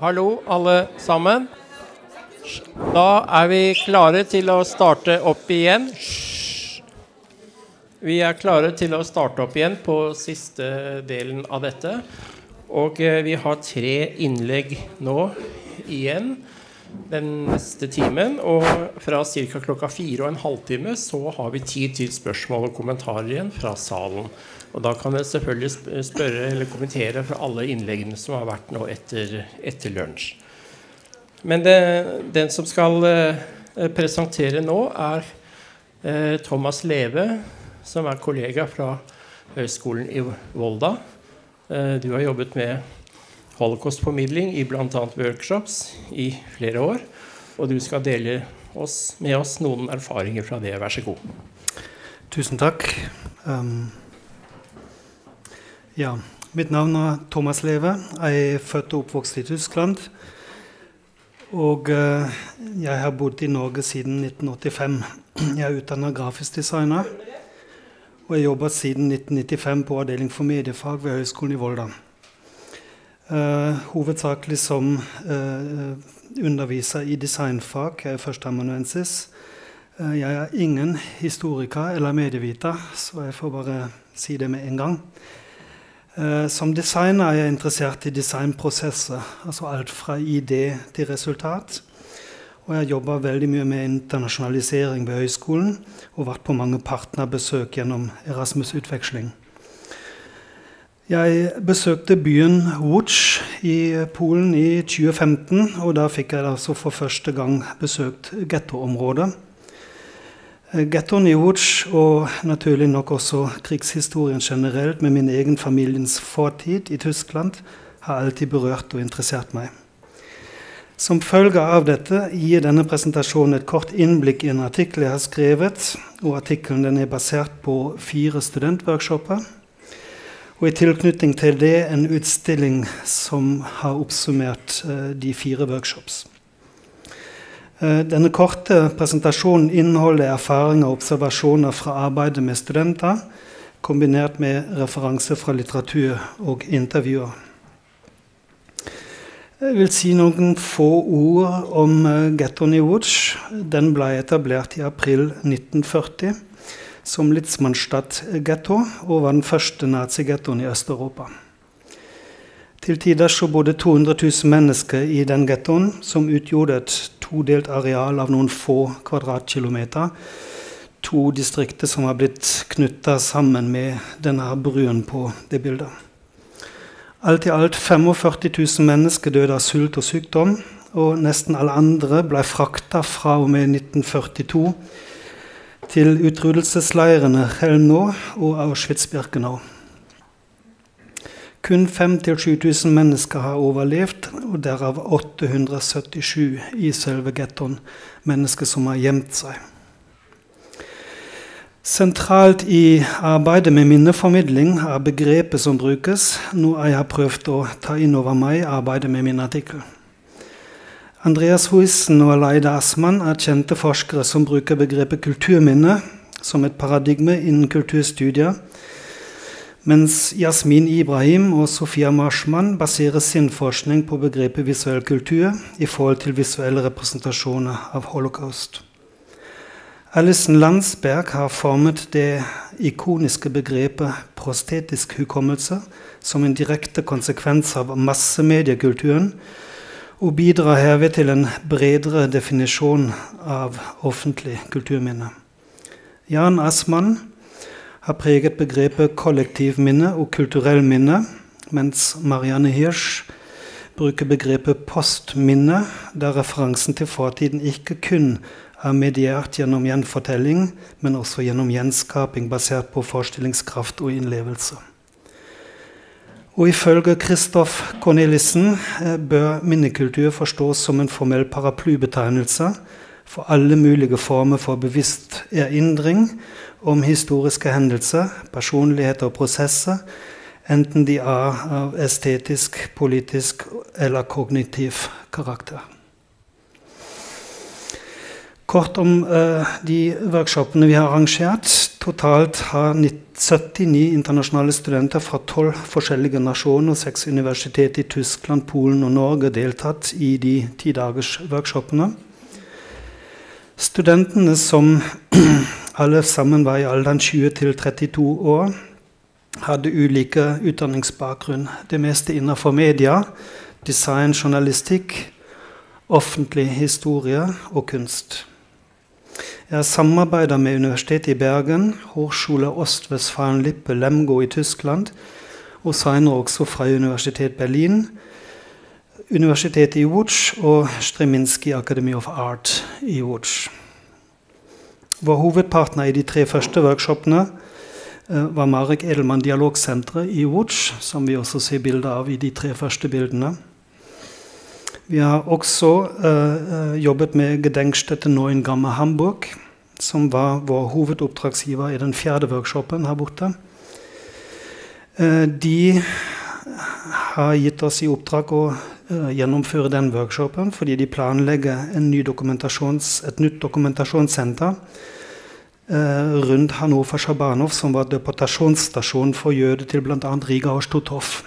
Hallo, alle sammen. Da er vi klare til å starte opp igjen. Vi er klare til å starte opp igjen på siste delen av dette. Og eh, vi har tre innlegg nå igjen den neste timen. Og fra ca. klokka fire og en halvtime så har vi tid til spørsmål og kommentarer igjen fra salen. Og da kan dere selvfølgelig spørre eller kommentere fra alle innleggene som har vært nå etter, etter lunsj. Men det, den som skal eh, presentere nå, er eh, Thomas Leve, som er kollega fra Høgskolen i Volda. Eh, du har jobbet med holocaustformidling i bl.a. workshops i flere år. Og du skal dele oss, med oss noen erfaringer fra det. Vær så god. Tusen takk. Um ja, mitt navn er Thomas Leve. Jeg er født og oppvokst i Tyskland. Og uh, jeg har bodd i Norge siden 1985. Jeg er utdanna grafisk designer. Og jeg jobber siden 1995 på avdeling for mediefag ved Høgskolen i Volda. Uh, hovedsakelig som uh, underviser i designfag. Jeg er førsteamanuensis. jeg er ingen historiker eller medieviter, så jeg får bare si det med en gang. Som designer er jeg interessert i designprosesser. Altså alt fra idé til resultat. Og jeg jobber veldig mye med internasjonalisering ved høyskolen og vært på mange partnerbesøk gjennom Erasmus-utveksling. Jeg besøkte byen Łódź i Polen i 2015, og da fikk jeg altså for første gang besøkt gettoområdet. Gettoen i Łódź og naturlig nok også krigshistorien generelt med min egen familiens fortid i Tyskland har alltid berørt og interessert meg. Som følge av dette gir denne presentasjonen et kort innblikk i en artikkel jeg har skrevet. og Artikkelen er basert på fire studentworkshoper. Og i tilknytning til det en utstilling som har oppsummert uh, de fire workshops. Eh, denne korte presentasjonen inneholder erfaringer og observasjoner fra arbeidet med studenter, kombinert med referanse fra litteratur og intervjuer. Jeg vil si noen få ord om eh, New i Łódź. Den ble etablert i april 1940 som Litzmannstadt-getto og var den første nazigettoen i Øst-Europa. Til tider så bodde 200 000 mennesker i den gettoen, som utgjorde et todelt areal av noen få kvadratkilometer. To distrikter som har blitt knytta sammen med denne bruen på det bildet. Alt i alt 45 000 mennesker døde av sult og sykdom. Og nesten alle andre ble frakta fra og med 1942 til utryddelsesleirene Helmå og Auschwitz-Birkenau. Kun 5000-7000 mennesker har overlevd, og derav 877 i selve gettoen. Mennesker som har gjemt seg. Sentralt i arbeidet med minneformidling er begrepet som brukes, noe jeg har prøvd å ta inn over meg i arbeidet med min artikkel. Andreas Huissen og Alaida Asman er kjente forskere som bruker begrepet kulturminne som et paradigme innen kulturstudier mens Yasmin Ibrahim og Sofia Marshman baserer sin forskning på begrepet visuell kultur i forhold til visuelle representasjoner av holocaust. Alison Landsberg har formet det ikoniske begrepet prostetisk hukommelse som en direkte konsekvens av massemediekulturen, og bidrar herved til en bredere definisjon av offentlig kulturminne. Jan Assmann har preget begrepet kollektivminne og kulturell minne, mens Marianne Hirsch bruker begrepet postminne, der referansen til fortiden ikke kun er mediert gjennom gjenfortelling, men også gjennom gjenskaping basert på forestillingskraft og innlevelse. Og Ifølge Kristoff Cornelissen eh, bør minnekultur forstås som en formell paraplybetegnelse for alle mulige former for bevisst erindring om historiske hendelser, personligheter og prosesser, enten de er av estetisk, politisk eller kognitiv karakter. Kort om uh, de workshopene vi har arrangert. Totalt har 79 internasjonale studenter fra tolv forskjellige nasjoner og seks universiteter i Tyskland, Polen og Norge deltatt i de ti dagers workshopene. Studentene, som alle sammen var i alderen 20 til 32 år, hadde ulike utdanningsbakgrunn. Det meste innenfor media, design, journalistikk, offentlig historie og kunst. Jeg har samarbeida med Universitetet i Bergen, Hochschule Ostwestfalen-Lippe Lemgo i Tyskland, og senere også fra Universitetet Berlin, Universitetet i Łódź og Streminski Academy of Art i Łódź. Vår hovedpartner i de tre første workshopene eh, var Marek Edelmann Dialogsenteret i Łódź, som vi også ser bilder av i de tre første bildene. Vi har også uh, jobbet med Gedenkstätte Neuengamme Hamburg, som var vår hovedoppdragsgiver i den fjerde workshopen her borte. Uh, de har gitt oss i oppdrag å uh, gjennomføre den workshopen fordi de planlegger ny et nytt dokumentasjonssenter rundt Hannover Sjabanov, som var deportasjonsstasjon for jøder til bl.a. Riga og Stutthof.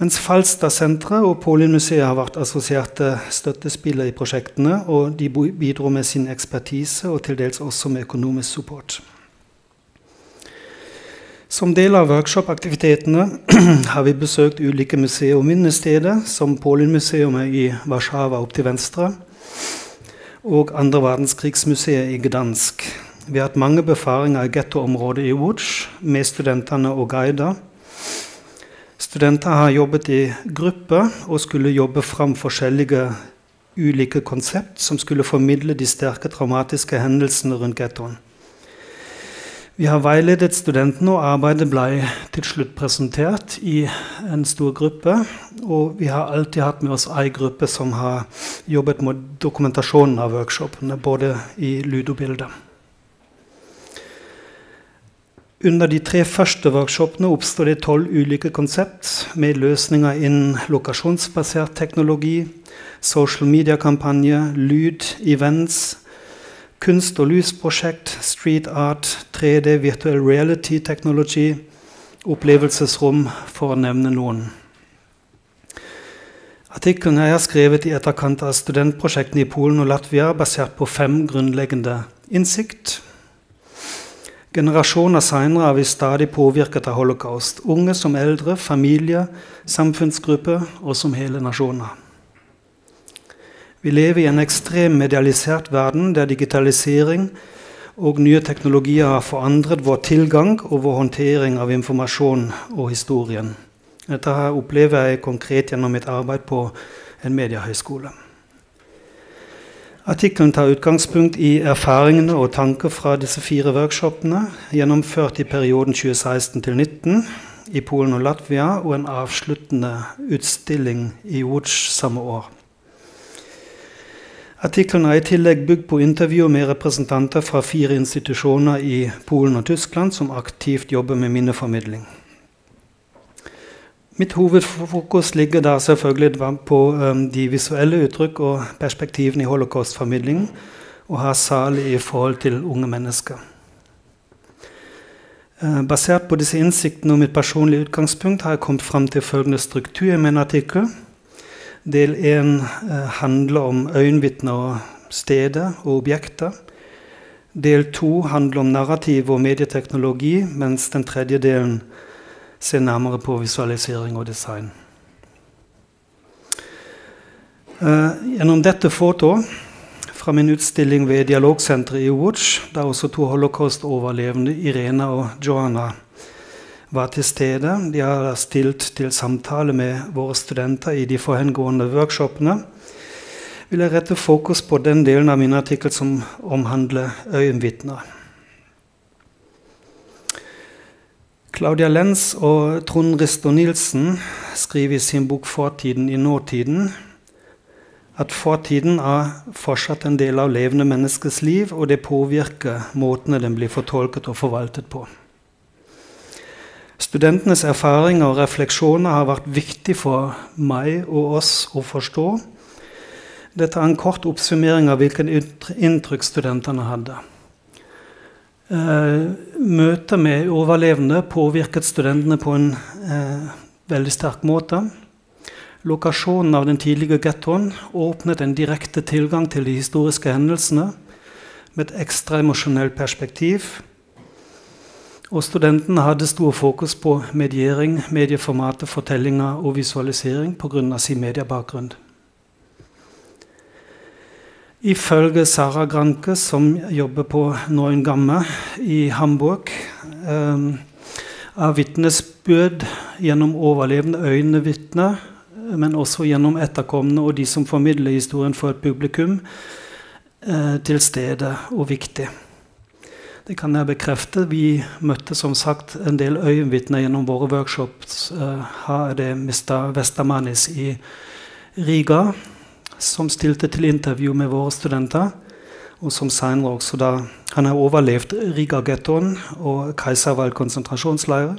Mens Falstad-senteret og Polin-museet har vært assosierte støttespillere i prosjektene, og de bidro med sin ekspertise og til dels også med økonomisk support. Som del av workshop-aktivitetene har vi besøkt ulike museer og minnesteder, som Polin-museet i Warszawa opp til venstre, og andre verdenskrigsmuseet i Gdansk. Vi har hatt mange befaringer i gettoområdet i Łódź med studentene og guider Studenter har jobbet i gruppe og skulle jobbe fram forskjellige ulike konsept som skulle formidle de sterke traumatiske hendelsene rundt gettoen. Vi har veiledet studentene, og arbeidet ble til slutt presentert i en stor gruppe. Og vi har alltid hatt med oss ei gruppe som har jobbet med dokumentasjonen av workshopene, både i lyd og bilde. Under de tre første workshopene oppstår det tolv ulike konsept med løsninger innen lokasjonsbasert teknologi, social media-kampanje, lyd, events, kunst- og lysprosjekt, street art, 3D, virtual reality-teknologi, opplevelsesrom, for å nevne noen. Artikkelen er skrevet i etterkant av studentprosjektene i Polen og Latvia, basert på fem grunnleggende innsikt Generasjoner seinere er vi stadig påvirket av holocaust. Unge som eldre, familie, samfunnsgrupper og som hele nasjoner. Vi lever i en ekstrem medialisert verden der digitalisering og nye teknologier har forandret vår tilgang og vår håndtering av informasjon og historien. Dette opplever jeg konkret gjennom mitt arbeid på en mediehøyskole. Artikkelen tar utgangspunkt i erfaringene og tanker fra disse fire workshopene, gjennomført i perioden 2016 2019 i Polen og Latvia, og en avsluttende utstilling i Łódź samme år. Artikkelen er i tillegg bygd på intervjuer med representanter fra fire institusjoner i Polen og Tyskland som aktivt jobber med minneformidling. Mitt hovedfokus ligger da selvfølgelig på de visuelle uttrykk og perspektivene i holocaustformidlingen, og har særlig i forhold til unge mennesker. Uh, basert på disse innsiktene og mitt personlige utgangspunkt har jeg kommet fram til følgende struktur i min artikkel. Del 1 uh, handler om øyenvitner og steder og objekter. Del 2 handler om narrativ og medieteknologi, mens den tredje delen se nærmere på visualisering og design. Uh, gjennom dette fotoet fra min utstilling ved Dialogsenteret i Watch, der også to holocaust-overlevende, Irena og Joanna, var til stede. De har stilt til samtale med våre studenter i de forhengående workshopene. Vil jeg rette fokus på den delen av min artikkel som omhandler øyenvitner. Claudia Lenz og Trond Risto Nilsen skriver i sin bok 'Fortiden i nåtiden' at fortiden er fortsatt en del av levende menneskers liv, og det påvirker måtene den blir fortolket og forvaltet på. Studentenes erfaringer og refleksjoner har vært viktig for meg og oss å forstå. Dette er en kort oppsummering av hvilken inntrykk studentene hadde. Eh, møtet med overlevende påvirket studentene på en eh, veldig sterk måte. Lokasjonen av den tidlige gettoen åpnet en direkte tilgang til de historiske hendelsene med et ekstra emosjonelt perspektiv. Og studentene hadde stor fokus på mediering, medieformatet, fortellinger og visualisering pga. sin mediebakgrunn. Ifølge Sara Granke, som jobber på Neuen Gamme i Hamburg, eh, er vitnesbyrd gjennom overlevende øyne men også gjennom etterkommende og de som formidler historien for et publikum, eh, til stede og viktig. Det kan jeg bekrefte. Vi møtte som sagt en del øyenvitner gjennom våre workshops. Eh, her er det Mr. Vestermanis i Riga som stilte til intervju med våre studenter. Og som senere også da Han har overlevd Riga-gettoen og Keiserwald konsentrasjonsleir.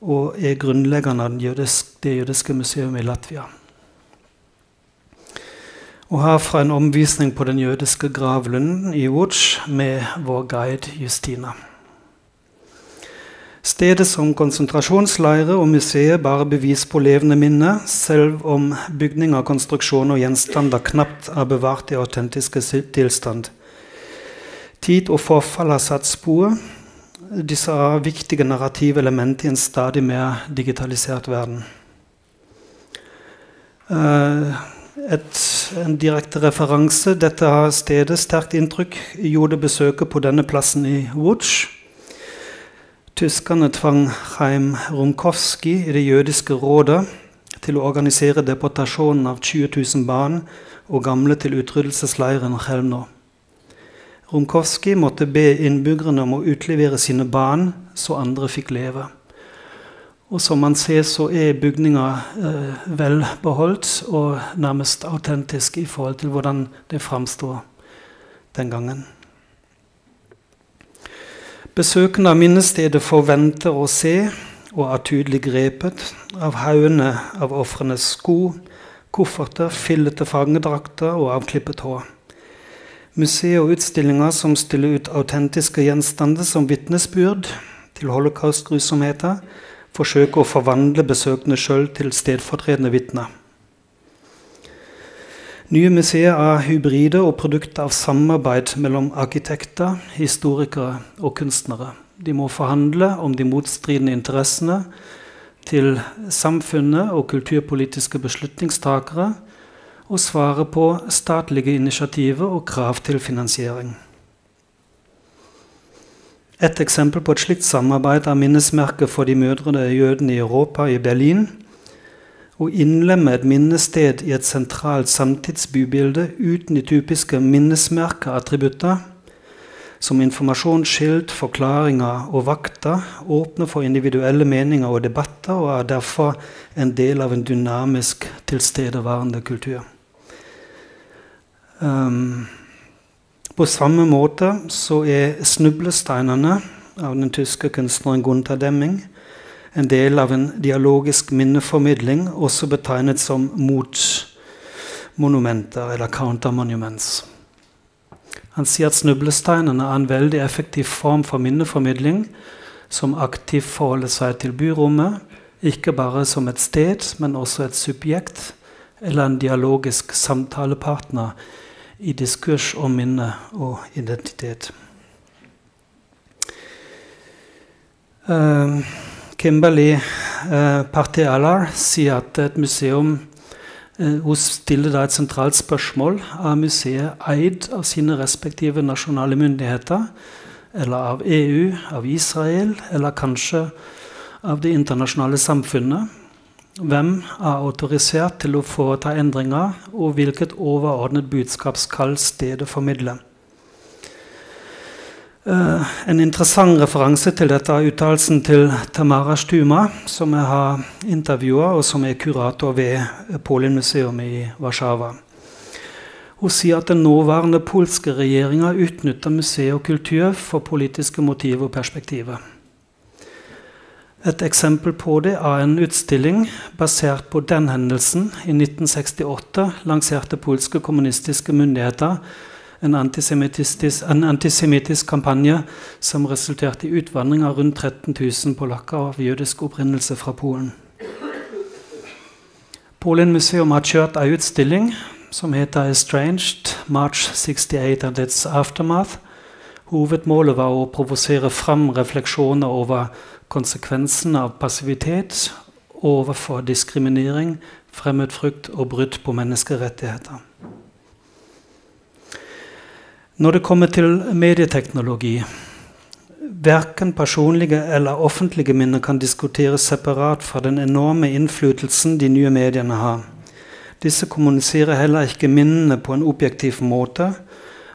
Og er grunnleggeren av det jødiske museet i Latvia. Og her fra en omvisning på den jødiske gravlunden i Utsj med vår guide Justina. Stedet som konsentrasjonsleire og museet bare bevis på levende minne, selv om bygninger, konstruksjoner og gjenstander knapt er bevart i autentiske tilstand. Tid og forfall har satt spor. Disse er viktige narrative elementer i en stadig mer digitalisert verden. Uh, et, en direkte referanse. Dette har stedet sterkt inntrykk. Gjorde besøket på denne plassen i Łódź. Tyskerne tvang Chaim Rumkowski i Det jødiske rådet til å organisere deportasjonen av 20 000 barn og gamle til utryddelsesleiren Chelmno. Rumkowski måtte be innbyggerne om å utlevere sine barn, så andre fikk leve. Og som man ser, så er bygninga eh, vel beholdt og nærmest autentisk i forhold til hvordan det framstår den gangen. Besøkende av minnestedet forventer å se og er tydelig grepet av haugene av ofrenes sko, kofferter, fillete fangedrakter og avklippet hår. Museer og utstillinger som stiller ut autentiske gjenstander som vitnesbyrd til holocaust-grusomheter, forsøker å forvandle besøkende sjøl til stedfortredende vitner. Nye museer er hybride og produkter av samarbeid mellom arkitekter, historikere og kunstnere. De må forhandle om de motstridende interessene til samfunnet og kulturpolitiske beslutningstakere og svare på statlige initiativer og krav til finansiering. Et eksempel på et slikt samarbeid er minnesmerket for de mødrede jødene i Europa i Berlin å innlemme et minnested i et sentralt samtidsbybilde uten de typiske minnesmerkeattributter, som informasjonsskilt, forklaringer og vakter, åpner for individuelle meninger og debatter og er derfor en del av en dynamisk, tilstedeværende kultur. Um, på samme måte så er 'Snublesteinene' av den tyske kunstneren Gunther Demming en del av en dialogisk minneformidling, også betegnet som motmonumenter eller countermonuments. Han sier at snublesteinene er en veldig effektiv form for minneformidling, som aktivt forholder seg til byrommet, ikke bare som et sted, men også et subjekt eller en dialogisk samtalepartner i diskurs om minne og identitet. Uh, Kimberly eh, Partialar sier at et museum eh, Hun stiller da et sentralt spørsmål. Er museet eid av sine respektive nasjonale myndigheter? Eller av EU, av Israel, eller kanskje av det internasjonale samfunnet? Hvem er autorisert til å foreta endringer, og hvilket overordnet budskap skal stedet formidle? Uh, en interessant referanse til dette er uttalelsen til Tamara Stuma, som jeg har intervjua, og som er kurator ved Polin-museum i Warszawa. Hun sier at den nåværende polske regjeringa utnytter museet og kultur for politiske motiv og perspektiver. Et eksempel på det er en utstilling basert på den hendelsen. I 1968 lanserte polske kommunistiske myndigheter en antisemittisk, en antisemittisk kampanje som resulterte i utvandring av rundt 13 000 polakker av jødisk opprinnelse fra Polen. Polen museum har kjørt en utstilling som heter 'Estranged March 68 and its Aftermath'. Hovedmålet var å provosere fram refleksjoner over konsekvensene av passivitet overfor diskriminering, fremmedfrykt og brudd på menneskerettigheter. Når det kommer til medieteknologi Verken personlige eller offentlige minner kan diskuteres separat fra den enorme innflytelsen de nye mediene har. Disse kommuniserer heller ikke minnene på en objektiv måte,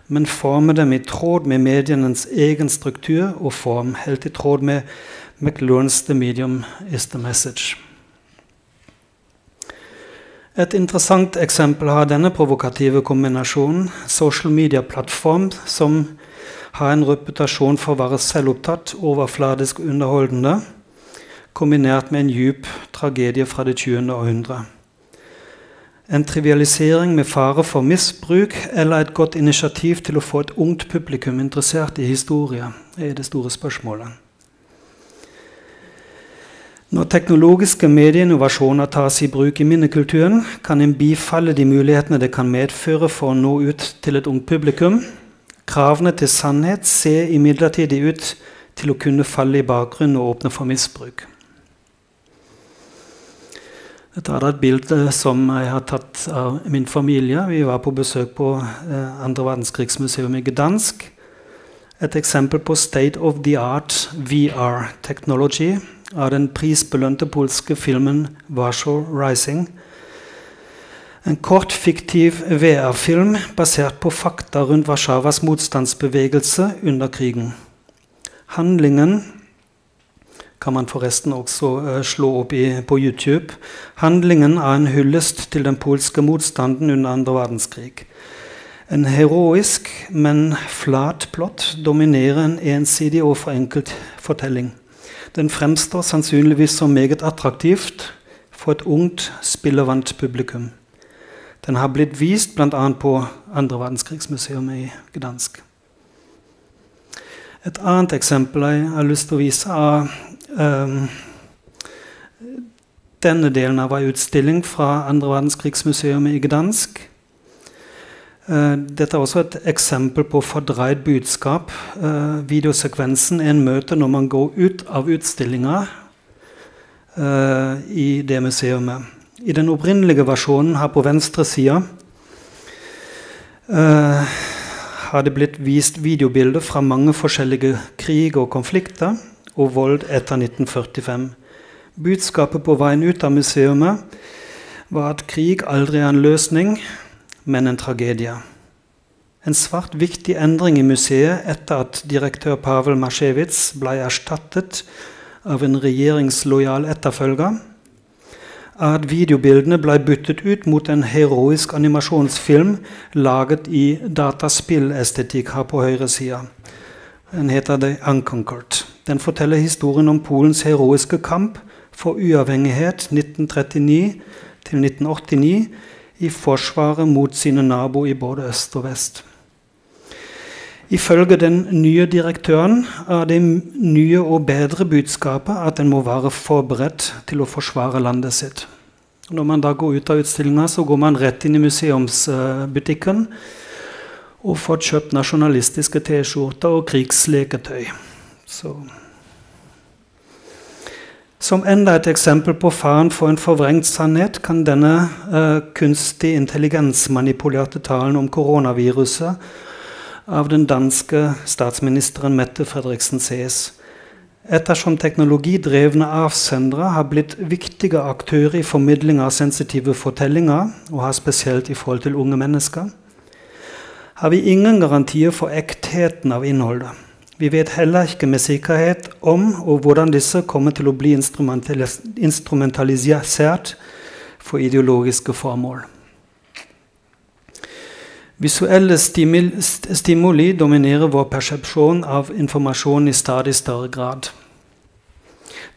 men former dem i tråd med medienes egen struktur og form, helt i tråd med McLaurens 'The Medium is the Message'. Et interessant eksempel har denne provokative kombinasjonen social media-plattform som har en reputasjon for å være selvopptatt, overfladisk underholdende, kombinert med en djup tragedie fra det 20. århundre. En trivialisering med fare for misbruk eller et godt initiativ til å få et ungt publikum interessert i historie, er det store spørsmålet. Når teknologiske medieinnovasjoner tas i bruk i minnekulturen, kan en bifalle de mulighetene det kan medføre for å nå ut til et ungt publikum. Kravene til sannhet ser imidlertid ut til å kunne falle i bakgrunnen og åpne for misbruk. Dette er et bilde som jeg har tatt av min familie. Vi var på besøk på eh, andre verdenskrigsmuseum i Gdansk. Et eksempel på state of the art VR technology av den prisbelønte polske filmen 'Warsaw Rising'. En kort, fiktiv VR-film basert på fakta rundt Warszawas motstandsbevegelse under krigen. Handlingen kan man forresten også uh, slå opp i, på YouTube. Handlingen er en hyllest til den polske motstanden under andre verdenskrig. En heroisk, men flat plott dominerer en ensidig og forenkelt fortelling. Den fremstår sannsynligvis som meget attraktivt for et ungt, spillervant publikum. Den har blitt vist bl.a. på andre verdenskrigsmuseum i Gdansk. Et annet eksempel jeg har lyst til å vise, er um, denne delen av en utstilling fra andre verdenskrigsmuseum i Gdansk. Eh, dette er også et eksempel på fordreid budskap. Uh, videosekvensen er en møte når man går ut av utstillinga uh, i det museet. I den opprinnelige versjonen her på venstre side har det blitt vist videobilder fra mange forskjellige krig og konflikter og vold etter 1945. Budskapet på veien ut av museet var at krig aldri er en løsning men en tragedie. En svært viktig endring i museet etter at direktør Pavel Masjevitsj ble erstattet av en regjeringslojal etterfølger, er at videobildene ble byttet ut mot en heroisk animasjonsfilm laget i dataspillestetikk her på høyre side. Den heter The Unconquered. Den forteller historien om Polens heroiske kamp for uavhengighet 1939 til 1989 i forsvaret mot sine naboer i både øst og vest. Ifølge den nye direktøren er det nye og bedre budskapet at en må være forberedt til å forsvare landet sitt. Når man da går ut av utstillinga, så går man rett inn i museumsbutikken og får kjøpt nasjonalistiske T-skjorter og krigsleketøy. Så som enda et eksempel på faren for en forvrengt sannhet kan denne uh, kunstig intelligensmanipulerte talen om koronaviruset av den danske statsministeren Mette Fredriksen ses. Ettersom teknologidrevne avsendere har blitt viktige aktører i formidling av sensitive fortellinger, og har spesielt i forhold til unge mennesker, har vi ingen garantier for ektheten av innholdet. Vi vet heller ikke med sikkerhet om og hvordan disse kommer til å bli instrumentalisert for ideologiske formål. Visuelle stimuli dominerer vår persepsjon av informasjon i stadig større grad.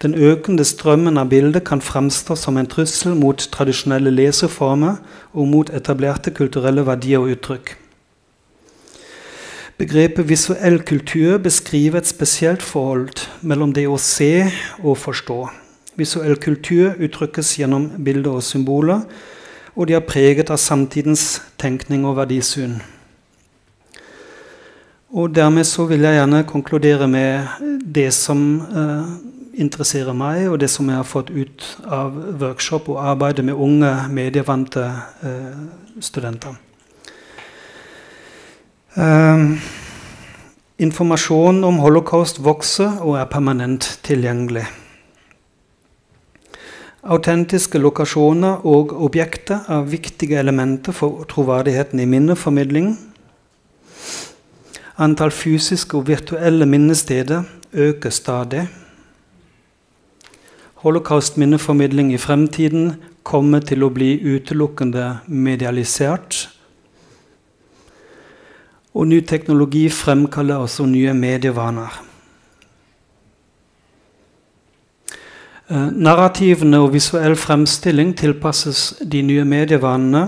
Den økende strømmen av bilder kan fremstå som en trussel mot tradisjonelle leseformer og mot etablerte kulturelle verdier og uttrykk. Begrepet visuell kultur beskriver et spesielt forhold mellom det å se og forstå. Visuell kultur uttrykkes gjennom bilder og symboler, og de er preget av samtidens tenkning og verdisyn. Og dermed så vil jeg gjerne konkludere med det som eh, interesserer meg, og det som jeg har fått ut av workshop og arbeidet med unge, medievante eh, studenter. Uh, informasjon om holocaust vokser og er permanent tilgjengelig. Autentiske lokasjoner og objekter er viktige elementer for troverdigheten i minneformidling. Antall fysiske og virtuelle minnesteder øker stadig. Holocaust-minneformidling i fremtiden kommer til å bli utelukkende medialisert og ny teknologi fremkaller også nye medievaner. Eh, narrativene og visuell fremstilling tilpasses de nye medievanene.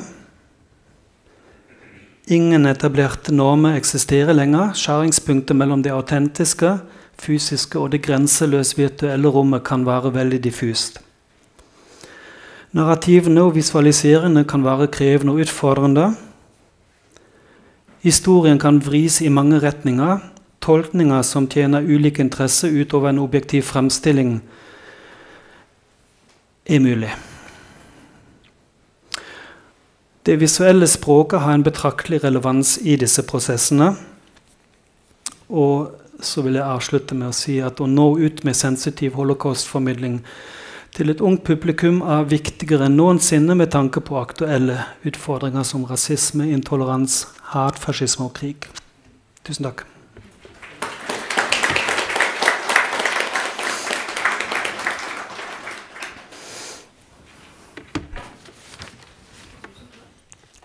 Ingen etablerte normer eksisterer lenger. Skjæringspunktet mellom det autentiske, fysiske og det grenseløse virtuelle rommet kan være veldig diffust. Narrativene og visualiserende kan være krevende og utfordrende. Historien kan vris i mange retninger. Tolkninger som tjener ulike interesser utover en objektiv fremstilling, er mulig. Det visuelle språket har en betraktelig relevans i disse prosessene. Og så vil jeg avslutte med å si at å nå ut med sensitiv holocaustformidling til et ungt publikum er viktigere enn noensinne med tanke på aktuelle utfordringer som rasisme, intolerans, hat, fascisme og krig. Tusen takk.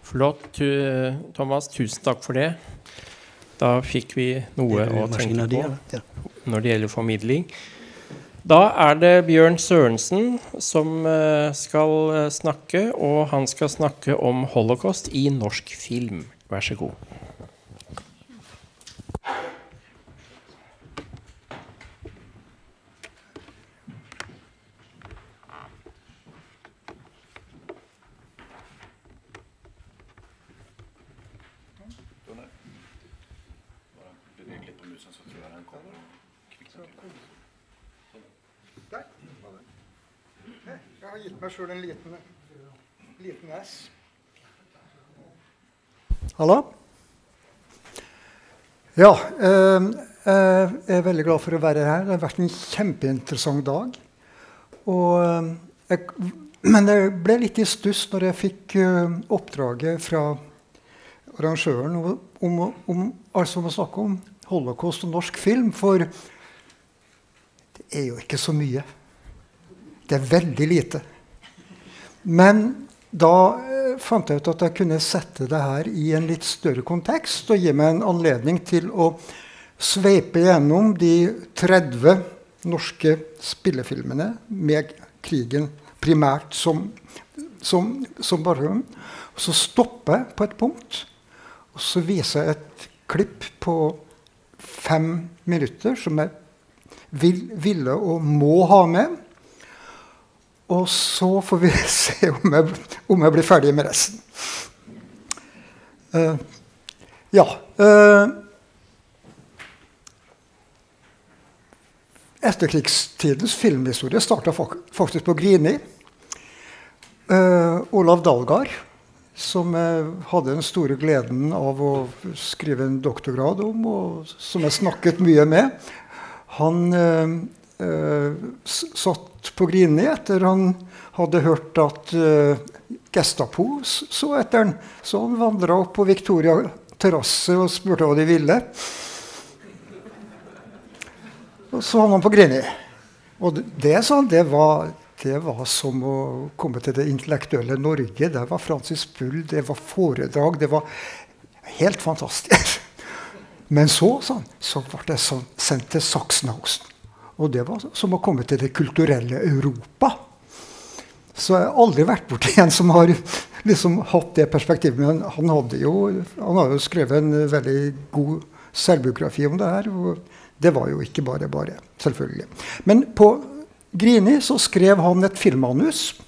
Flott, Thomas. Tusen takk for det. Da fikk vi noe å tenke på når det gjelder formidling. Da er det Bjørn Sørensen som eh, skal eh, snakke, og han skal snakke om holocaust i norsk film. Vær så god. Jeg har gitt meg sjøl en liten, liten S. Hallo? Ja. Eh, jeg er veldig glad for å være her. Det har vært en kjempeinteressant dag. Og, eh, jeg, men jeg ble litt i stuss når jeg fikk uh, oppdraget fra arrangøren om, om, altså om å snakke om holocaust og norsk film. For det er jo ikke så mye. Det er veldig lite. Men da eh, fant jeg ut at jeg kunne sette det her i en litt større kontekst og gi meg en anledning til å sveipe gjennom de 30 norske spillefilmene med krigen primært som, som, som bakgrunn. Så stopper jeg på et punkt, og så viser jeg et klipp på fem minutter som jeg vil, ville og må ha med. Og så får vi se om jeg, om jeg blir ferdig med resten. Uh, ja. Uh, etterkrigstidens filmhistorie starta faktisk på Grini. Uh, Olav Dalgard, som jeg hadde den store gleden av å skrive en doktorgrad om, og som jeg snakket mye med, han satt på Grini etter han hadde hørt at uh, Gestapo så etter han. Så han vandra opp på Victoria terrasse og spurte hva de ville. Og så havna han på Grini. Og det, sånn, det, var, det var som å komme til det intellektuelle Norge. Det var Francis Bull, det var foredrag. Det var helt fantastisk. Men så, sånn, så ble jeg sånn, sendt til Sachsenhausen. Og det var som å komme til det kulturelle Europa. Så jeg har aldri vært borti en som har liksom hatt det perspektivet. Men han, hadde jo, han har jo skrevet en veldig god selvbiografi om det her. og det var jo ikke bare bare, selvfølgelig. Men på Grini så skrev han et filmmanus.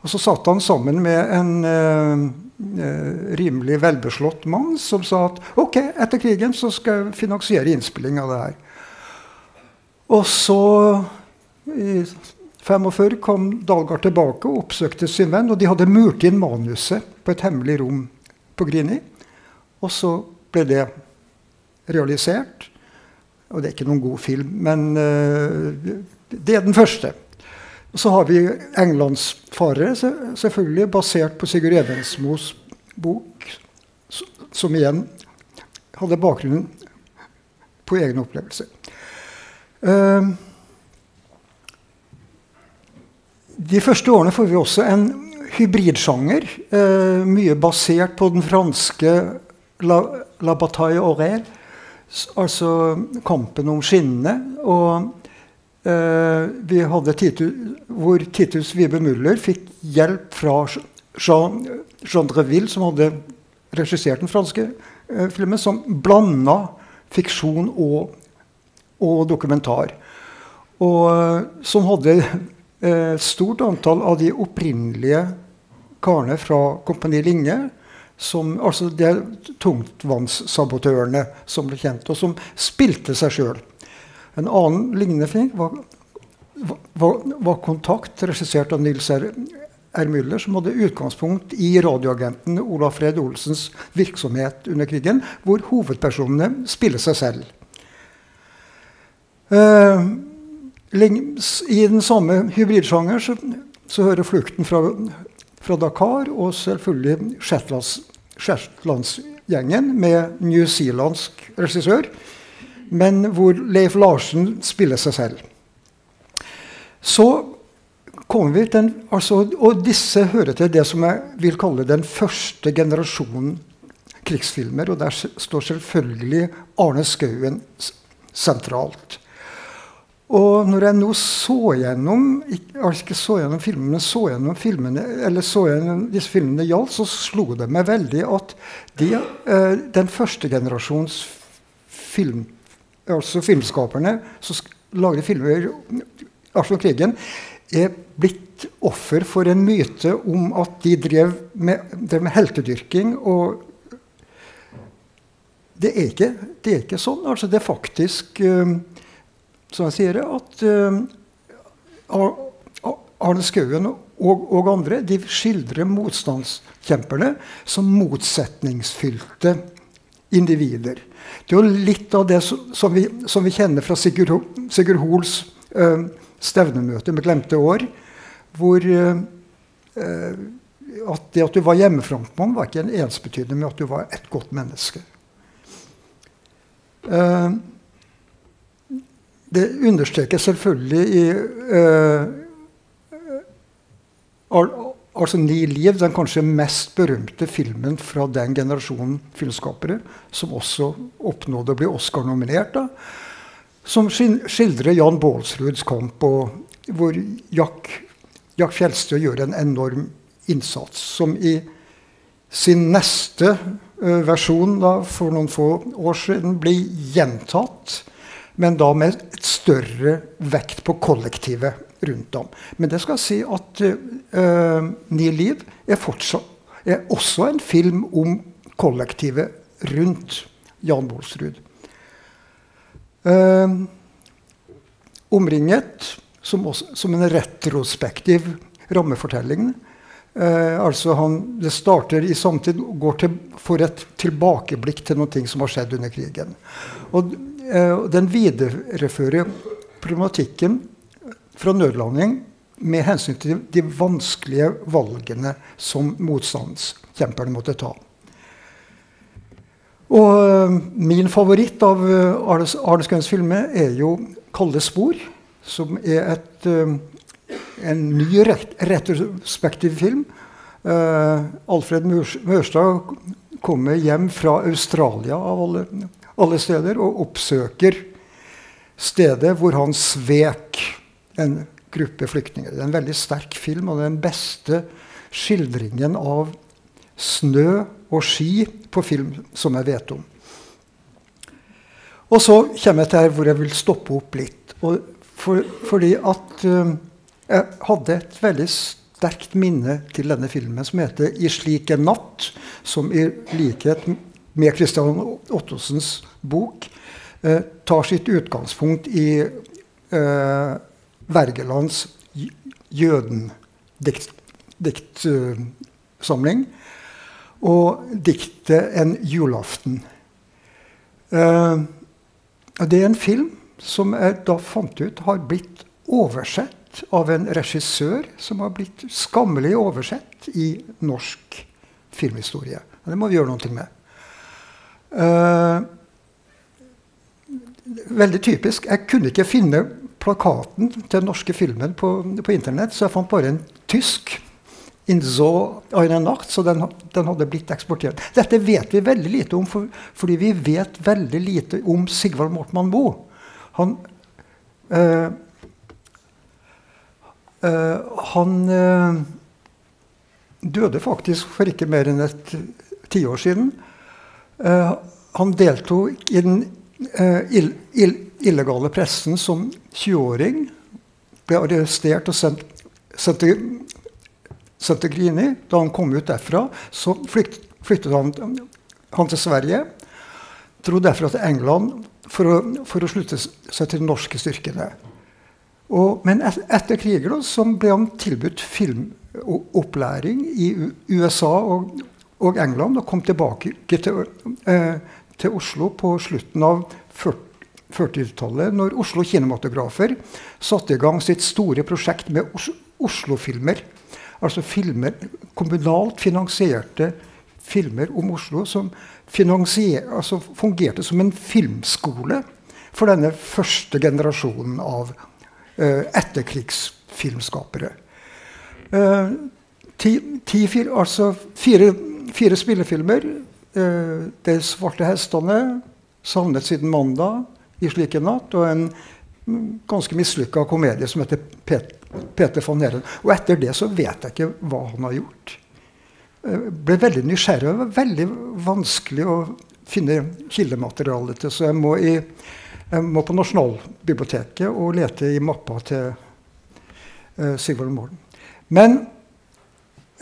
Og så satt han sammen med en eh, eh, rimelig velbeslått mann som sa at ok, etter krigen så skal jeg finansiere innspilling av det her. Og så, i 45, kom Dalgard tilbake og oppsøkte sin venn. Og de hadde murt inn manuset på et hemmelig rom på Grini. Og så ble det realisert. Og det er ikke noen god film, men uh, det er den første. Og så har vi 'Englandsfarere', selvfølgelig basert på Sigurd Evensmos bok, som igjen hadde bakgrunnen på egen opplevelse. Uh, de første årene får vi også en hybridsjanger, uh, mye basert på den franske La, la bataille Aurel, altså kampen om skinnene. Og uh, vi hadde Titus, hvor Titus Vibe Muller fikk hjelp fra Jean, Jean Dreville, som hadde regissert den franske uh, filmen, som blanda fiksjon og, og dokumentar. Og uh, som hadde et stort antall av de opprinnelige karene fra Kompani Linge som, altså de tungtvannssabotørene som ble kjent, og som spilte seg sjøl. En annen lignende film var, var, var 'Kontakt', regissert av Nils R. R. Müller, som hadde utgangspunkt i radioagenten Olaf Fred Olsens virksomhet under krigen, hvor hovedpersonene spiller seg selv. Uh, I den samme hybridsjanger så, så hører flukten fra, fra Dakar og selvfølgelig Shetlands Shetlandsgjengen med newzealandsk regissør, men hvor Leif Larsen spiller seg selv. Så kommer vi til altså, Og disse hører til det som jeg vil kalle den første generasjonen krigsfilmer. Og der står selvfølgelig Arne Skouen sentralt. Og når jeg nå så gjennom ikke så gjennom filmene, men så gjennom filmene, eller så gjennom disse filmene gjaldt, så slo det meg veldig at de, eh, den første generasjons film, altså filmskaperne som lagde filmer altså krigen, er blitt offer for en myte om at de drev med, drev med heltedyrking. og det er, ikke, det er ikke sånn. altså Det er faktisk uh, som jeg sier, at uh, Arne Skauen og, og, andre de skildrer motstandskjemperne som motsetningsfylte individer. Det er jo litt av det som vi, som vi kjenner fra Sigurd, Sigurd Hoels uh, stevnemøte med Glemte år, hvor uh, at det at du var hjemmefrontmann, var ikke en ensbetydende med at du var et godt menneske. Uh, det understrekes selvfølgelig i uh, al altså Ni liv, den kanskje mest berømte filmen fra den generasjonen filmskapere, som også oppnådde å bli Oscar-nominert. Som skildrer Jan Baalsruds kamp, og hvor Jack, Jack Fjelstø gjør en enorm innsats. Som i sin neste uh, versjon da, for noen få år siden blir gjentatt men da med et større vekt på kollektivet rundt om. Men det skal jeg si at uh, Ni liv er, fortsatt, er også en film om kollektivet rundt Jan Bolsrud. Uh, omringet som, også, som, en retrospektiv rammefortelling. Uh, altså han, det starter i samtid går til, for et tilbakeblikk til noe som har skjedd under krigen. Og Eh, den viderefører problematikken fra nødlanding med hensyn til de vanskelige valgene som motstandskjemperne måtte ta. Og eh, min favoritt av eh, Arne Skøns filmer er jo 'Kalde spor', som er et, en ny retrospektiv film. Alfred Mørstad kommer hjem fra Australia av alle alle steder og oppsøker stedet hvor han svek en gruppe flyktninger. Det er en veldig sterk film, og det er den beste skildringen av snø og ski på film som jeg vet om. Og så kommer jeg til her hvor jeg vil stoppe opp litt. For, fordi at uh, jeg hadde et veldig sterkt minne til denne filmen som heter 'I slik en natt', som i likhet med Christian Ottosens bok eh, tar sitt utgangspunkt i eh, Wergelands jødendiktsamling og diktet 'En julaften'. Eh, det er en film som jeg da fant ut har blitt oversett av en regissør som har blitt skammelig oversett i norsk filmhistorie. Det må vi gjøre noe med. Uh, veldig typisk. Jeg kunne ikke finne plakaten til den norske filmen på, på Internett, så jeg fant bare en tysk. Inzo eine Nacht, så den, den, hadde blitt eksportert. Dette vet vi veldig lite om, for, fordi vi vet veldig lite om Sigvald Mortmann Moe. Han øh, øh, Han øh, døde faktisk for ikke mer enn et tiår siden. Han deltok i den ill, ill, illegale pressen som 20-åring. Ble arrestert og sendt, sendt sendt til Grini. Da han kom ut derfra, så flykt, flyttet han, han, til Sverige. Dro derfra til England for å, for å slutte seg til de norske styrkene. Og, men et, etter krigen ble han tilbudt filmopplæring i USA og, og, England, og kom tilbake til, eh, til Oslo på slutten av 40-tallet, når Oslo Kinematografer satte i gang sitt store prosjekt med Oslo-filmer. Altså filmer, kommunalt finansierte filmer om Oslo som altså fungerte som en filmskole for denne første generasjonen av eh, etterkrigsfilmskapere. Eh, ti, ti, altså fire, fire spillefilmer. Uh, 'De svarte hestene', 'Savnet siden mandag', 'I slik en natt' og en ganske mislykka komedie som heter Pet Peter von Heren. Og etter det så vet jeg ikke hva han har gjort. Jeg ble veldig nysgjerrig. Det var veldig vanskelig å finne kildemateriale til, så jeg må, i, jeg må på Nasjonalbiblioteket og lete i mappa til uh, Sigvald Målen. Men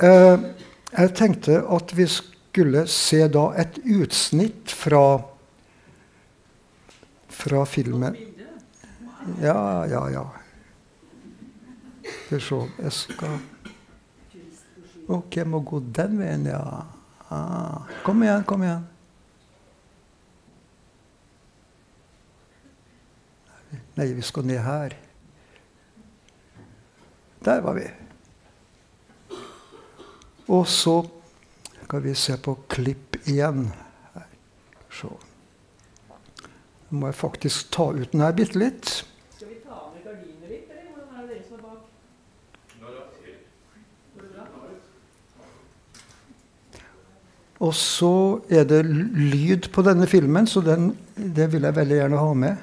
uh, jeg tenkte at vi skulle se da et utsnitt fra, fra filmen. Ja, ja, ja. Skal vi se Jeg skal Ok, jeg må gå den veien, ja. Ah. Kom igjen, kom igjen. Nei, vi skal ned her. Der var vi. Og så skal vi se på klipp igjen. Så. Nå må jeg faktisk ta ut den her bitte litt. eller hvordan er det dere som er bak? Og så er det lyd på denne filmen, så den, det vil jeg veldig gjerne ha med.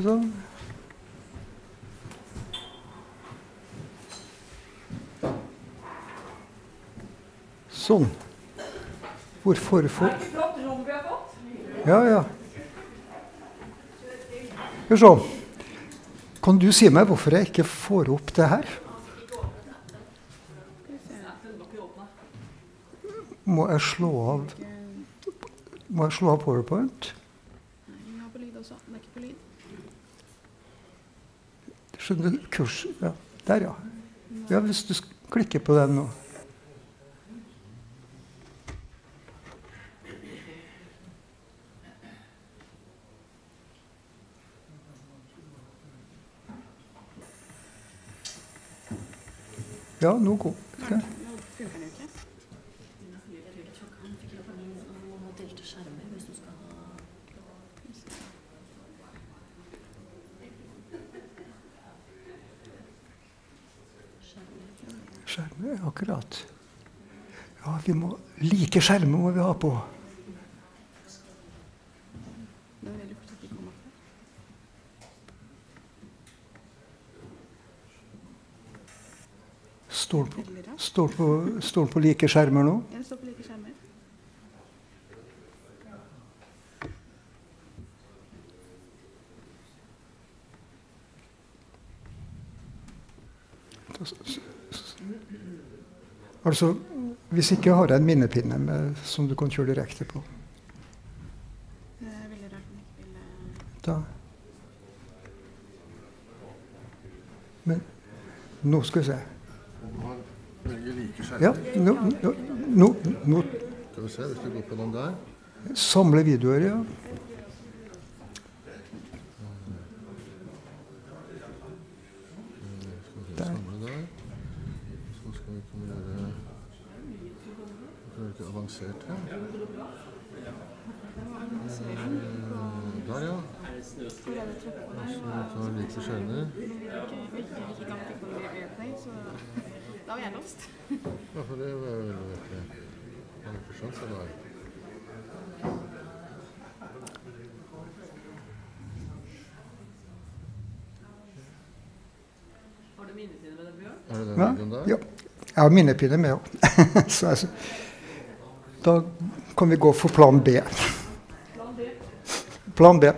Sånn. sånn. Hvorfor for... Ja, ja. Skal vi se. Kan du si meg hvorfor jeg ikke får opp det her? Må jeg slå av Må jeg slå av PowerPoint? Skjønner du? Kurs ja. Der, ja. ja. Hvis du klikker på den nå. Ja, nå går Hvilke må vi ha på? Står på, står, på, står på, like skjermer nå? Ja, står på like skjermer. Altså hvis ikke har jeg en minnepinne med, som du kan kjøre direkte på. Da. Men nå skal vi se. Ja, nå, nå, nå. Skal vi se hvis du går på den der. Samle videoer, ja. har minnepinner med òg. da kan vi gå for plan B. plan B. Plan B.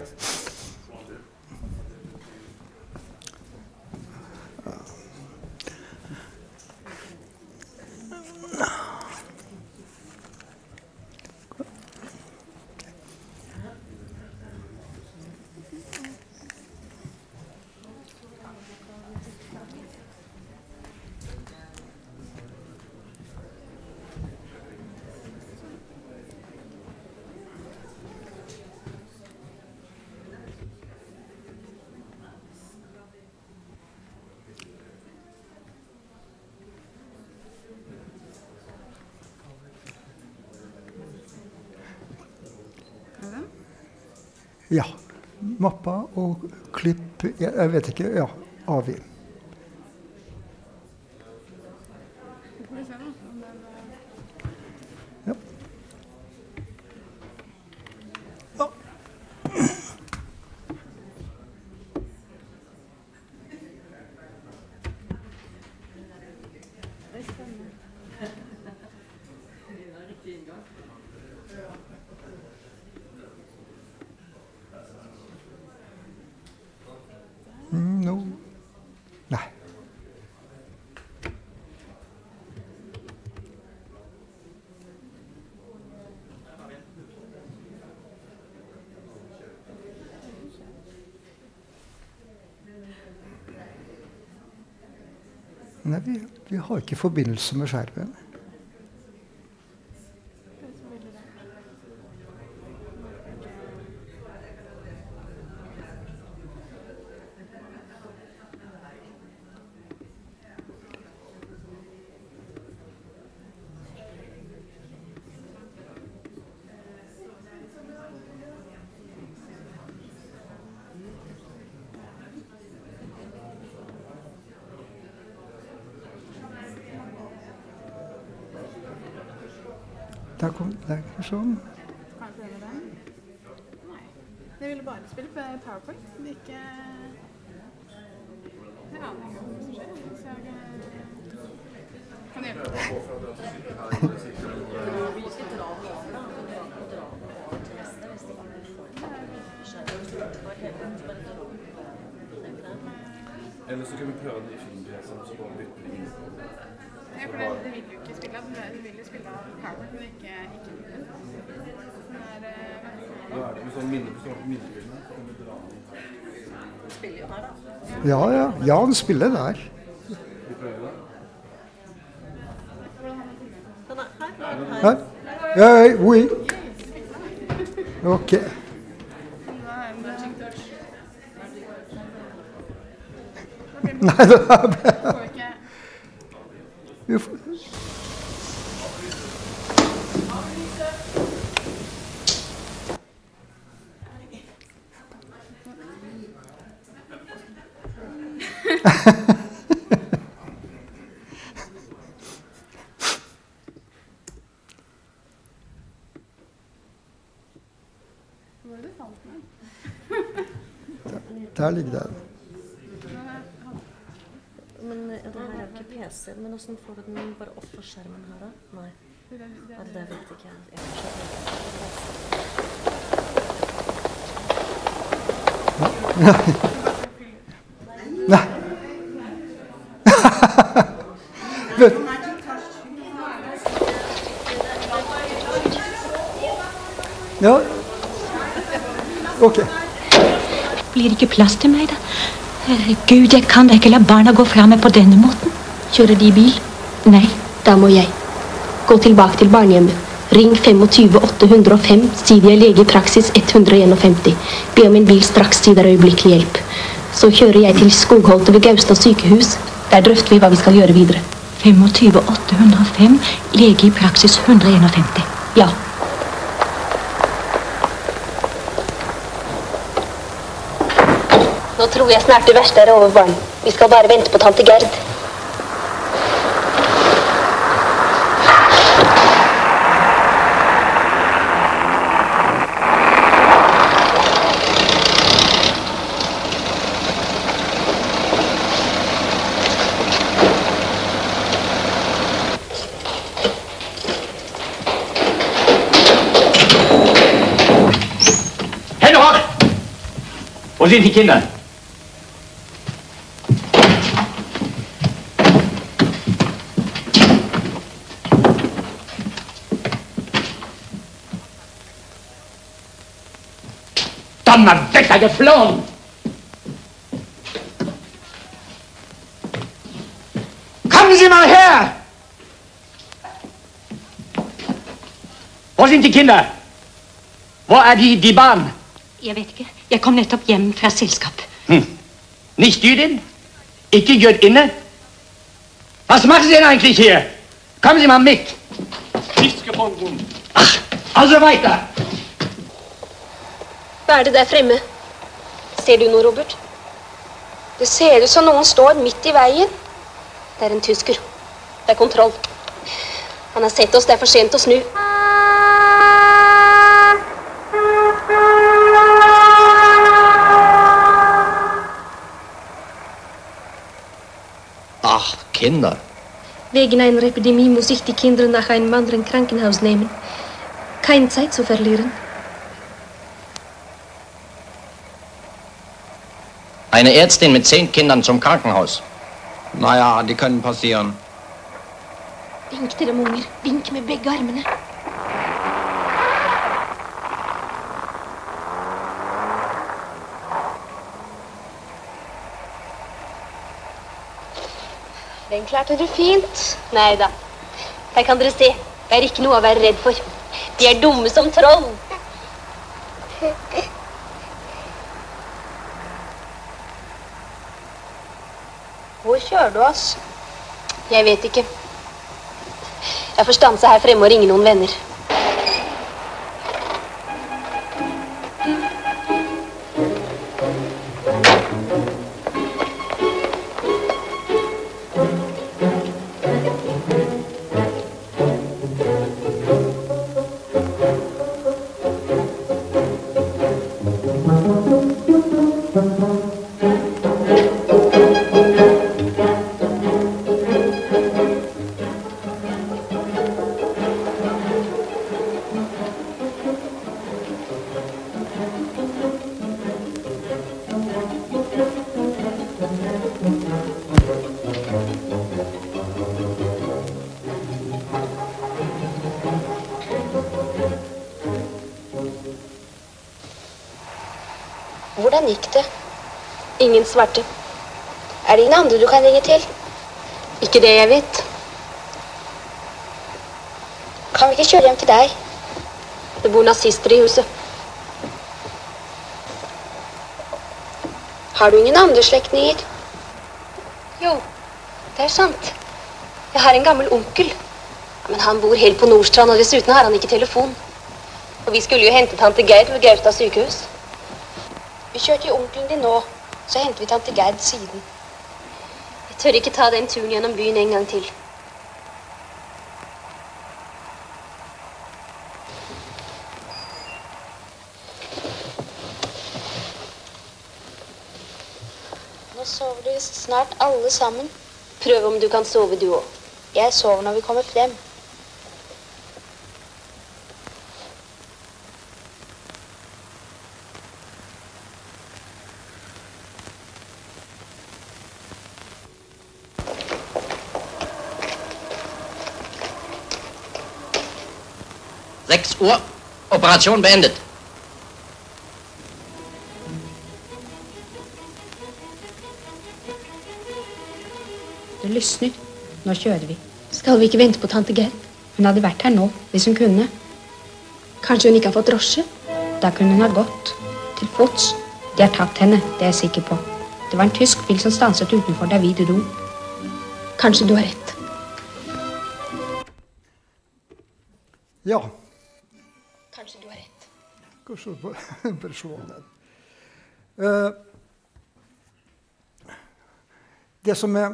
jeg vet ikke. Ja, Avi. ikke i forbindelse med skjermen. kan spille der. Her? ja, oui. Ok. Nei, det er bare. Åssen får du den bare opp på skjermen her, da? Nei. Ja, det der vet ikke jeg. jeg. Nei. Vet- Ja. Ok. Blir det ikke plass til meg, da? Herregud, jeg kan da ikke la barna gå fra meg på denne måten. Kjører de bil? Nei. Da må jeg. Gå tilbake til barnehjemmet. Ring 25 805, si de er lege i praksis 151. Be om en bil straks, si det er øyeblikkelig hjelp. Så kjører jeg til Skogholte ved Gaustad sykehus. Der drøfter vi hva vi skal gjøre videre. 25 805, lege i praksis 151. Ja. Nå tror jeg snart det verste er over, barn. Vi skal bare vente på tante Gerd. Sind die Kinder? Donnerwetter geflohen! Kommen Sie mal her! Wo sind die Kinder? Wo er die, die Bahn? Vet ikke. Jeg kom nettopp hjem fra selskap. Hm. Nicht Jüdin? Ikke Jüdinne? Was machen Sie denn eigentlich hier? Kommen Sie mal mit. Nichts gefunden. Also weiter. Hva er det der fremme? Ser du noe, Robert? Det ser ut som noen står midt i veien. Det er en tysker. Det er kontroll. Han har sett oss, det er for sent å snu. Kinder. Wegen einer Epidemie muss ich die Kinder nach einem anderen Krankenhaus nehmen. Keine Zeit zu verlieren. Eine Ärztin mit zehn Kindern zum Krankenhaus. Naja, die können passieren. Vink dere, unger. Vink med begge armene. Den klarte du fint. Nei da. Her kan dere se. Det er ikke noe å være redd for. De er dumme som troll. Hvor kjører du oss? Jeg vet ikke. Jeg får stanse her fremme og ringe noen venner. Svarte. Er det ingen andre du kan ringe til? Ikke det jeg vet. Kan vi ikke kjøre hjem til deg? Det bor nazister i huset. Har du ingen andre slektninger? Jo, det er sant. Jeg har en gammel onkel. Men han bor helt på Nordstrand, og dessuten har han ikke telefon. Og vi skulle jo hente tante Geir ved Gaustad sykehus. Vi kjørte jo onkelen din nå, så henter vi tante Gerd siden. Jeg tør ikke ta den turen gjennom byen en gang til. Nå sover de snart alle sammen. Prøv om du kan sove, du òg. Jeg sover når vi kommer frem. Seks Uhr. Operation beendet. Det lysner. Nå kjører vi. Skal vi ikke vente på tante Gerd? Hun hadde vært her nå, hvis hun kunne. Kanskje hun ikke har fått drosje? Da kunne hun ha gått. Til fots. De har tatt henne, det er jeg sikker på. Det var en tysk bil som stanset utenfor da vi dro. Kanskje du har rett. Ja. Slå av. Eh, det som, er,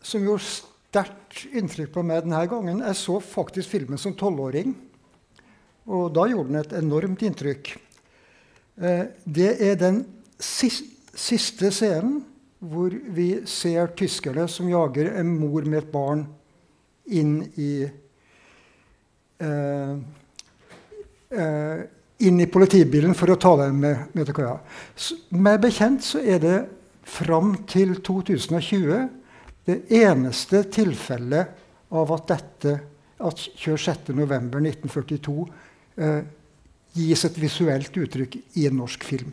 som gjorde sterkt inntrykk på meg denne gangen Jeg så faktisk filmen som tolvåring. Og da gjorde den et enormt inntrykk. Eh, det er den siste scenen hvor vi ser tyskerne som jager en mor med et barn inn i eh, eh, inn i politibilen for å ta dem med, med til køya. Meg bekjent så er det fram til 2020 det eneste tilfellet av at dette at 26.11.1942 eh, gis et visuelt uttrykk i en norsk film.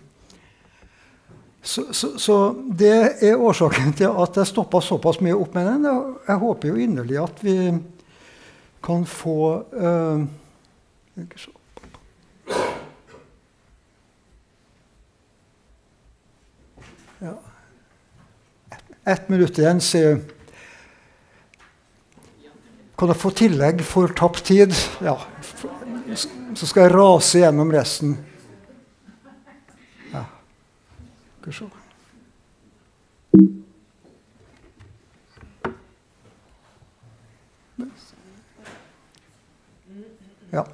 Så, så, så det er årsaken til at jeg stoppa såpass mye opp med den. Jeg, Jeg håper jo inderlig at vi kan få eh, skal vi se. Ja. Ett minutt igjen, så Kan jeg få tillegg for tapt tid? Ja. Så skal jeg rase gjennom resten. Ja. Skal vi se. Ja.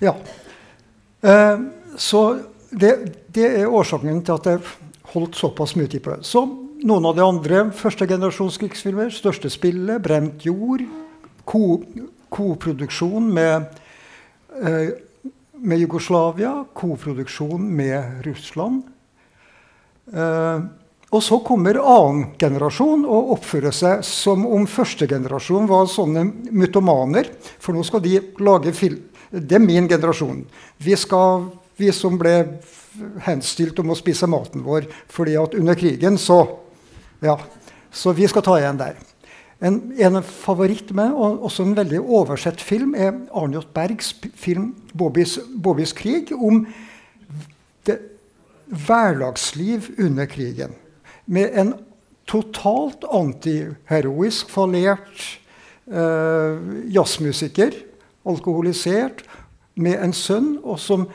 Ja. Eh, så det, det er årsaken til at jeg holdt såpass mye tid på det. Så noen av de andre første generasjons krigsfilmer, 'Største spillet', 'Brent jord', ko- koproduksjon med, eh, med Jugoslavia, koproduksjon med Russland. Eh, og så kommer annen generasjon og oppfører seg som om første generasjon var sånne mytomaner. For nå skal de lage film. Det er min generasjon. Vi, skal, vi som ble henstilt om å spise maten vår fordi at under krigen, så Ja. Så vi skal ta igjen der. En, en favoritt med, og også en veldig oversett film, er Arnjot Bergs film 'Bobbys, Bobbys krig', om det hverdagsliv under krigen. Med en totalt antiheroisk, fallert eh, jazzmusiker, alkoholisert, med en sønn, og som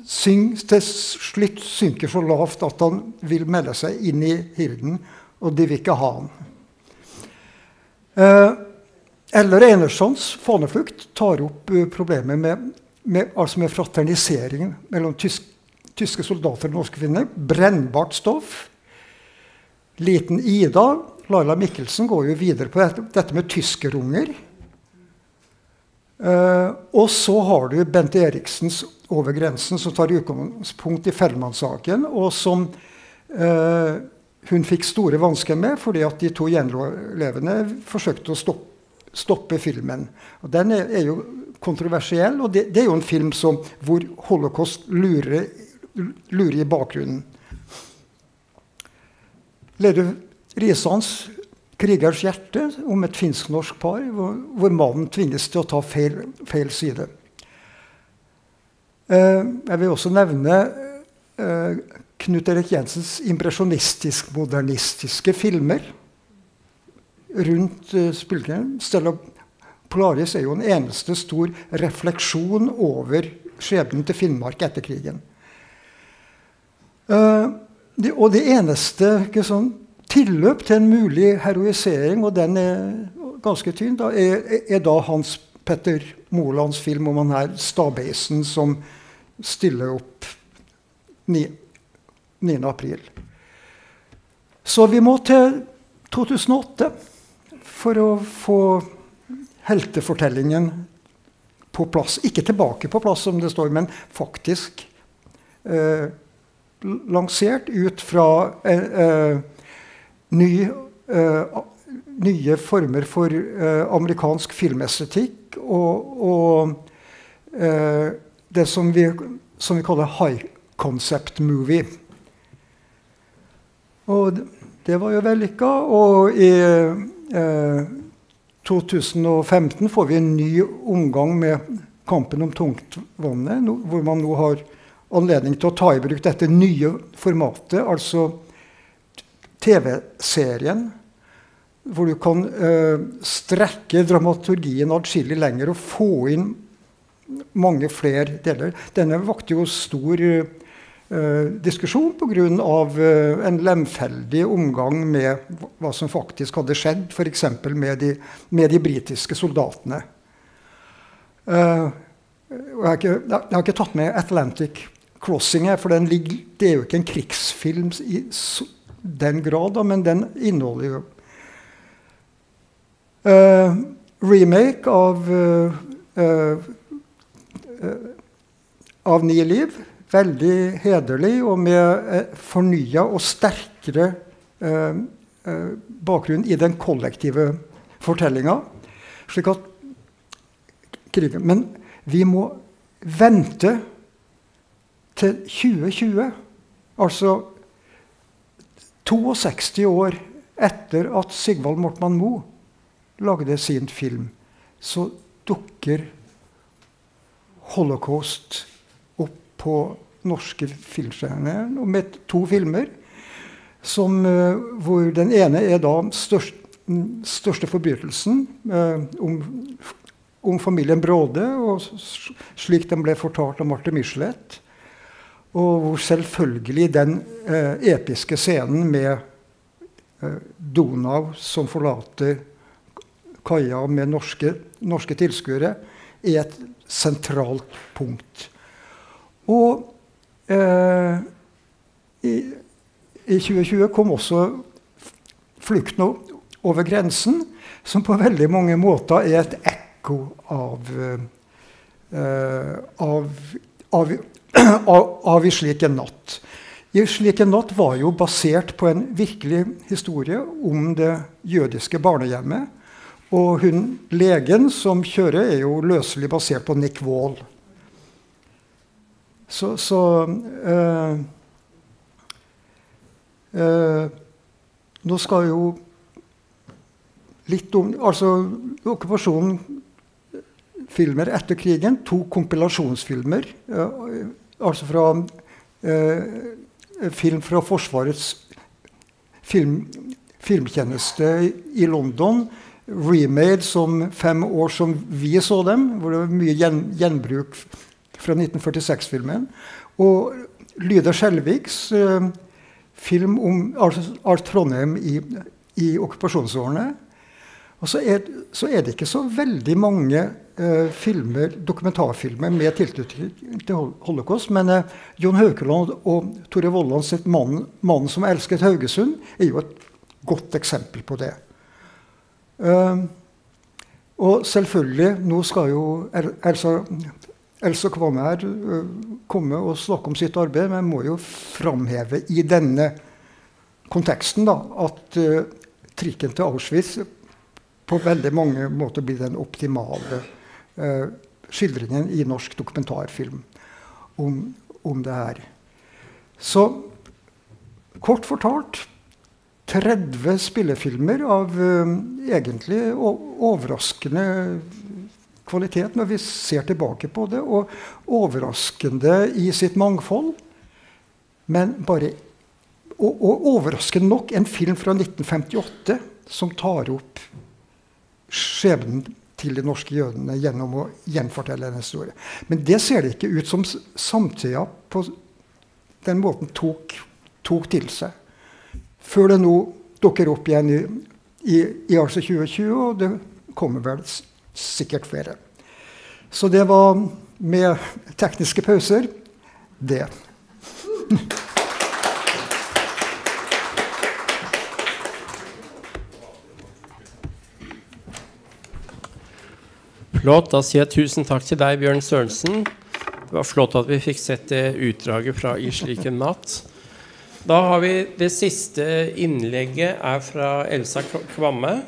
til slutt synker så lavt at han vil melde seg inn i hirden, og de vil ikke ha han. Eh, eller Enersons faneflukt tar opp eh, problemet med, med, altså med fraternisering mellom tysk, tyske soldater og norske kvinner. Brennbart stoff. Liten Ida, Laila Mikkelsen, går jo videre på dette, dette med tyskerunger. Eh, og så har du Bente Eriksens 'Over grensen', som tar utgangspunkt i Fellmann-saken, og som uh, hun fikk store vansker med fordi at de to gjenlevende forsøkte å stoppe, stoppe filmen. Og den er, er jo kontroversiell, og det, det er jo en film som, hvor holocaust lurer, lurer i bakgrunnen. Leder Risans 'Krigerens hjerte' om et finsk-norsk par hvor, hvor mannen tvinges til å ta feil, feil side. Eh, jeg vil også nevne eh, Knut Erik Jensens impresjonistisk-modernistiske filmer rundt eh, spillene. Stella Polaris er jo en eneste stor refleksjon over skjebnen til Finnmark etter krigen. Eh, det, og det eneste ikke sånn, tilløp til en mulig heroisering, og den er ganske tynn, da, er, er da Hans Petter Molands film om han her stabeisen som stiller opp 9. 9. april. Så vi må til 2008 for å få heltefortellingen på plass. Ikke tilbake på plass, som det står, men faktisk eh, lansert ut fra eh, eh, ny, eh, nye former for eh, amerikansk filmestetikk og, og eh, det som vi, som vi kaller high concept movie. Og det var jo vellykka. Og i eh, 2015 får vi en ny omgang med kampen om tungtvannet, no, hvor man nå har anledning til å ta i bruk dette nye formatet, altså TV-serien. Hvor du kan eh, strekke dramaturgien atskillig lenger og få inn mange flere deler. Denne vakte jo stor uh, diskusjon pga. Uh, en lemfeldig omgang med hva som faktisk hadde skjedd, f.eks. Med, med de britiske soldatene. Uh, jeg, har ikke, jeg, har ikke, tatt med Atlantic Crossing, for ligger, det er jo ikke en krigsfilm i den grad, da, men den inneholder jo uh, remake av uh, av Ni liv. Veldig hederlig og med eh, fornya og sterkere eh, eh, bakgrunn i den kollektive fortellinga. Slik at krigen Men vi må vente til 2020. Altså 62 år etter at Sigvald Mortmann Moe lagde sin film, så dukker holocaust opp på norske filmstjerner med to filmer. Som, uh, hvor den ene er da størst, største forbrytelsen uh, om, om, familien Bråde, og slik den ble fortalt av Marte Michelet. Og hvor selvfølgelig den eh, episke scenen med Donau som forlater kaia med norske, norske tilskuere, er et sentralt punkt. Og eh, i, i, 2020 kom også flukten over grensen, som på veldig mange måter er et ekko av, eh, av, av, av, I slik en natt. I slik en natt var jo basert på en virkelig historie om det jødiske barnehjemmet og hun, legen som kjører, er jo løselig basert på Nick Wall. Så, så øh, øh, Nå skal jo litt om Altså, okkupasjonen filmer etter krigen. To kompilasjonsfilmer. Altså fra film fra Forsvarets film, filmtjeneste i London remade som fem år som vi så dem, hvor det var mye gjen, gjenbruk fra 1946-filmen. Og Lyder Skjelviks eh, film om Art Trondheim i, i okkupasjonsårene. Og så er, så er, det ikke så veldig mange eh, filmer, dokumentarfilmer med tilknytning til holocaust. Men eh, Jon Haukeland og Tore Vollan sitt 'Mannen som elsket Haugesund' er jo et godt eksempel på det. Eh, og selvfølgelig, nå skal jo Elsa, Elsa Kvamme uh, komme og snakke om sitt arbeid, men jeg må jo framheve i denne konteksten da, at uh, trikken til Auschwitz på veldig mange måter blir den optimale skildringen i norsk dokumentarfilm om, om det her. Så kort fortalt 30 spillefilmer av uh, egentlig overraskende kvalitet når vi ser tilbake på det, og overraskende i sitt mangfold. Men bare og, og overraskende nok en film fra 1958 som tar opp skjebnen til de norske jødene gjennom å gjenfortelle en historie. Men det ser det ikke ut som samtida på den måten tok, tok til seg. Før det nå dukker opp igjen i, i, i altså 2020, og det kommer vel sikkert flere. Så det var med tekniske pauser det. Flott. Da sier jeg tusen takk til deg, Bjørn Sørensen. Det var flott at vi fikk sett det utdraget fra 'I slik en natt'. Da har vi Det siste innlegget er fra Elsa Kvamme.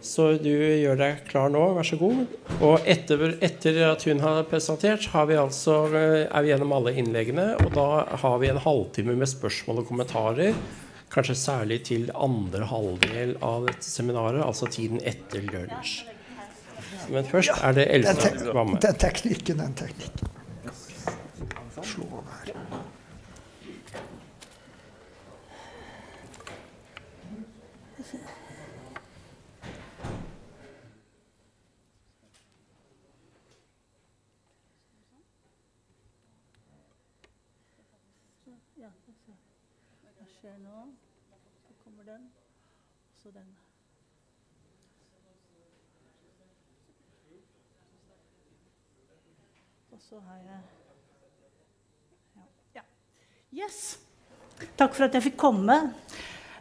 Så du gjør deg klar nå, vær så god. Og etter, etter at hun har presentert, har vi altså, er vi gjennom alle innleggene. Og da har vi en halvtime med spørsmål og kommentarer. Kanskje særlig til andre halvdel av dette seminaret, altså tiden etter lunsj. Men først er det Elsa Den, te er den teknikken, den teknikken. Slå av her. Ja, altså. Hva skjer nå? Så kommer den, og så den. Og har jeg ja. Yes. Takk for at jeg fikk komme.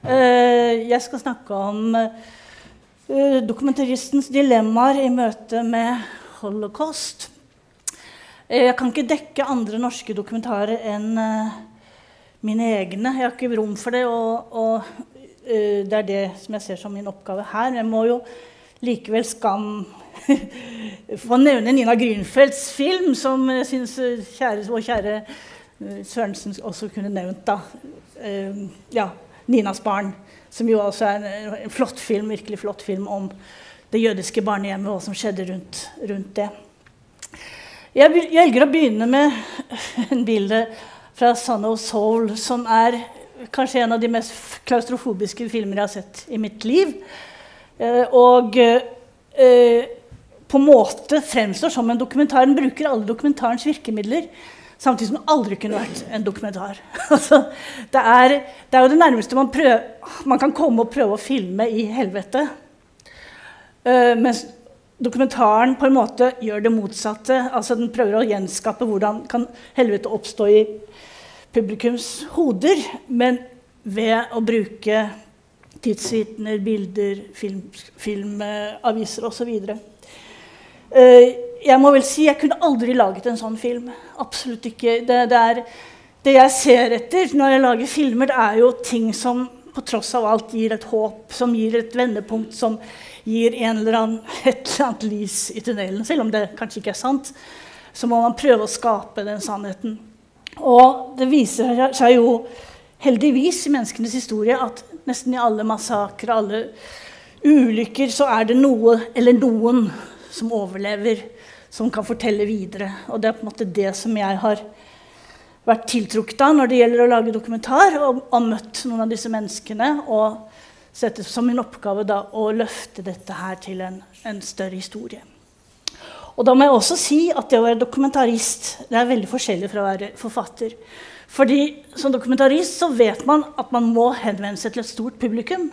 Eh, jeg skal snakke om eh, dokumentaristens dilemmaer i møte med holocaust. Eh, jeg kan ikke dekke andre norske dokumentarer enn eh, mine egne. Jeg har ikke rom for det, og, og eh, det er det som jeg ser som min oppgave her. Men jeg må jo likevel skam få nevne Nina Grünfelds film, som jeg syns eh, vår kjære eh, Sørensen også kunne nevnt. da. Eh, ja, 'Ninas barn', som jo også er en, flott film, virkelig flott film om det jødiske barnehjemmet og hva som skjedde rundt, rundt det. Jeg, velger å begynne med en bilde fra 'Son of Soul', som er kanskje en av de mest klaustrofobiske filmer jeg har sett i mitt liv. Og eh, på en måte fremstår som en dokumentar. Den bruker alle dokumentarens virkemidler, samtidig som den aldri kunne vært en dokumentar. altså, det, er, det er jo det nærmeste man, prøver, man kan komme og prøve å filme i helvete. Uh, mens dokumentaren på en måte gjør det motsatte. altså Den prøver å gjenskape hvordan kan helvete oppstå i publikums hoder, men ved å bruke tidsvitner, bilder, film, filmaviser osv. Uh, jeg må vel si jeg kunne aldri laget en sånn film. Absolutt ikke. Det, det, er, det jeg ser etter når jeg lager filmer, det er jo ting som på tross av alt gir et håp, som gir et vendepunkt, som gir en eller annen, et eller annet lys i tunnelen. Selv om det kanskje ikke er sant, så må man prøve å skape den sannheten. Og det viser seg jo heldigvis i menneskenes historie at nesten i alle massakrer, alle ulykker, så er det noe eller noen som overlever, som kan fortelle videre. Og det er på en måte det som jeg har vært tiltrukket av når det gjelder å lage dokumentar, og, og møtt noen av disse menneskene. Og sett det som min oppgave da, å løfte dette her til en, en større historie. Og da må jeg også si at det å være dokumentarist det er veldig forskjellig fra å være forfatter. Fordi som dokumentarist så vet man at man må henvende seg til et stort publikum.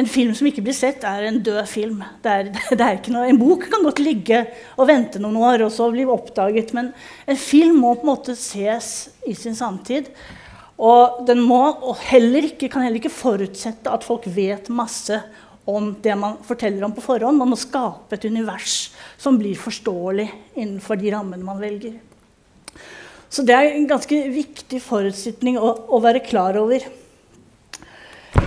En film som ikke blir sett, er en død film. Det er, det er noe, en bok kan godt ligge og vente noen år og så bli oppdaget. Men en film må på en måte ses i sin samtid. Og den må og heller ikke, kan heller ikke forutsette at folk vet masse om det man forteller om på forhånd. Man må skape et univers som blir forståelig innenfor de rammene man velger. Så det er en ganske viktig forutsetning å, å være klar over.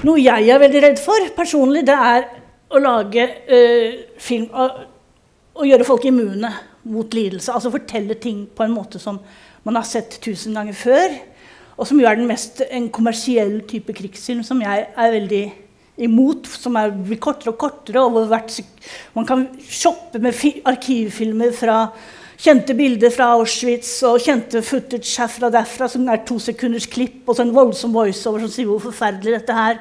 Noe jeg er veldig redd for personlig, det er å lage øh, film og gjøre folk immune mot lidelse. Altså fortelle ting på en måte som man har sett tusen ganger før. Og som jo er den mest en kommersiell type krigsfilm som jeg er veldig imot. Som er, blir kortere og kortere. og hvor Man kan shoppe med fi, arkivfilmer fra kjente bilder fra Auschwitz og kjente footage herfra og derfra, som er to sekunders klipp, og så en voldsom voiceover som sier hvor forferdelig dette her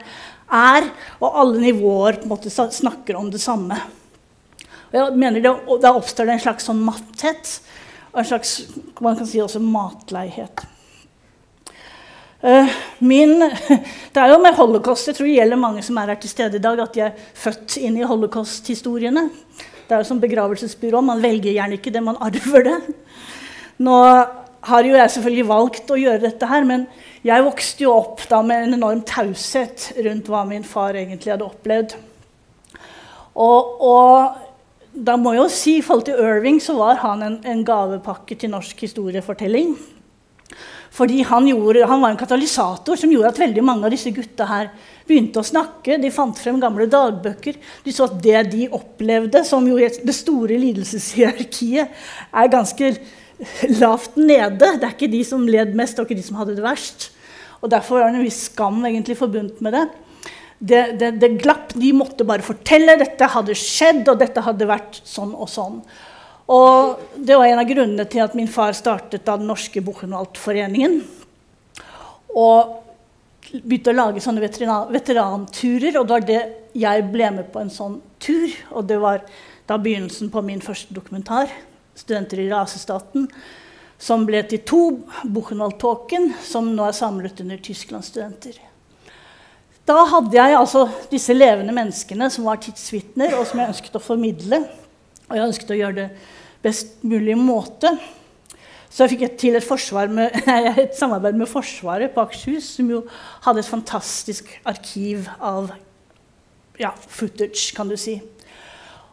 er. Og alle nivåer på en måte snakker om det samme. Og jeg mener det, Da oppstår det en slags sånn matthet og en slags man kan si også matleihet. Uh, min, det er jo med holocaust Jeg tror det gjelder mange som er her til stede i dag, at de er født inn i holocaust-historiene. Det er jo som begravelsesbyrå. Man velger gjerne ikke det, man arver det. Nå har jo jeg selvfølgelig valgt å gjøre dette her, men jeg vokste jo opp da med en enorm taushet rundt hva min far egentlig hadde opplevd. Og, og da må jeg jo si, I forhold til Irving så var han en, en gavepakke til norsk historiefortelling. Fordi han, gjorde, han, var en katalysator som gjorde at veldig mange av disse gutta her begynte å snakke. De fant frem gamle dagbøker. De så at det de opplevde, som jo det store lidelseshierarkiet, er ganske lavt nede. Det er ikke de som led mest, og ikke de som hadde det verst. Og Derfor var det en viss skam egentlig forbundet med det. Det, det, det glapp. De måtte bare fortelle dette hadde skjedd, og dette hadde vært sånn og sånn. Og det var en av grunnene til at min far startet da den norske Buchenwald-foreningen. Og begynte å lage sånne veteranturer. Og det var det jeg ble med på en sånn tur. Og det var da begynnelsen på min første dokumentar, 'Studenter i rasestaten', som ble til to, Buchenwald-tåken, som nå er samlet under Tysklandsstudenter. Da hadde jeg altså disse levende menneskene som var tidsvitner, og som jeg ønsket å formidle. Og jeg ønsket å gjøre det best mulig måte. Så jeg fikk til et, med, et, samarbeid med Forsvaret på Akershus, som jo hadde et fantastisk arkiv av ja, footage, kan du si.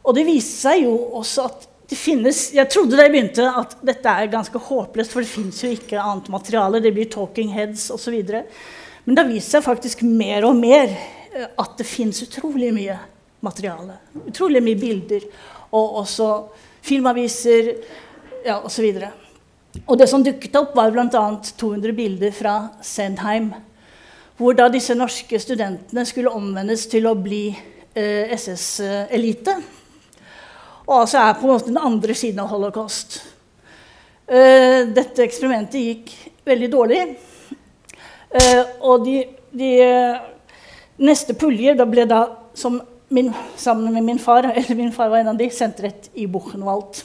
Og det viste seg jo også at det finnes Jeg trodde da jeg begynte at dette er ganske håpløst, for det fins jo ikke annet materiale. Det blir talking heads osv. Men det viser seg faktisk mer og mer eh, at det fins utrolig mye materiale. Utrolig mye bilder. Og også filmaviser ja, osv. Og, og det som dukket opp, var bl.a. 200 bilder fra Sendheim. Hvor da disse norske studentene skulle omvendes til å bli eh, SS-elite. Og altså er på en måte den andre siden av holocaust. Eh, dette eksperimentet gikk veldig dårlig. Eh, og de, de neste puljer da ble da, som min, sammen med min far, eller min far var en av de, sendt i Buchenwald.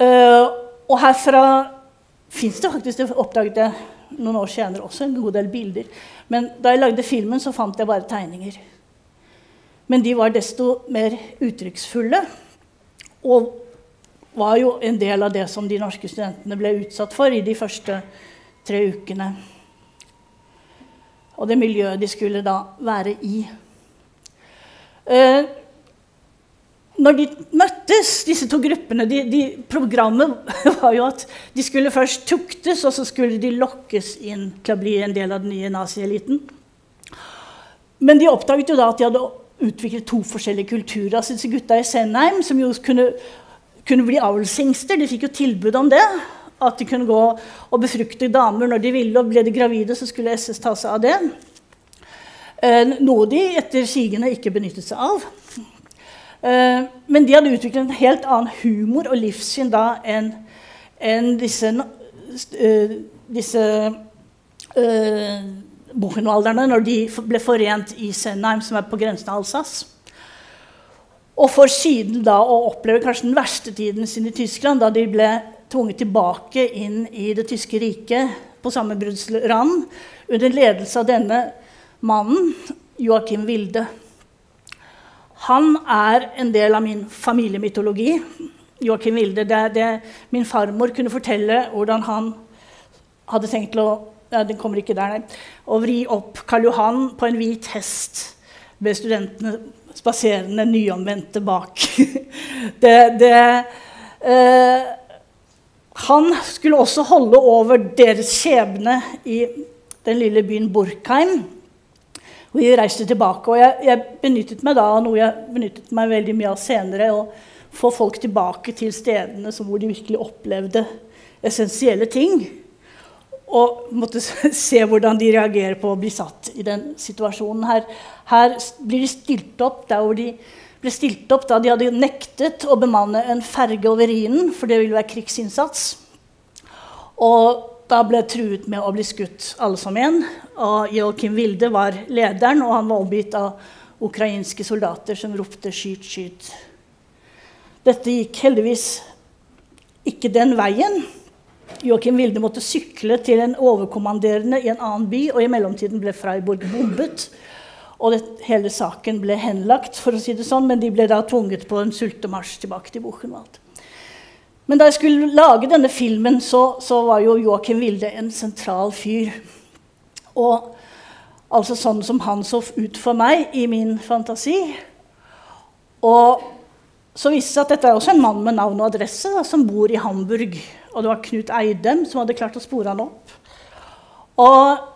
Uh, og herfra fins det faktisk, det oppdaget jeg noen år senere også, en god del bilder. Men da jeg lagde filmen, så fant jeg bare tegninger. Men de var desto mer uttrykksfulle. Og var jo en del av det som de norske studentene ble utsatt for i de første tre ukene. Og det miljøet de skulle da være i. Eh, når de møttes, disse to gruppene de, de, Programmet var jo at de skulle først tuktes, og så skulle de lokkes inn til å bli en del av den nye nazieliten. Men de oppdaget jo da at de hadde utviklet to forskjellige kulturer. Altså disse gutta i Senheim, som jo kunne, kunne bli avlshingster, de fikk jo tilbud om det. At de kunne gå og befrukte damer når de ville, og ble de gravide, så skulle SS ta seg av det. Eh, noe de etter sigende ikke benyttet seg av. Eh, men de hadde utviklet en helt annen humor og livssyn da enn en disse, uh, disse uh, Buchenwalderne når de ble forent i Senheim, som er på grensen av Alsace. Og for siden da å oppleve kanskje den verste tiden sin i Tyskland, da de ble tvunget tilbake inn i det tyske riket på sammenbruddsrand under ledelse av denne mannen, Joakim Wilde. Han er en del av min familiemytologi. Joakim Wilde, det, er det, Min farmor kunne fortelle hvordan han hadde tenkt å ja, den kommer ikke der, nei, å vri opp Karl Johan på en hvit hest med studentene spaserende nyomvendte bak. det, det eh, Han skulle også holde over deres skjebne i den lille byen Burkheim. Og vi reiste tilbake. Og jeg, jeg, benyttet meg da av noe jeg benyttet meg veldig mye av senere, å få folk tilbake til stedene hvor de virkelig opplevde essensielle ting. Og måtte se hvordan de reagerer på å bli satt i den situasjonen. Her, her blir de stilt opp der hvor de ble stilt opp da de hadde nektet å bemanne en ferge over Rhinen, for det ville være krigsinnsats. Og da ble truet med å bli skutt alle som en. Og Joakim Wilde var lederen, og han var omgitt av ukrainske soldater som ropte 'skyt, skyt'. Dette gikk heldigvis ikke den veien. Joakim Wilde måtte sykle til en overkommanderende i en annen by, og i mellomtiden ble Freiburg bombet. Og det, hele saken ble henlagt, for å si det sånn, men de ble da tvunget på en sultemarsj tilbake til Buchenwald. Men da jeg skulle lage denne filmen, så, så var jo Joakim Wilde en sentral fyr. Og altså sånn som han så ut for meg i min fantasi. Og så viste det seg at dette er også en mann med navn og adresse da, som bor i Hamburg. Og det var Knut Eidem som hadde klart å spore han opp. Og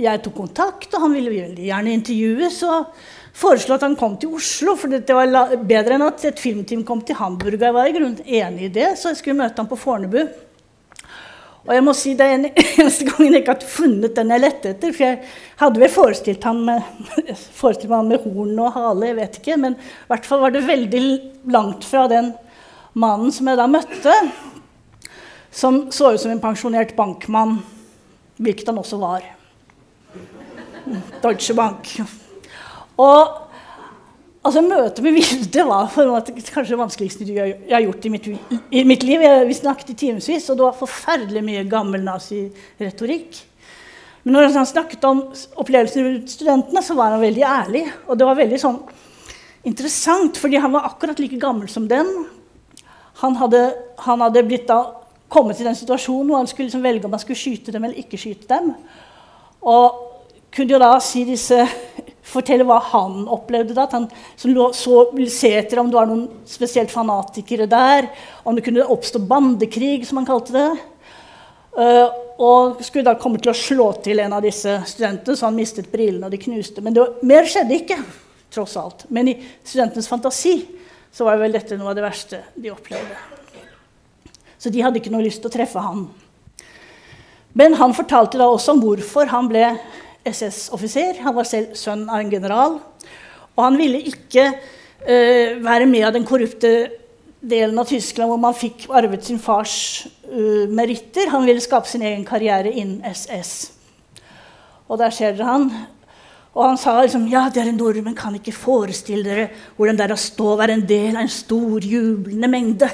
jeg tok kontakt, og han ville veldig gjerne intervjues. Og foreslo at han kom til Oslo, for det var bedre enn at et filmteam kom til Hamburg. Og jeg var i grunnen enig i det, så jeg skulle møte ham på Fornebu. Og jeg må si Det er en eneste gangen jeg ikke har funnet den jeg lette etter. For jeg hadde vel forestilt ham med, forestilt ham med horn og hale, jeg vet ikke. Men i hvert fall var det veldig langt fra den mannen som jeg da møtte, som så ut som en pensjonert bankmann, hvilket han også var. Deutsche Bank. Og altså, Møtet med Vilde var meg kanskje det vanskeligste jeg har gjort i mitt, i mitt liv. Jeg, vi snakket i timevis, og det var forferdelig mye gammel naziretorikk. Men når han snakket om opplevelser rundt studentene, så var han veldig ærlig. Og det var veldig sånn interessant, fordi han var akkurat like gammel som den. Han hadde, han hadde blitt da kommet i den situasjonen hvor han skulle liksom velge om han skulle skyte dem eller ikke skyte dem. Og kunne jo da si disse, fortelle hva han opplevde. da, at Han så, ville se etter om det var noen spesielt fanatikere der. Om det kunne oppstå bandekrig, som han kalte det. Uh, og skulle da komme til å slå til en av disse studentene, så han mistet brillene og de knuste. Men var, mer skjedde ikke, tross alt. Men i studentenes fantasi så var vel dette noe av det verste de opplevde. Så de hadde ikke noe lyst til å treffe han. Men han fortalte da også om hvorfor han ble SS-offiser. Han var selv sønn av en general. Og han ville ikke uh, være med av den korrupte delen av Tyskland hvor man fikk arvet sin fars uh, meritter. Han ville skape sin egen karriere innen SS. Og der ser dere han. Og han sa liksom, ja, dere nordmenn kan ikke forestille dere hvordan det er å stå og være en del av en stor, jublende mengde.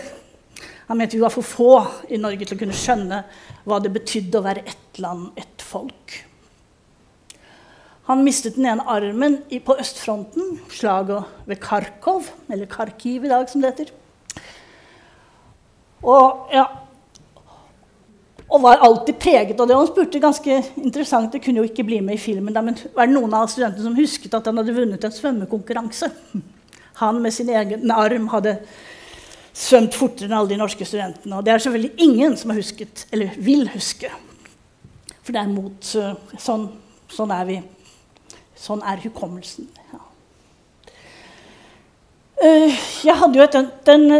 Han mente vi var for få i Norge til å kunne skjønne hva det betydde å være ett land, ett folk. Han mistet den ene armen på østfronten, slaget ved Kharkov, eller Kharkiv i dag, som det heter. Og, ja, og var alltid preget av det. Og han spurte ganske interessant, det kunne jo ikke bli med i filmen, da, men var det noen av studentene som husket at han hadde vunnet en svømmekonkurranse? Han med sin egen arm hadde svømt fortere enn alle de norske studentene. Og det er selvfølgelig ingen som har husket, eller vil huske. For det er mot sånn, sånn er vi. Sånn er hukommelsen. Ja. Uh, jeg hadde jo et, den,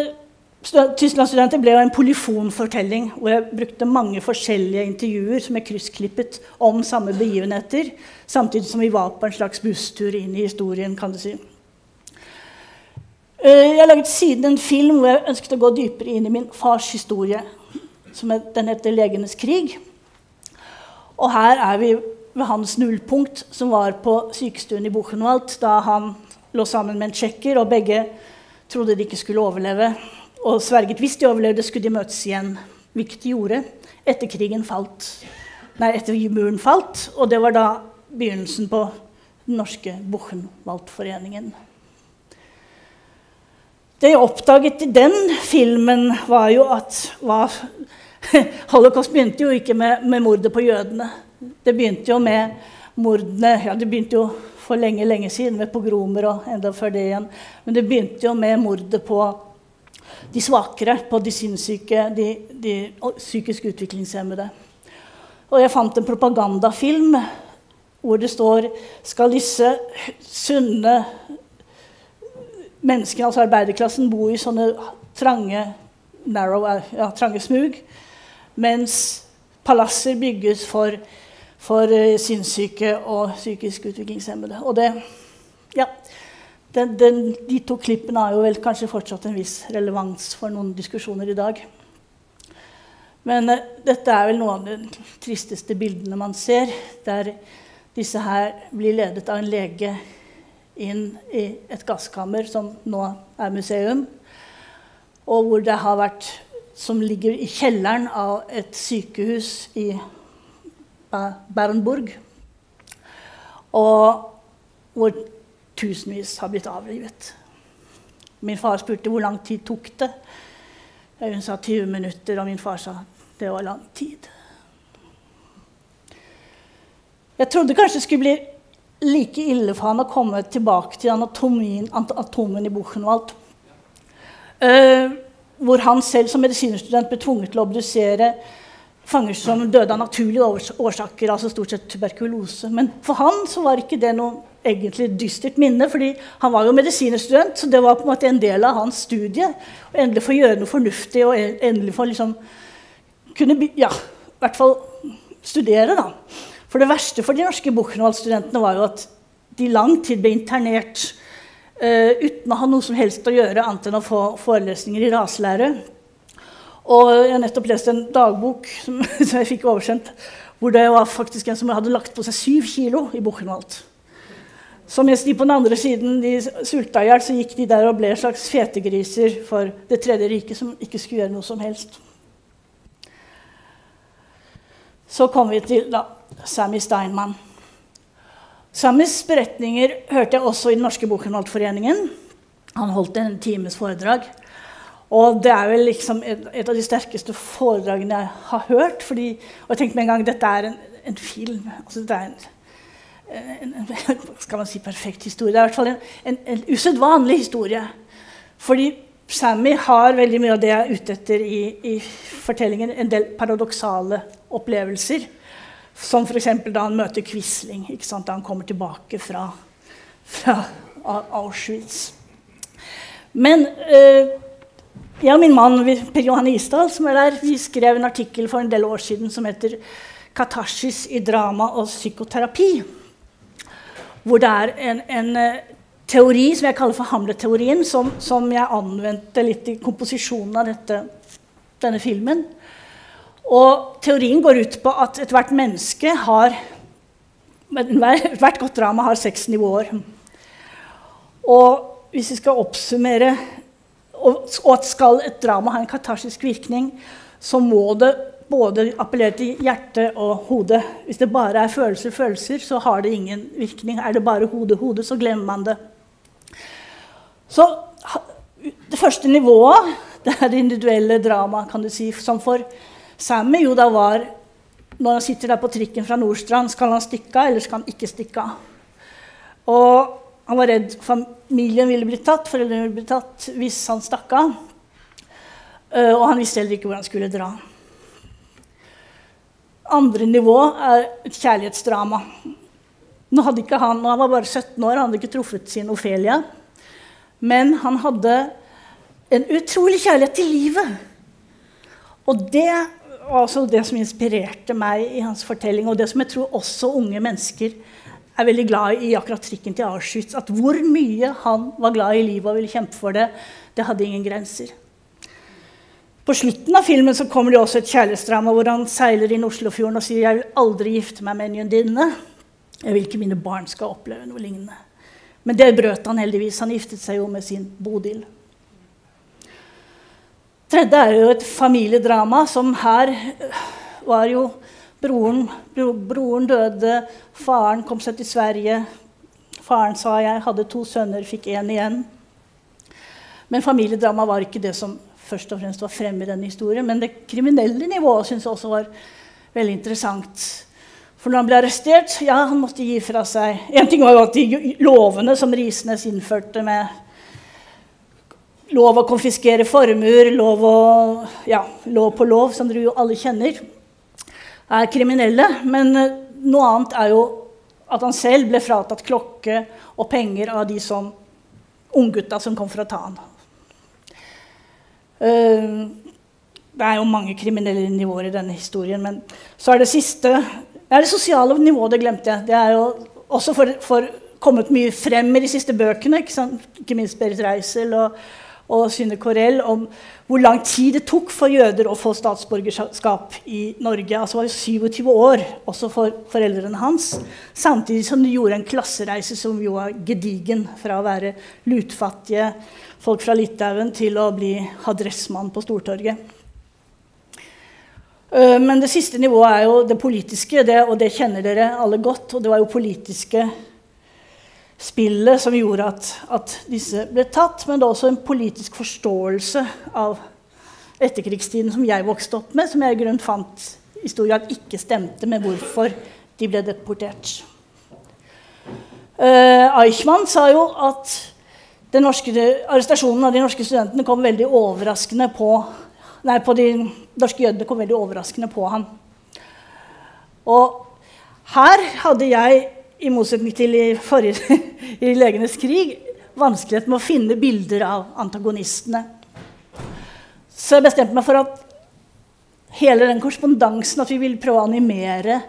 Tysklandsstudenten ble jo en polyfonfortelling hvor jeg brukte mange forskjellige intervjuer som er kryssklippet om samme begivenheter, samtidig som vi var på en slags busstur inn i historien. kan du si. Uh, jeg har laget siden en film hvor jeg ønsket å gå dypere inn i min fars historie. Den heter 'Legenes krig'. Og her er vi ved hans nullpunkt, som var på sykestuen i Buchenwald da han lå sammen med en tsjekker, og begge trodde de ikke skulle overleve. Og sverget hvis de overlevde, skulle de møtes igjen, hvilket de gjorde etter krigen falt. Nei, etter muren falt, og det var da begynnelsen på den norske Buchenwald-foreningen. Det jeg oppdaget i den filmen, var jo at hva, Holocaust begynte jo ikke med, med mordet på jødene. Det begynte jo med mordene ja, Det begynte jo for lenge lenge siden med pogromer og enda før det igjen. Men det begynte jo med mordet på de svakere, på de sinnssyke, de, de psykisk utviklingshemmede. Og jeg fant en propagandafilm hvor det står Skal disse sunne menneskene, altså arbeiderklassen, bo i sånne trange, narrow, ja, trange smug, mens palasser bygges for for uh, sinnssyke og psykisk utviklingshemmede. Og det, ja, den, den, de to klippene har jo vel kanskje fortsatt en viss relevans for noen diskusjoner i dag. Men uh, dette er vel noen av de tristeste bildene man ser, der disse her blir ledet av en lege inn i et gasskammer som nå er museum, og hvor det har vært som ligger i kjelleren av et sykehus i Bernburg. Og hvor tusenvis har blitt avlivet. Min far spurte hvor lang tid tok det. Hun sa 20 minutter, og min far sa det var lang tid. Jeg trodde kanskje det skulle bli like ille for han å komme tilbake til anatomien, atomen i Buchenwald. Uh, hvor han selv som medisinstudent ble tvunget til å obdusere fanger som døde av naturlige årsaker, altså stort sett tuberkulose. Men for han så var ikke det noe egentlig dystert minne, fordi han var jo medisinstudent, så det var på en måte en del av hans studie. å endelig få gjøre noe fornuftig og endelig få liksom kunne ja, i hvert fall studere. da. For det verste for de norske Buchenwald-studentene var jo at de lang tid ble internert uh, uten å ha noe som helst å gjøre annet enn å få forelesninger i raselære. Og jeg nettopp lest en dagbok som, som, jeg fikk oversendt, hvor det var faktisk en som hadde lagt på seg syv kilo i Buchenwald. Så mens de på den andre siden de sulta i hjel, så gikk de der og ble slags fetegriser for Det tredje riket, som ikke skulle gjøre noe som helst. Så kom vi til da, Sammy Steinmann. Sammys beretninger hørte jeg også i Den norske Buchenwald-foreningen. Han holdt en times foredrag. Og det er vel liksom et, et, av de sterkeste foredragene jeg har hørt. Fordi, og jeg tenkte med en gang dette er en, en film. Altså, dette er en, en, en, skal man si perfekt historie. Det er i hvert fall en, en, en usedvanlig historie. Fordi Sammy har veldig mye av det jeg er ute etter i, i fortellingen. En del paradoksale opplevelser. Som f.eks. da han møter Quisling, da han kommer tilbake fra, fra Auschwitz. Men eh, jeg og min mann Per Johan Isdal som er der, vi skrev en artikkel for en del år siden som heter 'Katarsis i drama og psykoterapi'. Hvor det er en, en eh, teori som jeg kaller for Hamlet-teorien, som, som, jeg anvendte litt i komposisjonen av dette, denne filmen. Og teorien går ut på at ethvert menneske har Hvert godt drama har seks nivåer. Og hvis vi skal oppsummere og, at skal et drama ha en katarsisk virkning, så må det både appellere til hjerte og hode. Hvis det bare er følelser, følelser, så har det ingen virkning. Er det bare hode, hode, så glemmer man det. Så det første nivået, det er det individuelle dramaet, kan du si, som for Sammy jo da var Når han sitter der på trikken fra Nordstrand, skal han stikke av, eller skal han ikke stikke av? Og han var redd familien ville bli tatt, foreldrene ville bli tatt hvis han stakk av. Uh, og han visste heller ikke hvor han skulle dra. Andre nivå er et kjærlighetsdrama. Nå hadde ikke han, Han var bare 17 år, han hadde ikke truffet sin Ofelia. Men han hadde en utrolig kjærlighet til livet. Og det altså det som inspirerte meg i hans fortelling, og det som jeg tror også unge mennesker er veldig glad i akkurat trikken til Auschwitz. At hvor mye han var glad i livet og ville kjempe for det, det hadde ingen grenser. På slutten av filmen så kommer det også et kjærlighetsdrama hvor han seiler inn Oslofjorden og sier 'Jeg vil aldri gifte meg med en jødinne'. Jeg vil ikke mine barn skal oppleve noe lignende. Men det brøt han heldigvis. Han giftet seg jo med sin Bodil. Tredje er jo et familiedrama, som her var jo broren, bro, broren døde, faren kom seg til Sverige. Faren sa jeg hadde to sønner, fikk én igjen. Men familiedrama var ikke det som først og fremst var fremme i denne historien. Men det kriminelle nivået syns jeg også var veldig interessant. For når han ble arrestert, ja, han måtte gi fra seg En ting var jo at de lovene som Risnes innførte med lov å konfiskere formuer, lov, å, ja, lov på lov, som dere jo alle kjenner, er kriminelle. Men eh, noe annet er jo at han selv ble fratatt klokke og penger av de som unggutta som kom for å ta han. Eh, det er jo mange kriminelle nivåer i denne historien. Men så er det siste Det er det sosiale nivået, det glemte jeg. Det er jo også for, for kommet mye frem i de siste bøkene. Ikke, ikke minst Berit Reisel og og Synne Korell om hvor lang tid det tok for jøder å få statsborgerskap i Norge. Altså var det 27 år også for foreldrene hans. Samtidig som de gjorde en klassereise som jo var gedigen. Fra å være lutfattige folk fra Litauen til å bli hadressmann på Stortorget. Eh, men det siste nivået er jo det politiske, det, og det kjenner dere alle godt. Og det var jo politiske spillet som gjorde at, at disse ble tatt. Men det er også en politisk forståelse av etterkrigstiden som jeg vokste opp med, som jeg i grunnen fant i stor grad ikke stemte med hvorfor de ble deportert. Uh, Eichmann sa jo at norske, arrestasjonen av de norske studentene kom veldig overraskende på Nei, på de norske jødene kom veldig overraskende på ham. Og her hadde jeg, i motsetning til i, forrige, i Legenes krig, vanskelighet med å finne bilder av antagonistene. Så jeg bestemte meg for at hele den korrespondansen, at vi ville prøve å animere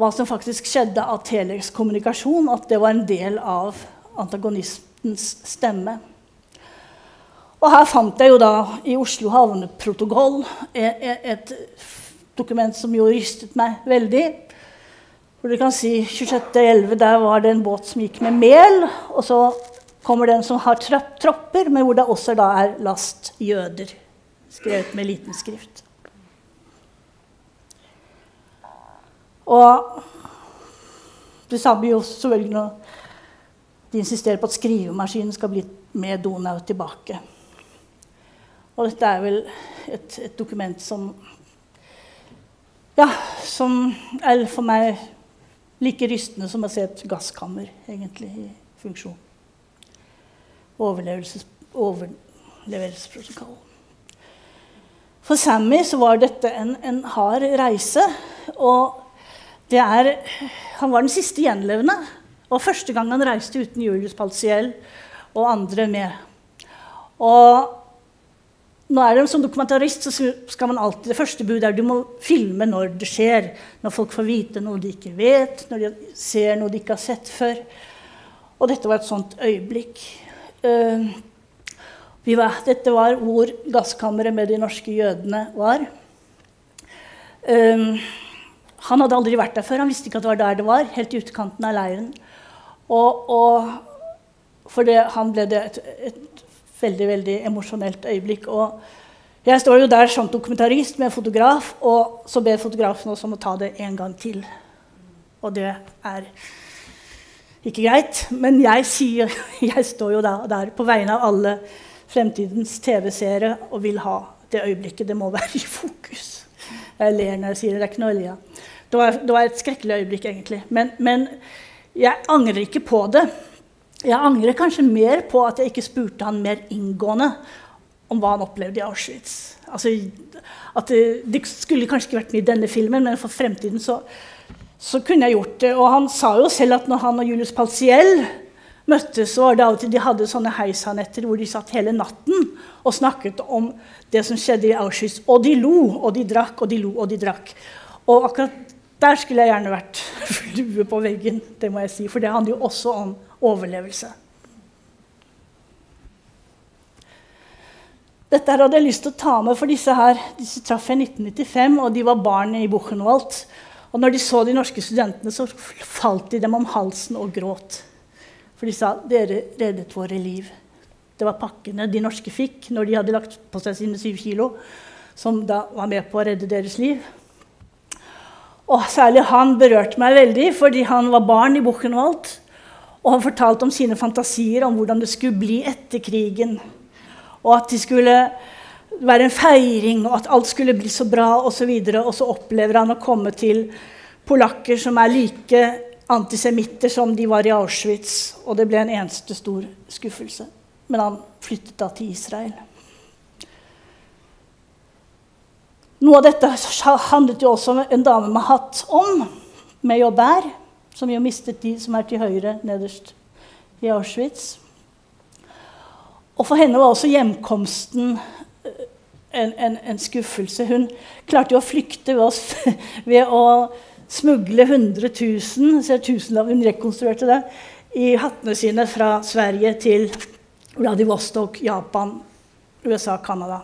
hva som faktisk skjedde av telekommunikasjon, at det var en del av antagonistens stemme. Og her fant jeg jo da i Oslo havneprotokoll et, e, et dokument som jo rystet meg veldig. Hvor du kan si 26.11. der var det en båt som gikk med mel. Og så kommer den som har tropper, men hvor det også da er last jøder. Skrevet med liten skrift. Og det samme jo selvfølgelig når de insisterer på at skrivemaskinen skal bli med Donau tilbake. Og dette er vel et, et dokument som ja, som er for meg like rystende som å se et gasskammer egentlig i funksjon. Overlevelses. For Sammy så var dette en, en hard reise. Og er, han var den siste gjenlevende. Og første gang han reiste uten Julius Palciel og andre med. Og nå er det Som dokumentarist så skal man alltid, det første budet er du må filme når det skjer. Når folk får vite noe de ikke vet, når de ser noe de ikke har sett før. Og dette var et sånt øyeblikk. Uh, var, dette var hvor gasskammeret med de norske jødene var. Uh, han hadde aldri vært der før. Han visste ikke at det var der det var. helt i utkanten av leiren. Og, og for det, han ble det et, et veldig veldig emosjonelt øyeblikk. Og jeg står jo der som dokumentarist med fotograf, og så ber fotografen oss om å ta det en gang til. Og det er ikke greit. Men jeg, sier, jeg står jo der, på vegne av alle fremtidens TV-seere og vil ha det øyeblikket. Det må være i fokus. Jeg ler når jeg sier det. Det er ikke noe å det var et skrekkelig øyeblikk, egentlig. Men, men, jeg angrer ikke på det. Jeg angrer kanskje mer på at jeg ikke spurte han mer inngående om hva han opplevde i Auschwitz. Altså, det, det, skulle kanskje ikke vært med i denne filmen, men for fremtiden så, så, kunne jeg gjort det. Og han sa jo selv at når han og Julius Palciel møttes, så var det til de hadde sånne heisanetter hvor de satt hele natten og snakket om det som skjedde i Auschwitz. Og de lo, og de drakk, og de lo, og de drakk. Og akkurat der skulle jeg gjerne vært flue på veggen, det må jeg si, for det handler jo også om overlevelse. Dette her hadde jeg lyst til å ta med, for disse her, disse traff jeg i 1995, og de var barn i Buchenwald. Og når de så de norske studentene, så falt de dem om halsen og gråt. For de sa 'Dere reddet våre liv'. Det var pakkene de norske fikk når de hadde lagt på seg sine syv kilo, som da var med på å redde deres liv. Og særlig han berørte meg veldig, fordi han var barn i Buchenwald. Og han fortalte om sine fantasier om hvordan det skulle bli etter krigen. Og at det skulle være en feiring, og at alt skulle bli så bra osv. Og, så videre. og så opplever han å komme til polakker som er like antisemitter som de var i Auschwitz. Og det ble en eneste stor skuffelse. Men han flyttet da til Israel. Noe av dette handlet jo også om en dame med hatt om, med Jobert, som jo mistet de som er til høyre nederst i Auschwitz. Og for henne var også hjemkomsten eh, en, en, en skuffelse. Hun klarte jo å flykte ved å, ved å smugle 100 000 tusenlapp, Hun rekonstruerte det i hattene sine fra Sverige til Vladivostok, Japan, USA, Canada.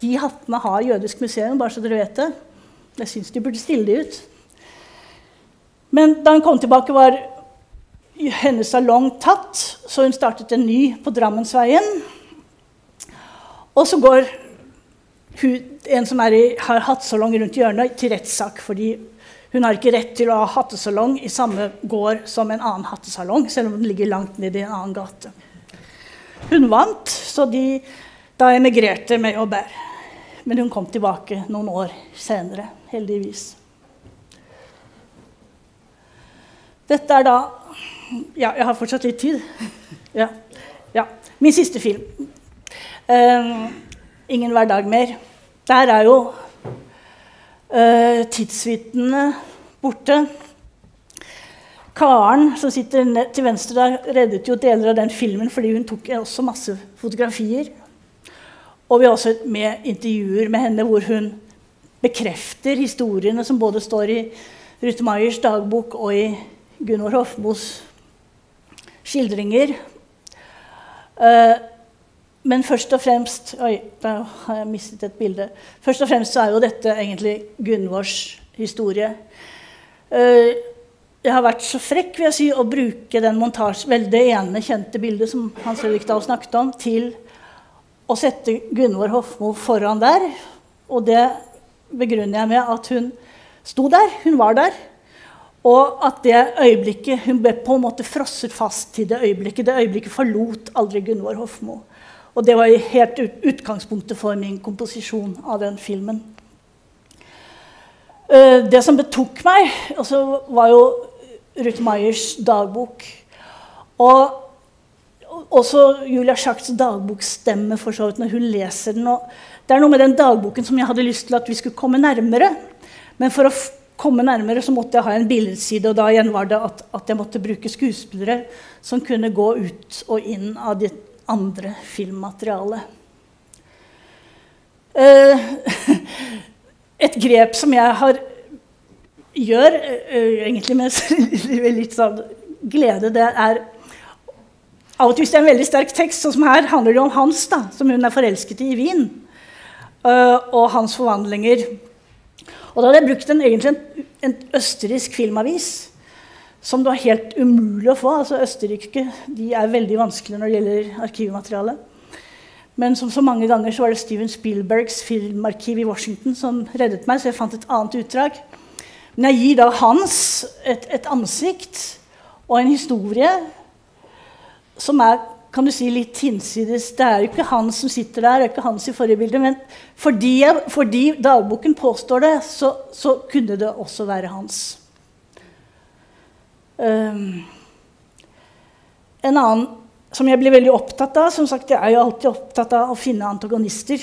De hattene har Jødisk museum, bare så dere vet det. Jeg syns de burde stille de ut. Men da hun kom tilbake, var hennes salong tatt, så hun startet en ny på Drammensveien. Og så går hun, en som i, har hattesalong rundt hjørnet, til rettssak fordi hun har ikke rett til å ha hattesalong i samme gård som en annen hattesalong, selv om den ligger langt nede i en annen gate. Hun vant, så de da emigrerte med Aubert. Men hun kom tilbake noen år senere, heldigvis. Dette er da Ja, jeg har fortsatt litt tid. Ja. ja. Min siste film. Uh, 'Ingen hverdag mer'. Der er jo uh, tidsvitnene borte. Karen som sitter til venstre der, reddet jo deler av den filmen fordi hun tok også masse fotografier. Og vi har også med intervjuer med henne hvor hun bekrefter historiene som både står i Ruth Meyers dagbok og i Gunvor Hofmos skildringer. Uh, men først og fremst Oi, da har jeg mistet et bilde. Først og fremst så er jo dette egentlig Gunvors historie. Uh, jeg har vært så frekk vil jeg si, å bruke den montasje, det ene kjente bildet som Hans Ulrik Dahl snakket om, til å sette Gunvor Hofmo foran der. Og det begrunner jeg med at hun sto der. Hun var der. Og at det øyeblikket Hun ble på en måte frosset fast til det øyeblikket. Det øyeblikket forlot aldri Gunvor Hofmo. Og det var helt utgangspunktet for min komposisjon av den filmen. Eh, det som betok meg, altså, var jo Ruth Meyers dagbok. Og også Julia Schachts dagbokstemme for så vidt når hun leser den. Og det er noe med den dagboken som jeg hadde lyst til at vi skulle komme nærmere. Men for å komme nærmere, så måtte jeg ha en billedside. Og da igjen var det at, at jeg måtte bruke skuespillere som kunne gå ut og inn av det andre filmmaterialet. Uh, et grep som jeg har, gjør, uh, egentlig med litt sånn glede, det er av og til hvis det er en veldig sterk tekst, sånn som her, handler det om Hans, da, som hun er forelsket i i Wien. Uh, og hans forvandlinger. Og da hadde jeg brukt en, egentlig en, en østerriksk filmavis som det var helt umulig å få. Altså Østerrike de er veldig vanskelige når det gjelder arkivmateriale. Men som så mange ganger så var det Steven Spielbergs filmarkiv i Washington som reddet meg, så jeg fant et annet utdrag. Men jeg gir da Hans et, et ansikt og en historie som er kan du si, litt hinsides. Det er jo ikke han som sitter der, det er ikke hans i forrige bilde. Men fordi, jeg, fordi dagboken påstår det, så, så, kunne det også være hans. Um, en annen som jeg blir veldig opptatt av som sagt, Jeg er jo alltid opptatt av å finne antagonister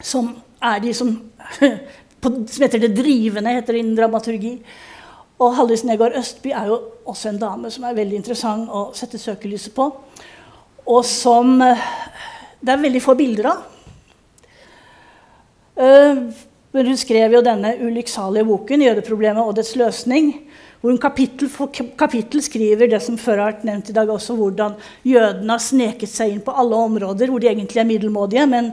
som er de som Som heter det drivende, heter det innen dramaturgi. Og Hallis Negård Østby er jo også en dame som er veldig interessant å sette søkelyset på og som eh, det er veldig få bilder av. Eh, men hun skrev jo denne ulykksalige boken 'Jødeproblemet og dets løsning', hvor hun kapittel for kapittel skriver det som før har vært nevnt i dag også, hvordan jødene har sneket seg inn på alle områder hvor de egentlig er middelmådige. Men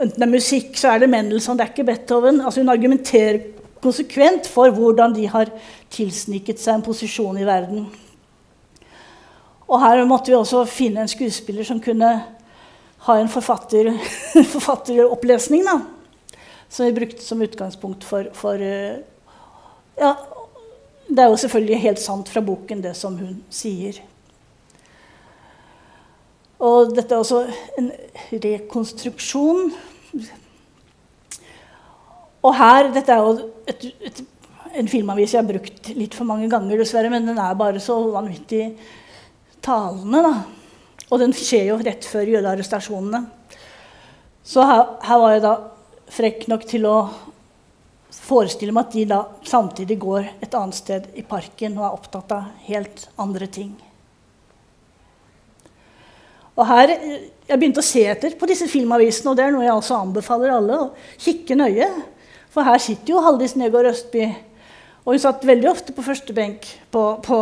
enten det er musikk, så er det Mendelssohn, det er ikke Beethoven. Altså hun argumenterer konsekvent for hvordan de har tilsniket seg en posisjon i verden. Og her måtte vi også finne en skuespiller som kunne ha en forfatter, forfatteropplesning. Da, som vi brukte som utgangspunkt for, for eh, ja, Det er jo selvfølgelig helt sant fra boken, det som hun sier. Og dette er også en rekonstruksjon. Og her Dette er jo et, et, en filmavis jeg har brukt litt for mange ganger, dessverre, men den er bare så vanvittig talene. Da. Og den skjer jo rett før jødearrestasjonene. Så her, her, var jeg da frekk nok til å forestille meg at de da samtidig går et annet sted i parken og er opptatt av helt andre ting. Og her, Jeg begynte å se etter på disse filmavisene, og det er noe jeg også anbefaler alle å kikke nøye. For her sitter jo Haldis Negård Østby og hun satt veldig ofte på første benk på, på,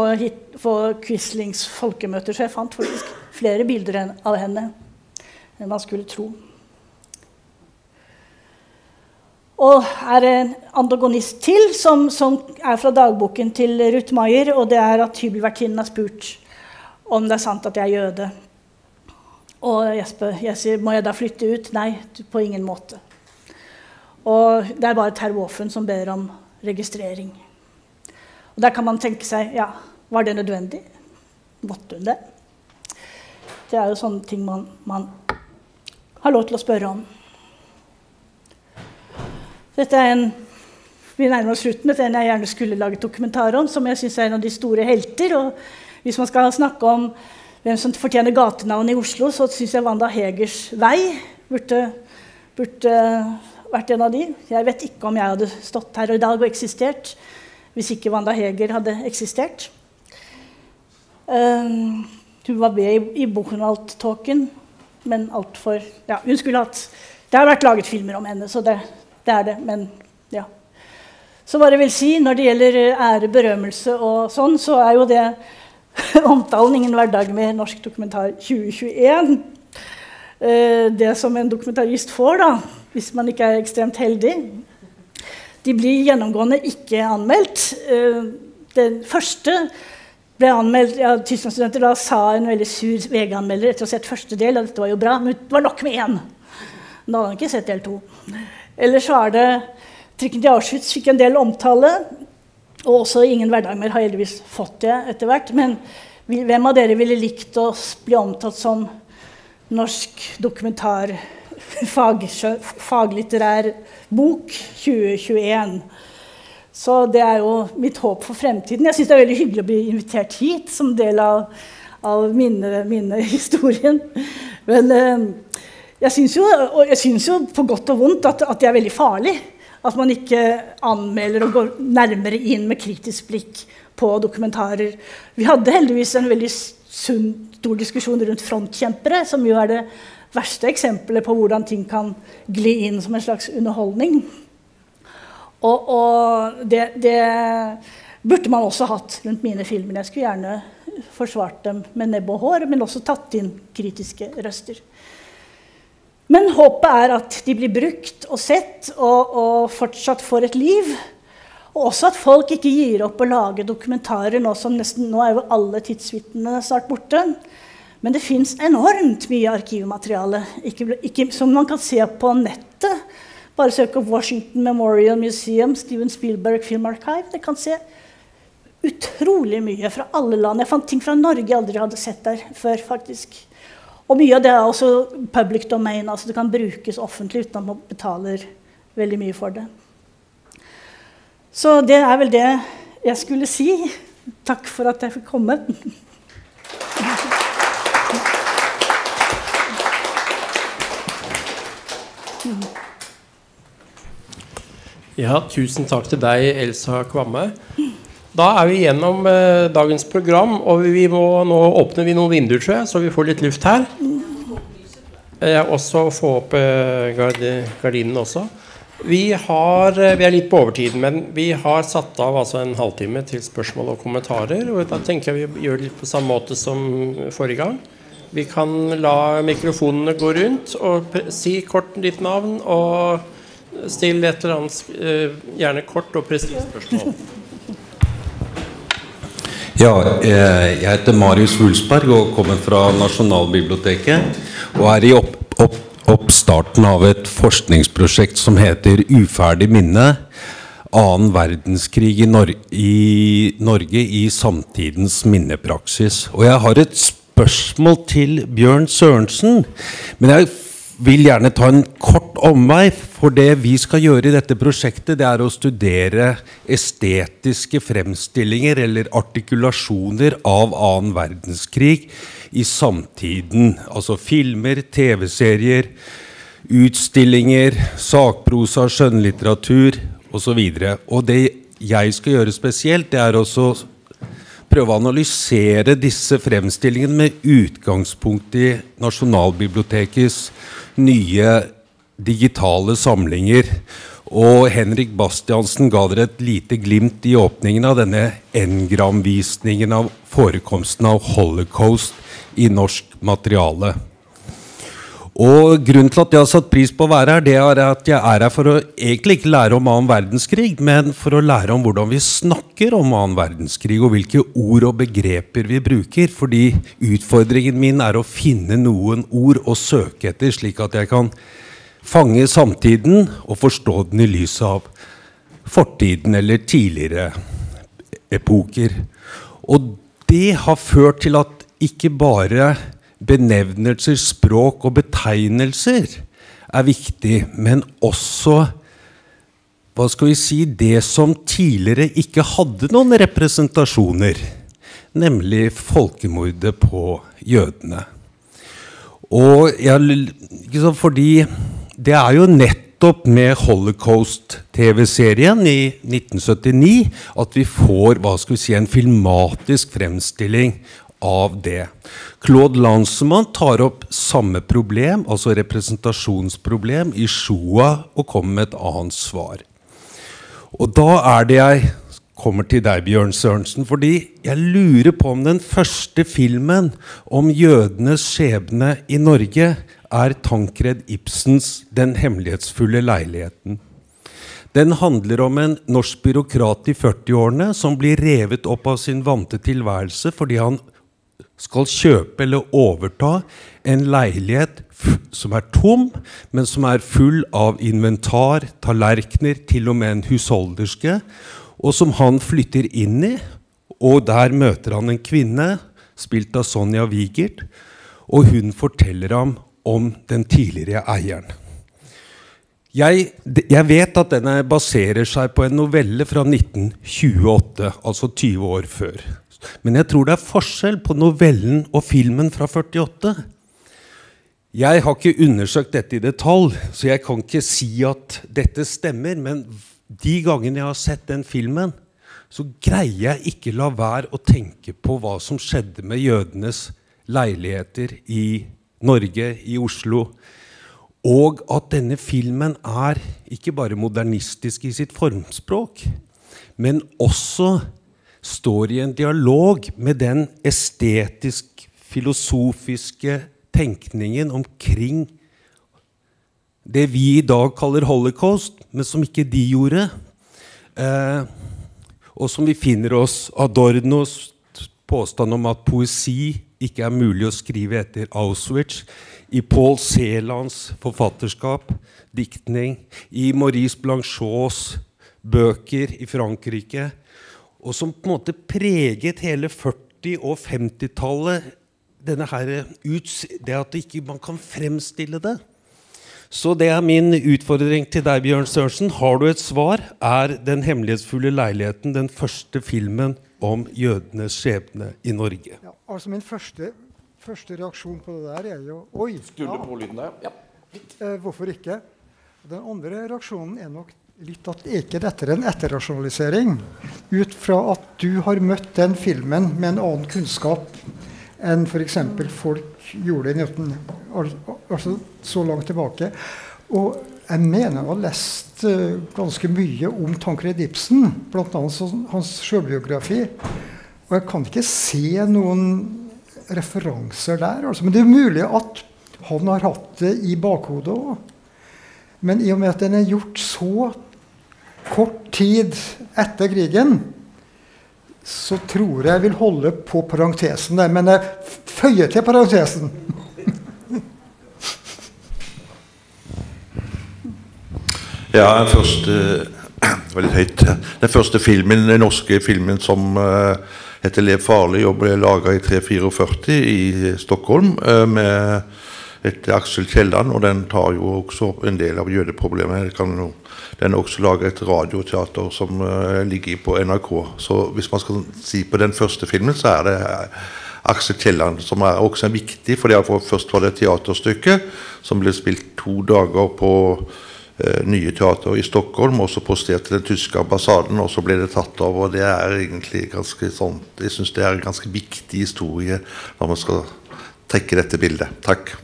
på Quislings folkemøter, så jeg fant faktisk flere bilder av henne enn man skulle tro. Og er en antagonist til, som, som, er fra dagboken til Ruth Maier. Og det er at hybelvertinnen har spurt om det er sant at jeg er jøde. Og jeg, jeg sier må jeg da flytte ut. Nei, på ingen måte. Og det er bare Terwofen som ber om registrering. Og Der kan man tenke seg ja, var det nødvendig? Måtte hun det? Det er jo sånne ting man, man har lov til å spørre om. Dette er en vi nærmer oss slutten. Dette er en jeg gjerne skulle laget dokumentar om, som jeg syns er en av de store helter. Og hvis man skal snakke om hvem som fortjener gatenavn i Oslo, så syns jeg Wanda Hegers vei burde, burde vært en av de. Jeg vet ikke om jeg hadde stått her i dag og eksistert hvis ikke Wanda Heger hadde eksistert. Uh, hun var med i, i Buchenwald-talken, men altfor ja, Hun skulle hatt Det har vært laget filmer om henne, så det, det er det. Men ja. Så det vil si, når det gjelder ære, berømmelse og sånn, så er jo det omtalen 'Ingen hverdag med norsk dokumentar 2021'. Uh, det som en dokumentarist får, da, hvis man ikke er ekstremt heldig. De blir gjennomgående ikke anmeldt. Uh, den første ble anmeldt ja, Tysklandsstudenter da sa en veldig sur VG-anmelder etter å ha sett første del, og dette var jo bra, men det var nok med én. Da hadde han ikke sett del to. Eller så er det Trikken til Auschwitz fikk en del omtale. Og også Ingen hverdag mer har heldigvis fått det etter hvert. Men hvem av dere ville likt å bli omtalt som norsk dokumentar, fag, faglitterær bok 2021? Så det er jo mitt håp for fremtiden. Jeg syns det er veldig hyggelig å bli invitert hit som del av, av minnehistorien. Men eh, jeg syns jo, jo, på godt og vondt at, at det er veldig farlig. At man ikke anmelder og går nærmere inn med kritisk blikk på dokumentarer. Vi hadde heldigvis en veldig sunn, stor diskusjon rundt frontkjempere, som jo er det verste eksempelet på hvordan ting kan gli inn som en slags underholdning. Og, og det, det, burde man også hatt rundt mine filmer. Jeg skulle gjerne forsvart dem med nebb og hår, men også tatt inn kritiske røster. Men håpet er at de blir brukt og sett og, og fortsatt får et liv. Og også at folk ikke gir opp å lage dokumentarer nå som nesten nå er jo alle tidsvitnene snart borte. Men det fins enormt mye arkivmateriale ikke, ikke, som man kan se på nettet. Bare søk opp Washington Memorial Museum, Steven Spielberg Film Archive. Det kan se utrolig mye fra alle land. Jeg fant ting fra Norge jeg aldri hadde sett der før. faktisk. Og mye av det er også public domain, altså det kan brukes offentlig uten at man betaler veldig mye for det. Så det er vel det jeg skulle si. Takk for at jeg fikk komme. Ja, tusen takk til deg, Elsa Kvamme. Da er vi gjennom eh, dagens program, og vi må, nå åpner vi noen vinduer, tror jeg, så vi får litt luft her. Eh, også få opp eh, gard gardinene også. Vi, har, eh, vi er litt på overtiden, men vi har satt av altså en halvtime til spørsmål og kommentarer. Og da tenker jeg vi gjør det litt på samme måte som forrige gang. Vi kan la mikrofonene gå rundt og si kort ditt navn. og Still et eller annet uh, gjerne kort og presist spørsmål. Ja, eh, jeg heter Marius Wulsberg og kommer fra Nasjonalbiblioteket. Og er i opp, opp, oppstarten av et forskningsprosjekt som heter Uferdig minne. Annen verdenskrig i, Nor i Norge i samtidens minnepraksis. Og jeg har et spørsmål til Bjørn Sørensen. Men jeg vil gjerne ta en kort omvei, for det vi skal gjøre i dette prosjektet, det er å studere estetiske fremstillinger eller artikulasjoner av annen verdenskrig i samtiden. Altså filmer, TV-serier, utstillinger, sakprosa, skjønnlitteratur osv. Og, så og det jeg skal gjøre spesielt, det er også prøve å analysere disse fremstillingene med utgangspunkt i Nasjonalbibliotekets nye digitale samlinger. Og Henrik Bastiansen ga dere et lite glimt i åpningen av denne engramvisningen av forekomsten av holocaust i norsk materiale. Og Grunnen til at jeg har satt pris på å være her, det er at jeg er her for å egentlig ikke lære om annen verdenskrig, men for å lære om hvordan vi snakker om annen verdenskrig, og hvilke ord og begreper vi bruker. Fordi utfordringen min er å finne noen ord å søke etter, slik at jeg kan fange samtiden og forstå den i lys av fortiden eller tidligere epoker. Og det har ført til at ikke bare benevnelser, språk og betegnelser er viktig, men også hva skal vi si, det som tidligere ikke hadde noen representasjoner, nemlig folkemordet på jødene. Og jeg, fordi det er jo nettopp med Holocaust-TV-serien i 1979 at vi får hva skal vi si, en filmatisk fremstilling av det. Claude Lansemann tar opp samme problem, altså representasjonsproblem, i Shoa og kommer med et annet svar. Og da er det jeg kommer til deg, Bjørn Sørensen, fordi jeg lurer på om den første filmen om jødenes skjebne i Norge er Tankred Ibsens 'Den hemmelighetsfulle leiligheten'. Den handler om en norsk byråkrat i 40-årene som blir revet opp av sin vante tilværelse fordi han skal kjøpe eller overta en leilighet som er tom, men som er full av inventar, tallerkener, til og med en husholderske, og som han flytter inn i. Og der møter han en kvinne, spilt av Sonja Wigert, og hun forteller ham om den tidligere eieren. Jeg, jeg, vet at denne baserer seg på en novelle fra 1928, altså 20 år før. Men jeg tror det er forskjell på novellen og filmen fra 48. Jeg har ikke undersøkt dette i detalj, så jeg kan ikke si at dette stemmer. Men de gangene jeg har sett den filmen, så greier jeg ikke la være å tenke på hva som skjedde med jødenes leiligheter i Norge, i Oslo. Og at denne filmen er ikke bare modernistisk i sitt formspråk, men også står i en dialog med den estetisk-filosofiske tenkningen omkring det vi i dag kaller holocaust, men som ikke de gjorde. Eh, og som vi finner oss Adornos påstand om at poesi ikke er mulig å skrive etter Auschwitz, i Paul Celands forfatterskap, diktning, i Maurice Blanchots bøker i Frankrike, og som på en måte preget hele 40- og 50-tallet. denne her, Det at ikke man kan fremstille det. Så det er min utfordring til deg, Bjørn Sørensen. Har du et svar? Er 'Den hemmelighetsfulle leiligheten' den første filmen om jødenes skjebne i Norge? Ja, altså Min første, første, reaksjon på det der er jo Oi! Ja. på lyden der. Ja. Eh, hvorfor ikke? Den andre reaksjonen er nok litt at ikke dette er en etterrasjonalisering. Ut fra at du har møtt den filmen med en annen kunnskap enn f.eks. folk gjorde i 19, altså så langt tilbake. Og jeg mener jeg har lest uh, ganske mye om Tancred Ibsen, bl.a. hans sjølbiografi. Og jeg kan ikke se noen referanser der. Altså. Men det er mulig at han har hatt det i bakhodet òg. Men i og med at den er gjort så kort tid etter krigen, så tror jeg jeg vil holde på parentesen der. Men jeg føyer til parentesen. Ja, den første. Den første filmen, den norske filmen som uh, heter 'Lev farlig' og ble laga i 344 i Stockholm uh, med etter Aksel Kielland, og den tar jo også en del av jødeproblemet. Den er også laget et radioteater som uh, ligger på NRK. Så hvis man skal si på den første filmen, så er det Aksel Kielland som er også viktig. For først var det et teaterstykke som ble spilt to dager på Eh, nye teater i Stockholm, også postert til den tyske ambassaden, og så ble det tatt over. og Det er egentlig ganske sånn, jeg synes det er en ganske viktig historie når man skal trekke dette bildet. Takk.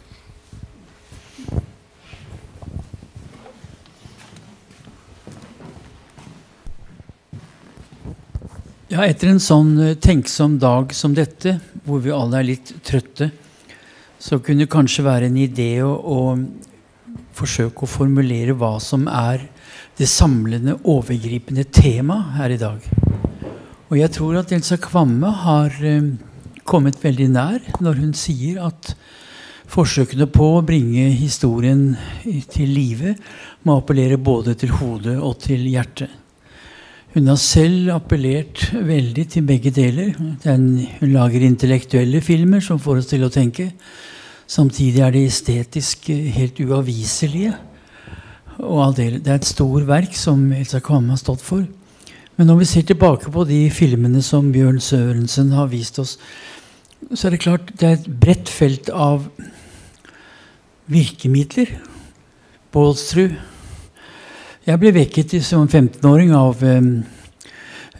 Ja, etter en sånn eh, tenksom dag som dette, hvor vi alle er litt trøtte, så kunne det kanskje være en idé å, å forsøke å formulere hva som er det samlende, overgripende tema her i dag. Og jeg tror at Elsa Kvamme har eh, kommet veldig nær når hun sier at Forsøkene på å bringe historien til live må appellere både til hodet og til hjertet. Hun har selv appellert veldig til begge deler. Den, hun lager intellektuelle filmer som får oss til å tenke. Samtidig er det estetisk helt uaviselige. Og det er et stort verk som Elsa Kvamme har stått for. Men når vi ser tilbake på de filmene som Bjørn Sørensen har vist oss, så er det klart det er et bredt felt av virkemidler. Baalsrud. Jeg ble vekket som 15-åring av um,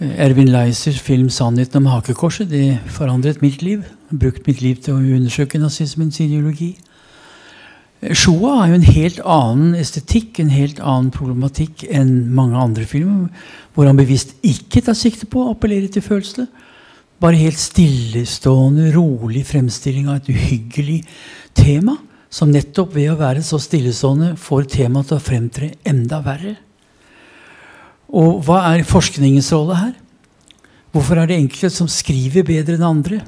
Ervin Leisers film 'Sannheten om hakekorset'. Det forandret mitt liv. Brukt mitt liv til å undersøke nazismens ideologi. Shoa har jo en helt annen estetikk, en helt annen problematikk enn mange andre filmer, hvor han bevisst ikke tar sikte på å appellere til følelsene. Bare helt stillestående, rolig fremstilling av et uhyggelig tema, som nettopp ved å være så stillestående får temaet til å fremtre enda verre. Og hva er forskningens rolle her? Hvorfor er det enkelte som skriver bedre enn andre?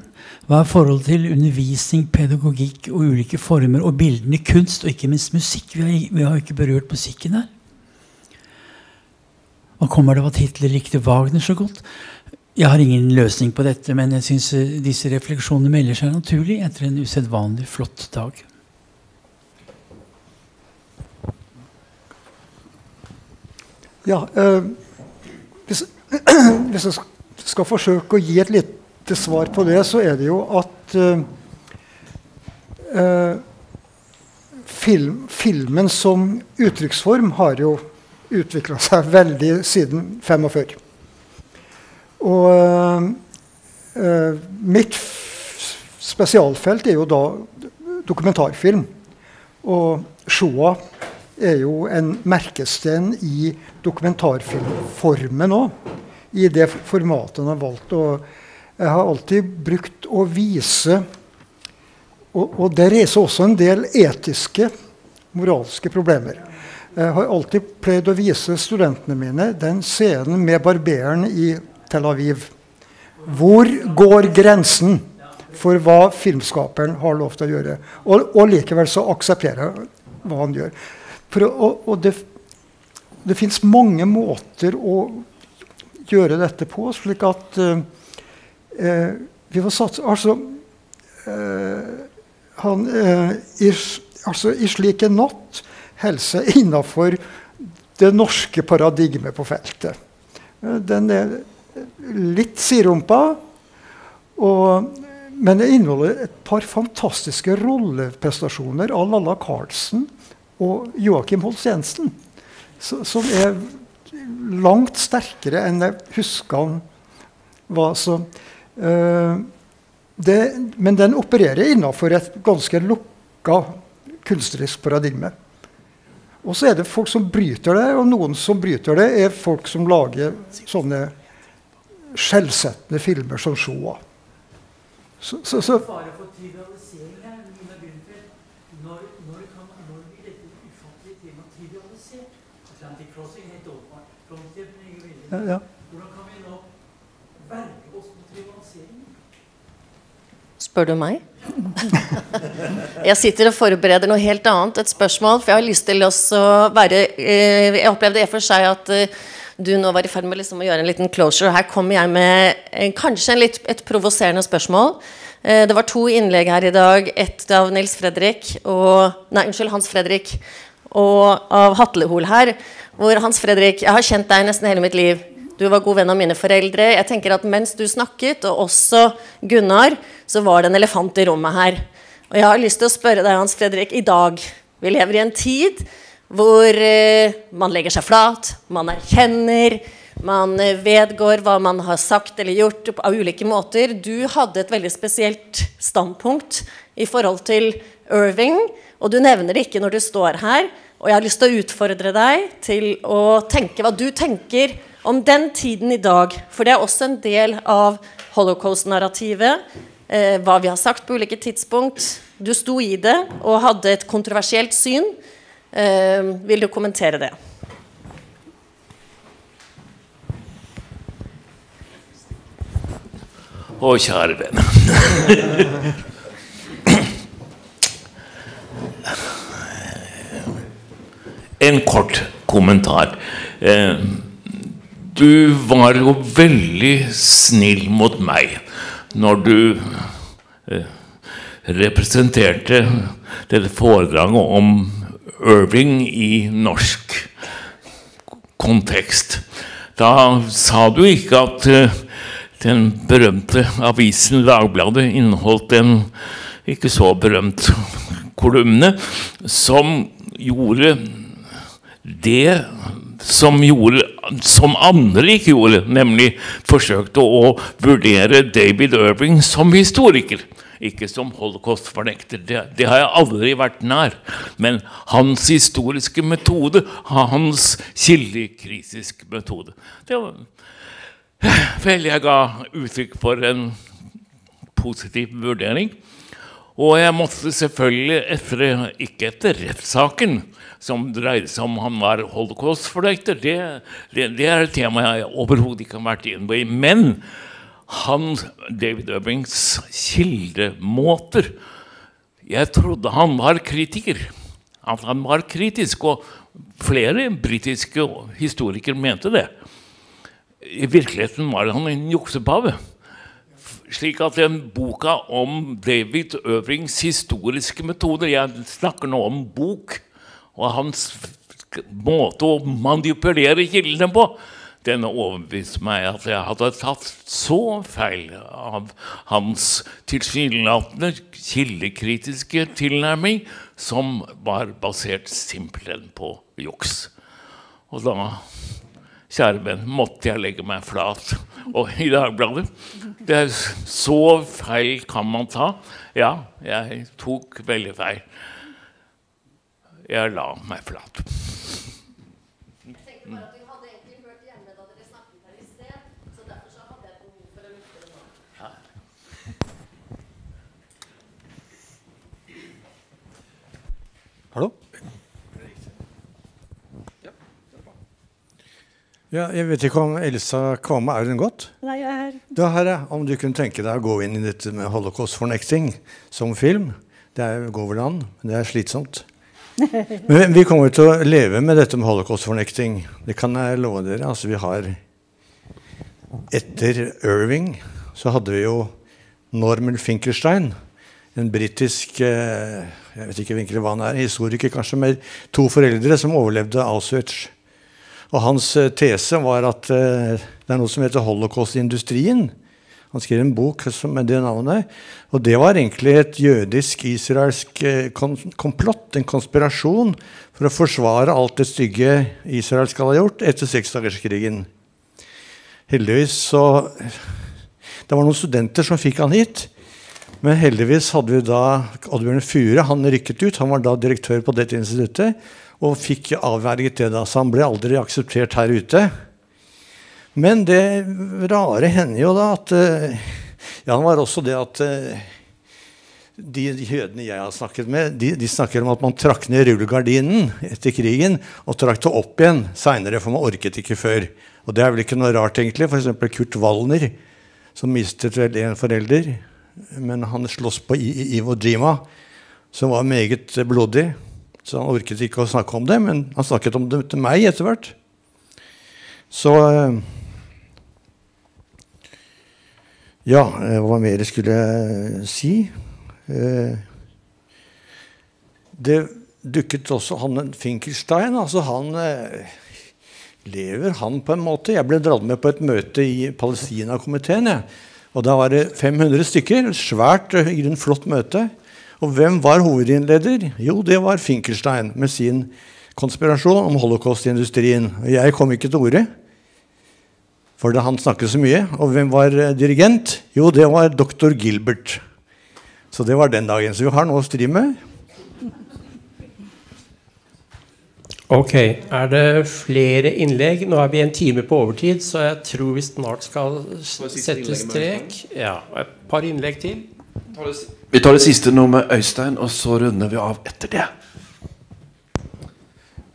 Hva er forholdet til undervisning, pedagogikk og ulike former og bildende kunst, og ikke minst musikk? Vi har, har ikke berørt musikken her. Hva kommer det av at Hitler likte Wagner så godt? Jeg har ingen løsning på dette, men jeg syns disse refleksjonene melder seg naturlig etter en usedvanlig flott dag. Ja, eh, hvis, hvis, jeg skal forsøke å gi et lite svar på det, så er det jo at eh, film, filmen som uttrykksform har jo utvikla seg veldig siden 45. Og eh, mitt spesialfelt er jo da dokumentarfilm. Og Shoah er jo en merkesten i dokumentarfilmformen òg. I det formatet han har valgt. Og jeg har alltid brukt å vise Og, og det reiser også en del etiske, moralske problemer. Jeg har alltid pleid å vise studentene mine den scenen med barberen i Tel Aviv. Hvor går grensen for hva filmskaperen har lov til å gjøre? Og, og likevel så aksepterer jeg hva han gjør. For, og, og det, det fins mange måter å gjøre dette på, slik at uh, uh, vi får satse Altså uh, han, i, altså, I slik en natt helse innafor det norske paradigmet på feltet. Den er litt siderumpa, men det inneholder et par fantastiske rolleprestasjoner av Lalla Carlsen og Joakim Holst Jensen, som er langt sterkere enn jeg husker han var. Så, uh, det, men den opererer innafor et ganske lukka kunstnerisk paradigme. Og så er det folk som bryter det, og noen som bryter det, er folk som lager sånne skjellsettende filmer som Shoah. Så, så, så, Ja, ja. Hvordan kan vi nå verge oss mot rivaliseringen? Spør du meg? jeg sitter og forbereder noe helt annet, et spørsmål. For jeg har lyst til å være eh, Jeg opplevde i og for seg at eh, du nå var i ferd med liksom å gjøre en liten closure. Her kommer jeg med en, kanskje en litt, et provoserende spørsmål. Eh, det var to innlegg her i dag. Ett av Nils Fredrik og Nei, unnskyld, Hans Fredrik. Og av Hatlehol her. Hvor Hans Fredrik Jeg har kjent deg nesten hele mitt liv. Du var god venn av mine foreldre. Jeg tenker at Mens du snakket, og også Gunnar, så var det en elefant i rommet her. Og jeg har lyst til å spørre deg, Hans Fredrik, i dag Vi lever i en tid hvor eh, man legger seg flat, man erkjenner, man eh, vedgår hva man har sagt eller gjort av ulike måter. Du hadde et veldig spesielt standpunkt i forhold til Irving, og du nevner det ikke når du står her. Og jeg har lyst til å utfordre deg til å tenke hva du tenker om den tiden i dag. For det er også en del av holocaust-narrativet. Eh, hva vi har sagt på ulike tidspunkt. Du sto i det og hadde et kontroversielt syn. Eh, vil du kommentere det? Å, kjære venn. kort kommentar. Eh, du var jo veldig snill mot meg når du eh, representerte dette foredraget om Irving i norsk kontekst. Da sa du ikke at eh, den berømte avisen Dagbladet inneholdt en ikke så berømt kolumne som gjorde det som, gjorde, som andre ikke gjorde, nemlig forsøkte å vurdere David Irving som historiker. Ikke som holocaust-fornekter. Det, det, har jeg aldri vært nær. Men hans historiske metode, hans kildekritiske metode. Det var Vel, jeg ga uttrykk for en positiv vurdering. Og jeg måtte selvfølgelig, etter, ikke etter rettssaken, som dreide seg om han var holocaust-fornekter, det, det, det, er et tema jeg overhodet ikke har vært inne på. Men han, David Ubbings kildemåter Jeg trodde han var kritiker. At han var kritisk. Og flere britiske historikere mente det. I virkeligheten var han en juksepave. Slik at den boka om David Øvrings historiske metoder Jeg snakker nå om bok og hans måte å manipulere kildene på. Den overbeviste meg at jeg hadde tatt så feil av hans tilsynelatende kildekritiske tilnærming, som var basert simpelthen på juks. Og da kjære venn, måtte jeg legge meg flat. Og i Dagbladet det er Så feil kan man ta. Ja, jeg tok veldig feil. Jeg la meg flat. Hallo? Ja, jeg vet ikke om Elsa Kvamme er hun godt? Nei, jeg er her. Da her, ja. Om du kunne tenke deg å gå inn i dette med holocaust-fornekting som film. Det er, går vel an, men det er slitsomt. Men vi kommer til å leve med dette med holocaust-fornekting. Det kan jeg love dere. Altså, vi har Etter Irving så hadde vi jo Norman Finkelstein. En britisk eh, jeg vet ikke hva han er, historiker kanskje, med to foreldre som overlevde Auschwitz. Og hans eh, tese var at uh, det er noe som heter holocaust-industrien. Han skrev en bok med det navnet. Og det var egentlig et jødisk-israelsk uh, komplott, en konspirasjon, for å forsvare alt det stygge Israel skal ha gjort etter seksdagerskrigen. Heldigvis så Det var noen studenter som fikk han hit. Men heldigvis hadde vi da Oddbjørn Fure. Han rykket ut. Han var da direktør på dette instituttet og fikk avverget det. da, Så han ble aldri akseptert her ute. Men det rare hender jo da at Ja, han var også det at de, de jødene jeg har snakket med, de, de, snakker om at man trakk ned rullegardinen etter krigen og trakk det opp igjen seinere, for man orket ikke før. Og det er vel ikke noe rart, egentlig. F.eks. Kurt Wallner, som mistet vel en forelder. Men han sloss på Ivo Jima, som var meget blodig. Så han orket ikke å snakke om det, men han snakket om det til meg etter hvert. Så eh, Ja, eh, hva mer skulle jeg si? Eh, det dukket også han Finkelstein. altså Han lever, han, på en måte. Jeg ble dratt med på et møte i Palestina-komiteen. Og da var det 500 stykker. Svært, flott møte. Og hvem var hovedinnleder? Jo, det var Finkelstein med sin konspirasjon om holocaust-industrien. Jeg kom ikke til orde, for han snakket så mye. Og hvem var eh, dirigent? Jo, det var doktor Gilbert. Så det var den dagen. Så vi har noe å stri med. Ok. Er det flere innlegg? Nå er vi en time på overtid, så jeg tror vi snart skal sette strek. Ja, Et par innlegg til. Vi tar det siste nå med Øystein, og så runder vi av etter det.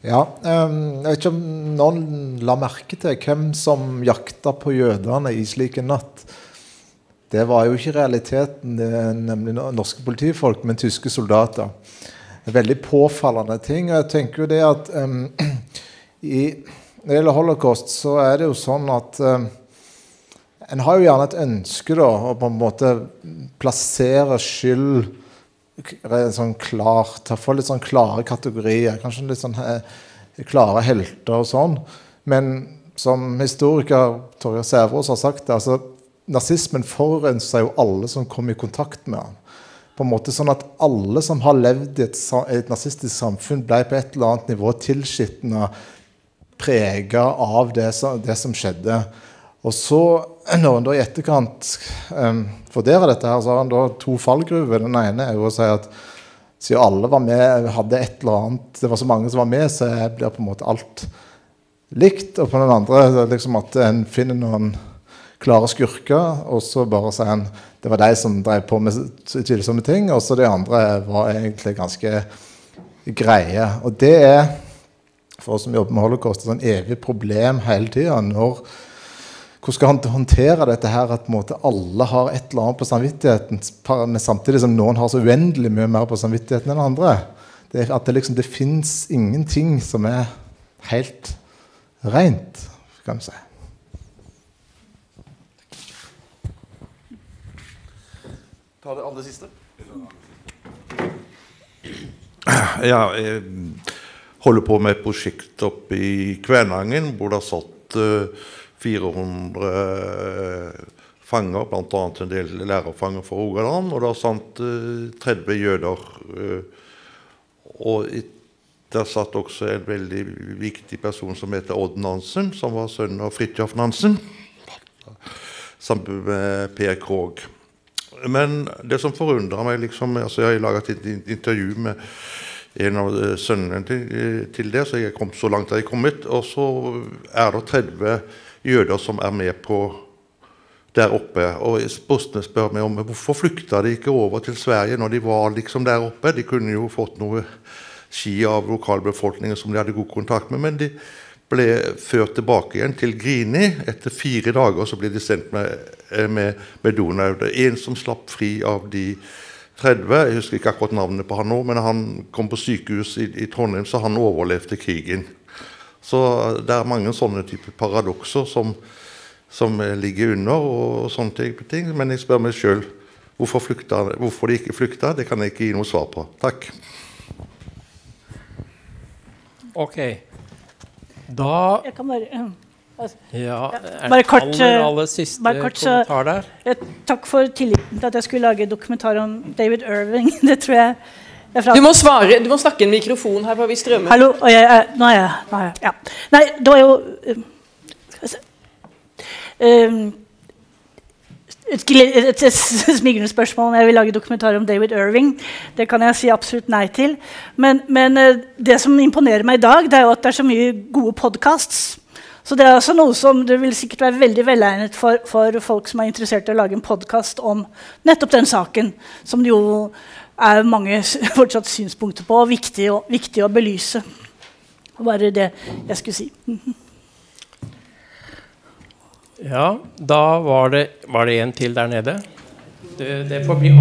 Ja, um, Jeg vet ikke om noen la merke til hvem som jakta på jødene i slik en natt. Det var jo ikke realiteten, nemlig norske politifolk, men tyske soldater. Er veldig påfallende ting. og jeg tenker jo det at um, i, når det gjelder holocaust, så er det jo sånn at um, en har jo gjerne et ønske da, å på en måte plassere skyld sånn klart, få litt sånn klare kategorier. Kanskje litt sånn he, klare helter og sånn. Men som historiker Torgeir Sævrås har sagt, det, altså, nazismen forurensa jo alle som kom i kontakt med han. På en måte sånn at Alle som har levd i et, et nazistisk samfunn, ble på et eller annet nivå tilskitna, prega av det som, det som skjedde. Og så, når en da i etterkant um, dette, her, så har en da to fallgruver. Den ene er jo å si at siden alle var med, hadde et eller annet Det var så mange som var med, så blir på en måte alt likt. Og på den andre liksom at en finner noen klare skurker, og så bare sier en det var de som drev på med tvilsomme ting, og så de andre var egentlig ganske greie. Og det er for oss som jobber med holocaust, et sånn evig problem hele tida. Hvordan skal han håndtere dette her at på en måte, alle har et eller annet på samvittigheten, men samtidig som noen har så uendelig mye mer på samvittigheten enn andre? Det, er at det liksom det fins ingenting som er helt rent, kan du si. Ta det aller siste. Ja, jeg holder på med et prosjekt oppe i Kvænangen, hvor det har satt eh, 400 fanger, bl.a. en del lærerfanger fra Rogaland. Og det satt eh, 30 jøder. eh, og der satt også en veldig viktig person som heter Odd Nansen, som var sønn av Fridtjof Nansen, sammen med Per Krogh. Men det som forundrer meg liksom, altså Jeg har laget et intervju med en av eh, sønnene til, eh, til det, så jeg kom så langt jeg har kommet. Og så er det 30 jøder som er med på der oppe. Og postene spør meg om hvorfor flykta de ikke over til Sverige når de var liksom der oppe. De kunne jo fått noe ski av lokalbefolkningen som de hadde god kontakt med. Men de ble ført tilbake igjen til Grini. Etter fire dager så ble de sendt med, eh, med, med Donau. En som slapp fri av de 30. Jeg husker ikke akkurat navnet på han nå, men han kom på sykehus i, i Trondheim, så han overlevde krigen. Så det er mange sånne typer paradokser som, som eh, ligger under, og sånne type ting. Men jeg spør meg sjøl hvorfor, flykta, hvorfor de ikke flykta. Det kan jeg ikke gi noe svar på. Takk. Ok. Da Jeg kan bare eh, altså, Ja, Bare kort, aller, eh, aller siste bare kort, så- kommentar der? eh, takk for tilliten til at jeg skulle lage dokumentar om David Irving. Det tror jeg Du må svare, du må snakke i en mikrofon her, for vi strømmer. Hallo. Jeg, nå er jeg, nå er jeg ja. Nei, det var jo eh, Skal vi se Um, et, et, et, smigrende spørsmål om jeg vil lage dokumentar om David Irving. Det kan jeg si absolutt nei til. Men, men eh, det som imponerer meg i dag, det er jo at det er så mye gode podcasts. Så det er altså noe som det vil sikkert være veldig velegnet for, for folk som er interessert i å lage en podkast om nettopp den saken, som det jo er mange fortsatt synspunkter på, og viktig, å- viktig å belyse. Det var Bare det jeg skulle si. Ja, da var det, var det en til der nede. Det, det får bli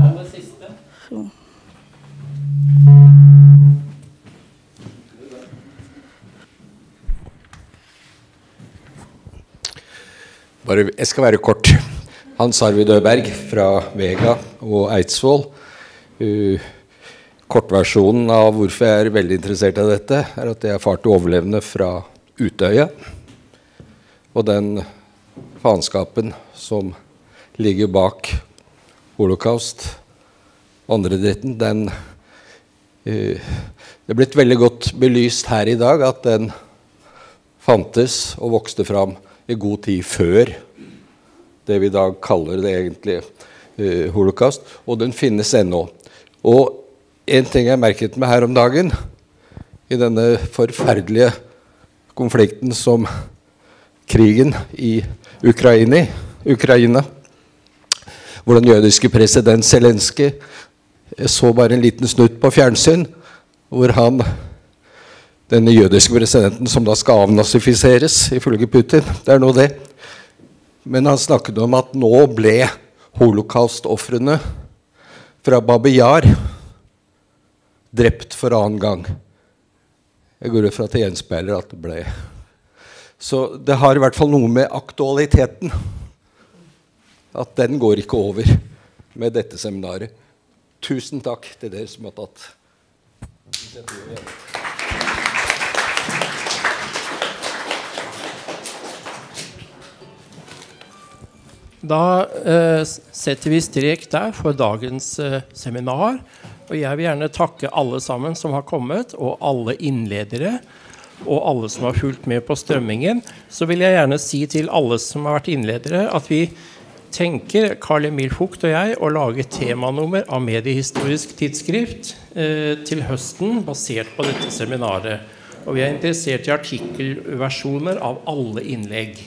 aller siste. Bare, jeg skal være kort. Hans Arvid Øberg fra Vega og Eidsvoll. Uh, kortversjonen av hvorfor jeg er veldig interessert i dette, er at jeg er far til overlevende fra Utøya. Og den faenskapen som ligger bak holocaust, andredritten, den uh, Det er blitt veldig godt belyst her i dag at den fantes og vokste fram i god tid før det vi i dag kaller det egentlige eh, holocaust. Og den finnes ennå. Og en ting jeg merket meg her om dagen, i denne forferdelige konflikten som krigen i Ukraina, Ukraina hvor den jødiske president Zelenskyj jeg så bare en liten snutt på fjernsyn, hvor han denne jødiske presidenten som da skal avnazifiseres, ifølge Putin. Det er nå det. Men han snakket om at nå ble holocaust-ofrene fra Babi Yar drept for annen gang. Jeg går ut fra til gjenspeiler at det ble Så det har i hvert fall noe med aktualiteten At den går ikke over med dette seminaret. Tusen takk til dere som har tatt initiativet. Da eh, setter vi strek der for dagens eh, seminar. Og jeg vil gjerne takke alle sammen som har kommet, og alle innledere. Og alle som har fulgt med på strømmingen. Så vil jeg gjerne si til alle som har vært innledere, at vi tenker, Carl Emil Fugt og jeg, å lage temanummer av Mediehistorisk tidsskrift eh, til høsten basert på dette seminaret. Og vi er interessert i artikkelversjoner av alle innlegg.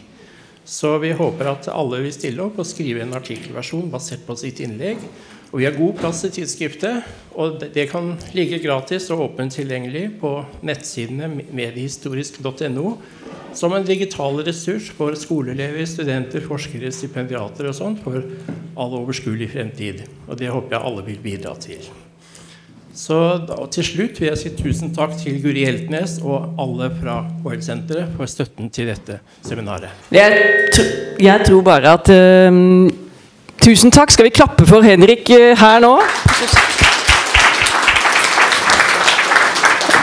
Så vi håper at alle vil stille opp og skrive en artikkelversjon basert på sitt innlegg. Og vi har god plass i tidsskriftet, og det kan ligge gratis og åpent tilgjengelig på nettsidene mediehistorisk.no som en digital ressurs for skoleelever, studenter, forskere, stipendiater og sånt for all overskuelig fremtid. Og det håper jeg alle vil bidra til. Så da, til slutt vil jeg si tusen takk til Guri Heltnes og alle fra KL-senteret for støtten til dette seminaret. Jeg, tr jeg tror bare at uh, Tusen takk. Skal vi klappe for Henrik uh, her nå?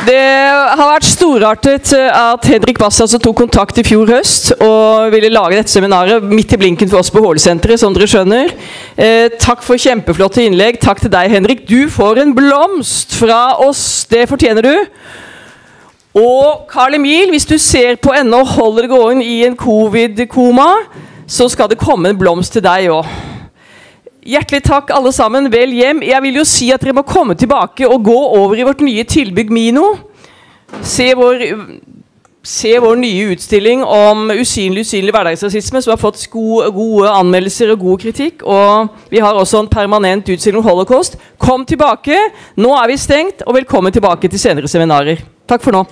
Det har vært storartet at Henrik Bass altså tok kontakt i fjor høst og ville lage dette seminaret midt i blinken for oss på Hålesenteret, som dere skjønner. Eh, takk for kjempeflotte innlegg. Takk til deg, Henrik. Du får en blomst fra oss. Det fortjener du. Og Carl Emil, hvis du ser på ennå holder det gående i en covid-koma, så skal det komme en blomst til deg òg. Hjertelig takk, alle sammen. Vel hjem. Jeg vil jo si at dere må komme tilbake og gå over i vårt nye tilbygg Mino. Se vår, se vår nye utstilling om usynlig usynlig hverdagsrasisme, som har fått gode, gode anmeldelser og god kritikk. Og vi har også en permanent utstilling om holocaust. Kom tilbake. Nå er vi stengt, og velkommen tilbake til senere seminarer. Takk for nå.